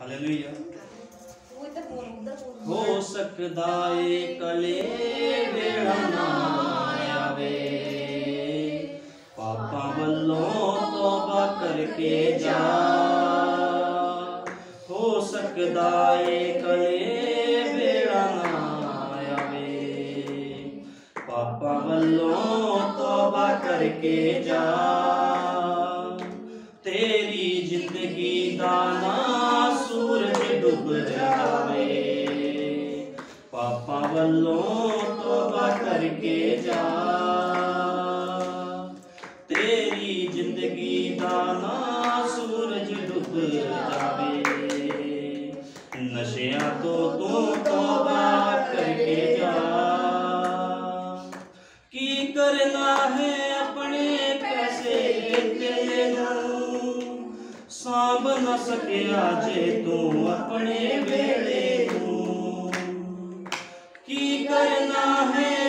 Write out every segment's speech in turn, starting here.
Hallelujah हो सकदाए कले बेड़ना आवे पापा बल्लों तौबा करके जा हो सकदाए कले बेड़ना आवे पापा बल्लों तौबा करके जा तेरी ज़िंदगी दान ਵੱਲੋਂ ਤੋਬਾ ਕਰਕੇ ਜਾ। ਤੇਰੀ ਜ਼ਿੰਦਗੀ ਦਾ ਨਾ ਸੂਰਜ ਡੁੱਬ ਜਾਵੇ। ਨਸ਼ਿਆਂ ਤੋਂ ਤੂੰ ਤੋਬਾ ਕਰਕੇ ਜਾ। ਕੀ ਕਰਨਾ ਹੈ ਆਪਣੇ ਪੈਸੇ ਤੈਨੂੰ ਸਾਂਭ ਨਾ ਸਕਿਆ ਜੇ ਤੂੰ ਆਪਣੇ ਵੇਲੇ। करना है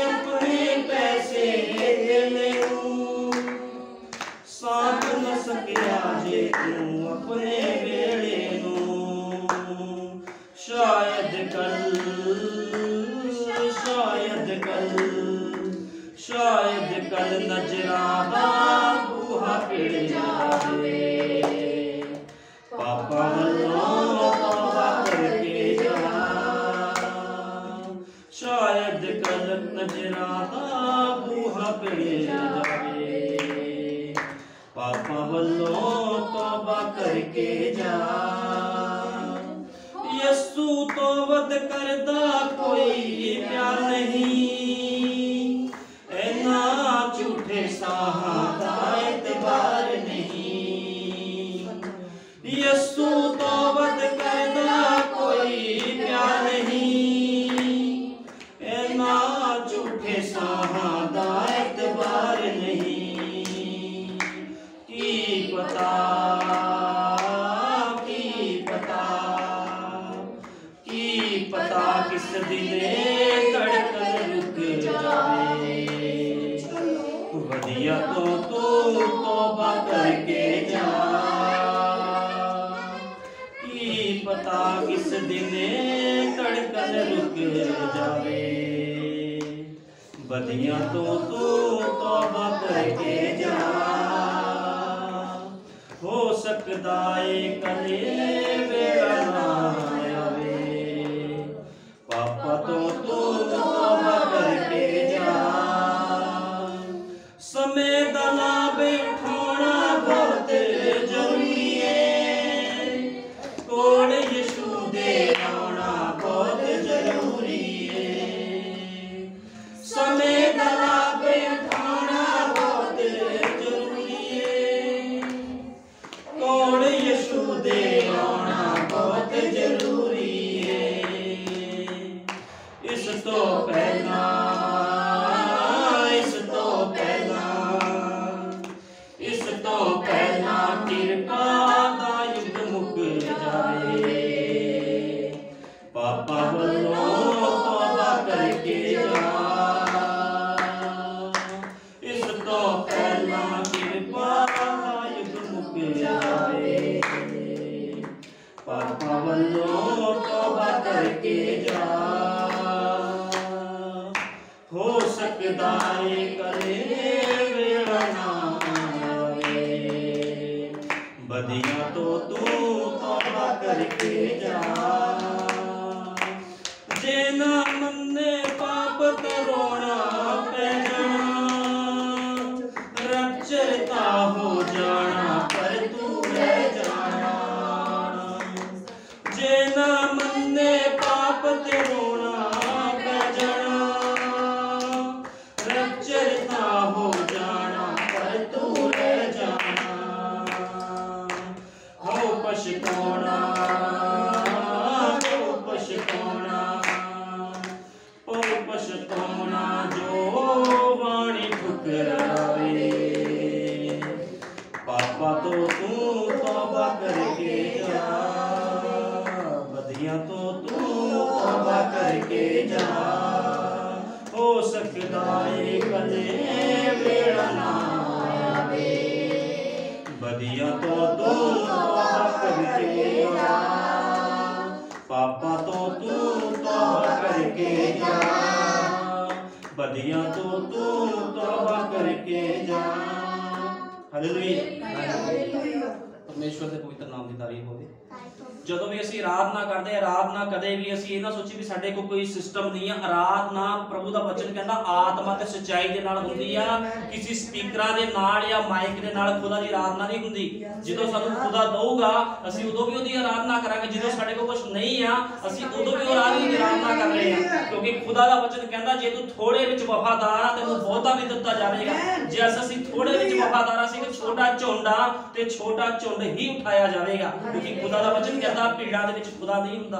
ਨਹੀਂ ਹੁੰਦੀ ਜਦੋਂ ਸਾਨੂੰ ਖੁਦਾ ਦਊਗਾ ਅਸੀਂ ਉਦੋਂ ਵੀ ਉਹਦੀ ਆਰਾਧਨਾ ਕਰਾਂਗੇ। ਜਦੋਂ ਸਾਡੇ ਕੋਲ ਕੁਝ ਨਹੀਂ ਆ ਅਸੀਂ ਉਦੋਂ ਵੀ ਆਰਾਧਨਾ ਦੀ ਆਰਾਧਨਾ ਕਰ ਰਹੇ ਆ। ਕਿਉਂਕਿ ਖੁਦਾ ਦਾ ਬਚਨ ਕਹਿੰਦਾ ਜੇ ਤੂੰ ਥੋੜੇ ਵਿੱਚ ਵਫਾਦਾਰ ਆ ਤੈਨੂੰ ਬਹੁਤਾ ਵੀ ਦਿੱਤਾ ਜਾਵੇਗਾ। ਜੇ ਅਸੀਂ ਥੋੜੇ ਵਿੱਚ ਵਫਾਦਾਰ ਆ ਇੱਕ ਛੋਟਾ ਝੁੰਡਾ ਤੇ ਛੋਟਾ ਝੁੰਡ ਹੀ ਉਠਾਇਆ ਜਾਵੇਗਾ। ਕਿਉਂਕਿ ਖੁਦਾ ਦਾ ਬਚਨ ਕਹਿੰਦਾ ਭੀੜਾਂ ਦੇ ਵਿੱਚ ਖੁਦਾ ਨਹੀਂ ਹੁੰਦਾ।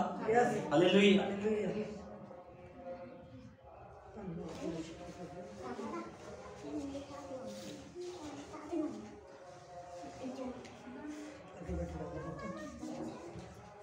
ਹਾਲੇਲੂਇਆ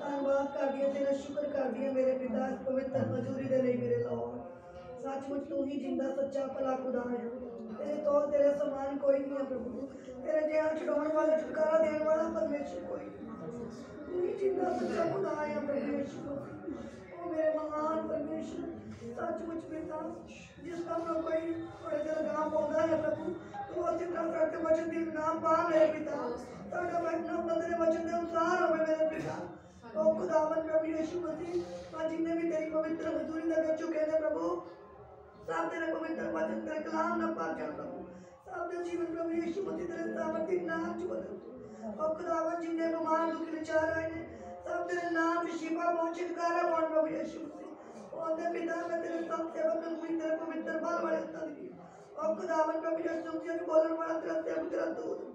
ਧੰਨਵਾਦ ਕਰਦੀ ਹਾਂ ਤੇਰਾ ਸ਼ੁਕਰ ਕਰਦੀ ਹਾਂ ਮੇਰੇ ਪਿਤਾ ਇਸ ਪਵਿੱਤਰ ਮਜ਼ਦੂਰੀ ਦੇ ਲਈ ਮੇਰੇ ਲੋੜ ਸੱਚਮੁੱਚ ਤੂੰ ਹੀ ਜਿੰਦਾ ਸੱਚਾ ਭਲਾ ਖੁਦਾ ਹੈ ਤੇਰੇ ਤੋਂ ਤੇਰੇ ਸਮਾਨ ਕੋਈ ਨਹੀਂ ਹੈ ਪ੍ਰਭੂ ਤੇਰੇ ਜਿਹਾ ਛਡਾਉਣ ਵਾਲਾ ਛੁਟਕਾਰਾ ਦੇਣ ਵਾਲਾ ਪਰਮੇਸ਼ਰ ਕੋਈ ਨਹੀਂ ਤੂੰ ਹੀ ਜਿੰਦਾ ਸੱਚਾ ਖੁਦਾ ਹੈ ਪ੍ਰਭੂ ਯਿਸੂ ਮਸੀਹ। ਉਹ ਮੇਰੇ ਮਹਾਨ ਪਰਮੇਸ਼ਰ ਸੱਚਮੁੱਚ ਪਿਤਾ ਜਿਸ ਦਾ ਮੈਂ ਕੋਈ ਥੋੜੇ ਦਿਨ ਨਾਮ ਪਾਉਂਦਾ ਹੈ ਪ੍ਰਭੂ ਤੂੰ ਅਸੀਂ ਤਰ੍ਹਾਂ ਕਰਕੇ ਵਚਨ ਦੀ ਨਾਮ ਪਾ ਮੇਰੇ ਪਿਤਾ ਤੁਹਾਡਾ ਵਚਨ ਹੁੰਦਾ ਤੇਰੇ ਵਚਨ ਦੇ ਅਨੁਸਾਰ ਹੋਵੇ ਮੇਰੇ ਪਿਤਾ ਉਹ ਖੁਦਾਵੰਦ ਪ੍ਰਭੂ ਯਿਸੂ ਮਸੀਹ ਅੱਜ ਜਿੰਨੇ ਵੀ ਤੇਰੀ ਪਵਿੱਤਰ ਹਜ਼ੂਰੀ ਦੇ ਵਿੱਚ ਝੁਕੇ ਨੇ ਪ੍ਰਭੂ ਸਭ ਤੇਰੇ ਪਵਿੱਤਰ ਵਚਨ ਤੇਰੇ ਕਲਾਮ ਨਾਲ ਭਰ ਜਾਣ ਪ੍ਰਭੂ ਸਭ ਦੇ ਜੀਵਨ ਪ੍ਰਭੂ ਯਿਸੂ ਮਸੀਹ ਤੇਰੇ ਸਾਮਰਥੀ ਨਾਮ ਚ ਬਦਲ ਉਹ ਖੁਦਾਵੰਦ ਜਿੰਨੇ ਬਿਮਾਰ ਦੁਖੀ ਵਿਚਾਰ ਆਏ ਨੇ ਸਭ ਤੇਰੇ ਨਾਮ ਵਿੱਚ ਸ਼ਿਫਾ ਪਹੁੰਚੇ ਕਰਾ ਪਾਉਣ ਪ੍ਰਭੂ ਯਿਸੂ ਮਸੀਹ ਉਹਦੇ ਪਿਤਾ ਮੈਂ ਤੇਰੇ ਸਭ ਸੇਵਕ ਨੂੰ ਵੀ ਤੇਰੇ ਪਵਿੱਤਰ ਬਲ ਵਾਲੇ ਹੱਥਾਂ ਦੀ ਉਹ ਖੁਦਾਵੰਦ ਪ੍ਰਭੂ ਯਿਸੂ ਮਸੀਹ ਨੂੰ ਬੋਲਣ ਵਾਲਾ ਤੇਰਾ ਸੇਵਕ ਤੇਰਾ ਦੂਤ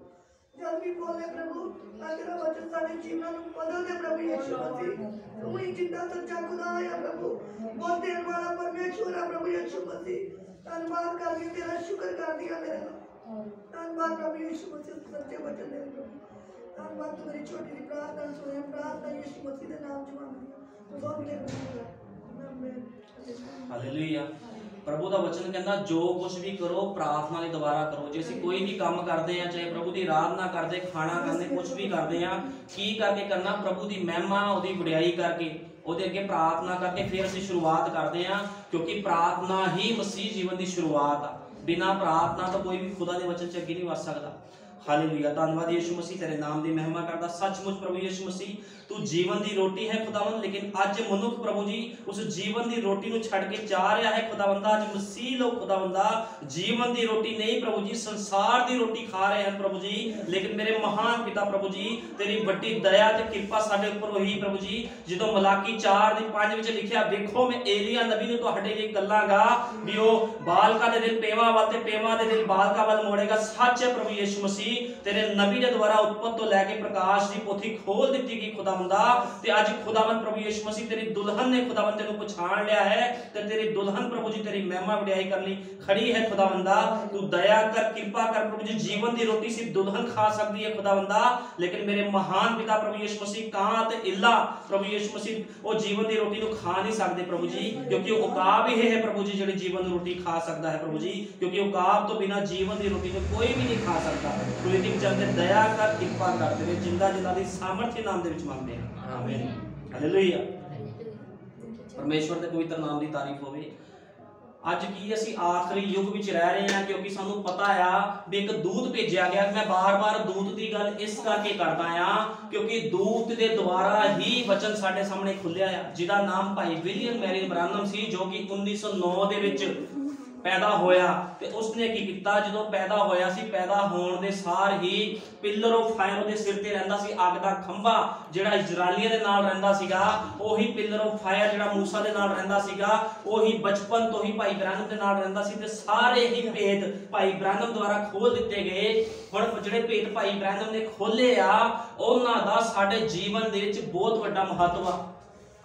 ਜਦ ਵੀ ਬੋਲੇ, ਪ੍ਰਭੂ, ਤਾਂ ਵਚਨ ਸਾਡੇ ਜੀਵਨਾਂ ਨੂੰ ਬਦਲ ਦੇ ਪ੍ਰਭੂ ਯਿਸੂ ਮਸੀਹ। ਤੂੰ ਹੀ ਜਿੰਦਾ ਸੱਚਾ ਖੁਦਾ ਹੈ ਪ੍ਰਭੂ। ਬਹੁਤ ਦੇਣ ਵਾਲਾ ਪਰਮੇਸ਼ਵਰ ਹੈ ਪ੍ਰਭੂ ਯਿਸੂ ਮਸੀਹ। ਧੰਨਵਾਦ ਕਰਦੀ ਤੇਰਾ ਸ਼ੁਕਰ ਕਰਦੀ ਹਾਂ ਮੇਰੇ ਧੰਨਵਾਦ ਪ੍ਰਭੂ ਯਿਸੂ ਮਸੀਹ ਸੱਚੇ ਵਚਨ ਦੇ ਪ੍ਰਭੂ। ਧੰਨਵਾਦ ਤੂੰ ਮੇਰੀ ਛੋਟੀ ਜਿਹੀ ਪ੍ਰਾਰਥਨਾ ਸੁਣਿਆ ਪ੍ਰਾਰਥਨਾ ਯਿਸੂ ਮਸੀਹ ਦੇ ਨਾਮ ਚ ਮੰਗਦੀ ਤੂੰ ਬਹੁਤ ਮਿਹਰਬਾਨੀ ਹਾਲੇਲੂਇਆ ਪ੍ਰਭੂ ਦਾ ਵਚਨ ਕਹਿੰਦਾ, ਜੋ ਕੁਝ ਵੀ ਕਰੋ, ਪ੍ਰਾਰਥਨਾ ਦੇ ਦੁਆਰਾ ਕਰੋ। ਜੇ ਅਸੀਂ ਕੋਈ ਵੀ ਕੰਮ ਕਰਦੇ ਆ ਚਾਹੇ ਪ੍ਰਭੂ ਦੀ ਆਰਾਧਨਾ ਕਰਦੇ, ਖਾਣਾ ਕਰਦੇ ਕੁਝ ਵੀ ਕਰਦੇ ਆ ਕੀ ਕਰਕੇ ਕਰਨਾ? ਪ੍ਰਭੂ ਦੀ ਮਹਿਮਾ, ਉਹਦੀ ਵਡਿਆਈ ਕਰਕੇ, ਉਹਦੇ ਅੱਗੇ ਪ੍ਰਾਰਥਨਾ ਕਰਕੇ ਫਿਰ ਅਸੀਂ ਸ਼ੁਰੂਆਤ ਕਰਦੇ ਆ ਕਿਉਂਕਿ ਪ੍ਰਾਰਥਨਾ ਹੀ ਮਸੀਹ ਜੀਵਨ ਦੀ ਸ਼ੁਰੂਆਤ ਆ। ਬਿਨਾ ਪ੍ਰਾਰਥਨਾ ਤੋਂ ਕੋਈ ਵੀ ਖੁਦਾ ਦੇ ਵਚਨ ਚ ਅੱਗੇ ਨਹੀਂ ਵਧ ਸਕਦਾ। ਹਾਲੇਲੂਇਆ ਧੰਨਵਾਦ ਯਿਸੂ ਮਸੀਹ, ਤੇਰੇ ਨਾਮ ਦੀ ਮਹਿਮਾ ਕਰਦਾ। ਸੱਚਮੁੱਚ ਪ੍ਰਭੂ ਯਿਸੂ ਮਸੀਹ, ਤੂੰ ਜੀਵਨ ਦੀ ਰੋਟੀ ਹੈ ਖੁਦਾਵੰਦ, ਲੇਕਿਨ ਅੱਜ ਮਨੁੱਖ ਪ੍ਰਭੂ ਜੀ, ਉਸ ਜੀਵਨ ਦੀ ਰੋਟੀ ਨੂੰ ਛੱਡ ਕੇ ਜਾ ਰਿਹਾ ਹੈ ਖੁਦਾਵੰਦਾ ਅੱਜ ਮਸੀਹ ਲੋਕ ਖੁਦਾਵੰਦਾ ਜੀਵਨ ਦੀ ਰੋਟੀ ਨਹੀਂ ਪ੍ਰਭੂ ਜੀ, ਸੰਸਾਰ ਦੀ ਰੋਟੀ ਖਾ ਰਹੇ ਹਨ ਪ੍ਰਭੂ ਜੀ। ਲੇਕਿਨ ਮੇਰੇ ਮਹਾਨ ਪਿਤਾ ਪ੍ਰਭੂ ਜੀ, ਤੇਰੀ ਵੱਡੀ ਦਇਆ ਤੇ ਕਿਰਪਾ ਸਾਡੇ ਉੱਪਰ ਹੋਈ ਪ੍ਰਭੂ ਜੀ। ਜਦੋਂ ਮਲਾਕੀ 4 ਦੀ 5 ਵਿੱਚ ਲਿਖਿਆ, ਵੇਖੋ, ਮੈਂ ਏਲੀਆ ਨਬੀ ਨੂੰ ਤੁਹਾਡੇ ਲਈ ਗੱਲਾਂਗਾ। ਵੀ ਉਹ ਬਾਲਕਾ ਦੇ ਦਿਨ ਪੇਵਾ ਵੱਲ ਤੇ ਪੇਵਾ ਦੇ ਦਿਨ ਬਾਲਕਾ ਵੱਲ ਮੋੜੇਗਾ। ਸੱਚ ਹੈ ਪ੍ਰਭੂ ਯਿਸੂ ਮਸੀਹ। ਤੇਰੇ ਨਬੀ ਦੇ ਦੁਆਰਾ ਉਤਪਤ ਤੋਂ ਲੈ ਕੇ ਪ੍ਰਕਾਸ਼ ਦੀ ਪੋਥੀ ਖੋਲ ਦਿੱਤੀ ਗਈ ਖੁਦਾਵੰਦਾ ਤੇ ਅੱਜ ਖੁਦਾਵੰਦ ਪ੍ਰਭੂ ਯਿਸੂ ਮਸੀਹ ਤੇਰੀ ਦੁਲਹਨ ਨੇ ਖੁਦਾਵੰਦ ਤੈਨੂੰ ਪਛਾਣ ਲਿਆ ਹੈ ਤੇ ਤੇਰੀ ਦੁਲਹਨ ਪ੍ਰਭੂ ਜੀ ਤੇਰੀ ਮਹਿਮਾ ਵਡਿਆਈ ਕਰਨ ਲਈ ਖੜੀ ਹੈ ਖੁਦਾਵੰਦਾ ਤੂੰ ਦਇਆ ਕਰ, ਕਿਰਪਾ ਕਰ ਪ੍ਰਭੂ ਜੀ, ਜੀਵਨ ਦੀ ਰੋਟੀ ਸਿਰਫ ਦੁਲਹਨ ਖਾ ਸਕਦੀ ਹੈ ਖੁਦਾਵੰਦਾ ਲੇਕਿਨ ਮੇਰੇ ਮਹਾਨ ਪਿਤਾ ਪ੍ਰਭੂ ਯਿਸੂ ਮਸੀਹ ਕਾਂ ਤੇ ਇੱਲਾ ਪ੍ਰਭੂ ਯਿਸੂ ਮਸੀਹ, ਉਹ ਜੀਵਨ ਦੀ ਰੋਟੀ ਨੂੰ ਖਾ ਨਹੀਂ ਸਕਦੇ ਪ੍ਰਭੂ ਜੀ, ਕਿਉਂਕਿ ਉਹ ਉਕਾਬ ਹੀ ਹੈ ਪ੍ਰਭੂ ਜੀ, ਜਿਹੜੀ ਜੀਵਨ ਦੀ ਰੋਟੀ ਖਾ ਸਕਦਾ ਹੈ ਪ੍ਰਭੂ ਜੀ, ਕਿਉਂਕਿ ਉਕਾਬ ਤੋਂ ਬਿਨਾ ਜੀਵਨ ਦੀ ਰੋਟੀ ਨੂੰ ਕੋਈ ਵੀ ਨਹੀਂ ਖਾ ਸਕਦਾ। ਇਹਦੀ ਚੰਦੇ ਦਇਆ ਕਰ ਕਿਰਪਾ ਕਰ ਤੇਰੇ ਜਿੰਦਾ ਜਿੰਦਾ ਦੀ ਸਾਮਰਥੀ ਨਾਮ ਦੇ ਵਿੱਚ ਮੰਗਦੇ ਹਾਂ ਆਮੀਨ ਹਾਲੇਲੂਇਆ ਪਰਮੇਸ਼ਵਰ ਦੇ ਪਵਿੱਤਰ ਨਾਮ ਦੀ ਤਾਰੀਫ ਹੋਵੇ। ਅੱਜ ਕੀ ਅਸੀਂ ਆਖਰੀ ਯੁੱਗ ਵਿੱਚ ਰਹਿ ਰਹੇ ਹਾਂ ਕਿਉਂਕਿ ਸਾਨੂੰ ਪਤਾ ਆ ਵੀ ਇੱਕ ਦੂਤ ਭੇਜਿਆ ਗਿਆ ਮੈਂ ਬਾਰ-ਬਾਰ ਦੂਤ ਦੀ ਗੱਲ ਇਸ ਕਰਕੇ ਕਰਦਾ ਆ ਕਿਉਂਕਿ ਦੂਤ ਦੇ ਦੁਆਰਾ ਹੀ ਵਚਨ ਸਾਡੇ ਸਾਹਮਣੇ ਖੁੱਲਿਆ ਆ। ਜਿਹਦਾ ਨਾਮ ਭਾਈ ਵਿਲੀਅਮ ਮੈਰੀ ਬ੍ਰਾਨਮ ਸੀ ਜੋ ਕਿ 1909 ਦੇ ਵਿੱਚ ਪੈਦਾ ਹੋਇਆ ਤੇ ਉਸਨੇ ਕੀ ਕੀਤਾ? ਜਦੋਂ ਪੈਦਾ ਹੋਇਆ ਸੀ, ਪੈਦਾ ਹੋਣ ਦੇ ਸਾਰ ਹੀ ਪਿੱਲਰ ਆਫ ਫਾਇਰ ਉਹਦੇ ਸਿਰ ਤੇ ਰਹਿੰਦਾ ਸੀ, ਅੱਗ ਦਾ ਖੰਭਾ ਜਿਹੜਾ ਇਜ਼ਰਾਈਲੀਆਂ ਦੇ ਨਾਲ ਰਹਿੰਦਾ ਸੀਗਾ, ਉਹੀ ਪਿੱਲਰ ਆਫ ਫਾਇਰ ਜਿਹੜਾ ਮੂਸਾ ਦੇ ਨਾਲ ਰਹਿੰਦਾ ਸੀਗਾ, ਉਹੀ ਬਚਪਨ ਤੋਂ ਹੀ ਭਾਈ ਬ੍ਰਾਨਮ ਦੇ ਨਾਲ ਰਹਿੰਦਾ ਸੀ ਤੇ ਸਾਰੇ ਹੀ ਭੇਦ ਭਾਈ ਬ੍ਰਾਨਮ ਦੁਆਰਾ ਖੋਲ ਦਿੱਤੇ ਗਏ। ਹੁਣ ਜਿਹੜੇ ਭੇਦ ਭਾਈ ਬ੍ਰਾਨਮ ਨੇ ਖੋਲੇ ਆ, ਉਹਨਾਂ ਦਾ ਸਾਡੇ ਜੀਵਨ ਦੇ ਵਿੱਚ ਬਹੁਤ ਵੱਡਾ ਮਹੱਤਵ ਆ।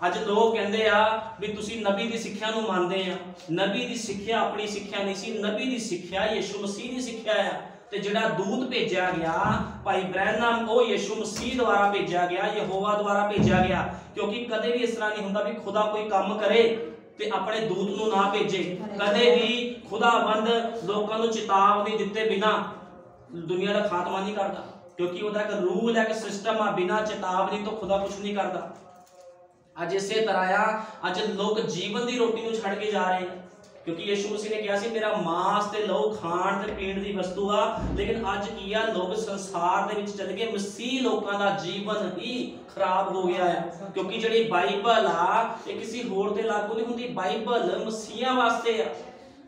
ਅੱਜ ਲੋਕ ਕਹਿੰਦੇ ਆ ਵੀ ਤੁਸੀਂ ਨਬੀ ਦੀ ਸਿੱਖਿਆ ਨੂੰ ਮੰਨਦੇ ਆ। ਨਬੀ ਦੀ ਸਿੱਖਿਆ ਆਪਣੀ ਸਿੱਖਿਆ ਨਹੀਂ ਸੀ। ਨਬੀ ਦੀ ਸਿੱਖਿਆ ਯਿਸੂ ਮਸੀਹ ਦੀ ਸਿੱਖਿਆ ਆ। ਤੇ ਜਿਹੜਾ ਦੂਤ ਭੇਜਿਆ ਗਿਆ, ਭਾਈ ਬ੍ਰੈਨਮ, ਉਹ ਯਿਸੂ ਮਸੀਹ ਦੁਆਰਾ ਭੇਜਿਆ ਗਿਆ, ਯਹੋਵਾ ਦੁਆਰਾ ਭੇਜਿਆ ਗਿਆ। ਕਿਉਂਕਿ ਕਦੇ ਵੀ ਇਸ ਤਰ੍ਹਾਂ ਨਹੀਂ ਹੁੰਦਾ ਵੀ ਖੁਦਾ ਕੋਈ ਕੰਮ ਕਰੇ ਤੇ ਆਪਣੇ ਦੂਤ ਨੂੰ ਨਾ ਭੇਜੇ। ਕਦੇ ਵੀ ਖੁਦਾਵੰਦ ਲੋਕਾਂ ਨੂੰ ਚੇਤਾਵਨੀ ਦਿੱਤੇ ਬਿਨਾ ਦੁਨੀਆ ਦਾ ਖਾਤਮਾ ਨਹੀਂ ਕਰਦਾ। ਕਿਉਂਕਿ ਉਹਦਾ ਇੱਕ ਰੂਲ ਹੈ ਇੱਕ ਸਿਸਟਮ ਆ, ਬਿਨਾ ਚੇਤਾਵਨੀ ਤੋਂ ਖੁਦਾ ਕੁਝ ਨਹੀਂ ਕਰਦਾ। ਅੱਜ ਇਸੇ ਤਰ੍ਹਾਂ ਆ, ਅੱਜ ਲੋਕ ਜੀਵਨ ਦੀ ਰੋਟੀ ਨੂੰ ਛੱਡ ਕੇ ਜਾ ਰਹੇ ਆ ਕਿਉਂਕਿ ਯਿਸੂ ਮਸੀਹ ਨੇ ਕਿਹਾ ਸੀ, ਮੇਰਾ ਮਾਸ ਤੇ ਲਹੂ ਖਾਣ ਤੇ ਪੀਣ ਦੀ ਵਸਤੂ ਆ, ਲੇਕਿਨ ਅੱਜ ਕੀ ਆ, ਲੋਕ ਸੰਸਾਰ ਦੇ ਵਿੱਚ ਚੱਲ ਗਏ ਮਸੀਹ ਲੋਕਾਂ ਦਾ ਜੀਵਨ ਹੀ ਖਰਾਬ ਹੋ ਗਿਆ ਹੈ ਕਿਉਂਕਿ ਜਿਹੜੀ ਬਾਈਬਲ ਆ, ਇਹ ਕਿਸੇ ਹੋਰ ਤੇ ਲਾਗੂ ਨਹੀਂ ਹੁੰਦੀ, ਬਾਈਬਲ ਮਸੀਹਾਂ ਵਾਸਤੇ ਆ।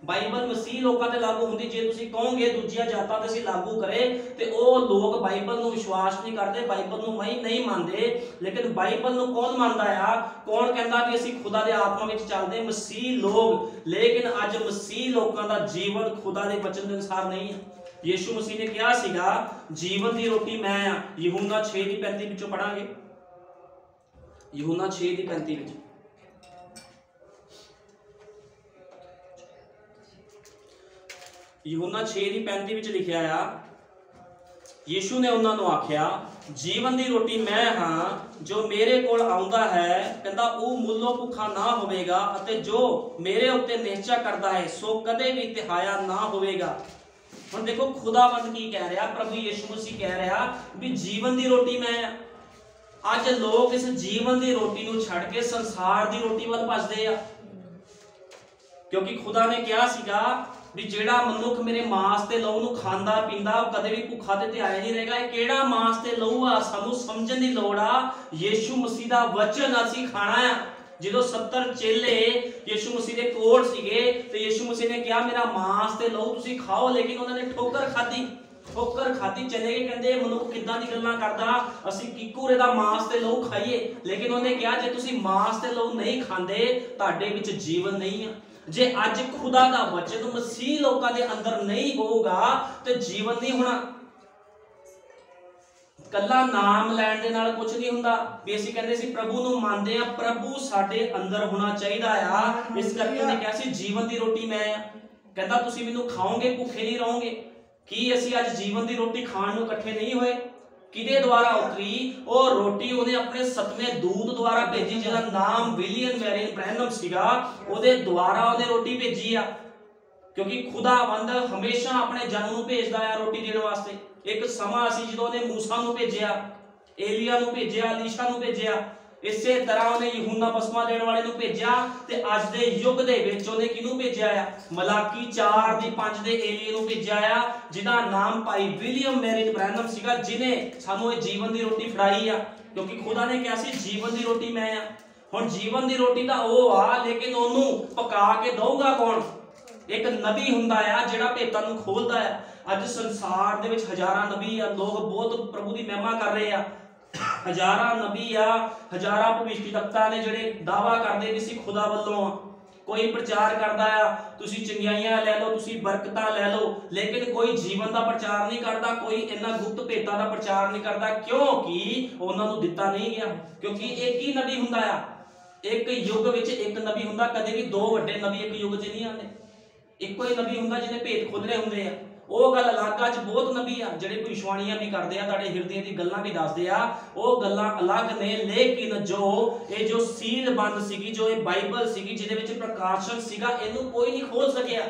ਬਾਈਬਲ ਮਸੀਹ ਲੋਕਾਂ ਤੇ ਲਾਗੂ ਹੁੰਦੀ, ਜੇ ਤੁਸੀਂ ਕਹੋਗੇ ਦੂਜੀਆਂ ਜਾਤਾਂ ਤੇ ਅਸੀਂ ਲਾਗੂ ਕਰੇ, ਤੇ ਉਹ ਲੋਕ ਬਾਈਬਲ ਨੂੰ ਵਿਸ਼ਵਾਸ ਨਹੀਂ ਕਰਦੇ, ਬਾਈਬਲ ਨੂੰ ਨਹੀਂ ਨਹੀਂ ਮੰਨਦੇ, ਲੇਕਿਨ ਬਾਈਬਲ ਨੂੰ ਕੌਣ ਮੰਨਦਾ ਆ? ਕੌਣ ਕਹਿੰਦਾ ਕਿ ਅਸੀਂ ਖੁਦਾ ਦੇ ਆਤਮਾ ਵਿੱਚ ਚੱਲਦੇ, ਮਸੀਹ ਲੋਕ। ਲੇਕਿਨ ਅੱਜ ਮਸੀਹ ਲੋਕਾਂ ਦਾ ਜੀਵਨ ਖੁਦਾ ਦੇ ਵਚਨ ਦੇ ਅਨੁਸਾਰ ਨਹੀਂ ਹੈ ਯੀਸ਼ੂ ਮਸੀਹ ਨੇ ਕਿਹਾ ਸੀਗਾ, ਜੀਵਨ ਦੀ ਰੋਟੀ ਮੈਂ ਆ ਯਹੂਨਾ 6 ਦੀ 35 ਵਿੱਚੋਂ ਪੜਾਂਗੇ ਯਹੂਨਾ 6 ਦੀ 35 ਵਿੱਚ। ਯਹੂਨਾ 6 ਦੀ 35 ਵਿੱਚ ਲਿਖਿਆ ਆ, ਯੀਸ਼ੂ ਨੇ ਉਹਨਾਂ ਨੂੰ ਆਖਿਆ, ਜੀਵਨ ਦੀ ਰੋਟੀ ਮੈਂ ਹਾਂ, ਜੋ ਮੇਰੇ ਕੋਲ ਆਉਂਦਾ ਹੈ, ਕਹਿੰਦਾ ਉਹ ਮੁੱਲੋਂ ਭੁੱਖਾ ਨਾ ਹੋਵੇਗਾ ਅਤੇ ਜੋ ਮੇਰੇ ਉੱਤੇ ਨਿਸ਼ਚਾ ਕਰਦਾ ਹੈ, ਸੋ ਕਦੇ ਵੀ ਤਿਹਾਇਆ ਨਾ ਹੋਵੇਗਾ। ਹੁਣ ਦੇਖੋ, ਖੁਦਾਵੰਦ ਕੀ ਕਹਿ ਰਿਹਾ, ਪ੍ਰਭੂ ਯੀਸ਼ੂ ਮਸੀਹ ਕਹਿ ਰਿਹਾ ਵੀ ਜੀਵਨ ਦੀ ਰੋਟੀ ਮੈਂ ਆ ਅੱਜ ਲੋਕ ਇਸ ਜੀਵਨ ਦੀ ਰੋਟੀ ਨੂੰ ਛੱਡ ਕੇ ਸੰਸਾਰ ਦੀ ਰੋਟੀ ਵੱਲ ਭੱਜਦੇ ਆ। ਕਿਉਂਕਿ ਖੁਦਾ ਨੇ ਕਿਹਾ ਸੀਗਾ ਵੀ ਜਿਹੜਾ ਮਨੁੱਖ ਮੇਰੇ ਮਾਸ ਤੇ ਲਹੂ ਨੂੰ ਖਾਂਦਾ, ਪੀਂਦਾ, ਉਹ ਕਦੇ ਵੀ ਭੁੱਖਾ ਤੇ ਧਿਆਇਆ ਨਹੀਂ ਰਹੇਗਾ। ਇਹ ਕਿਹੜਾ ਮਾਸ ਤੇ ਲਹੂ ਆ? ਸਾਨੂੰ ਸਮਝਣ ਦੀ ਲੋੜ ਆ। ਯੀਸ਼ੂ ਮਸੀਹ ਦਾ ਵਚਨ ਅਸੀਂ ਖਾਣਾ ਆ। ਜਦੋਂ 70 ਚੇਲੇ ਯੀਸ਼ੂ ਮਸੀਹ ਦੇ ਕੋਲ ਸੀਗੇ, ਤੇ ਯੀਸ਼ੂ ਮਸੀਹ ਨੇ ਕਿਹਾ, ਮੇਰਾ ਮਾਸ ਤੇ ਲਹੂ ਤੁਸੀਂ ਖਾਓ। ਲੇਕਿਨ ਉਹਨਾਂ ਨੇ ਠੋਕਰ ਖਾਧੀ। ਠੋਕਰ ਖਾਧੀ, ਚਲੇ ਗਏ, ਕਹਿੰਦੇ ਮਨੁੱਖ ਕਿੱਦਾਂ ਦੀ ਗੱਲਾਂ ਕਰਦਾ? ਅਸੀਂ ਕਿਕੂਰੇ ਦਾ ਮਾਸ ਤੇ ਲਹੂ ਖਾਈਏ। ਲੇਕਿਨ ਉਹਨੇ ਕਿਹਾ, ਜੇ ਤੁਸੀਂ ਮਾਸ ਤੇ ਲਹੂ ਨਹੀਂ ਖਾਂਦੇ, ਤੁਹਾਡੇ ਵਿੱਚ ਜੀਵਨ ਨਹੀਂ ਆ। ਜੇ ਅੱਜ ਖੁਦਾ ਦਾ ਵਚਨ ਮਸੀਹ ਲੋਕਾਂ ਦੇ ਅੰਦਰ ਨਹੀਂ ਹੋਊਗਾ, ਤੇ ਜੀਵਨ ਨਹੀਂ ਹੋਣਾ। ਕੱਲਾ ਨਾਮ ਲੈਣ ਦੇ ਨਾਲ ਕੁਝ ਨਹੀਂ ਹੁੰਦਾ। ਵੀ ਅਸੀਂ ਕਹਿੰਦੇ ਸੀ, ਪ੍ਰਭੂ ਨੂੰ ਮੰਨਦੇ ਆ ਪ੍ਰਭੂ ਸਾਡੇ ਅੰਦਰ ਹੋਣਾ ਚਾਹੀਦਾ ਆ। ਇਸ ਕਰਕੇ ਉਹਨੇ ਕਿਹਾ ਸੀ, ਜੀਵਨ ਦੀ ਰੋਟੀ ਮੈਂ ਆ। ਕਹਿੰਦਾ, ਤੁਸੀਂ ਮੈਨੂੰ ਖਾਓਗੇ, ਭੁੱਖੇ ਨਹੀਂ ਰਹੋਗੇ। ਕੀ ਅਸੀਂ ਅੱਜ ਜੀਵਨ ਦੀ ਰੋਟੀ ਖਾਣ ਨੂੰ ਇਕੱਠੇ ਨਹੀਂ ਹੋਏ? ਕਿਹਦੇ ਦੁਆਰਾ ਉਤਰੀ? ਉਹ ਰੋਟੀ ਉਹਨੇ ਆਪਣੇ ਸਤਵੇਂ ਦੂਤ ਦੁਆਰਾ ਭੇਜੀ, ਜਿਹਦਾ ਨਾਮ ਵਿਲੀਅਮ ਮੈਰੀਨ ਬ੍ਰੈਨਮ ਸੀਗਾ। ਉਹਦੇ ਦੁਆਰਾ ਉਹਨੇ ਰੋਟੀ ਭੇਜੀ ਆ। ਕਿਉਂਕਿ ਖੁਦਾਵੰਦ ਹਮੇਸ਼ਾ ਆਪਣੇ ਜਨ ਨੂੰ ਭੇਜਦਾ ਆ ਰੋਟੀ ਦੇਣ ਵਾਸਤੇ। ਇੱਕ ਸਮਾਂ ਸੀ ਜਦੋਂ ਉਹਨੇ ਮੂਸਾ ਨੂੰ ਭੇਜਿਆ, ਏਲੀਆ ਨੂੰ ਭੇਜਿਆ ਲੀਸ਼ਾ ਨੂੰ ਭੇਜਿਆ ਇਸੇ ਤਰ੍ਹਾਂ ਉਹਨੇ ਯਹੂਨਾ ਬਸਮਾ ਦੇਣ ਵਾਲੇ ਨੂੰ ਭੇਜਿਆ ਤੇ ਅੱਜ ਦੇ ਯੁੱਗ ਦੇ ਵਿੱਚ ਉਹਨੇ ਕਿਹਨੂੰ ਭੇਜਿਆ ਆ? ਮਲਾਕੀ 4 ਦੀ 5 ਦੇ ਏਲੀਏ ਨੂੰ ਭੇਜਿਆ ਆ, ਜਿਹਦਾ ਨਾਮ ਭਾਈ ਵਿਲੀਅਮ ਮੈਰਿਟ ਬ੍ਰੈਨਮ ਸੀਗਾ ਜਿਨੇ ਸਾਨੂੰ ਇਹ ਜੀਵਨ ਦੀ ਰੋਟੀ ਫੜਾਈ ਆ। ਕਿਉਂਕਿ ਖੁਦਾ ਨੇ ਕਿਹਾ ਸੀ, ਜੀਵਨ ਦੀ ਰੋਟੀ ਮੈਂ ਆ। ਹੁਣ ਜੀਵਨ ਦੀ ਰੋਟੀ ਤਾਂ ਉਹ ਆ, ਲੇਕਿਨ ਉਹਨੂੰ ਪਕਾ ਕੇ ਦਊਗਾ ਕੌਣ? ਇੱਕ ਨਬੀ ਹੁੰਦਾ ਆ, ਜਿਹੜਾ ਭੇਤਾਂ ਨੂੰ ਖੋਲਦਾ ਆ। ਅੱਜ ਸੰਸਾਰ ਦੇ ਵਿੱਚ ਹਜ਼ਾਰਾਂ ਨਬੀ ਆ, ਲੋਕ ਬਹੁਤ ਪ੍ਰਭੂ ਦੀ ਮਹਿਮਾ ਕਰ ਰਹੇ ਆ। ਹਜ਼ਾਰਾਂ ਨਬੀ ਆ, ਹਜ਼ਾਰਾਂ ਭਵਿਸ਼ਕਤਾ ਨੇ ਜਿਹੜੇ ਦਾਵਾ ਕਰਦੇ ਵੀ ਸੀ ਖੁਦਾ ਵੱਲੋਂ ਆ। ਕੋਈ ਪ੍ਰਚਾਰ ਕਰਦਾ ਆ, ਤੁਸੀਂ ਚੰਗਿਆਈਆਂ ਲੈ ਲਓ, ਤੁਸੀਂ ਬਰਕਤਾਂ ਲੈ ਲਓ, ਲੇਕਿਨ ਕੋਈ ਜੀਵਨ ਦਾ ਪ੍ਰਚਾਰ ਨਹੀਂ ਕਰਦਾ, ਕੋਈ ਇਹਨਾਂ ਗੁਪਤ ਭੇਤਾਂ ਦਾ ਪ੍ਰਚਾਰ ਨਹੀਂ ਕਰਦਾ, ਕਿਉਂਕਿ ਉਹਨਾਂ ਨੂੰ ਦਿੱਤਾ ਨਹੀਂ ਗਿਆ। ਕਿਉਂਕਿ ਇੱਕ ਹੀ ਨਬੀ ਹੁੰਦਾ ਆ? ਇੱਕ ਯੁੱਗ ਵਿੱਚ ਇੱਕ ਨਬੀ ਹੁੰਦਾ, ਕਦੇ ਵੀ ਦੋ ਵੱਡੇ ਨਬੀ ਇੱਕ ਯੁੱਗ 'ਚ ਨਹੀਂ ਆਉਂਦੇ। ਇੱਕੋ ਹੀ ਨਬੀ ਹੁੰਦਾ ਜਿਹਦੇ ਭੇਤ ਖੁੱਲ੍ਹਰੇ ਹੁੰਦੇ ਆ। ਉਹ ਗੱਲ ਅਲੱਗ ਆ ਚ ਬਹੁਤ ਨਬੀ ਆ, ਜਿਹੜੇ ਭਵਿਸ਼ਵਾਣੀਆਂ ਵੀ ਕਰਦੇ ਆ, ਤੁਹਾਡੇ ਹਿਰਦੇ ਦੀ ਗੱਲਾਂ ਵੀ ਦੱਸਦੇ ਆ, ਉਹ ਗੱਲਾਂ ਅਲੱਗ ਨੇ, ਲੇਕਿਨ ਜੋ ਇਹ ਜੋ ਸੀਲ ਬੰਦ ਸੀਗੀ, ਜੋ ਇਹ ਬਾਈਬਲ ਸੀਗੀ, ਜਿਹਦੇ ਵਿੱਚ ਪ੍ਰਕਾਸ਼ਕ ਸੀਗਾ, ਇਹਨੂੰ ਕੋਈ ਨਹੀਂ ਖੋਲ ਸਕਿਆ।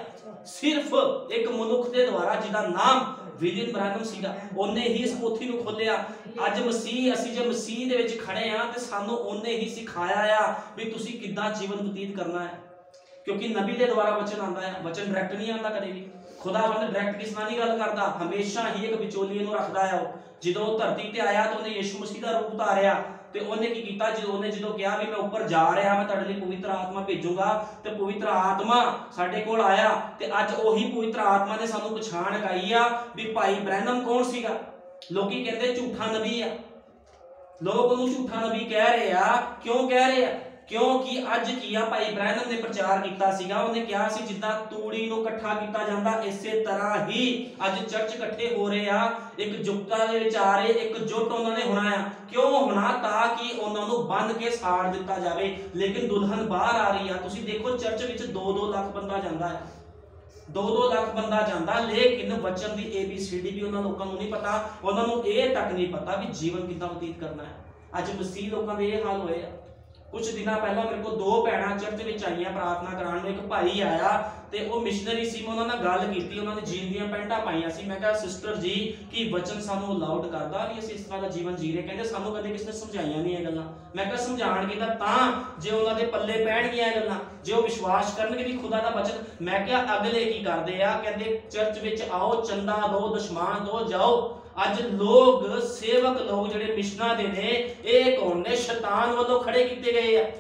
ਸਿਰਫ ਇੱਕ ਮਨੁੱਖ ਦੇ ਦੁਆਰਾ ਜਿਹਦਾ ਨਾਮ ਵਿਲੀਅਮ ਬ੍ਰਾਨਮ ਸੀਗਾ, ਉਹਨੇ ਹੀ ਇਸ ਪੋਥੀ ਨੂੰ ਖੋਲਿਆ। ਅੱਜ ਮਸੀਹ, ਅਸੀਂ ਜੇ ਮਸੀਹ ਦੇ ਵਿੱਚ ਖੜੇ ਆ, ਤੇ ਸਾਨੂੰ ਉਹਨੇ ਹੀ ਸਿਖਾਇਆ ਆ ਵੀ ਤੁਸੀਂ ਕਿੱਦਾਂ ਜੀਵਨ ਬਤੀਤ ਕਰਨਾ ਹੈ। ਕਿਉਂਕਿ ਨਬੀ ਦੇ ਦੁਆਰਾ ਵਚਨ ਆਉਂਦਾ ਹੈ, ਵਚਨ ਡਾਇਰੈਕਟ ਨਹੀਂ ਆਉਂਦਾ ਕਦੇ ਵੀ। ਖੁਦਾਵੰਦ ਡਾਇਰੈਕਟ ਕਿਸ ਗੱਲ ਕਰਦਾ, ਹਮੇਸ਼ਾ ਹੀ ਇੱਕ ਵਿਚੋਲੀਏ ਨੂੰ ਰੱਖਦਾ ਹੈ ਉਹ। ਜਦੋਂ ਉਹ ਧਰਤੀ ਤੇ ਆਇਆ ਤਾਂ ਉਹਨੇ ਯਿਸੂ ਮਸੀਹ ਦਾ ਰੂਪ ਧਾਰਿਆ, ਤੇ ਉਹਨੇ ਕੀ ਕੀਤਾ? ਜਦੋਂ ਉਹਨੇ ਜਦੋਂ ਕਿਹਾ ਵੀ ਮੈਂ ਉੱਪਰ ਜਾ ਰਿਹਾ ਮੈਂ ਤੁਹਾਡੇ ਲਈ ਪਵਿੱਤਰ ਆਤਮਾ ਭੇਜੂਗਾ, ਤੇ ਪਵਿੱਤਰ ਆਤਮਾ ਸਾਡੇ ਕੋਲ ਆਇਆ, ਤੇ ਅੱਜ ਉਹੀ ਪਵਿੱਤਰ ਆਤਮਾ ਨੇ ਸਾਨੂੰ ਪਛਾਣ ਕਰਾਈ ਆ ਵੀ ਭਾਈ ਬ੍ਰੈਨਮ ਕੌਣ ਸੀਗਾ? ਲੋਕੀ ਕਹਿੰਦੇ ਝੂਠਾ ਨਬੀ ਆ। ਲੋਕ ਉਹਨੂੰ ਝੂਠਾ ਨਬੀ ਕਹਿ ਰਹੇ ਆ। ਕਿਉਂ ਕਹਿ ਰਹੇ ਆ? ਕਿਉਂਕਿ ਅੱਜ ਕੀ ਆ ਭਾਈ ਬ੍ਰੈਨਮ ਨੇ ਪ੍ਰਚਾਰ ਕੀਤਾ ਸੀਗਾ, ਉਹਨੇ ਕਿਹਾ ਸੀ ਜਿੱਦਾਂ ਤੂੜੀ ਨੂੰ ਇਕੱਠਾ ਕੀਤਾ ਜਾਂਦਾ, ਇਸੇ ਤਰ੍ਹਾਂ ਹੀ ਅੱਜ ਚਰਚ ਇਕੱਠੇ ਹੋ ਰਹੇ ਆ, ਇੱਕ ਜੁਗਤਾ ਦੇ ਵਿੱਚ ਇੱਕ ਜੁੱਟ ਉਹਨਾਂ ਨੇ ਹੋਣਾ ਆ। ਕਿਉਂ ਹੋਣਾ? ਤਾਂ ਕਿ ਉਹਨਾਂ ਨੂੰ ਬੰਨ ਕੇ ਸਾੜ ਦਿੱਤਾ ਜਾਵੇ। ਲੇਕਿਨ ਦੁਲਹਨ ਬਾਹਰ ਆ ਰਹੀ ਆ। ਤੁਸੀਂ ਦੇਖੋ, ਚਰਚ ਵਿੱਚ 2-2 ਲੱਖ ਬੰਦਾ ਜਾਂਦਾ ਹੈ 2-2 ਲੱਖ ਬੰਦਾ ਜਾਂਦਾ, ਲੇਕਿਨ ਵਚਨ ਦੀ ABCD ਵੀ ਉਹਨਾਂ ਲੋਕਾਂ ਨੂੰ ਨਹੀਂ ਪਤਾ। ਉਹਨਾਂ ਨੂੰ ਇਹ ਤੱਕ ਨਹੀਂ ਪਤਾ ਵੀ ਜੀਵਨ ਕਿੱਦਾਂ ਬਤੀਤ ਕਰਨਾ ਹੈ ਅੱਜ ਮਸੀਹ ਲੋਕਾਂ ਦੇ ਇਹ ਹਾਲ ਹੋਏ ਆ। ਕੁਝ ਦਿਨਾਂ ਪਹਿਲਾਂ ਮੇਰੇ ਕੋਲ ਦੋ ਭੈਣਾਂ ਚਰਚ ਵਿੱਚ ਆਈਆਂ, ਪ੍ਰਾਰਥਨਾ ਕਰਾਉਣ ਨੂੰ ਇੱਕ ਭਾਈ ਆਇਆ ਤੇ ਉਹ ਮਿਸ਼ਨਰੀ ਸੀ, ਮੈਂ ਉਹਨਾਂ ਨਾਲ ਗੱਲ ਕੀਤੀ, ਉਹਨਾਂ ਨੇ ਜੀਨ ਦੀਆਂ ਪੈਂਟਾਂ ਪਾਈਆਂ ਸੀ। ਮੈਂ ਕਿਹਾ ਸਿਸਟਰ ਜੀ, ਕੀ ਵਚਨ ਸਾਨੂੰ ਅਲਾਉਡ ਕਰਦਾ ਵੀ ਅਸੀਂ ਇਸ ਤਰ੍ਹਾਂ ਦਾ ਜੀਵਨ ਜੀ ਰਹੇ? ਕਹਿੰਦੇ, ਸਾਨੂੰ ਕਦੇ ਕਿਸੇ ਨੇ ਸਮਝਾਈਆਂ ਨਹੀਂ ਇਹ ਗੱਲਾਂ। ਮੈਂ ਕਿਹਾ ਸਮਝਾਣਗੇ ਤਾਂ ਤਾਂ ਜੇ ਉਹਨਾਂ ਦੇ ਪੱਲੇ ਪੈਣਗੀਆਂ ਇਹ ਗੱਲਾਂ, ਜੇ ਉਹ ਵਿਸ਼ਵਾਸ ਕਰਨਗੇ ਵੀ ਖੁਦਾ ਦਾ ਵਚਨ ਮੈਂ ਕਿਹਾ, ਅਗਲੇ ਕੀ ਕਰਦੇ ਆ? ਕਹਿੰਦੇ, ਚਰਚ ਵਿੱਚ ਆਓ, ਚੰਦਾ ਦੋ ਦੁਸ਼ਮਾਨ ਦੋ, ਜਾਓ। ਅੱਜ ਲੋਕ, ਸੇਵਕ ਲੋਕ ਜਿਹੜੇ ਮਿਸ਼ਨਾਂ ਦੇ ਨੇ, ਇਹ ਕੌਣ ਨੇ? ਸ਼ੈਤਾਨ ਵੱਲੋਂ ਖੜੇ ਕੀਤੇ ਗਏ ਆ।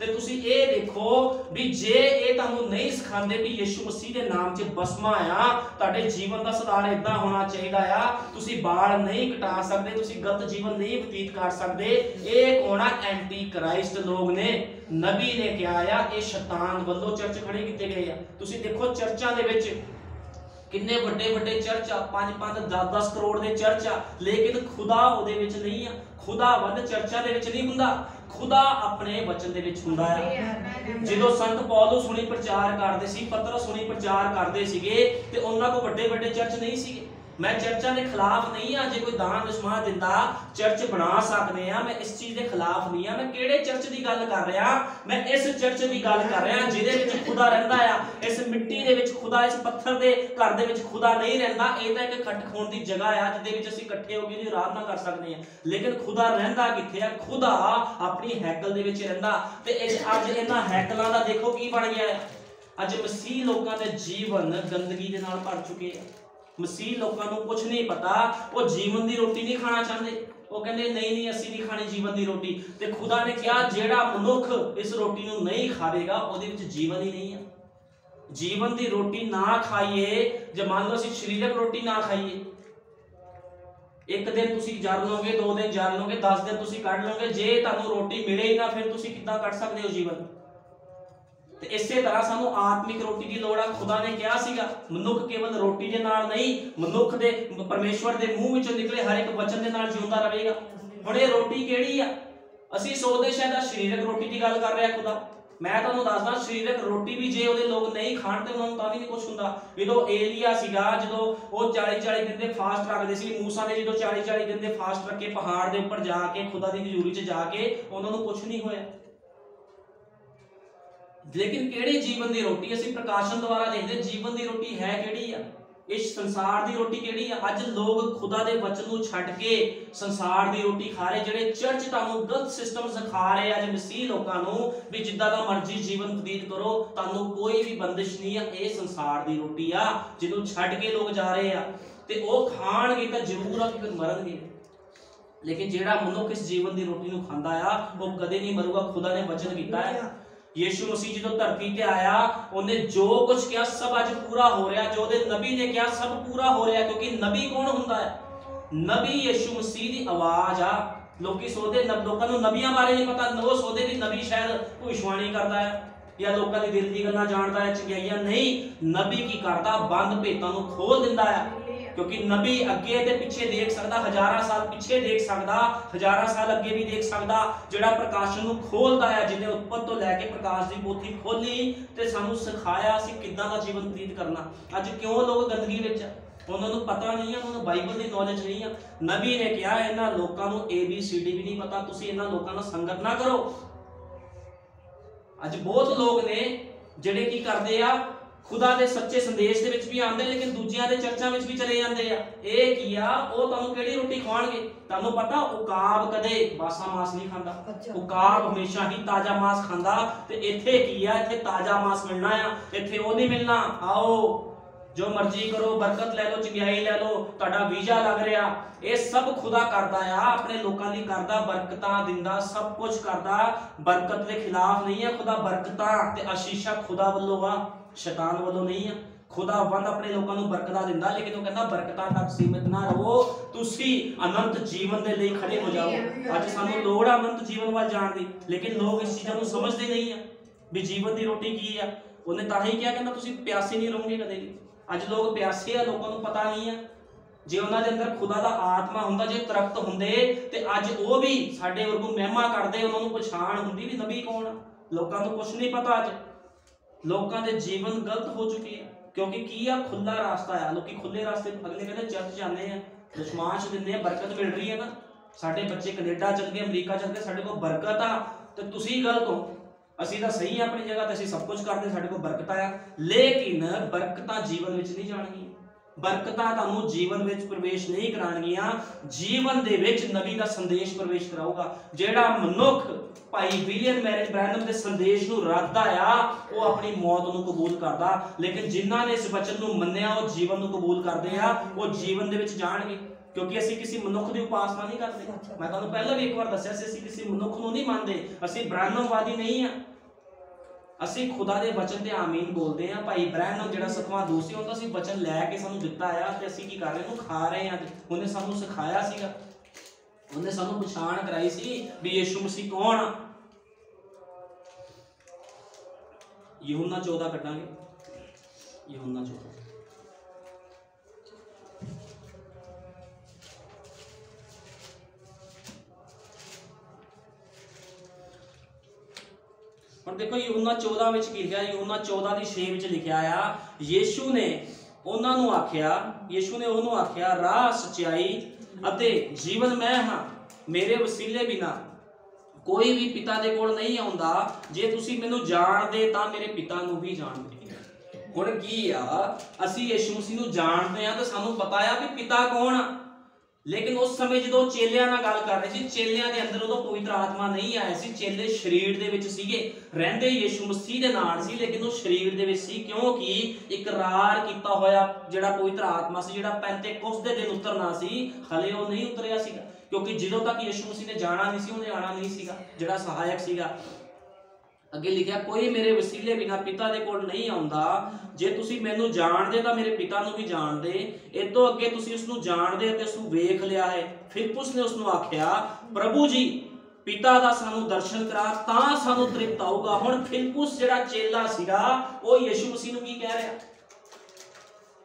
ਤੇ ਤੁਸੀਂ ਇਹ ਦੇਖੋ ਵੀ ਜੇ ਇਹ ਤੁਹਾਨੂੰ ਨਹੀਂ ਸਿਖਾਉਂਦੇ ਵੀ ਯਿਸੂ ਮਸੀਹ ਦੇ ਨਾਮ 'ਚ ਬਸਮਾ ਆ, ਤੁਹਾਡੇ ਜੀਵਨ ਦਾ ਸੁਧਾਰ ਇਦਾਂ ਹੋਣਾ ਚਾਹੀਦਾ ਆ, ਤੁਸੀਂ ਬਾਲ ਨਹੀਂ ਕਟਾ ਸਕਦੇ, ਤੁਸੀਂ ਗਲਤ ਜੀਵਨ ਨਹੀਂ ਬਤੀਤ ਕਰ ਸਕਦੇ, ਇਹ ਕੋਣਾ ਐਂਟੀ ਕ੍ਰਾਈਸਟ ਲੋਕ ਨੇ। ਨਬੀ ਨੇ ਕਿਹਾ ਆ, ਇਹ ਸ਼ੈਤਾਨ ਵੱਲੋਂ ਚਰਚ ਖੜੇ ਕੀਤੇ ਗਏ ਆ। ਤੁਸੀਂ ਦੇਖੋ ਚਰਚਾਂ ਦੇ ਵਿੱਚ ਕਿੰਨੇ ਵੱਡੇ ਵੱਡੇ ਚਰਚ ਆ? 5 5 10 10 ਕਰੋੜ ਦੇ ਚਰਚ ਆ। ਲੇਕਿਨ ਖੁਦਾ ਉਹਦੇ ਵਿੱਚ ਨਹੀਂ ਆ। ਖੁਦਾ ਵੱਡ ਚਰਚਾਂ ਦੇ ਵਿੱਚ ਨਹੀਂ ਹੁੰਦਾ। ਖੁਦਾ ਆਪਣੇ ਵਚਨ ਦੇ ਵਿੱਚ ਹੁੰਦਾ ਆ। ਜਦੋਂ ਸੰਤ ਪੌਲਸ ਹੁਣੀ ਪ੍ਰਚਾਰ ਕਰਦੇ ਸੀ ਪਤਰਸ ਹੁਣੀ ਪ੍ਰਚਾਰ ਕਰਦੇ ਸੀਗੇ ਤੇ ਉਹਨਾਂ ਕੋ ਵੱਡੇ ਵੱਡੇ ਚਰਚ ਨਹੀਂ ਸੀਗੇ। ਮੈਂ ਚਰਚਾਂ ਦੇ ਖਿਲਾਫ ਨਹੀਂ ਆ, ਜੇ ਕੋਈ ਦਾਨ ਦਸ਼ਮਾ ਦਿੰਦਾ, ਚਰਚ ਬਣਾ ਸਕਦੇ ਆ, ਮੈਂ ਇਸ ਚੀਜ਼ ਦੇ ਖਿਲਾਫ ਨਹੀਂ ਆ। ਮੈਂ ਕਿਹੜੇ ਚਰਚ ਦੀ ਗੱਲ ਕਰ ਰਿਹਾ? ਮੈਂ ਇਸ ਚਰਚ ਦੀ ਗੱਲ ਕਰ ਰਿਹਾ ਜਿਹਦੇ ਵਿੱਚ ਖੁਦਾ ਰਹਿੰਦਾ ਆ। ਇਸ ਮਿੱਟੀ ਦੇ ਵਿੱਚ ਖੁਦਾ, ਇਸ ਪੱਥਰ ਦੇ ਘਰ ਦੇ ਵਿੱਚ ਖੁਦਾ ਨਹੀਂ ਰਹਿੰਦਾ। ਇਹ ਤਾਂ ਇੱਕ ਖੱਟ ਖੋਣ ਦੀ ਜਗ੍ਹਾ ਆ, ਜਿਹਦੇ ਵਿੱਚ ਅਸੀਂ ਇਕੱਠੇ ਹੋ ਕੇ ਉਹਦੀ ਆਰਾਧਨਾ ਕਰ ਸਕਦੇ ਆ। ਲੇਕਿਨ ਖੁਦਾ ਰਹਿੰਦਾ ਕਿੱਥੇ ਆ? ਖੁਦਾ ਆਪਣੀ ਹੈਕਲ ਦੇ ਵਿੱਚ ਰਹਿੰਦਾ। ਤੇ ਅੱਜ ਇਹਨਾਂ ਹੈਕਲਾਂ ਦਾ ਦੇਖੋ ਕੀ ਬਣ ਗਿਆ। ਅੱਜ ਮਸੀਹ ਲੋਕਾਂ ਦੇ ਜੀਵਨ ਗੰਦਗੀ ਦੇ ਨਾਲ ਭਰ ਚੁੱਕੇ ਆ। ਮਸੀਹ ਲੋਕਾਂ ਨੂੰ ਕੁਝ ਨਹੀਂ ਪਤਾ। ਉਹ ਜੀਵਨ ਦੀ ਰੋਟੀ ਨਹੀਂ ਖਾਣਾ ਚਾਹੁੰਦੇ। ਉਹ ਕਹਿੰਦੇ, ਨਹੀਂ ਨਹੀਂ, ਅਸੀਂ ਨਹੀਂ ਖਾਣੀ ਜੀਵਨ ਦੀ ਰੋਟੀ। ਤੇ ਖੁਦਾ ਨੇ ਕਿਹਾ, ਜਿਹੜਾ ਮਨੁੱਖ ਇਸ ਰੋਟੀ ਨੂੰ ਨਹੀਂ ਖਾਵੇਗਾ, ਉਹਦੇ ਵਿੱਚ ਜੀਵਨ ਹੀ ਨਹੀਂ ਹੈ ਜੀਵਨ ਦੀ ਰੋਟੀ ਨਾ ਖਾਈਏ, ਜੇ ਮੰਨ ਲਓ ਅਸੀਂ ਸਰੀਰਕ ਰੋਟੀ ਨਾ ਖਾਈਏ, ਇੱਕ ਦਿਨ ਤੁਸੀਂ ਜਰ ਲਓਗੇ, ਦੋ ਦਿਨ ਜਰ ਲਓਗੇ 10 ਦਿਨ ਤੁਸੀਂ ਕੱਢ ਲਓਗੇ, ਜੇ ਤੁਹਾਨੂੰ ਰੋਟੀ ਮਿਲੇ ਹੀ ਨਾ ਫਿਰ ਤੁਸੀਂ ਕਿੱਦਾਂ ਕੱਢ ਸਕਦੇ ਹੋ ਜੀਵਨ? ਤੇ ਇਸੇ ਤਰ੍ਹਾਂ ਸਾਨੂੰ ਆਤਮਿਕ ਰੋਟੀ ਦੀ ਲੋੜ ਆ। ਖੁਦਾ ਨੇ ਕਿਹਾ ਸੀਗਾ, ਮਨੁੱਖ ਕੇਵਲ ਰੋਟੀ ਦੇ ਨਾਲ ਨਹੀਂ, ਮਨੁੱਖ ਦੇ, ਪਰਮੇਸ਼ਵਰ ਦੇ ਮੂੰਹ ਵਿੱਚੋਂ ਨਿਕਲੇ ਹਰ ਇੱਕ ਵਚਨ ਦੇ ਨਾਲ ਜਿਉਂਦਾ ਰਹੇਗਾ। ਹੁਣ ਇਹ ਰੋਟੀ ਕਿਹੜੀ ਆ? ਅਸੀਂ ਸੋਚਦੇ ਸ਼ਾਇਦ ਆ ਸਰੀਰਕ ਰੋਟੀ ਦੀ ਗੱਲ ਕਰ ਰਿਹਾ ਖੁਦਾ। ਮੈਂ ਤੁਹਾਨੂੰ ਦੱਸਦਾ, ਸਰੀਰਕ ਰੋਟੀ ਵੀ ਜੇ ਉਹਦੇ ਲੋਕ ਨਹੀਂ ਖਾਣ ਤੇ ਉਹਨਾਂ ਨੂੰ ਤਾਂ ਵੀ ਨਹੀਂ ਕੁਝ ਹੁੰਦਾ। ਜਦੋਂ ਏਲੀਆ ਸੀਗਾ, ਜਦੋਂ ਉਹ 40 40 ਦਿਨ ਦੇ ਫਾਸਟ ਰੱਖਦੇ ਸੀ, ਮੂਸਾ ਨੇ ਜਦੋਂ 40 40 ਦਿਨ ਦੇ ਫਾਸਟ ਰੱਖੇ, ਪਹਾੜ ਦੇ ਉੱਪਰ ਜਾ ਕੇ, ਖੁਦਾ ਦੀ ਹਜ਼ੂਰੀ 'ਚ ਜਾ ਕੇ, ਉਹਨਾਂ ਨੂੰ ਕੁਝ ਨਹੀਂ ਹੋਇਆ। ਲੇਕਿਨ ਕਿਹੜੀ ਜੀਵਨ ਦੀ ਰੋਟੀ? ਅਸੀਂ ਪ੍ਰਕਾਸ਼ਨ ਦੁਆਰਾ ਦੇਖਦੇ ਜੀਵਨ ਦੀ ਰੋਟੀ ਹੈ ਕਿਹੜੀ ਆ? ਇਸ ਸੰਸਾਰ ਦੀ ਰੋਟੀ ਕਿਹੜੀ ਆ? ਅੱਜ ਲੋਕ ਖੁਦਾ ਦੇ ਵਚਨ ਨੂੰ ਛੱਡ ਕੇ ਸੰਸਾਰ ਦੀ ਰੋਟੀ ਖਾ ਰਹੇ, ਜਿਹੜੇ ਚਰਚ ਤੁਹਾਨੂੰ ਗਲਤ ਸਿਸਟਮ ਸਿਖਾ ਰਹੇ ਆ ਮਸੀਹ ਲੋਕਾਂ ਨੂੰ ਵੀ ਜਿੱਦਾਂ ਦਾ ਮਰਜ਼ੀ ਜੀਵਨ ਬਤੀਤ ਕਰੋ, ਤੁਹਾਨੂੰ ਕੋਈ ਵੀ ਬੰਦਿਸ਼ ਨਹੀਂ ਆ, ਇਹ ਸੰਸਾਰ ਦੀ ਰੋਟੀ ਆ, ਜਿਹਨੂੰ ਛੱਡ ਕੇ ਲੋਕ ਜਾ ਰਹੇ ਆ। ਤੇ ਉਹ ਖਾਣਗੇ ਤਾਂ ਜ਼ਰੂਰ ਆ ਕਿ ਮਰਨਗੇ। ਲੇਕਿਨ ਜਿਹੜਾ ਮਨੁੱਖ ਇਸ ਜੀਵਨ ਦੀ ਰੋਟੀ ਨੂੰ ਖਾਂਦਾ ਆ, ਉਹ ਕਦੇ ਨਹੀਂ ਮਰੂਗਾ, ਖੁਦਾ ਨੇ ਵਚਨ ਕੀਤਾ ਹੈ। ਯੀਸ਼ੂ ਮਸੀਹ ਜਦੋਂ ਧਰਤੀ ਤੇ ਆਇਆ, ਉਹਨੇ ਜੋ ਕੁਝ ਕਿਹਾ, ਸਭ ਅੱਜ ਪੂਰਾ ਹੋ ਰਿਹਾ। ਜੋ ਉਹਦੇ ਨਬੀ ਨੇ ਕਿਹਾ, ਸਭ ਪੂਰਾ ਹੋ ਰਿਹਾ, ਕਿਉਂਕਿ ਨਬੀ ਕੌਣ ਹੁੰਦਾ ਹੈ? ਨਬੀ ਯੀਸ਼ੂ ਮਸੀਹ ਦੀ ਆਵਾਜ਼ ਆ। ਲੋਕੀ ਸੋਚਦੇ ਲੋਕਾਂ ਨੂੰ ਨਬੀਆਂ ਬਾਰੇ ਨਹੀਂ ਪਤਾ। ਉਹ ਸੋਚਦੇ ਵੀ ਨਬੀ ਸ਼ਾਇਦ ਭਵਿਸ਼ਵਾਣੀ ਕਰਦਾ ਹੈ, ਜਾਂ ਲੋਕਾਂ ਦੀ ਦਿਲ ਦੀ ਗੱਲਾਂ ਜਾਣਦਾ ਹੈ, ਚੰਗਿਆਈਆਂ। ਨਹੀਂ, ਨਬੀ ਕੀ ਕਰਦਾ? ਬੰਦ ਭੇਤਾਂ ਨੂੰ ਖੋਲ ਦਿੰਦਾ ਹੈ। ਕਿਉਂਕਿ ਨਬੀ ਅੱਗੇ ਤੇ ਪਿੱਛੇ ਦੇਖ ਸਕਦਾ, ਹਜ਼ਾਰਾਂ ਸਾਲ ਪਿੱਛੇ ਦੇਖ ਸਕਦਾ, ਹਜ਼ਾਰਾਂ ਸਾਲ ਅੱਗੇ ਵੀ ਦੇਖ ਸਕਦਾ, ਜਿਹੜਾ ਪ੍ਰਕਾਸ਼ਨ ਨੂੰ ਖੋਲਦਾ ਹੈ ਜਿਹਨੇ ਉੱਪਰ ਤੋਂ ਲੈ ਕੇ ਪ੍ਰਕਾਸ਼ ਦੀ ਪੋਥੀ ਖੋਲੀ ਤੇ ਸਾਨੂੰ ਸਿਖਾਇਆ ਅਸੀਂ ਕਿੱਦਾਂ ਦਾ ਜੀਵਨ ਬਤੀਤ ਕਰਨਾ। ਅੱਜ ਕਿਉਂ ਲੋਕ ਗੰਦਗੀ ਵਿੱਚ ਆ? ਉਹਨਾਂ ਨੂੰ ਪਤਾ ਨਹੀਂ ਆ, ਉਹਨਾਂ ਨੂੰ ਬਾਈਬਲ ਦੀ ਨੌਲੇਜ ਨਹੀਂ ਆ। ਨਬੀ ਨੇ ਕਿਹਾ, ਇਹਨਾਂ ਲੋਕਾਂ ਨੂੰ ਏ ਬੀ ਸੀ ਡੀ ਵੀ ਨਹੀਂ ਪਤਾ, ਤੁਸੀਂ ਇਹਨਾਂ ਲੋਕਾਂ ਨਾਲ ਸੰਗਤ ਨਾ ਕਰੋ। ਅੱਜ ਬਹੁਤ ਲੋਕ ਨੇ ਜਿਹੜੇ ਕੀ ਕਰਦੇ ਆ ਖੁਦਾ ਦੇ ਸੱਚੇ ਸੰਦੇਸ਼ ਦੇ ਵਿੱਚ ਵੀ ਆਉਂਦੇ ਲੇਕਿਨ ਦੂਜਿਆਂ ਦੇ ਚਰਚਾਂ ਵਿੱਚ ਵੀ ਚਲੇ ਜਾਂਦੇ ਆ। ਇਹ ਕੀ ਆ? ਉਹ ਤੁਹਾਨੂੰ ਕਿਹੜੀ ਰੋਟੀ ਖਵਾਉਣਗੇ? ਤੁਹਾਨੂੰ ਪਤਾ ਉਕਾਬ ਕਦੇ ਬਾਸਾ ਮਾਸ ਨਹੀਂ ਖਾਂਦਾ। ਉਕਾਬ ਹਮੇਸ਼ਾ ਹੀ ਤਾਜ਼ਾ ਮਾਸ ਖਾਂਦਾ। ਤੇ ਇੱਥੇ ਕੀ ਆ? ਇੱਥੇ ਤਾਜ਼ਾ ਮਾਸ ਮਿਲਣਾ ਆ। ਇੱਥੇ ਉਹ ਨਹੀਂ ਮਿਲਣਾ। ਆਓ ਜੋ ਮਰਜ਼ੀ ਕਰੋ ਬਰਕਤ ਲੈ ਲਓ ਚੰਗਿਆਈ ਲੈ ਲਓ ਤੁਹਾਡਾ ਵੀਜ਼ਾ ਲੱਗ ਰਿਹਾ। ਇਹ ਸਭ ਖੁਦਾ ਕਰਦਾ ਆ। ਆਪਣੇ ਲੋਕਾਂ ਲਈ ਕਰਦਾ ਬਰਕਤਾਂ ਦਿੰਦਾ ਸਭ ਕੁਝ ਕਰਦਾ। ਬਰਕਤ ਦੇ ਖਿਲਾਫ ਨਹੀਂ ਹੈ ਖੁਦਾ। ਬਰਕਤਾਂ ਤੇ ਆਸ਼ੀਸ਼ਾਂ ਖੁਦਾ ਵੱਲੋਂ ਆ। ਸ਼ੈਤਾਨ ਵੱਲੋਂ ਨਹੀਂ ਆ। ਖੁਦਾਵੰਦ ਆਪਣੇ ਲੋਕਾਂ ਨੂੰ ਬਰਕਤਾਂ ਦਿੰਦਾ, ਲੇਕਿਨ ਉਹ ਕਹਿੰਦਾ, ਬਰਕਤਾਂ ਤੱਕ ਸੀਮਿਤ ਨਾ ਰਹੋ। ਤੁਸੀਂ ਅਨੰਤ ਜੀਵਨ ਦੇ ਲਈ ਖੜੇ ਹੋ ਜਾਓ। ਅੱਜ ਸਾਨੂੰ ਲੋੜ ਆ ਅਨੰਤ ਜੀਵਨ ਵੱਲ ਜਾਣ ਦੀ, ਲੇਕਿਨ ਲੋਕ ਇਸ ਚੀਜ਼ਾਂ ਨੂੰ ਸਮਝਦੇ ਨਹੀਂ ਆ ਵੀ ਜੀਵਨ ਦੀ ਰੋਟੀ ਕੀ ਆ। ਉਹਨੇ ਤਾਂ ਹੀ ਕਿਹਾ, ਕਹਿੰਦਾ, ਤੁਸੀਂ ਪਿਆਸੇ ਨਹੀਂ ਰਹੋਗੇ ਕਦੇ ਵੀ। ਅੱਜ ਲੋਕ ਪਿਆਸੇ ਆ, ਲੋਕਾਂ ਨੂੰ ਪਤਾ ਨਹੀਂ ਆ। ਜੇ ਉਹਨਾਂ ਦੇ ਅੰਦਰ ਖੁਦਾ ਦਾ ਆਤਮਾ ਹੁੰਦਾ, ਜੇ ਤਰਕਤ ਹੁੰਦੇ, ਤੇ ਅੱਜ ਉਹ ਵੀ ਸਾਡੇ ਵਰਗੂ ਮਹਿਮਾ ਕਰਦੇ, ਉਹਨਾਂ ਨੂੰ ਪਛਾਣ ਹੁੰਦੀ ਵੀ ਨਬੀ ਕੌਣ ਆ। ਲੋਕਾਂ ਨੂੰ ਕੁਝ ਨਹੀਂ ਪਤਾ ਅੱਜ। ਲੋਕਾਂ ਦੇ ਜੀਵਨ ਗਲਤ ਹੋ ਚੁੱਕੀ ਹੈ। ਕਿਉਂਕਿ ਕੀ ਆ ਖੁੱਲਾ ਰਾਸਤਾ ਆ। ਲੋਕੀ ਖੁੱਲੇ ਰਾਸਤੇ, ਅਗਲੇ ਕਹਿੰਦੇ ਚਰਚ ਜਾਂਦੇ ਆ ਦਸ਼ਮਾਸ਼ ਦਿੰਦੇ ਆ, ਬਰਕਤ ਮਿਲ ਰਹੀ ਹੈ ਨਾ। ਸਾਡੇ ਬੱਚੇ ਕੈਨੇਡਾ ਚਲ ਗਏ, ਅਮਰੀਕਾ ਚਲ ਗਏ, ਸਾਡੇ ਕੋਲ ਬਰਕਤ ਆ। ਤੇ ਤੁਸੀਂ ਗਲਤ ਹੋ। ਅਸੀਂ ਤਾਂ ਸਹੀ ਆ ਆਪਣੀ ਜਗ੍ਹਾ ਤੇ, ਅਸੀਂ ਸਭ ਕੁਝ ਕਰਦੇ ਸਾਡੇ ਕੋਲ ਬਰਕਤ ਆ। ਲੇਕਿਨ ਬਰਕਤਾਂ ਜੀਵਨ ਵਿੱਚ ਨਹੀਂ ਜਾਣਗੀਆਂ। ਬਰਕਤਾਂ ਤੁਹਾਨੂੰ ਜੀਵਨ ਵਿੱਚ ਪ੍ਰਵੇਸ਼ ਨਹੀਂ ਕਰਾਣਗੀਆਂ ਜੀਵਨ ਦੇ ਵਿੱਚ ਨਬੀ ਦਾ ਸੰਦੇਸ਼ ਪ੍ਰਵੇਸ਼ ਕਰਾਊਗਾ। ਜਿਹੜਾ ਮਨੁੱਖ ਭਾਈ ਵਿਲੀਅਮ ਮੈਰਿਜ ਬ੍ਰੈਨਮ ਦੇ ਸੰਦੇਸ਼ ਨੂੰ ਰੱਖਦਾ ਆ, ਉਹ ਆਪਣੀ ਮੌਤ ਨੂੰ ਕਬੂਲ ਕਰਦਾ। ਲੇਕਿਨ ਜਿਨ੍ਹਾਂ ਨੇ ਇਸ ਵਚਨ ਨੂੰ ਮੰਨਿਆ, ਉਹ ਜੀਵਨ ਨੂੰ ਕਬੂਲ ਕਰਦੇ ਆ, ਉਹ ਜੀਵਨ ਦੇ ਵਿੱਚ ਜਾਣਗੇ। ਕਿਉਂਕਿ ਅਸੀਂ ਕਿਸੇ ਮਨੁੱਖ ਦੀ ਉਪਾਸਨਾ ਨਹੀਂ ਕਰਦੇ। ਮੈਂ ਤੁਹਾਨੂੰ ਪਹਿਲਾਂ ਵੀ ਇੱਕ ਵਾਰ ਦੱਸਿਆ ਸੀ, ਅਸੀਂ ਕਿਸੇ ਮਨੁੱਖ ਨੂੰ ਨਹੀਂ ਮੰਨਦੇ। ਅਸੀਂ ਬ੍ਰਹਮਵਾਦੀ ਨਹੀਂ ਆ। ਅਸੀਂ ਖੁਦਾ ਦੇ ਵਚਨ ਤੇ ਆਮੀਨ ਬੋਲਦੇ ਆ ਭਾਈ ਬ੍ਰਹਮ ਜਿਹੜਾ ਸਤਵਾਂ ਦੂਸਰੀ ਹੁੰਦਾ ਸੀ ਵਚਨ ਲੈ ਕੇ ਸਾਨੂੰ ਦਿੱਤਾ ਆ ਤੇ ਅਸੀਂ ਕੀ ਕਰ ਰਹੇ? ਉਹਨੂੰ ਖਾ ਰਹੇ ਆ ਅੱਜ ਉਹਨੇ ਸਾਨੂੰ ਸਿਖਾਇਆ ਸੀਗਾ। ਉਹਨੇ ਸਾਨੂੰ ਪਛਾਣ ਕਰਾਈ ਸੀ ਵੀ ਯੀਸ਼ੂ ਮਸੀਹ ਕੌਣ ਆ। ਯਹੂਨਾ 14 ਕੱਟਾਂਗੇ ਯਹੂਨਾ 14 ਹੁਣ ਦੇਖੋ ਯਹੂਨਾ 14 ਵਿੱਚ ਕੀ ਲਿਖਿਆ ਯਹੂਨਾ 14 ਦੀ 6 ਵਿੱਚ ਲਿਖਿਆ ਆ, ਯੀਸ਼ੂ ਨੇ ਉਹਨਾਂ ਨੂੰ ਆਖਿਆ, ਯੀਸ਼ੂ ਨੇ ਉਹਨੂੰ ਆਖਿਆ, ਰਾਹ ਸਚਾਈ ਅਤੇ ਜੀਵਨ ਮੈਂ ਹਾਂ, ਮੇਰੇ ਵਸੀਲੇ ਬਿਨਾ ਕੋਈ ਵੀ ਪਿਤਾ ਦੇ ਕੋਲ ਨਹੀਂ ਆਉਂਦਾ। ਜੇ ਤੁਸੀਂ ਮੈਨੂੰ ਜਾਣਦੇ ਤਾਂ ਮੇਰੇ ਪਿਤਾ ਨੂੰ ਵੀ ਜਾਣਦੇ। ਹੁਣ ਕੀ ਆ? ਅਸੀਂ ਯਿਸੂ ਮਸੀਹ ਨੂੰ ਜਾਣਦੇ ਆ ਤਾਂ ਸਾਨੂੰ ਪਤਾ ਆ ਵੀ ਪਿਤਾ ਕੌਣ ਆ। ਲੇਕਿਨ ਉਸ ਸਮੇਂ ਜਦੋਂ ਚੇਲਿਆਂ ਨਾਲ ਗੱਲ ਕਰ ਰਹੇ ਸੀ, ਚੇਲਿਆਂ ਦੇ ਅੰਦਰ ਉਦੋਂ ਪਵਿੱਤਰ ਆਤਮਾ ਨਹੀਂ ਆਇਆ ਸੀ। ਚੇਲੇ ਸਰੀਰ ਦੇ ਵਿੱਚ ਸੀਗੇ। ਰਹਿੰਦੇ ਯਿਸੂ ਮਸੀਹ ਦੇ ਨਾਲ ਸੀ, ਲੇਕਿਨ ਉਹ ਸਰੀਰ ਦੇ ਵਿੱਚ ਸੀ। ਕਿਉਂਕਿ ਇਕਰਾਰ ਕੀਤਾ ਹੋਇਆ ਜਿਹੜਾ ਪਵਿੱਤਰ ਆਤਮਾ ਸੀ, ਜਿਹੜਾ ਪੈਂਤੇਕੋਸ ਦੇ ਦਿਨ ਉਤਰਨਾ ਸੀ, ਹਲੇ ਉਹ ਨਹੀਂ ਉਤਰਿਆ ਸੀਗਾ। ਕਿਉਂਕਿ ਜਦੋਂ ਤੱਕ ਯਿਸੂ ਮਸੀਹ ਨੇ ਜਾਣਾ ਨਹੀਂ ਸੀ, ਉਹਨੇ ਆਣਾ ਨਹੀਂ ਸੀਗਾ, ਜਿਹੜਾ ਸਹਾਇਕ ਸੀਗਾ। ਅੱਗੇ ਲਿਖਿਆ, ਕੋਈ ਮੇਰੇ ਵਸੀਲੇ ਬਿਨਾ ਪਿਤਾ ਦੇ ਕੋਲ ਨਹੀਂ ਆਉਂਦਾ। ਜੇ ਤੁਸੀਂ ਮੈਨੂੰ ਜਾਣਦੇ ਤਾਂ ਮੇਰੇ ਪਿਤਾ ਨੂੰ ਵੀ ਜਾਣਦੇ। ਇਹ ਅੱਗੇ ਤੁਸੀਂ ਉਸ ਨੂੰ ਜਾਣਦੇ ਅਤੇ ਉਸ ਨੂੰ ਵੇਖ ਲਿਆ ਹੈ। ਫਿਲਿਪਸ ਨੇ ਉਸ ਨੂੰ ਆਖਿਆ, ਪ੍ਰਭੂ ਜੀ, ਪਿਤਾ ਦਾ ਸਾਨੂੰ ਦਰਸ਼ਨ ਕਰਾ, ਤਾਂ ਸਾਨੂੰ ਤ੍ਰਿਪਤ ਆਊਗਾ। ਹੁਣ ਫਿਲਿਪਸ ਜਿਹੜਾ ਚੇਲਾ ਸੀਗਾ, ਉਹ ਯਿਸੂ ਮਸੀਹ ਨੂੰ ਕੀ ਕਹਿ ਰਿਹਾ?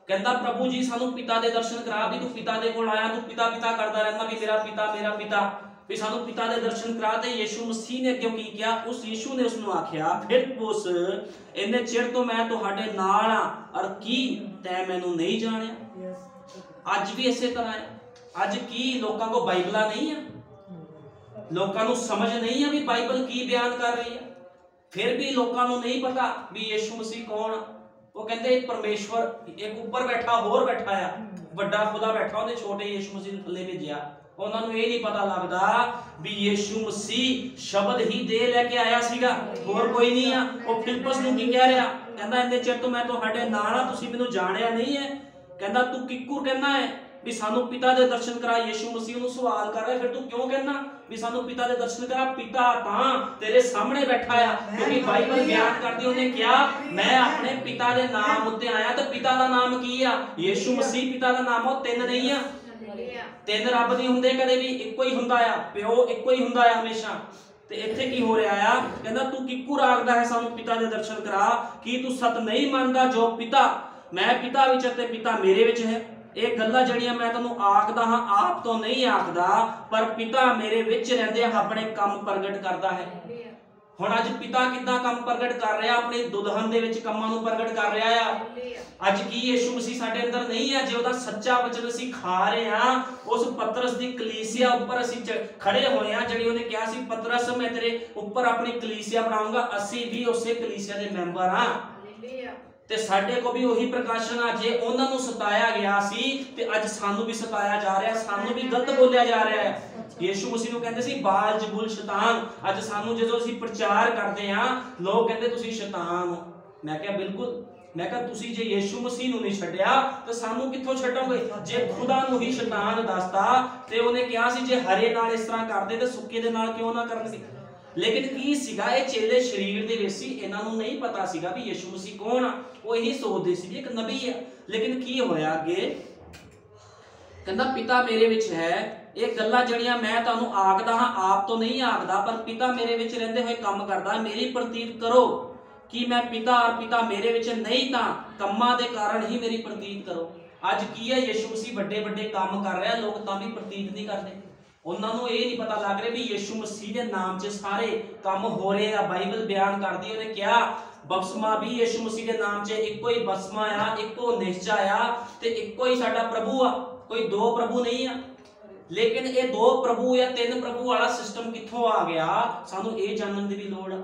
ਕਹਿੰਦਾ, ਪ੍ਰਭੂ ਜੀ, ਸਾਨੂੰ ਪਿਤਾ ਦੇ ਦਰਸ਼ਨ ਕਰਾ ਵੀ, ਤੂੰ ਪਿਤਾ ਦੇ ਕੋਲ ਆਇਆ, ਤੂੰ ਪਿਤਾ ਪਿਤਾ ਕਰਦਾ ਰਹਿੰਦਾ ਵੀ ਮੇਰਾ ਪਿਤਾ ਮੇਰਾ ਪਿਤਾ। ਵੀ ਸਾਨੂੰ ਪਿਤਾ ਦੇ ਦਰਸ਼ਨ ਕਰਾ ਤੇ ਯੀਸ਼ੂ ਮਸੀਹ ਨੇ ਕਿਉਂ ਕੀ ਕਿਹਾ? ਉਸ ਯੀਸ਼ੂ ਨੇ ਉਸ ਨੂੰ ਆਖਿਆ, ਫਿਰ ਉਸ, ਇੰਨੇ ਚਿਰ ਤੋਂ ਮੈਂ ਤੁਹਾਡੇ ਨਾਲ ਆ, ਔਰ ਕੀ ਤੈ ਮੈਨੂੰ ਨਹੀਂ ਜਾਣਿਆ? ਅੱਜ ਵੀ ਇਸੇ ਤਰ੍ਹਾਂ ਹੈ। ਅੱਜ ਕੀ ਲੋਕਾਂ ਕੋ ਬਾਈਬਲਾਂ ਨਹੀਂ ਆ? ਲੋਕਾਂ ਨੂੰ ਸਮਝ ਨਹੀਂ ਆ ਵੀ ਬਾਈਬਲ ਕੀ ਬਿਆਨ ਕਰ ਰਹੀ ਹੈ ਫਿਰ ਵੀ ਲੋਕਾਂ ਨੂੰ ਨਹੀਂ ਪਤਾ ਵੀ ਯੀਸ਼ੂ ਮਸੀਹ ਕੌਣ ਆ। ਉਹ ਕਹਿੰਦੇ, ਪਰਮੇਸ਼ਵਰ ਇੱਕ ਉੱਪਰ ਬੈਠਾ, ਹੋਰ ਬੈਠਾ ਆ। ਵੱਡਾ ਖੁਦਾ ਬੈਠਾ, ਉਹਨੇ ਛੋਟੇ ਯੀਸ਼ੂ ਮਸੀਹ ਨੂੰ ਥੱਲੇ ਭੇਜਿਆ। ਉਹਨਾਂ ਨੂੰ ਇਹ ਨਹੀਂ ਪਤਾ ਲੱਗਦਾ ਵੀ ਯੀਸ਼ੂ ਮਸੀਹ ਸ਼ਬਦ ਹੀ ਦੇ ਲੈ ਕੇ ਆਇਆ ਸੀਗਾ। ਹੋਰ ਕੋਈ ਨਹੀਂ ਆ। ਉਹ ਫਿਲਿਪਸ ਨੂੰ ਕੀ ਕਹਿ ਰਿਹਾ? ਕਹਿੰਦਾ, ਇੰਨੇ ਚਿਰ ਤੋਂ ਮੈਂ ਤੁਹਾਡੇ ਨਾਲ ਆ, ਤੁਸੀਂ ਮੈਨੂੰ ਜਾਣਿਆ ਨਹੀਂ ਹੈ। ਕਹਿੰਦਾ, ਤੂੰ ਕਿੱਕੂ ਕਹਿੰਦਾ ਹੈ ਵੀ ਸਾਨੂੰ ਪਿਤਾ ਦੇ ਦਰਸ਼ਨ ਕਰਾ, ਯੀਸ਼ੂ ਮਸੀਹ ਨੂੰ ਸਵਾਲ ਕਰ ਰਿਹਾ। ਫਿਰ ਤੂੰ ਕਿਉਂ ਕਹਿੰਦਾ ਵੀ ਸਾਨੂੰ ਪਿਤਾ ਦੇ ਦਰਸ਼ਨ ਕਰਾ? ਪਿਤਾ ਤਾਂ ਤੇਰੇ ਸਾਹਮਣੇ ਬੈਠਾ ਆ। ਕਿਉਂਕਿ ਬਾਈਬਲ ਬਿਆਨ ਕਰਦੀ, ਉਹਨੇ ਕਿਹਾ, ਮੈਂ ਆਪਣੇ ਪਿਤਾ ਦੇ ਨਾਮ ਉੱਤੇ ਆਇਆ ਤੇ ਪਿਤਾ ਦਾ ਨਾਮ ਕੀ ਆ? ਯੀਸ਼ੂ ਮਸੀਹ ਪਿਤਾ ਦਾ ਨਾਮ ਉਹ ਤਿੰਨ ਨਹੀਂ ਆ। ਤਿੰਨ ਰੱਬ ਨਹੀਂ ਹੁੰਦੇ ਕਦੇ ਵੀ ਇੱਕੋ ਹੀ ਹੁੰਦਾ ਆ, ਪਿਓ ਇੱਕੋ ਹੀ ਹੁੰਦਾ ਆ ਹਮੇਸ਼ਾ। ਤੇ ਇੱਥੇ ਕੀ ਹੋ ਰਿਹਾ ਆ? ਕਹਿੰਦਾ, ਤੂੰ ਕਿੱਕੂ ਰਾਗਦਾ ਹੈ ਸਾਨੂੰ ਪਿਤਾ ਦੇ ਦਰਸ਼ਨ ਕਰਾ, ਕੀ ਤੂੰ ਸਤ ਨਹੀਂ ਮੰਨਦਾ ਜੋ ਪਿਤਾ? ਮੈਂ ਪਿਤਾ ਵਿੱਚ ਅਤੇ ਪਿਤਾ ਮੇਰੇ ਵਿੱਚ ਹੈ। ਇਹ ਗੱਲਾਂ ਜਿਹੜੀਆਂ ਮੈਂ ਤੁਹਾਨੂੰ ਆਖਦਾ ਹਾਂ, ਆਪ ਤੋਂ ਨਹੀਂ ਆਖਦਾ, ਪਰ ਪਿਤਾ ਮੇਰੇ ਵਿੱਚ ਰਹਿੰਦੇ ਆਪਣੇ ਕੰਮ ਪ੍ਰਗਟ ਕਰਦਾ ਹੈ। ਹੁਣ ਅੱਜ ਪਿਤਾ ਕਿੱਦਾਂ ਕੰਮ ਪ੍ਰਗਟ ਕਰ ਰਿਹਾ? ਆਪਣੀ ਦੁਲਹਨ ਦੇ ਵਿੱਚ ਕੰਮਾਂ ਨੂੰ ਪ੍ਰਗਟ ਕਰ ਰਿਹਾ ਆ। ਅੱਜ ਕੀ ਯੀਸ਼ੂ ਮਸੀਹ ਸਾਡੇ ਅੰਦਰ ਨਹੀਂ ਹੈ ਜੇ ਉਹਦਾ ਸੱਚਾ ਵਚਨ ਅਸੀਂ ਖਾ ਰਹੇ ਹਾਂ ਉਸ ਪਤਰਸ ਦੀ ਕਲੀਸਿਆ ਉੱਪਰ ਅਸੀਂ ਖੜੇ ਹੋਏ ਹਾਂ ਜਿਹੜੀ ਉਹਨੇ ਕਿਹਾ ਸੀ ਪਤਰਸ ਮੈਂ ਤੇਰੇ ਉੱਪਰ ਆਪਣੀ ਕਲੀਸਿਆ ਬਣਾਉਂਗਾ ਅਸੀਂ ਵੀ ਉਸੇ ਕਲੀਸਿਆ ਦੇ ਮੈਂਬਰ ਹਾਂ। ਤੇ ਸਾਡੇ ਕੋ ਵੀ ਉਹੀ ਪ੍ਰਕਾਸ਼ਨ ਆ ਜੇ ਉਹਨਾਂ ਨੂੰ ਸਤਾਇਆ ਗਿਆ ਸੀ ਤੇ ਅੱਜ ਸਾਨੂੰ ਵੀ ਸਤਾਇਆ ਜਾ ਰਿਹਾ ਸਾਨੂੰ ਵੀ ਗਲਤ ਬੋਲਿਆ ਜਾ ਰਿਹਾ ਹੈ। ਯੀਸ਼ੂ ਮਸੀਹ ਨੂੰ ਕਹਿੰਦੇ ਸੀ, ਬਾਲ, ਜਬੁਲ, ਸ਼ੈਤਾਨ। ਅੱਜ ਸਾਨੂੰ ਜਦੋਂ ਅਸੀਂ ਪ੍ਰਚਾਰ ਕਰਦੇ ਆ ਲੋਕ ਕਹਿੰਦੇ ਤੁਸੀਂ ਸ਼ੈਤਾਨ ਹੋ। ਮੈਂ ਕਿਹਾ, ਬਿਲਕੁਲ। ਮੈਂ ਕਿਹਾ, ਤੁਸੀਂ ਜੇ ਯੀਸ਼ੂ ਮਸੀਹ ਨੂੰ ਨਹੀਂ ਛੱਡਿਆ, ਤਾਂ ਸਾਨੂੰ ਕਿੱਥੋਂ ਛੱਡੋਗੇ? ਜੇ ਖੁਦਾ ਨੂੰ ਹੀ ਸ਼ੈਤਾਨ ਦੱਸਦਾ ਤੇ ਉਹਨੇ ਕਿਹਾ ਸੀ, ਜੇ ਹਰੇ ਨਾਲ ਇਸ ਤਰ੍ਹਾਂ ਕਰਦੇ, ਤੇ ਸੁੱਕੇ ਦੇ ਨਾਲ ਕਿਉਂ ਨਾ ਕਰਨਗੇ ਲੇਕਿਨ ਕੀ ਸੀਗਾ? ਇਹ ਚੇਲੇ ਸਰੀਰ ਦੇ ਵਿੱਚ ਸੀ, ਇਹਨਾਂ ਨੂੰ ਨਹੀਂ ਪਤਾ ਸੀਗਾ ਵੀ ਯਿਸੂ ਮਸੀਹ ਕੌਣ ਆ। ਉਹ ਇਹੀ ਸੋਚਦੇ ਸੀ ਵੀ ਇੱਕ ਨਬੀ ਆ। ਲੇਕਿਨ ਕੀ ਹੋਇਆ ਅੱਗੇ? ਕਹਿੰਦਾ, ਪਿਤਾ ਮੇਰੇ ਵਿੱਚ ਹੈ ਇਹ ਗੱਲਾਂ ਜਿਹੜੀਆਂ ਮੈਂ ਤੁਹਾਨੂੰ ਆਖਦਾ ਹਾਂ, ਆਪ ਤੋਂ ਨਹੀਂ ਆਖਦਾ, ਪਰ ਪਿਤਾ ਮੇਰੇ ਵਿੱਚ ਰਹਿੰਦੇ ਹੋਏ ਕੰਮ ਕਰਦਾ ਮੇਰੀ ਪ੍ਰਤੀਤ ਕਰੋ ਕਿ ਮੈਂ ਪਿਤਾ ਔਰ ਪਿਤਾ ਮੇਰੇ ਵਿੱਚ ਨਹੀਂ ਤਾਂ ਕੰਮਾਂ ਦੇ ਕਾਰਨ ਹੀ ਮੇਰੀ ਪ੍ਰਤੀਤ ਕਰੋ। ਅੱਜ ਕੀ ਹੈ, ਯਿਸੂ ਮਸੀਹ ਵੱਡੇ ਵੱਡੇ ਕੰਮ ਕਰ ਰਿਹਾ, ਲੋਕ ਤਾਂ ਵੀ ਪ੍ਰਤੀਤ ਨਹੀਂ ਕਰਦੇ। ਉਹਨਾਂ ਨੂੰ ਇਹ ਨਹੀਂ ਪਤਾ ਲੱਗ ਰਿਹਾ ਵੀ ਯਿਸੂ ਮਸੀਹ ਦੇ ਨਾਮ 'ਚ ਸਾਰੇ ਕੰਮ ਹੋ ਰਹੇ ਆ। ਬਾਈਬਲ ਬਿਆਨ ਕਰਦੀ ਉਹਨੇ ਕਿਹਾ ਬਪਸਮਾ ਵੀ ਯਿਸੂ ਮਸੀਹ ਦੇ ਨਾਮ 'ਚ ਇੱਕੋ ਹੀ ਬਪਸਮਾ ਆ, ਇੱਕੋ ਨਿਸ਼ਚਾ ਆ ਤੇ ਇੱਕੋ ਹੀ ਸਾਡਾ ਪ੍ਰਭੂ ਆ, ਕੋਈ ਦੋ ਪ੍ਰਭੂ ਨਹੀਂ ਆ। ਲੇਕਿਨ ਇਹ ਦੋ ਪ੍ਰਭੂ ਜਾਂ ਤਿੰਨ ਪ੍ਰਭੂ ਵਾਲਾ ਸਿਸਟਮ ਕਿੱਥੋਂ ਆ ਗਿਆ? ਸਾਨੂੰ ਇਹ ਜਾਣਨ ਦੀ ਵੀ ਲੋੜ ਆ।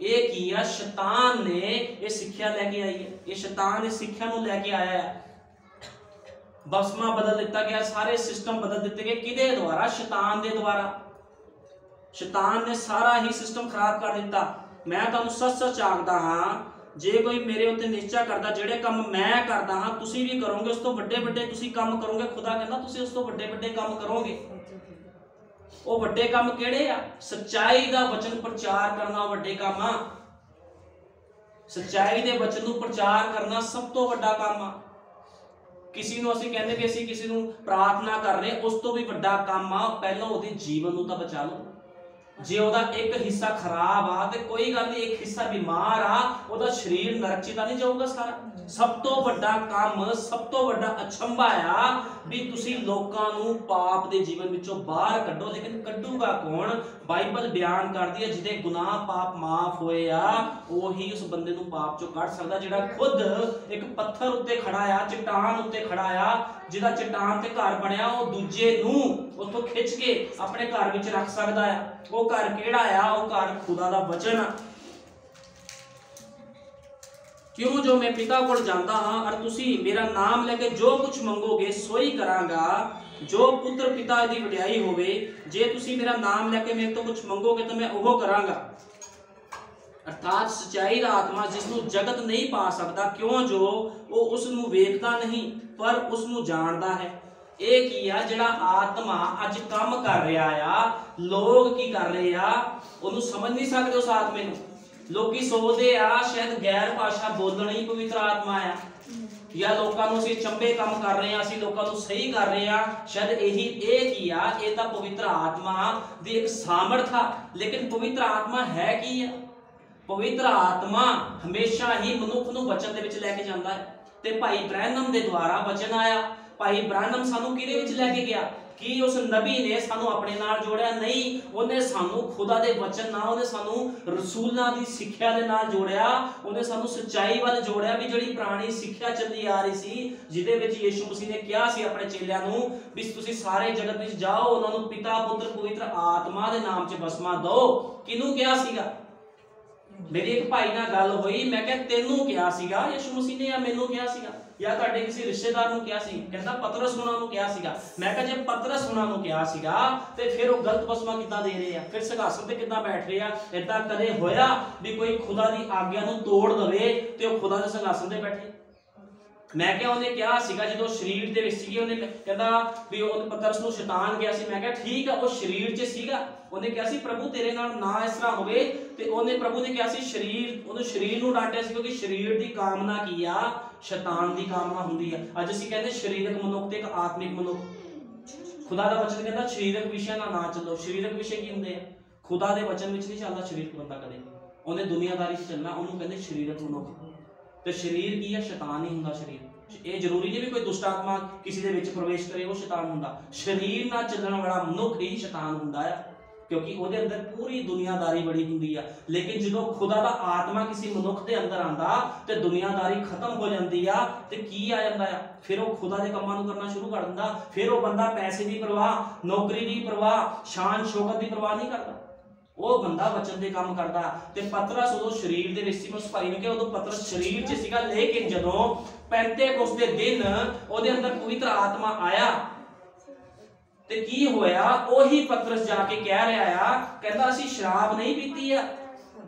ਇਹ ਕੀ ਆ? ਸ਼ੈਤਾਨ ਨੇ ਇਹ ਸਿੱਖਿਆ ਲੈ ਕੇ ਆਈ ਹੈ। ਇਹ ਸ਼ੈਤਾਨ ਇਸ ਸਿੱਖਿਆ ਨੂੰ ਲੈ ਕੇ ਆਇਆ ਹੈ। ਬਸਮਾ ਬਦਲ ਦਿੱਤਾ ਗਿਆ, ਸਾਰੇ ਸਿਸਟਮ ਬਦਲ ਦਿੱਤੇ ਗਏ। ਕਿਹਦੇ ਦੁਆਰਾ? ਸ਼ੈਤਾਨ ਦੇ ਦੁਆਰਾ। ਸ਼ੈਤਾਨ ਨੇ ਸਾਰਾ ਹੀ ਸਿਸਟਮ ਖਰਾਬ ਕਰ ਦਿੱਤਾ। ਮੈਂ ਤੁਹਾਨੂੰ ਸੱਚ ਸੱਚ ਆਖਦਾ ਹਾਂ ਜੇ ਕੋਈ ਮੇਰੇ ਉੱਤੇ ਨਿਸ਼ਚਾ ਕਰਦਾ, ਜਿਹੜੇ ਕੰਮ ਮੈਂ ਕਰਦਾ ਹਾਂ, ਤੁਸੀਂ ਵੀ ਕਰੋਗੇ, ਉਸ ਤੋਂ ਵੱਡੇ ਵੱਡੇ ਤੁਸੀਂ ਕੰਮ ਕਰੋਗੇ, ਖੁਦਾ ਕਹਿੰਦਾ ਤੁਸੀਂ ਉਸ ਤੋਂ ਵੱਡੇ ਵੱਡੇ ਕੰਮ ਕਰੋਗੇ। ਉਹ ਵੱਡੇ ਕੰਮ ਕਿਹੜੇ ਆ? ਸੱਚਾਈ ਦਾ ਵਚਨ ਪ੍ਰਚਾਰ ਕਰਨਾ ਵੱਡੇ ਕੰਮ ਆ। ਸੱਚਾਈ ਦੇ ਵਚਨ ਨੂੰ ਪ੍ਰਚਾਰ ਕਰਨਾ ਸਭ ਤੋਂ ਵੱਡਾ ਕੰਮ ਆ। ਕਿਸੇ ਨੂੰ ਅਸੀਂ ਕਹਿੰਦੇ ਵੀ ਅਸੀਂ ਕਿਸੇ ਨੂੰ ਪ੍ਰਾਰਥਨਾ ਕਰ ਰਹੇ ਉਸ ਤੋਂ ਵੀ ਵੱਡਾ ਕੰਮ ਆ। ਪਹਿਲਾਂ ਉਹਦੇ ਜੀਵਨ ਨੂੰ ਤਾਂ ਬਚਾ ਲਓ। ਜੇ ਉਹਦਾ ਇੱਕ ਹਿੱਸਾ ਖਰਾਬ ਆ ਤੇ ਕੋਈ ਗੱਲ ਨਹੀਂ, ਇੱਕ ਹਿੱਸਾ ਬਿਮਾਰ ਆ, ਉਹਦਾ ਸਰੀਰ ਨਰਕ 'ਚ ਤਾਂ ਨਹੀਂ ਜਾਊਗਾ ਸਾਰਾ। ਸਭ ਤੋਂ ਵੱਡਾ ਕੰਮ, ਸਭ ਤੋਂ ਵੱਡਾ ਅਛੰਭਾ ਆ ਵੀ ਤੁਸੀਂ ਲੋਕਾਂ ਨੂੰ ਪਾਪ ਦੇ ਜੀਵਨ ਵਿੱਚੋਂ ਬਾਹਰ ਕੱਢੋ, ਲੇਕਿਨ ਕੱਢੂਗਾ ਕੌਣ? ਬਾਈਬਲ ਬਿਆਨ ਕਰਦੀ ਹੈ, ਜਿਹਦੇ ਗੁਨਾਹ ਪਾਪ ਮਾਫ ਹੋਏ ਆ, ਉਹੀ ਉਸ ਬੰਦੇ ਨੂੰ ਪਾਪ ਚੋਂ ਕੱਢ ਸਕਦਾ, ਜਿਹੜਾ ਖੁਦ ਇੱਕ ਪੱਥਰ ਉੱਤੇ ਖੜਾ ਆ, ਚਟਾਨ ਉੱਤੇ ਖੜਾ ਆ, ਜਿਹਦਾ ਚਟਾਨ ਤੇ ਘਰ ਬਣਿਆ, ਉਹ ਦੂਜੇ ਨੂੰ ਉੱਥੋਂ ਖਿੱਚ ਕੇ ਆਪਣੇ ਘਰ ਵਿੱਚ ਰੱਖ ਸਕਦਾ ਆ। ਉਹ ਘਰ ਕਿਹੜਾ ਆ? ਉਹ ਘਰ ਖੁਦਾ ਦਾ ਵਚਨ ਆ। ਕਿਉਂ ਜੋ ਮੈਂ ਪਿਤਾ ਕੋਲ ਜਾਂਦਾ ਹਾਂ ਔਰ ਤੁਸੀਂ ਮੇਰਾ ਨਾਮ ਲੈ ਕੇ ਜੋ ਕੁਝ ਮੰਗੋਗੇ, ਸੋਈ ਕਰਾਂਗਾ। ਜੋ ਪੁੱਤਰ ਪਿਤਾ ਦੀ ਵਡਿਆਈ ਹੋਵੇ, ਜੇ ਤੁਸੀਂ ਮੇਰਾ ਨਾਮ ਲੈ ਕੇ ਮੇਰੇ ਤੋਂ ਕੁਝ ਮੰਗੋਗੇ ਤਾਂ ਮੈਂ ਉਹ ਕਰਾਂਗਾ। ਅਰਥਾਤ ਸਚਾਈ ਦਾ ਆਤਮਾ ਜਿਸ ਨੂੰ ਜਗਤ ਨਹੀਂ ਪਾ ਸਕਦਾ, ਕਿਉਂ ਜੋ ਉਹ ਉਸ ਨੂੰ ਵੇਖਦਾ ਨਹੀਂ, ਪਰ ਉਸ ਨੂੰ ਜਾਣਦਾ ਹੈ। ਇਹ ਕੀ ਆ, ਜਿਹੜਾ ਆਤਮਾ ਅੱਜ ਕੰਮ ਕਰ ਰਿਹਾ ਆ, ਲੋਕ ਕੀ ਕਰ ਰਹੇ ਆ, ਉਹਨੂੰ ਸਮਝ ਨਹੀਂ ਸਕਦੇ ਉਸ ਆਤਮੇ ਨੂੰ। ਲੋਕੀ ਸੋਚਦੇ ਆ, ਸ਼ਾਇਦ ਗੈਰ ਭਾਸ਼ਾ ਬੋਲਣਾ ਹੀ ਪਵਿੱਤਰ ਆਤਮਾ ਆ। ਜਾਂ ਲੋਕਾਂ ਨੂੰ ਅਸੀਂ ਚੰਬੇ ਕੰਮ ਕਰ ਰਹੇ ਆ ਅਸੀਂ ਲੋਕਾਂ ਨੂੰ ਸਹੀ ਕਰ ਰਹੇ ਆ ਸ਼ਾਇਦ ਇਹੀ, ਇਹ ਕੀ ਆ? ਇਹ ਤਾਂ ਪਵਿੱਤਰ ਆਤਮਾ ਦੀ ਇੱਕ ਸਾਮਰਥ ਆ। ਲੇਕਿਨ ਪਵਿੱਤਰ ਆਤਮਾ ਹੈ ਕੀ ਆ? ਪਵਿੱਤਰ ਆਤਮਾ ਹਮੇਸ਼ਾ ਹੀ ਮਨੁੱਖ ਨੂੰ ਬਚਨ ਦੇ ਵਿੱਚ ਲੈ ਕੇ ਜਾਂਦਾ ਹੈ। ਤੇ ਭਾਈ ਬ੍ਰਹਿਨਮ ਦੇ ਦੁਆਰਾ ਵਚਨ ਆਇਆ। ਭਾਈ ਬ੍ਰਹਿਨਮ ਸਾਨੂੰ ਕਿਹਦੇ ਵਿੱਚ ਲੈ ਕੇ ਗਿਆ? ਕੀ ਉਸ ਨਬੀ ਨੇ ਸਾਨੂੰ ਆਪਣੇ ਨਾਲ ਜੋੜਿਆ? ਨਹੀਂ, ਉਹਨੇ ਸਾਨੂੰ ਖੁਦਾ ਦੇ ਵਚਨ ਨਾਲ, ਉਹਨੇ ਸਾਨੂੰ ਰਸੂਲਾਂ ਦੀ ਸਿੱਖਿਆ ਦੇ ਨਾਲ ਜੋੜਿਆ। ਉਹਨੇ ਸਾਨੂੰ ਸੱਚਾਈ ਵੱਲ ਜੋੜਿਆ ਵੀ ਜਿਹੜੀ ਪੁਰਾਣੀ ਸਿੱਖਿਆ ਚੱਲੀ ਆ ਰਹੀ ਸੀ, ਜਿਹਦੇ ਵਿੱਚ ਯੀਸ਼ੂ ਮਸੀਹ ਨੇ ਕਿਹਾ ਸੀ ਆਪਣੇ ਚੇਲਿਆਂ ਨੂੰ ਵੀ ਤੁਸੀਂ ਸਾਰੇ ਜਗਤ ਵਿੱਚ ਜਾਓ, ਉਹਨਾਂ ਨੂੰ ਪਿਤਾ, ਪੁੱਤਰ, ਪਵਿੱਤਰ ਆਤਮਾ ਦੇ ਨਾਮ 'ਚ ਬਸਮਾ ਦਿਓ। ਕਿਹਨੂੰ ਕਿਹਾ ਸੀਗਾ? ਮੇਰੀ ਇੱਕ ਭਾਈ ਨਾਲ ਗੱਲ ਹੋਈ, ਮੈਂ ਕਿਹਾ, ਤੈਨੂੰ ਕਿਹਾ ਸੀਗਾ? ਯਿਸੂ ਮਸੀਹ ਨੇ ਜਾਂ ਮੈਨੂੰ ਕਿਹਾ ਸੀਗਾ? ਜਾਂ ਤੁਹਾਡੇ ਕਿਸੇ ਰਿਸ਼ਤੇਦਾਰ ਨੂੰ ਕਿਹਾ ਸੀ, ਕਹਿੰਦਾ ਪਤਰਸ ਉਹਨਾਂ ਨੂੰ ਕਿਹਾ ਸੀਗਾ। ਮੈਂ ਕਿਹਾ ਜੇ ਪਤਰਸ ਉਹਨਾਂ ਨੂੰ ਕਿਹਾ ਸੀਗਾ, ਤੇ ਫਿਰ ਉਹ ਗਲਤ ਬਸਮਾ ਕਿੱਦਾਂ ਦੇ ਰਹੇ ਆ? ਫਿਰ ਸਿੰਘਾਸਨ ਤੇ ਕਿੱਦਾਂ ਬੈਠ ਰਹੇ ਆ? ਇਦਾਂ ਕਦੇ ਹੋਇਆ ਵੀ ਕੋਈ ਖੁਦਾ ਦੀ ਆਗਿਆ ਨੂੰ ਤੋੜ ਦਵੇ ਤੇ ਉਹ ਖੁਦਾ ਦੇ ਸਿੰਘਾਸਨ ਤੇ ਬੈਠੇ? ਮੈਂ ਕਿਹਾ ਉਹਨੇ ਕਿਹਾ ਸੀਗਾ, ਜਦੋਂ ਸਰੀਰ ਦੇ ਵਿੱਚ ਸੀਗੀ, ਉਹਨੇ ਕਹਿੰਦਾ ਵੀ ਉਹ ਪਤਰਸ ਨੂੰ ਸ਼ੈਤਾਨ ਗਿਆ ਸੀ। ਮੈਂ ਕਿਹਾ ਠੀਕ ਆ, ਉਹ ਸਰੀਰ 'ਚ ਸੀਗਾ। ਉਹਨੇ ਕਿਹਾ ਸੀ, ਪ੍ਰਭੂ, ਤੇਰੇ ਨਾਲ ਨਾ ਇਸ ਤਰ੍ਹਾਂ ਹੋਵੇ। ਤੇ ਉਹਨੇ ਪ੍ਰਭੂ ਨੇ ਕਿਹਾ ਸੀ, ਸਰੀਰ, ਉਹਨੂੰ ਸਰੀਰ ਨੂੰ ਡਾਂਟਿਆ ਸੀ ਕਿਉਂਕਿ ਸਰੀਰ ਦੀ ਕਾਮਨਾ ਕੀ ਆ? ਸ਼ੈਤਾਨ ਦੀ ਕਾਮਨਾ ਹੁੰਦੀ ਆ। ਅੱਜ ਅਸੀਂ ਕਹਿੰਦੇ ਸਰੀਰਕ ਮਨੁੱਖ ਤੇ ਇੱਕ ਆਤਮਿਕ ਮਨੁੱਖ। ਖੁਦਾ ਦਾ ਵਚਨ ਕਹਿੰਦਾ, ਸਰੀਰਕ ਵਿਸ਼ਿਆਂ ਨਾਲ ਨਾ ਚੱਲੋ। ਸਰੀਰਕ ਵਿਸ਼ੇ ਕੀ ਹੁੰਦੇ ਆ? ਖੁਦਾ ਦੇ ਵਚਨ ਵਿੱਚ ਨਹੀਂ ਚੱਲਦਾ ਸਰੀਰਕ ਬੰਦਾ ਕਦੇ ਉਹਨੇ ਦੁਨੀਆਦਾਰੀ 'ਚ ਚੱਲਣਾ, ਉਹਨੂੰ ਕਹਿੰਦੇ ਸਰੀਰਕ ਮਨੁੱਖ। ਤੇ ਸਰੀਰ ਕੀ ਹੈ? ਸ਼ੈਤਾਨ ਹੀ ਹੁੰਦਾ ਸਰੀਰ। ਇਹ ਜ਼ਰੂਰੀ ਨਹੀਂ ਵੀ ਕੋਈ ਦੁਸ਼ਟ ਆਤਮਾ ਕਿਸੇ ਦੇ ਵਿੱਚ ਪ੍ਰਵੇਸ਼ ਕਰੇ, ਉਹ ਸ਼ੈਤਾਨ ਹੁੰਦਾ। ਸਰੀਰ ਨਾਲ ਚੱਲਣ ਵਾਲਾ ਮਨੁੱਖ ਹੀ ਸ਼ੈਤਾਨ ਹੁੰਦਾ ਆ। ਕਿਉਂਕਿ ਉਹਦੇ ਅੰਦਰ ਪੂਰੀ ਦੁਨੀਆਦਾਰੀ ਬੜੀ ਹੁੰਦੀ ਆ। ਲੇਕਿਨ ਜਦੋਂ ਖੁਦਾ ਦਾ ਆਤਮਾ ਕਿਸੇ ਮਨੁੱਖ ਦੇ ਅੰਦਰ ਆਂਦਾ ਤੇ ਦੁਨੀਆਦਾਰੀ ਖਤਮ ਹੋ ਜਾਂਦੀ ਆ, ਤੇ ਕੀ ਆ ਜਾਂਦਾ ਆ? ਫਿਰ ਉਹ ਖੁਦਾ ਦੇ ਕੰਮਾਂ ਨੂੰ ਕਰਨਾ ਸ਼ੁਰੂ ਕਰ ਦਿੰਦਾ। ਫਿਰ ਉਹ ਬੰਦਾ ਪੈਸੇ ਦੀ ਪਰਵਾਹ, ਨੌਕਰੀ ਦੀ ਪਰਵਾਹ, ਸ਼ਾਨ, ਸ਼ੌਕਤ ਦੀ ਪਰਵਾਹ ਨਹੀਂ ਕਰਦਾ। ਉਹ ਬੰਦਾ ਵਚਨ ਦੇ ਕੰਮ ਕਰਦਾ ਤੇ ਪਤਰਸ ਉਦੋਂ ਸਰੀਰ ਦੇ ਵਿੱਚ ਸੀ, ਮੈਂ ਉਸ ਭਾਈ ਨੂੰ ਕਿਹਾ, ਉਦੋਂ ਪਤਰਸ ਸਰੀਰ 'ਚ ਸੀਗਾ, ਲੇਕਿਨ ਜਦੋਂ ਪੈਂਤੇਕੋਸ ਦੇ ਦਿਨ ਉਹਦੇ ਅੰਦਰ ਪਵਿੱਤਰ ਆਤਮਾ ਆਇਆ, ਤੇ ਕੀ ਹੋਇਆ? ਉਹੀ ਪਤਰਸ ਜਾ ਕੇ ਕਹਿ ਰਿਹਾ ਆ, ਕਹਿੰਦਾ ਅਸੀਂ ਸ਼ਰਾਬ ਨਹੀਂ ਪੀਤੀ ਆ।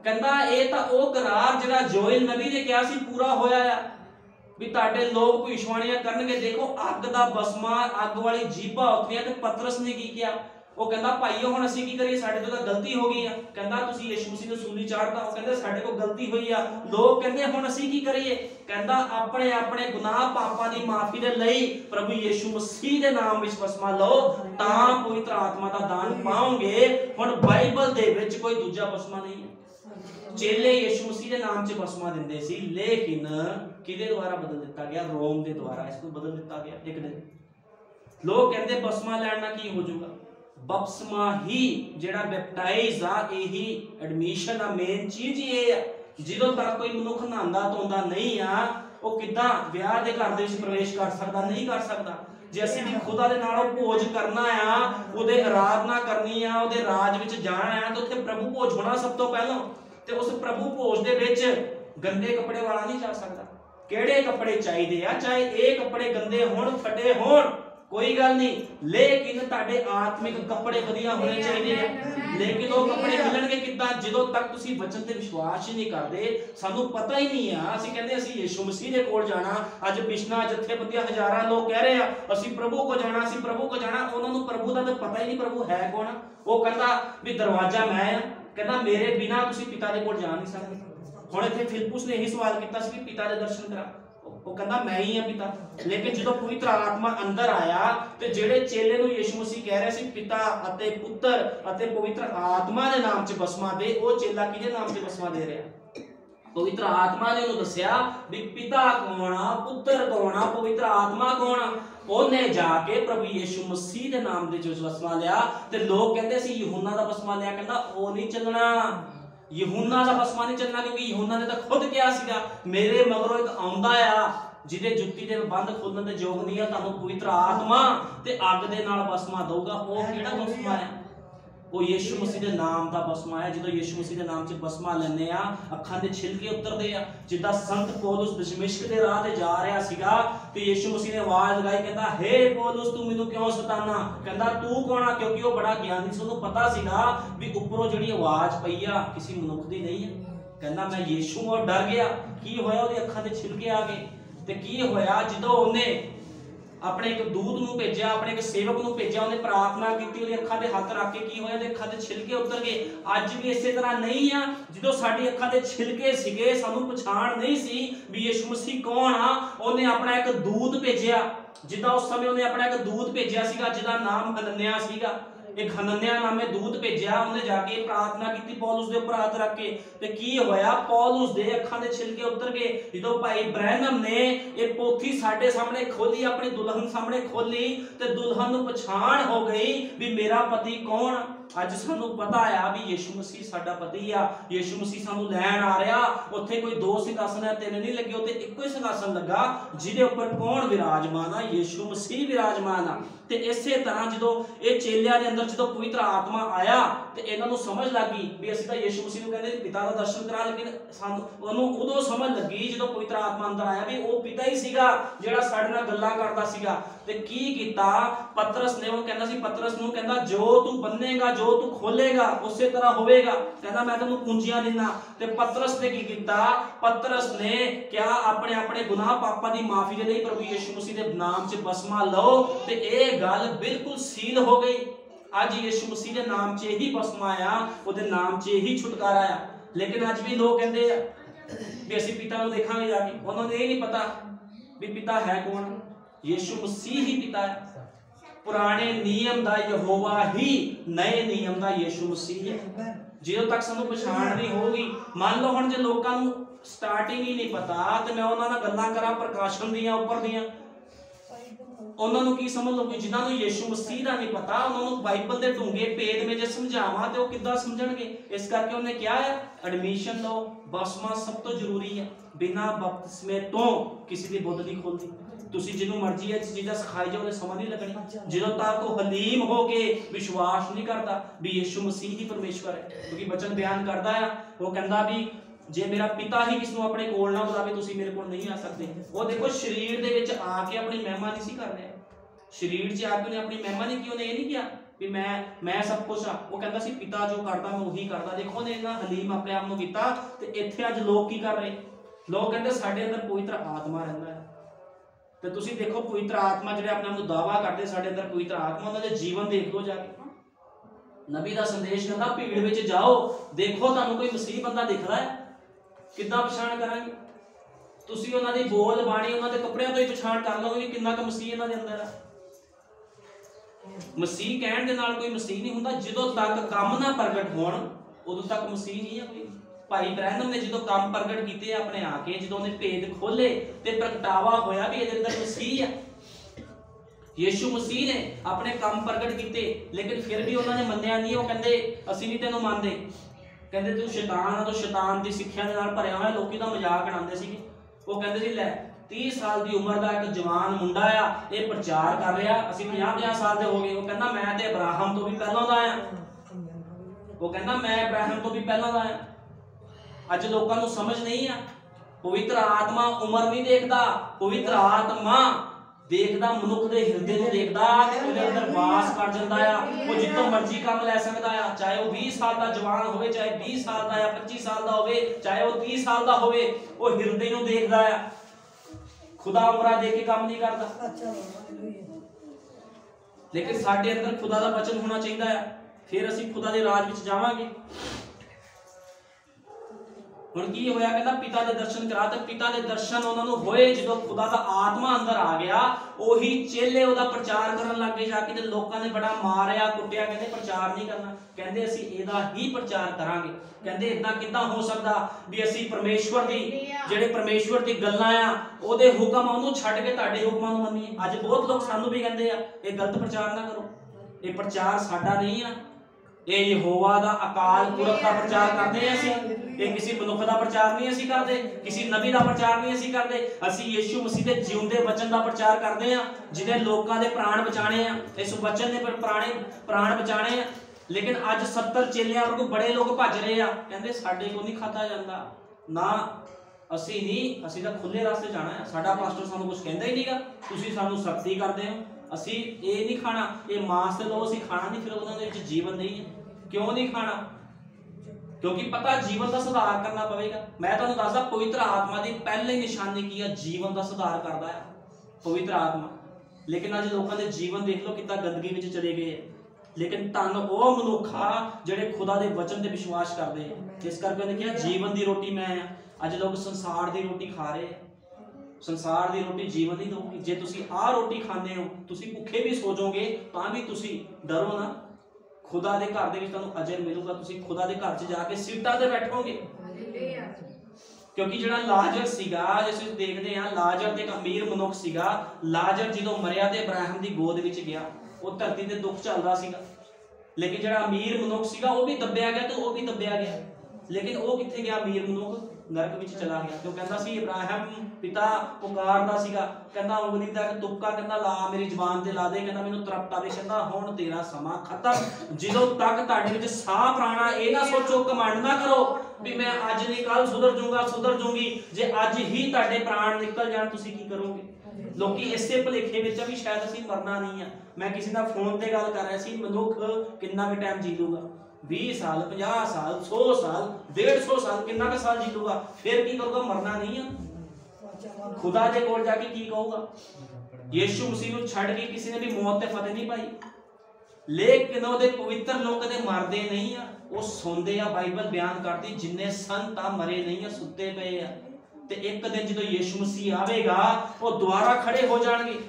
ਕਹਿੰਦਾ ਇਹ ਤਾਂ ਉਹ ਕਰਾਰ ਜਿਹੜਾ ਜੋਇਲ ਨਬੀ ਨੇ ਕਿਹਾ ਸੀ, ਪੂਰਾ ਹੋਇਆ ਆ। ਵੀ ਤੁਹਾਡੇ ਲੋਕ ਭਵਿਸ਼ਵਾਣੀਆਂ ਕਰਨਗੇ, ਦੇਖੋ ਅੱਗ ਦਾ ਬਸਮਾ, ਅੱਗ ਵਾਲੀ ਜੀਭਾ ਹੁੰਦੀਆਂ ਤੇ ਪਤਰਸ ਨੇ ਕੀ ਕਿਹਾ? ਉਹ ਕਹਿੰਦਾ ਭਾਈਓ ਹੁਣ ਅਸੀਂ ਕੀ ਕਰੀਏ? ਸਾਡੇ ਤੋਂ ਤਾਂ ਗਲਤੀ ਹੋ ਗਈ ਆ। ਕਹਿੰਦਾ, ਤੁਸੀਂ ਯਿਸੂ ਮਸੀਹ ਨੂੰ ਸੂਲੀ ਚਾੜਤਾ? ਉਹ ਕਹਿੰਦੇ, ਸਾਡੇ ਕੋਲ ਗਲਤੀ ਹੋਈ ਆ। ਲੋਕ ਕਹਿੰਦੇ, ਹੁਣ ਅਸੀਂ ਕੀ ਕਰੀਏ? ਕਹਿੰਦਾ, ਆਪਣੇ ਆਪਣੇ ਗੁਨਾਹ ਪਾਪਾਂ ਦੀ ਮਾਫੀ ਦੇ ਲਈ ਪ੍ਰਭੂ ਯਿਸੂ ਮਸੀਹ ਦੇ ਨਾਮ ਵਿੱਚ ਬਸਮਾ ਲਓ, ਤਾਂ ਪਵਿੱਤਰ ਆਤਮਾ ਦਾ ਦਾਨ ਪਾਓਗੇ। ਹੁਣ ਬਾਈਬਲ ਦੇ ਵਿੱਚ ਕੋਈ ਦੂਜਾ ਬਸਮਾ ਨਹੀਂ ਹੈ। ਚੇਲੇ ਯਿਸੂ ਮਸੀਹ ਦੇ ਨਾਮ 'ਚ ਬਸਮਾ ਦਿੰਦੇ ਸੀ, ਲੇਕਿਨ ਕਿਹਦੇ ਦੁਆਰਾ ਬਦਲ ਦਿੱਤਾ ਗਿਆ? ਰੋਮ ਦੇ ਦੁਆਰਾ। ਇਸ ਨੂੰ ਬਦਲ ਦਿੱਤਾ ਗਿਆ। ਇੱਕ ਦਿਨ। ਲੋਕ ਕਹਿੰਦੇ, ਬਸਮਾ ਲੈਣ ਨਾਲ ਕੀ ਹੋ ਜਾਊਗਾ? ਬਪਸਮਾ ਹੀ ਜਿਹੜਾ ਬੈਪਟਾਈਜ਼ ਆ, ਇਹੀ ਐਡਮਿਸ਼ਨ ਆ ਮੇਨ ਚੀਜ਼ ਇਹ ਆ। ਜਦੋਂ ਤੱਕ ਕੋਈ ਮਨੁੱਖ ਨਹਾਉਂਦਾ, ਧੋਂਦਾ ਨਹੀਂ ਆ, ਉਹ ਕਿਦਾਂ ਵਿਆਹ ਦੇ ਘਰ ਦੇ ਵਿੱਚ ਪ੍ਰਵੇਸ਼ ਕਰ ਸਕਦਾ, ਨਹੀਂ ਕਰ ਸਕਦਾ? ਜੇ ਅਸੀਂ ਵੀ ਖੁਦਾ ਦੇ ਨਾਲ ਉਹ ਭੋਜ ਕਰਨਾ ਆ, ਉਹਦੇ ਆਰਾਧਨਾ ਕਰਨੀ ਆ, ਉਹਦੇ ਰਾਜ ਵਿੱਚ ਜਾਣਾ ਆ, ਤਾਂ ਉੱਥੇ ਪ੍ਰਭੂ ਭੋਜ ਹੋਣਾ ਸਭ ਤੋਂ ਪਹਿਲਾਂ। ਤੇ ਉਸ ਪ੍ਰਭੂ ਭੋਜ ਦੇ ਵਿੱਚ ਗੰਦੇ ਕੱਪੜੇ ਵਾਲਾ ਨਹੀਂ ਜਾ ਸਕਦਾ। ਕਿਹੜੇ ਕੱਪੜੇ ਚਾਹੀਦੇ ਆ? ਚਾਹੇ ਇਹ ਕੱਪੜੇ ਗੰਦੇ ਹੋਣ, ਫਟੇ ਹੋਣ ਕੋਈ ਗੱਲ ਨਹੀਂ ਲੇਕਿਨ ਤੁਹਾਡੇ ਆਤਮਿਕ ਕੱਪੜੇ ਵਧੀਆ ਹੋਣੇ ਚਾਹੀਦੇ ਆ। ਲੇਕਿਨ ਉਹ ਕੱਪੜੇ ਮਿਲਣਗੇ ਕਿੱਦਾਂ? ਜਦੋਂ ਤੱਕ ਤੁਸੀਂ ਵਚਨ ਤੇ ਵਿਸ਼ਵਾਸ ਹੀ ਨਹੀਂ ਕਰਦੇ ਸਾਨੂੰ ਪਤਾ ਹੀ ਨਹੀਂ ਆ। ਅਸੀਂ ਕਹਿੰਦੇ ਅਸੀਂ ਯੀਸ਼ੂ ਮਸੀਹ ਦੇ ਕੋਲ ਜਾਣਾ। ਅੱਜ ਬਿਸ਼ਨਾ ਜਥੇਬੰਦੀਆਂ ਹਜ਼ਾਰਾਂ ਲੋਕ ਕਹਿ ਰਹੇ ਆ ਅਸੀਂ ਪ੍ਰਭੂ ਕੋ ਜਾਣਾ ਅਸੀਂ ਪ੍ਰਭੂ ਕੋ ਜਾਣਾ। ਉਹਨਾਂ ਨੂੰ ਪ੍ਰਭੂ ਦਾ ਤਾਂ ਪਤਾ ਹੀ ਨਹੀਂ ਪ੍ਰਭੂ ਹੈ ਕੌਣ ਉਹ ਕਹਿੰਦਾ ਵੀ ਦਰਵਾਜ਼ਾ ਮੈਂ ਆ। ਕਹਿੰਦਾ ਮੇਰੇ ਬਿਨਾ ਤੁਸੀਂ ਪਿਤਾ ਦੇ ਕੋਲ ਜਾ ਨਹੀਂ ਸਕਦੇ। ਹੁਣ ਇੱਥੇ ਫਿਲਪੁਸ ਨੇ ਇਹੀ ਸਵਾਲ ਕੀਤਾ ਸੀ ਕਿ ਪਿਤਾ ਦੇ ਦਰਸ਼ਨ ਕਰਾ। ਉਹ ਕਹਿੰਦਾ ਮੈਂ ਹੀ ਆ ਪਿਤਾ। ਲੇਕਿਨ ਜਦੋਂ ਪਵਿੱਤਰ ਆਤਮਾ ਅੰਦਰ ਆਇਆ ਤੇ ਜਿਹੜੇ ਚੇਲੇ ਨੂੰ ਯਿਸੂ ਮਸੀਹ ਕਹਿ ਰਿਹਾ ਸੀ, ਪਿਤਾ ਅਤੇ ਪੁੱਤਰ ਅਤੇ ਪਵਿੱਤਰ ਆਤਮਾ ਦੇ ਨਾਮ 'ਚ ਬਸਮਾ ਦੇ, ਉਹ ਚੇਲਾ ਕਿਹਦੇ ਨਾਮ 'ਚ ਬਸਮਾ ਦੇ ਰਿਹਾ? ਪਵਿੱਤਰ ਆਤਮਾ ਨੇ ਉਹਨੂੰ ਦੱਸਿਆ ਵੀ ਪਿਤਾ ਕੌਣ ਆ, ਪੁੱਤਰ ਕੌਣ ਆ, ਪਵਿੱਤਰ ਆਤਮਾ ਕੌਣ ਆ? ਉਹਨੇ ਜਾ ਕੇ ਪ੍ਰਭੂ ਯਿਸੂ ਮਸੀਹ ਦੇ ਨਾਮ ਦੇ ਵਿੱਚ ਬਸਮਾ ਲਿਆ ਤੇ ਲੋਕ ਕਹਿੰਦੇ ਸੀ ਯਹੂਨਾ ਦਾ ਬਸਮਾ ਲਿਆ। ਕਹਿੰਦਾ, ਉਹ ਨਹੀਂ ਚੱਲਣਾ। ਯਹੂਨਾ ਦਾ ਬਸਮਾ ਨਹੀਂ ਚੱਲਣਾ ਕਿਉਂਕਿ ਯਹੂਨਾ ਨੇ ਤਾਂ ਖੁਦ ਕਿਹਾ ਸੀਗਾ, ਮੇਰੇ ਮਗਰੋਂ ਇੱਕ ਆਉਂਦਾ ਆ, ਜਿਹਦੇ ਜੁੱਤੀ ਦੇ ਬੰਦ ਖੋਲਣ ਦੇ ਯੋਗ ਨਹੀਂ ਆ, ਤੁਹਾਨੂੰ ਪਵਿੱਤਰ ਆਤਮਾ ਤੇ ਅੱਗ ਦੇ ਨਾਲ ਬਸਮਾ ਦਊਗਾ। ਉਹ ਕਿਹੜਾ ਬਸਮਾ ਆ ਉਹ ਯੀਸ਼ੂ ਮਸੀਹ ਦੇ ਨਾਮ ਦਾ ਬਸਮਾ ਹੈ। ਜਦੋਂ ਯੀਸ਼ੂ ਮਸੀਹ ਦੇ ਨਾਮ 'ਚ ਬਸਮਾ ਲੈਂਦੇ ਆ ਅੱਖਾਂ ਦੇ ਛਿਲਕੇ ਉਤਰਦੇ ਆ ਜਿੱਦਾਂ ਸੰਤ ਪੌਲਸ ਦਸ਼ਮਿਸ਼ਕ ਦੇ ਰਾਹ ਤੇ ਜਾ ਰਿਹਾ ਸੀਗਾ, ਤੇ ਯੀਸ਼ੂ ਮਸੀਹ ਨੇ ਆਵਾਜ਼ ਲਗਾਈ, ਕਹਿੰਦਾ, ਹੇ ਪੌਲਸ, ਤੂੰ ਮੈਨੂੰ ਕਿਉਂ ਸਤਾਨਾ? ਕਹਿੰਦਾ, ਤੂੰ ਕੌਣ ਆ? ਕਿਉਂਕਿ ਉਹ ਬੜਾ ਗਿਆਨੀ ਸੀ। ਉਹਨੂੰ ਪਤਾ ਸੀਗਾ ਵੀ ਉੱਪਰੋਂ ਜਿਹੜੀ ਆਵਾਜ਼ ਪਈ ਆ, ਕਿਸੇ ਮਨੁੱਖ ਦੀ ਨਹੀਂ ਹੈ ਕਹਿੰਦਾ, ਮੈਂ ਯੀਸ਼ੂ ਉਹ ਡਰ ਗਿਆ। ਕੀ ਹੋਇਆ? ਉਹਦੀ ਅੱਖਾਂ ਦੇ ਛਿਲਕੇ ਆ ਗਏ। ਤੇ ਕੀ ਹੋਇਆ? ਜਦੋਂ ਉਹਨੇ ਆਪਣੇ ਇੱਕ ਦੂਤ ਨੂੰ ਭੇਜਿਆ, ਆਪਣੇ ਇੱਕ ਸੇਵਕ ਨੂੰ ਭੇਜਿਆ, ਉਹਨੇ ਪ੍ਰਾਰਥਨਾ ਕੀਤੀ ਉਹਦੇ ਅੱਖਾਂ ਦੇ ਹੱਥ ਰੱਖ ਕੇ ਕੀ ਹੋਇਆ? ਉਹਦੇ ਅੱਖਾਂ ਦੇ ਛਿਲਕੇ ਉਤਰ ਗਏ। ਅੱਜ ਵੀ ਇਸੇ ਤਰ੍ਹਾਂ ਨਹੀਂ ਆ, ਜਦੋਂ ਸਾਡੀ ਅੱਖਾਂ ਦੇ ਛਿਲਕੇ ਸੀਗੇ, ਸਾਨੂੰ ਪਛਾਣ ਨਹੀਂ ਸੀ ਵੀ ਯਿਸੂ ਮਸੀਹ ਕੌਣ ਆ। ਉਹਨੇ ਆਪਣਾ ਇੱਕ ਦੂਤ ਭੇਜਿਆ। ਜਿੱਦਾਂ ਉਸ ਸਮੇਂ ਉਹਨੇ ਆਪਣਾ ਇੱਕ ਦੂਤ ਭੇਜਿਆ ਸੀਗਾ, ਜਿਹਦਾ ਨਾਮ ਹਨਨਿਆ ਸੀਗਾ। ਇੱਕ ਹਨਨਿਆ ਨਾਮੇ ਦੂਤ ਭੇਜਿਆ, ਉਹਨੇ ਜਾ ਕੇ ਪ੍ਰਾਰਥਨਾ ਕੀਤੀ, ਪੌਲਸ ਦੇ ਉੱਪਰ ਹੱਥ ਰੱਖ ਕੇ। ਤੇ ਕੀ ਹੋਇਆ? ਪੌਲਸ ਦੇ ਅੱਖਾਂ ਦੇ ਛਿਲਕੇ ਉਤਰ ਗਏ। ਜਦੋਂ ਭਾਈ ਬ੍ਰੈਨਮ ਨੇ ਇਹ ਪੋਥੀ ਸਾਡੇ ਸਾਹਮਣੇ ਖੋਲੀ, ਆਪਣੀ ਦੁਲਹਨ ਸਾਹਮਣੇ ਖੋਲੀ, ਤੇ ਦੁਲਹਨ ਨੂੰ ਪਛਾਣ ਹੋ ਗਈ ਵੀ ਮੇਰਾ ਪਤੀ ਕੌਣ ਅੱਜ ਸਾਨੂੰ ਪਤਾ ਆ ਵੀ ਯੀਸ਼ੂ ਮਸੀਹ ਸਾਡਾ ਪਤੀ ਆ। ਯੀਸ਼ੂ ਮਸੀਹ ਸਾਨੂੰ ਲੈਣ ਆ ਰਿਹਾ। ਉੱਥੇ ਕੋਈ ਦੋ ਸਿੰਘਾਸਨ ਹੈ ਤਿੰਨ ਨਹੀਂ ਲੱਗੇ, ਉੱਥੇ ਇੱਕੋ ਹੀ ਸਿੰਘਾਸਨ ਲੱਗਾ, ਜਿਹਦੇ ਉੱਪਰ ਕੌਣ ਵਿਰਾਜਮਾਨ ਆ? ਯੀਸ਼ੂ ਮਸੀਹ ਵਿਰਾਜਮਾਨ ਆ। ਤੇ ਇਸੇ ਤਰ੍ਹਾਂ ਜਦੋਂ ਇਹ ਚੇਲਿਆਂ ਦੇ ਅੰਦਰ ਜਦੋਂ ਪਵਿੱਤਰ ਆਤਮਾ ਆਇਆ, ਤੇ ਇਹਨਾਂ ਨੂੰ ਸਮਝ ਲੱਗੀ ਵੀ ਅਸੀਂ ਤਾਂ ਯੀਸ਼ੂ ਮਸੀਹ ਨੂੰ ਕਹਿੰਦੇ ਪਿਤਾ ਦਾ ਦਰਸ਼ਨ ਕਰਾ ਲੇਕਿਨ ਸਾਨੂੰ ਉਹਨੂੰ ਉਦੋਂ ਸਮਝ ਲੱਗੀ ਜਦੋਂ ਪਵਿੱਤਰ ਆਤਮਾ ਅੰਦਰ ਆਇਆ ਵੀ ਉਹ ਪਿਤਾ ਹੀ ਸੀਗਾ, ਜਿਹੜਾ ਸਾਡੇ ਨਾਲ ਗੱਲਾਂ ਕਰਦਾ ਸੀਗਾ। ਤੇ ਕੀ ਕੀਤਾ? ਪਤਰਸ ਨੇ ਉਹ ਕਹਿੰਦਾ ਸੀ, ਪਤਰਸ ਨੂੰ ਕਹਿੰਦਾ, ਜੋ ਤੂੰ ਬੰਨੇਗਾ, ਜੋ ਤੂੰ ਖੋਲੇਗਾ, ਉਸੇ ਤਰ੍ਹਾਂ ਹੋਵੇਗਾ। ਕਹਿੰਦਾ, ਮੈਂ ਤੈਨੂੰ ਕੁੰਜੀਆਂ ਦਿੰਦਾ। ਤੇ ਪਤਰਸ ਨੇ ਕੀ ਕੀਤਾ? ਪਤਰਸ ਨੇ ਕਿਹਾ, ਆਪਣੇ ਆਪਣੇ ਗੁਨਾਹ ਪਾਪਾਂ ਦੀ ਮਾਫੀ ਦੇ ਲਈ ਪ੍ਰਭੂ ਯਿਸੂ ਮਸੀਹ ਦੇ ਨਾਮ 'ਚ ਬਸਮਾ ਲਓ। ਤੇ ਇਹ ਗੱਲ ਬਿਲਕੁਲ ਸੀਲ ਹੋ ਗਈ। ਅੱਜ ਯਿਸੂ ਮਸੀਹ ਦੇ ਨਾਮ 'ਚ ਹੀ ਬਸਮਾ ਆਇਆ, ਉਹਦੇ ਨਾਮ 'ਚ ਇਹੀ ਛੁਟਕਾਰਾ ਆਇਆ। ਲੇਕਿਨ ਅੱਜ ਵੀ ਲੋਕ ਕਹਿੰਦੇ ਆ ਵੀ ਅਸੀਂ ਪਿਤਾ ਨੂੰ ਦੇਖਾਂਗੇ ਜਾ ਕੇ। ਉਹਨਾਂ ਨੂੰ ਇਹ ਨਹੀਂ ਪਤਾ ਵੀ ਪਿਤਾ ਹੈ ਕੌਣ। ਯਿਸੂ ਮਸੀਹ ਹੀ ਪਿਤਾ ਹੈ। ਪੁਰਾਣੇ ਨਿਯਮ ਦਾ ਯਹੋਵਾ ਹੀ ਨਏ ਨਿਯਮ ਦਾ ਯਿਸੂ ਮਸੀਹ ਹੈ। ਜਦੋਂ ਤੱਕ ਸਾਨੂੰ ਪਛਾਣ ਨਹੀਂ ਹੋਊਗੀ, ਮੰਨ ਲਓ ਹੁਣ ਜੇ ਲੋਕਾਂ ਨੂੰ ਸਟਾਰਟਿੰਗ ਹੀ ਨਹੀਂ ਪਤਾ, ਤੇ ਮੈਂ ਉਹਨਾਂ ਨਾਲ ਗੱਲਾਂ ਕਰਾਂ ਪ੍ਰਕਾਸ਼ਨ ਦੀਆਂ, ਉੱਪਰ ਦੀਆਂ। ਉਹਨਾਂ ਨੂੰ ਕੀ ਸਮਝ ਲਓਗੇ ਜਿਨ੍ਹਾਂ ਨੂੰ ਯੀਸ਼ੂ ਮਸੀਹ ਦਾ ਨਹੀਂ ਪਤਾ, ਉਹਨਾਂ ਨੂੰ ਬਾਈਬਲ ਦੇ ਢੂੰਘੇ ਭੇਦ ਵਿੱਚ ਸਮਝਾਵਾਂ ਤੇ ਉਹ ਕਿੱਦਾਂ ਸਮਝਣਗੇ? ਇਸ ਕਰਕੇ ਉਹਨੇ ਕਿਹਾ ਹੈ ਐਡਮਿਸ਼ਨ ਲਓ ਬਪਤਿਸਮਾ ਸਭ ਤੋਂ ਜ਼ਰੂਰੀ ਹੈ। ਬਿਨਾ ਬਪਤਿਸਮੇ ਤੋਂ ਕਿਸੇ ਦੀ ਬੁੱਧ ਨਹੀਂ ਖੁੱਲਦੀ। ਤੁਸੀਂ ਜਿਹਨੂੰ ਮਰਜ਼ੀ ਇਹ ਚੀਜ਼ਾਂ ਸਿਖਾਈ ਜਾਓ ਉਹਨੇ ਸਮਝ ਨਹੀਂ ਲੱਗਣੀ। ਜਦੋਂ ਤੱਕ ਉਹ ਹਲੀਮ ਹੋ ਕੇ ਵਿਸ਼ਵਾਸ ਨਹੀਂ ਕਰਦਾ ਵੀ ਯੀਸ਼ੂ ਮਸੀਹ ਹੀ ਪਰਮੇਸ਼ਵਰ ਹੈ ਕਿਉਂਕਿ ਬਚਨ ਬਿਆਨ ਕਰਦਾ ਆ ਉਹ ਕਹਿੰਦਾ ਵੀ ਜੇ ਮੇਰਾ ਪਿਤਾ ਹੀ ਕਿਸ ਨੂੰ ਆਪਣੇ ਕੋਲ ਨਾ ਬੁਲਾਵੇ ਤੁਸੀਂ ਮੇਰੇ ਕੋਲ ਨਹੀਂ ਆ ਸਕਦੇ। ਉਹ ਦੇਖੋ ਸਰੀਰ ਦੇ ਵਿੱਚ ਆ ਕੇ ਆਪਣੀ ਮਹਿਮਾ ਨਹੀਂ ਸੀ ਕਰ ਰਿਹਾ। ਸਰੀਰ 'ਚ ਆ ਕੇ ਉਹਨੇ ਆਪਣੀ ਮਹਿਮਾ ਨਹੀਂ ਕੀ ਉਹਨੇ ਇਹ ਨਹੀਂ ਕਿਹਾ ਵੀ ਮੈਂ ਮੈਂ ਸਭ ਕੁਝ ਆ। ਉਹ ਕਹਿੰਦਾ ਸੀ ਪਿਤਾ ਜੋ ਕਰਦਾ ਮੈਂ ਉਹੀ ਕਰਦਾ। ਦੇਖੋ ਉਹਨੇ ਇਹਨਾਂ ਹਲੀਮ ਆਪਣੇ ਆਪ ਨੂੰ ਕੀਤਾ ਤੇ ਇੱਥੇ ਅੱਜ ਲੋਕ ਕੀ ਕਰ ਰਹੇ? ਲੋਕ ਕਹਿੰਦੇ ਸਾਡੇ ਅੰਦਰ ਪਵਿੱਤਰ ਆਤਮਾ ਰਹਿੰਦਾ ਹੈ। ਤੇ ਤੁਸੀਂ ਦੇਖੋ ਪਵਿੱਤਰ ਆਤਮਾ ਜਿਹੜੇ ਆਪਣੇ ਆਪ ਨੂੰ ਦਾਵਾ ਕਰਦੇ ਸਾਡੇ ਅੰਦਰ ਪਵਿੱਤਰ ਆਤਮਾ, ਉਹਨਾਂ ਦੇ ਜੀਵਨ ਦੇਖ ਲਓ ਜਾ ਕੇ। ਨਬੀ ਦਾ ਸੰਦੇਸ਼ ਕਹਿੰਦਾ, ਭੀੜ ਵਿੱਚ ਜਾਓ, ਦੇਖੋ ਤੁਹਾਨੂੰ ਕੋਈ ਮਸੀਹ ਬੰਦਾ ਦਿਖਦਾ ਹੈ। ਕਿੱਦਾਂ ਪਛਾਣ ਕਰਾਂਗੇ? ਤੁਸੀਂ ਉਹਨਾਂ ਦੀ ਬੋਲ, ਬਾਣੀ, ਉਹਨਾਂ ਦੇ ਕੱਪੜਿਆਂ ਤੋਂ ਹੀ ਪਛਾਣ ਕਰ ਲਓਗੇ ਕਿ ਕਿੰਨਾ ਕੁ ਮਸੀਹ ਇਹਨਾਂ ਦੇ ਅੰਦਰ ਹੈ ਮਸੀਹ ਕਹਿਣ ਦੇ ਨਾਲ ਕੋਈ ਮਸੀਹ ਨਹੀਂ ਹੁੰਦਾ, ਜਦੋਂ ਤੱਕ ਕੰਮ ਨਾ ਪ੍ਰਗਟ ਹੋਣ, ਉਦੋਂ ਤੱਕ ਮਸੀਹ ਨਹੀਂ ਹੈ ਕੋਈ। ਭਾਈ ਬ੍ਰਹਿਨਮ ਨੇ ਜਦੋਂ ਕੰਮ ਪ੍ਰਗਟ ਕੀਤੇ ਆਪਣੇ ਆ ਕੇ ਜਦੋਂ ਉਹਨੇ ਭੇਦ ਖੋਲੇ ਤੇ ਪ੍ਰਗਟਾਵਾ ਹੋਇਆ ਵੀ ਇਹਦੇ ਅੰਦਰ ਮਸੀਹ ਆ। ਯੀਸ਼ੂ ਮਸੀਹ ਨੇ ਆਪਣੇ ਕੰਮ ਪ੍ਰਗਟ ਕੀਤੇ, ਲੇਕਿਨ ਫਿਰ ਵੀ ਉਹਨਾਂ ਨੇ ਮੰਨਿਆ ਨਹੀਂ, ਉਹ ਕਹਿੰਦੇ, ਅਸੀਂ ਨਹੀਂ ਤੈਨੂੰ ਮੰਨਦੇ। ਕਹਿੰਦੇ, ਤੂੰ ਸ਼ੈਤਾਨ ਆ, ਤੂੰ ਸ਼ੈਤਾਨ ਦੀ ਸਿੱਖਿਆ ਦੇ ਨਾਲ ਭਰਿਆ ਹੋਇਆ, ਲੋਕੀ ਦਾ ਮਜ਼ਾਕ ਉਡਾਉਂਦੇ ਸੀਗੇ। ਉਹ ਕਹਿੰਦੇ ਸੀ, ਲੈ 30 ਸਾਲ ਦੀ ਉਮਰ ਦਾ ਇੱਕ ਜਵਾਨ ਮੁੰਡਾ ਆ, ਇਹ ਪ੍ਰਚਾਰ ਕਰ ਰਿਹਾ, ਅਸੀਂ 50 50 ਸਾਲ ਦੇ ਹੋ ਗਏ। ਉਹ ਕਹਿੰਦਾ, ਮੈਂ ਤੇ ਅਬਰਾਹਮ ਤੋਂ ਵੀ ਪਹਿਲਾਂ ਦਾ ਆ। ਉਹ ਕਹਿੰਦਾ, ਮੈਂ ਅਬਰਾਹਮ ਤੋਂ ਵੀ ਪਹਿਲਾਂ ਦਾ ਆ। ਅੱਜ ਲੋਕਾਂ ਨੂੰ ਸਮਝ ਨਹੀਂ ਆ। ਪਵਿੱਤਰ ਆਤਮਾ ਉਮਰ ਨਹੀਂ ਦੇਖਦਾ, ਪਵਿੱਤਰ ਆਤਮਾ ਦੇਖਦਾ, ਮਨੁੱਖ ਦੇ ਹਿਰਦੇ ਨੂੰ ਦੇਖਦਾ ਤੇ ਉਹਦੇ ਅੰਦਰ ਵਾਸ ਕਰ ਜਾਂਦਾ ਆ। ਉਹ ਜਿੱਤੋਂ ਮਰਜ਼ੀ ਕੰਮ ਲੈ ਸਕਦਾ ਆ, ਚਾਹੇ ਉਹ 20 ਸਾਲ ਦਾ ਜਵਾਨ ਹੋਵੇ, ਚਾਹੇ 20 ਸਾਲ ਦਾ ਜਾਂ 25 ਸਾਲ ਦਾ ਹੋਵੇ, ਚਾਹੇ ਉਹ 30 ਸਾਲ ਦਾ ਹੋਵੇ, ਉਹ ਹਿਰਦੇ ਨੂੰ ਦੇਖਦਾ ਆ। ਖੁਦਾ ਉਮਰਾਂ ਦੇ ਕੇ ਕੰਮ ਨਹੀਂ ਕਰਦਾ। ਲੇਕਿਨ ਸਾਡੇ ਅੰਦਰ ਖੁਦਾ ਦਾ ਬਚਨ ਹੋਣਾ ਚਾਹੀਦਾ ਆ। ਫਿਰ ਅਸੀਂ ਖੁਦਾ ਦੇ ਰਾਜ ਵਿੱਚ ਜਾਵਾਂਗੇ। ਹੁਣ ਕੀ ਹੋਇਆ ਕਹਿੰਦਾ ਪਿਤਾ ਦੇ ਦਰਸ਼ਨ ਕਰਾ ਤੇ ਪਿਤਾ ਦੇ ਦਰਸ਼ਨ ਉਹਨਾਂ ਨੂੰ ਹੋਏ, ਜਦੋਂ ਖੁਦਾ ਦਾ ਆਤਮਾ ਅੰਦਰ ਆ ਗਿਆ, ਉਹੀ ਚੇਲੇ ਉਹਦਾ ਪ੍ਰਚਾਰ ਕਰਨ ਲੱਗੇ ਜਾ ਕੇ ਤੇ ਲੋਕਾਂ ਨੇ ਬੜਾ ਮਾਰਿਆ, ਕੁੱਟਿਆ, ਕਹਿੰਦੇ ਪ੍ਰਚਾਰ ਨਹੀਂ ਕਰਨਾ। ਕਹਿੰਦੇ ਅਸੀਂ ਇਹਦਾ ਹੀ ਪ੍ਰਚਾਰ ਕਰਾਂਗੇ। ਕਹਿੰਦੇ ਇਦਾਂ ਕਿੱਦਾਂ ਹੋ ਸਕਦਾ ਵੀ ਅਸੀਂ ਪਰਮੇਸ਼ਵਰ ਦੀ, ਜਿਹੜੇ ਪਰਮੇਸ਼ਵਰ ਦੀ ਗੱਲਾਂ ਆ, ਉਹਦੇ ਹੁਕਮ ਉਹਨੂੰ ਛੱਡ ਕੇ ਤੁਹਾਡੇ ਹੁਕਮਾਂ ਨੂੰ ਮੰਨੀਏ। ਅੱਜ ਬਹੁਤ ਲੋਕ ਸਾਨੂੰ ਵੀ ਕਹਿੰਦੇ ਆ, ਇਹ ਗਲਤ ਪ੍ਰਚਾਰ ਨਾ ਕਰੋ। ਇਹ ਪ੍ਰਚਾਰ ਸਾਡਾ ਨਹੀਂ ਆ। ਇਹ ਯਹੋਵਾ ਦਾ ਅਕਾਲ ਪੁਰਖ ਦਾ ਪ੍ਰਚਾਰ ਕਰਦੇ ਆ ਅਸੀਂ। ਇਹ ਕਿਸੇ ਮਨੁੱਖ ਦਾ ਪ੍ਰਚਾਰ ਨਹੀਂ ਅਸੀਂ ਕਰਦੇ, ਕਿਸੇ ਨਬੀ ਦਾ ਪ੍ਰਚਾਰ ਨਹੀਂ ਅਸੀਂ ਕਰਦੇ। ਅਸੀਂ ਯੀਸ਼ੂ ਮਸੀਹ ਦੇ ਜਿਉਂਦੇ ਵਚਨ ਦਾ ਪ੍ਰਚਾਰ ਕਰਦੇ ਆ ਜਿਹਨੇ ਲੋਕਾਂ ਦੇ ਪ੍ਰਾਣ ਬਚਾਣੇ ਆ। ਇਸ ਵਚਨ ਦੇ ਪ੍ਰਾਣੇ ਪ੍ਰਾਣ ਬਚਾਣੇ ਆ। ਲੇਕਿਨ ਅੱਜ 70 ਚੇਲਿਆਂ ਵਰਗੂ ਬੜੇ ਲੋਕ ਭੱਜ ਰਹੇ ਆ। ਕਹਿੰਦੇ ਸਾਡੇ ਕੋਲ ਨਹੀਂ ਖਾਦਾ ਜਾਂਦਾ। ਨਾ ਅਸੀਂ ਨਹੀਂ, ਅਸੀਂ ਤਾਂ ਖੁੱਲੇ ਰਸਤੇ ਜਾਣਾ ਹੈ। ਸਾਡਾ ਪਾਸਟਰ ਸਾਨੂੰ ਕੁਝ ਕਹਿੰਦਾ ਹੀ ਨਹੀਂਗਾ ਤੁਸੀਂ ਸਾਨੂੰ ਸਖਤੀ ਕਰਦੇ ਹੋ। ਅਸੀਂ ਇਹ ਨਹੀਂ ਖਾਣਾ, ਇਹ ਮਾਸ ਤੇ ਲੋ ਅਸੀਂ ਖਾਣਾ ਨਹੀਂ, ਫਿਰ ਉਹਨਾਂ ਦੇ ਵਿੱਚ ਜੀਵਨ ਨਹੀਂ ਹੈ। ਕਿਉਂ ਨਹੀਂ ਖਾਣਾ? ਕਿਉਂਕਿ ਪਤਾ ਜੀਵਨ ਦਾ ਸੁਧਾਰ ਕਰਨਾ ਪਵੇਗਾ। ਮੈਂ ਤੁਹਾਨੂੰ ਦੱਸਦਾ, ਪਵਿੱਤਰ ਆਤਮਾ ਦੀ ਪਹਿਲੀ ਨਿਸ਼ਾਨੀ ਕੀ ਹੈ ਜੀਵਨ ਦਾ ਸੁਧਾਰ ਕਰਦਾ ਹੈ ਪਵਿੱਤਰ ਆਤਮਾ। ਲੇਕਿਨ ਅੱਜ ਲੋਕਾਂ ਦੇ ਜੀਵਨ ਦੇਖ ਲਓ ਕਿੰਨਾ ਗੰਦਗੀ ਵਿੱਚ ਚਲੇ ਗਏ ਹੈ ਲੇਕਿਨ ਧੰਨ ਉਹ ਮਨੁੱਖਾ ਜਿਹੜੇ ਖੁਦਾ ਦੇ ਵਚਨ ਤੇ ਵਿਸ਼ਵਾਸ ਕਰਦੇ ਆ। ਇਸ ਕਰਕੇ ਉਹਨੇ ਕਿਹਾ, ਜੀਵਨ ਦੀ ਰੋਟੀ ਮੈਂ ਆ। ਅੱਜ ਲੋਕ ਸੰਸਾਰ ਦੀ ਰੋਟੀ ਖਾ ਰਹੇ ਆ। ਸੰਸਾਰ ਦੀ ਰੋਟੀ ਜੀਵਨ ਨਹੀਂ ਦਊਗੀ। ਜੇ ਤੁਸੀਂ ਆਹ ਰੋਟੀ ਖਾਂਦੇ ਹੋ ਤੁਸੀਂ ਭੁੱਖੇ ਵੀ ਸੋ ਜਾਓਗੇ ਤਾਂ ਵੀ ਤੁਸੀਂ ਡਰੋ ਨਾ। ਖੁਦਾ ਦੇ ਘਰ ਦੇ ਵਿੱਚ ਤੁਹਾਨੂੰ ਅਜਰ ਮਿਲੂਗਾ ਤੁਸੀਂ ਖੁਦਾ ਦੇ ਘਰ 'ਚ ਜਾ ਕੇ ਸੀਟਾਂ ਤੇ ਬੈਠੋਗੇ। ਕਿਉਂਕਿ ਜਿਹੜਾ ਲਾਜ਼ਰ ਸੀਗਾ ਜਿਸ ਦੇਖਦੇ ਆ ਲਾਜ਼ਰ ਤੇ ਇੱਕ ਅਮੀਰ ਮਨੁੱਖ ਸੀਗਾ ਲਾਜ਼ਰ ਜਦੋਂ ਮਰਿਆ ਤੇ ਇਬਰਾਹਿਮ ਦੀ ਗੋਦ ਵਿੱਚ ਗਿਆ ਉਹ ਧਰਤੀ ਤੇ ਦੁੱਖ ਚੱਲਦਾ ਸੀਗਾ। ਲੇਕਿਨ ਜਿਹੜਾ ਅਮੀਰ ਮਨੁੱਖ ਸੀਗਾ ਉਹ ਵੀ ਦੱਬਿਆ ਗਿਆ ਤੇ ਉਹ ਵੀ ਦੱਬਿਆ ਗਿਆ। ਲੇਕਿਨ ਉਹ ਕਿੱਥੇ ਗਿਆ ਅਮੀਰ ਮਨੁੱਖ? ਨਰਕ ਵਿੱਚ ਚਲਾ ਗਿਆ। ਕਿਉਂ ਕਹਿੰਦਾ ਸੀ, ਇਬਰਾਹਿਮ ਪਿਤਾ ਪੁਕਾਰਦਾ ਸੀਗਾ। ਕਹਿੰਦਾ, ਉਂਗਲੀ ਤੱਕ ਤੁਪਕਾ ਕਹਿੰਦਾ, ਲਾ ਮੇਰੀ ਜ਼ਬਾਨ ਤੇ ਲਾ ਦੇ। ਕਹਿੰਦਾ, ਮੈਨੂੰ ਤਰਪਟਾ ਦੇ ਕਹਿੰਦਾ ਹੁਣ ਤੇਰਾ ਸਮਾਂ ਖਤਮ। ਜਦੋਂ ਤੱਕ ਤੁਹਾਡੇ ਵਿੱਚ ਸਾਹ ਪ੍ਰਾਣਾ, ਇਹ ਨਾ ਸੋਚੋ, ਕਮਾਂਡ ਨਾ ਕਰੋ ਵੀ ਮੈਂ ਅੱਜ ਨਹੀਂ ਕੱਲ ਸੁਧਰ ਜਾਊਂਗਾ, ਸੁਧਰ ਜਾਊਂਗੀ। ਜੇ ਅੱਜ ਹੀ ਤੁਹਾਡੇ ਪ੍ਰਾਣ ਨਿਕਲ ਜਾਣ, ਤੁਸੀਂ ਕੀ ਕਰੋਗੇ? ਲੋਕੀ ਇਸੇ ਭੁਲੇਖੇ ਵਿੱਚ ਆ ਵੀ ਸ਼ਾਇਦ ਅਸੀਂ ਮਰਨਾ ਨਹੀਂ ਆ। ਮੈਂ ਕਿਸੇ ਦਾ ਫੋਨ ਤੇ ਗੱਲ ਕਰ ਰਿਹਾ ਸੀ, ਮਨੁੱਖ ਕਿੰਨਾ ਕੁ ਟਾਈਮ ਜੀ ਲੂਗਾ 20 ਸਾਲ 50 ਸਾਲ 100 ਸਾਲ 150 ਸਾਲ ਕਿੰਨਾ ਕੁ ਸਾਲ ਜੀ ਲੂਗਾ ਫਿਰ ਕੀ ਕਰੂਗਾ? ਮਰਨਾ ਨਹੀਂ ਆ। ਖੁਦਾ ਦੇ ਕੋਲ ਜਾ ਕੇ ਕੀ ਕਹੂਗਾ? ਯੀਸ਼ੂ ਮਸੀਹ ਨੂੰ ਛੱਡ ਕੇ ਕਿਸੇ ਨੇ ਵੀ ਮੌਤ ਤੇ ਫਤਿਹ ਨਹੀਂ ਪਾਈ। ਲੇਕਿਨ ਉਹਦੇ ਪਵਿੱਤਰ ਲੋਕ ਕਦੇ ਮਰਦੇ ਨਹੀਂ ਆ। ਉਹ ਸੌਂਦੇ ਆ, ਬਾਈਬਲ ਬਿਆਨ ਕਰਦੀ, ਜਿੰਨੇ ਸੰਤ ਆ ਮਰੇ ਨਹੀਂ ਆ, ਸੁੱਤੇ ਪਏ ਆ। ਤੇ ਇੱਕ ਦਿਨ ਜਦੋਂ ਯੀਸ਼ੂ ਮਸੀਹ ਆਵੇਗਾ, ਉਹ ਦੁਬਾਰਾ ਖੜੇ ਹੋ ਜਾਣਗੇ।